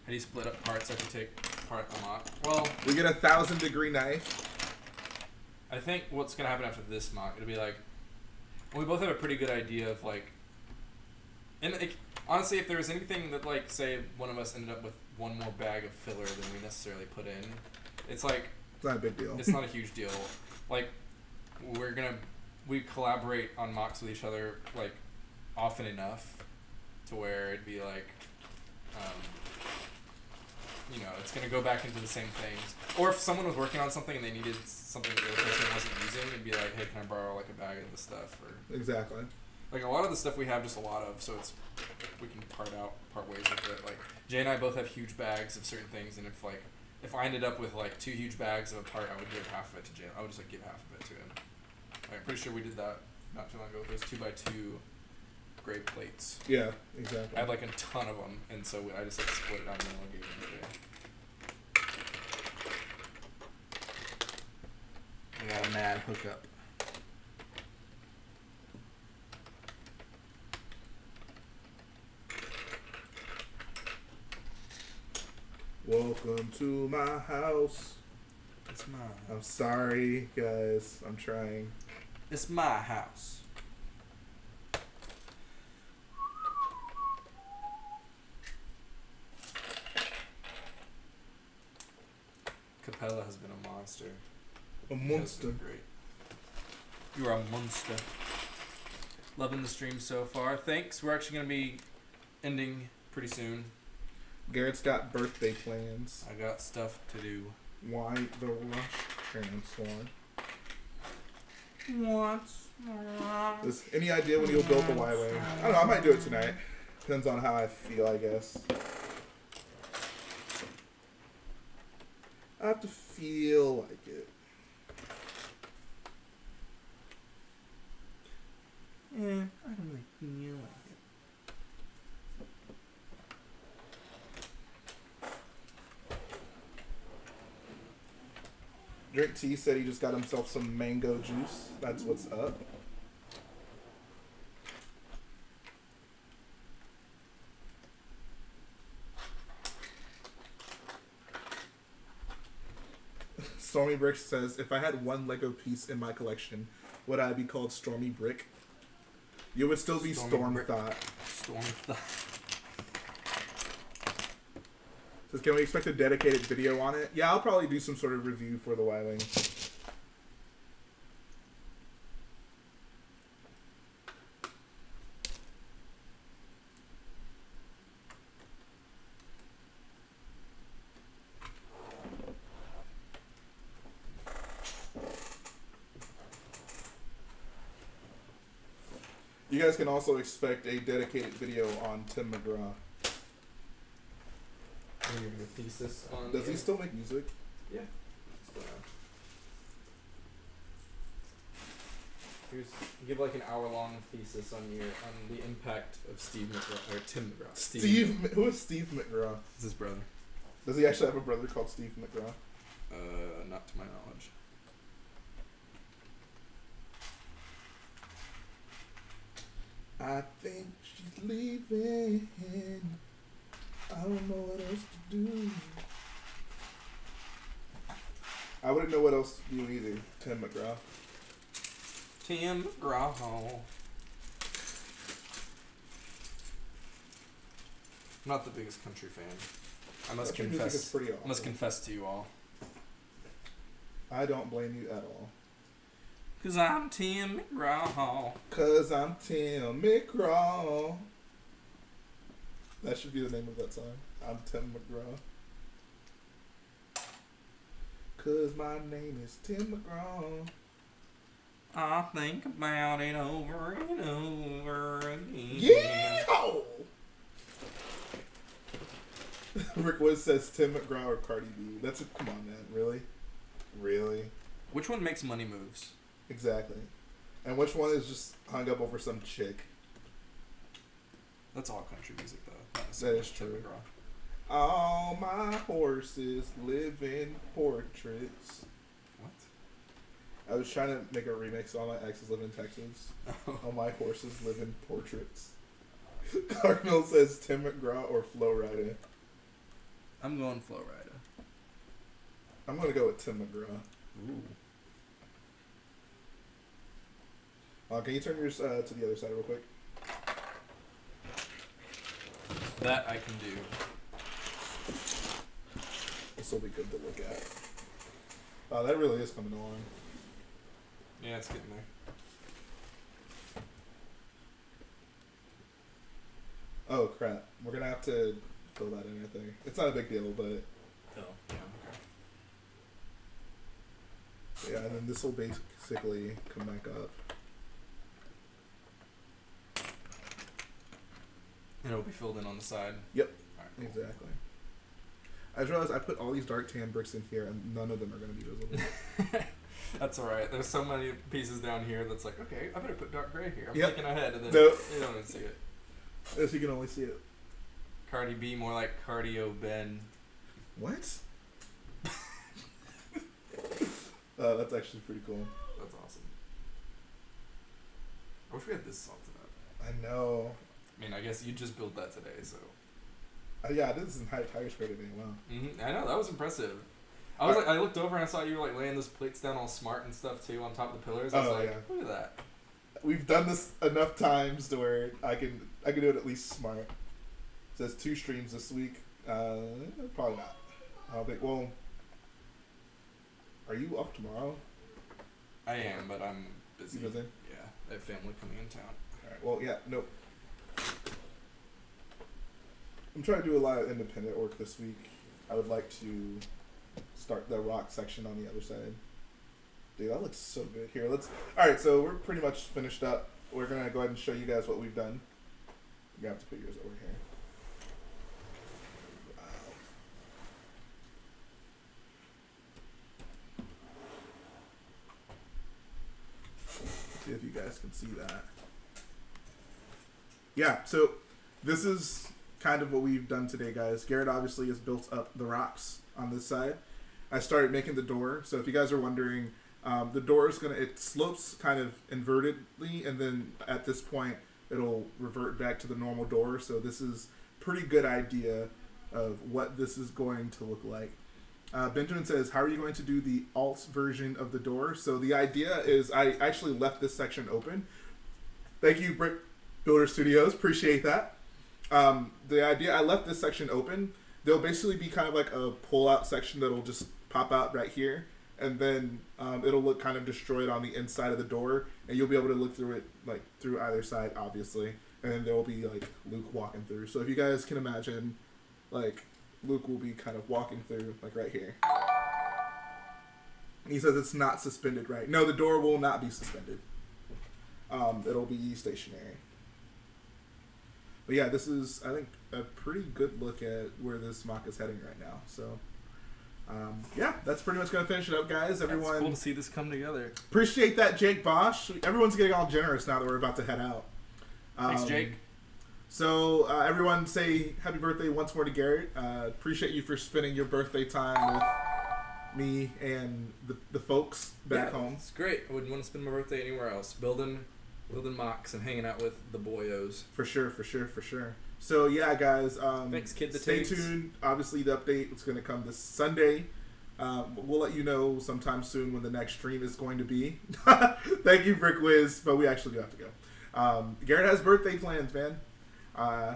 [SPEAKER 2] How do you split up parts after you take apart the MOC? Well,
[SPEAKER 1] we get a thousand degree knife.
[SPEAKER 2] I think what's gonna happen after this MOC, it'll be like, we both have a pretty good idea of like, and like, honestly, if there was anything that like, say, one of us ended up with one more bag of filler than we necessarily put in, it's like
[SPEAKER 1] It's not a big deal.
[SPEAKER 2] it's not a huge deal. Like, we're gonna we collaborate on MOCs with each other like often enough to where it'd be like, um, you know, it's gonna go back into the same things. Or if someone was working on something and they needed something that the other person wasn't using, it'd be like, hey, can I borrow like a bag of this stuff? Or
[SPEAKER 1] exactly.
[SPEAKER 2] like a lot of the stuff we have just a lot of, so it's we can part out part ways with it. Like Jhae and I both have huge bags of certain things, and if like if I ended up with like two huge bags of a part, I would give half of it to Jhae. I would just like give half of it to him. I'm pretty sure we did that not too long ago with those two by two gray plates.
[SPEAKER 1] Yeah, exactly.
[SPEAKER 2] I had like a ton of them, and so I just like split it out and then I gave them to Jhae.
[SPEAKER 7] I got a mad hookup.
[SPEAKER 1] Welcome to my house.
[SPEAKER 2] It's my
[SPEAKER 1] I'm sorry, guys. I'm trying.
[SPEAKER 2] It's my house. Capella has been a monster.
[SPEAKER 1] A monster.
[SPEAKER 2] Great. You are a monster. Loving the stream so far. Thanks. We're actually gonna be ending pretty soon.
[SPEAKER 1] Garrett's got birthday plans.
[SPEAKER 2] I got stuff to do.
[SPEAKER 1] Why the rush transform?
[SPEAKER 2] Once.
[SPEAKER 1] Does any idea when you'll build the Y wing? I don't know. I might do it tonight. Depends on how I feel, I guess. I have to feel like it.
[SPEAKER 2] Yeah, I don't really feel like it.
[SPEAKER 1] Drink T said he just got himself some mango juice. That's what's up. Stormy Brick says, if I had one Lego piece in my collection, would I be called Stormy Brick? You would still be
[SPEAKER 2] Stormy
[SPEAKER 1] Storm Thought.
[SPEAKER 2] Storm Thought.
[SPEAKER 1] Says, can we expect a dedicated video on it? Yeah, I'll probably do some sort of review for the Y-Wing. Guys can also expect a dedicated video on Tim McGraw.
[SPEAKER 2] Are you gonna thesis on?
[SPEAKER 1] Does he still make music?
[SPEAKER 2] Yeah. Here's give like an hour long thesis on your on the impact of Steve McGraw or Tim McGraw.
[SPEAKER 1] Steve. M- Who is Steve McGraw?
[SPEAKER 2] is his brother.
[SPEAKER 1] Does he actually have a brother called Steve McGraw?
[SPEAKER 2] Uh, not to my knowledge.
[SPEAKER 1] I think she's leaving. I don't know what else to do. I wouldn't know what else to do either, Tim McGraw.
[SPEAKER 2] Tim McGraw. I'm not the biggest country fan. I must
[SPEAKER 1] Country
[SPEAKER 2] confess.
[SPEAKER 1] is pretty
[SPEAKER 2] I must confess to you all.
[SPEAKER 1] I don't blame you at all.
[SPEAKER 2] Cause I'm Tim McGraw.
[SPEAKER 1] Cause I'm Tim McGraw. That should be the name of that song. I'm Tim McGraw. Cause my name is Tim McGraw.
[SPEAKER 2] I think about it over and over again.
[SPEAKER 1] Yeah! Rick Woods says Tim McGraw or Cardi B. That's a come on, man. Really, really,
[SPEAKER 2] Which one makes money moves?
[SPEAKER 1] Exactly. And which one is just hung up over some chick?
[SPEAKER 2] That's all country music, though.
[SPEAKER 1] That is true.
[SPEAKER 2] McGraw.
[SPEAKER 1] All my horses live in portraits.
[SPEAKER 2] What?
[SPEAKER 1] I was trying to make a remix. All my exes live in Texas. All my horses live in portraits. Carmel says Tim McGraw or Flo Rida.
[SPEAKER 2] I'm going Flo Rida.
[SPEAKER 1] I'm gonna go with Tim McGraw.
[SPEAKER 2] Ooh.
[SPEAKER 1] Uh, can you turn yours uh, to the other side real quick?
[SPEAKER 2] That I can do.
[SPEAKER 1] This will be good to look at. Oh, that really is coming along.
[SPEAKER 2] Yeah, it's getting there.
[SPEAKER 1] Oh crap! We're gonna have to fill that in. I think it's not a big deal, but
[SPEAKER 2] Oh, yeah, okay.
[SPEAKER 1] yeah. And then this will basically come back up.
[SPEAKER 2] And it'll be filled in on the side.
[SPEAKER 1] Yep.
[SPEAKER 2] Alright, cool.
[SPEAKER 1] Exactly. I just realized I put all these dark tan bricks in here, and none of them are gonna be visible.
[SPEAKER 2] That's alright. There's so many pieces down here that's like, okay, I better put dark gray here. I'm
[SPEAKER 1] Yep.
[SPEAKER 2] thinking ahead, and then
[SPEAKER 1] Nope.
[SPEAKER 2] you don't even see it.
[SPEAKER 1] As you can only see it.
[SPEAKER 2] Cardi B, more like Cardio Ben.
[SPEAKER 1] What? uh, that's actually pretty cool.
[SPEAKER 2] That's awesome. I wish we had this salted up.
[SPEAKER 1] I know.
[SPEAKER 2] I mean, I guess you just built that today, so.
[SPEAKER 1] Uh, yeah, this is in high tire square today. Wow.
[SPEAKER 2] hmm I know that was impressive. I was like, I looked over and I saw you were like laying those plates down all smart and stuff too on top of the pillars. I was
[SPEAKER 1] Oh,
[SPEAKER 2] like,
[SPEAKER 1] yeah.
[SPEAKER 2] look at that.
[SPEAKER 1] We've done this enough times to where I can I can do it at least smart. It says two streams this week. Uh, probably not. I don't think. Well, are you off tomorrow?
[SPEAKER 2] I am, but I'm busy.
[SPEAKER 1] You busy?
[SPEAKER 2] Yeah, I have family coming in town.
[SPEAKER 1] All right. Well, yeah. Nope. I'm trying to do a lot of independent work this week. I would like to start the rock section on the other side. Dude, that looks so good. Here, let's. All right, so we're pretty much finished up. We're gonna go ahead and show you guys what we've done. You have to put yours over here. Wow. See if you guys can see that. Yeah, so this is kind of what we've done today, guys. Garrett obviously has built up the rocks on this side. I started making the door. So if you guys are wondering, um, the door is gonna it slopes kind of invertedly, and then at this point it'll revert back to the normal door. So this is pretty good idea of what this is going to look like. Uh, Benjamin says, "How are you going to do the alt version of the door?" So the idea is, I actually left this section open. Thank you, Brick Builder Studios. Appreciate that. Um, the idea, I left this section open. There'll basically be kind of like a pull-out section that'll just pop out right here, and then um, it'll look kind of destroyed on the inside of the door, and you'll be able to look through it like through either side, obviously. And then there will be like Luke walking through. So if you guys can imagine, like Luke will be kind of walking through like right here. He says it's not suspended right. No, the door will not be suspended. Um, it'll be stationary. But yeah, this is I think a pretty good look at where this MOC is heading right now. So um, yeah, that's pretty much gonna finish it up, guys.
[SPEAKER 2] It's
[SPEAKER 1] Everyone,
[SPEAKER 2] cool to see this come together.
[SPEAKER 1] appreciate that, Jake Bosch. Everyone's getting all generous now that we're about to head out.
[SPEAKER 2] Thanks,
[SPEAKER 1] Um,
[SPEAKER 2] Jake.
[SPEAKER 1] So uh, everyone, say happy birthday once more to Garrett. Uh, appreciate you for spending your birthday time with me and the, the folks back
[SPEAKER 2] Yeah,
[SPEAKER 1] home.
[SPEAKER 2] It's great. I wouldn't want to spend my birthday anywhere else. Building, building MOCs and hanging out with the boyos.
[SPEAKER 1] For sure, for sure, for sure. So yeah, guys. Um,
[SPEAKER 2] Thanks, Kid
[SPEAKER 1] Stay
[SPEAKER 2] Tapes.
[SPEAKER 1] tuned. Obviously, the update is going to come this Sunday. Um, we'll let you know sometime soon when the next stream is going to be. Thank you, Brick Wiz, but we actually do have to go. Um, Garrett has birthday plans, man. Uh,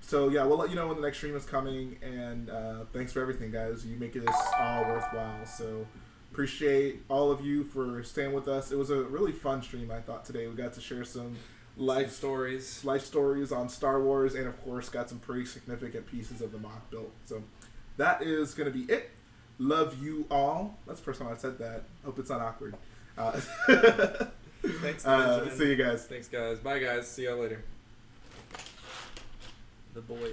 [SPEAKER 1] so yeah, we'll let you know when the next stream is coming. And uh, thanks for everything, guys. You make this all worthwhile. So appreciate all of you for staying with us. It was a really fun stream. I thought today we got to share some life
[SPEAKER 2] Life stories.
[SPEAKER 1] life stories on Star Wars, and of course, got some pretty significant pieces of the MOC built. So that is going to be it. Love you all. That's the first time I said that. Hope it's not awkward. Uh,
[SPEAKER 2] Thanks,
[SPEAKER 1] uh, see you guys.
[SPEAKER 2] Thanks, guys. Bye, guys. See y'all later. The boy.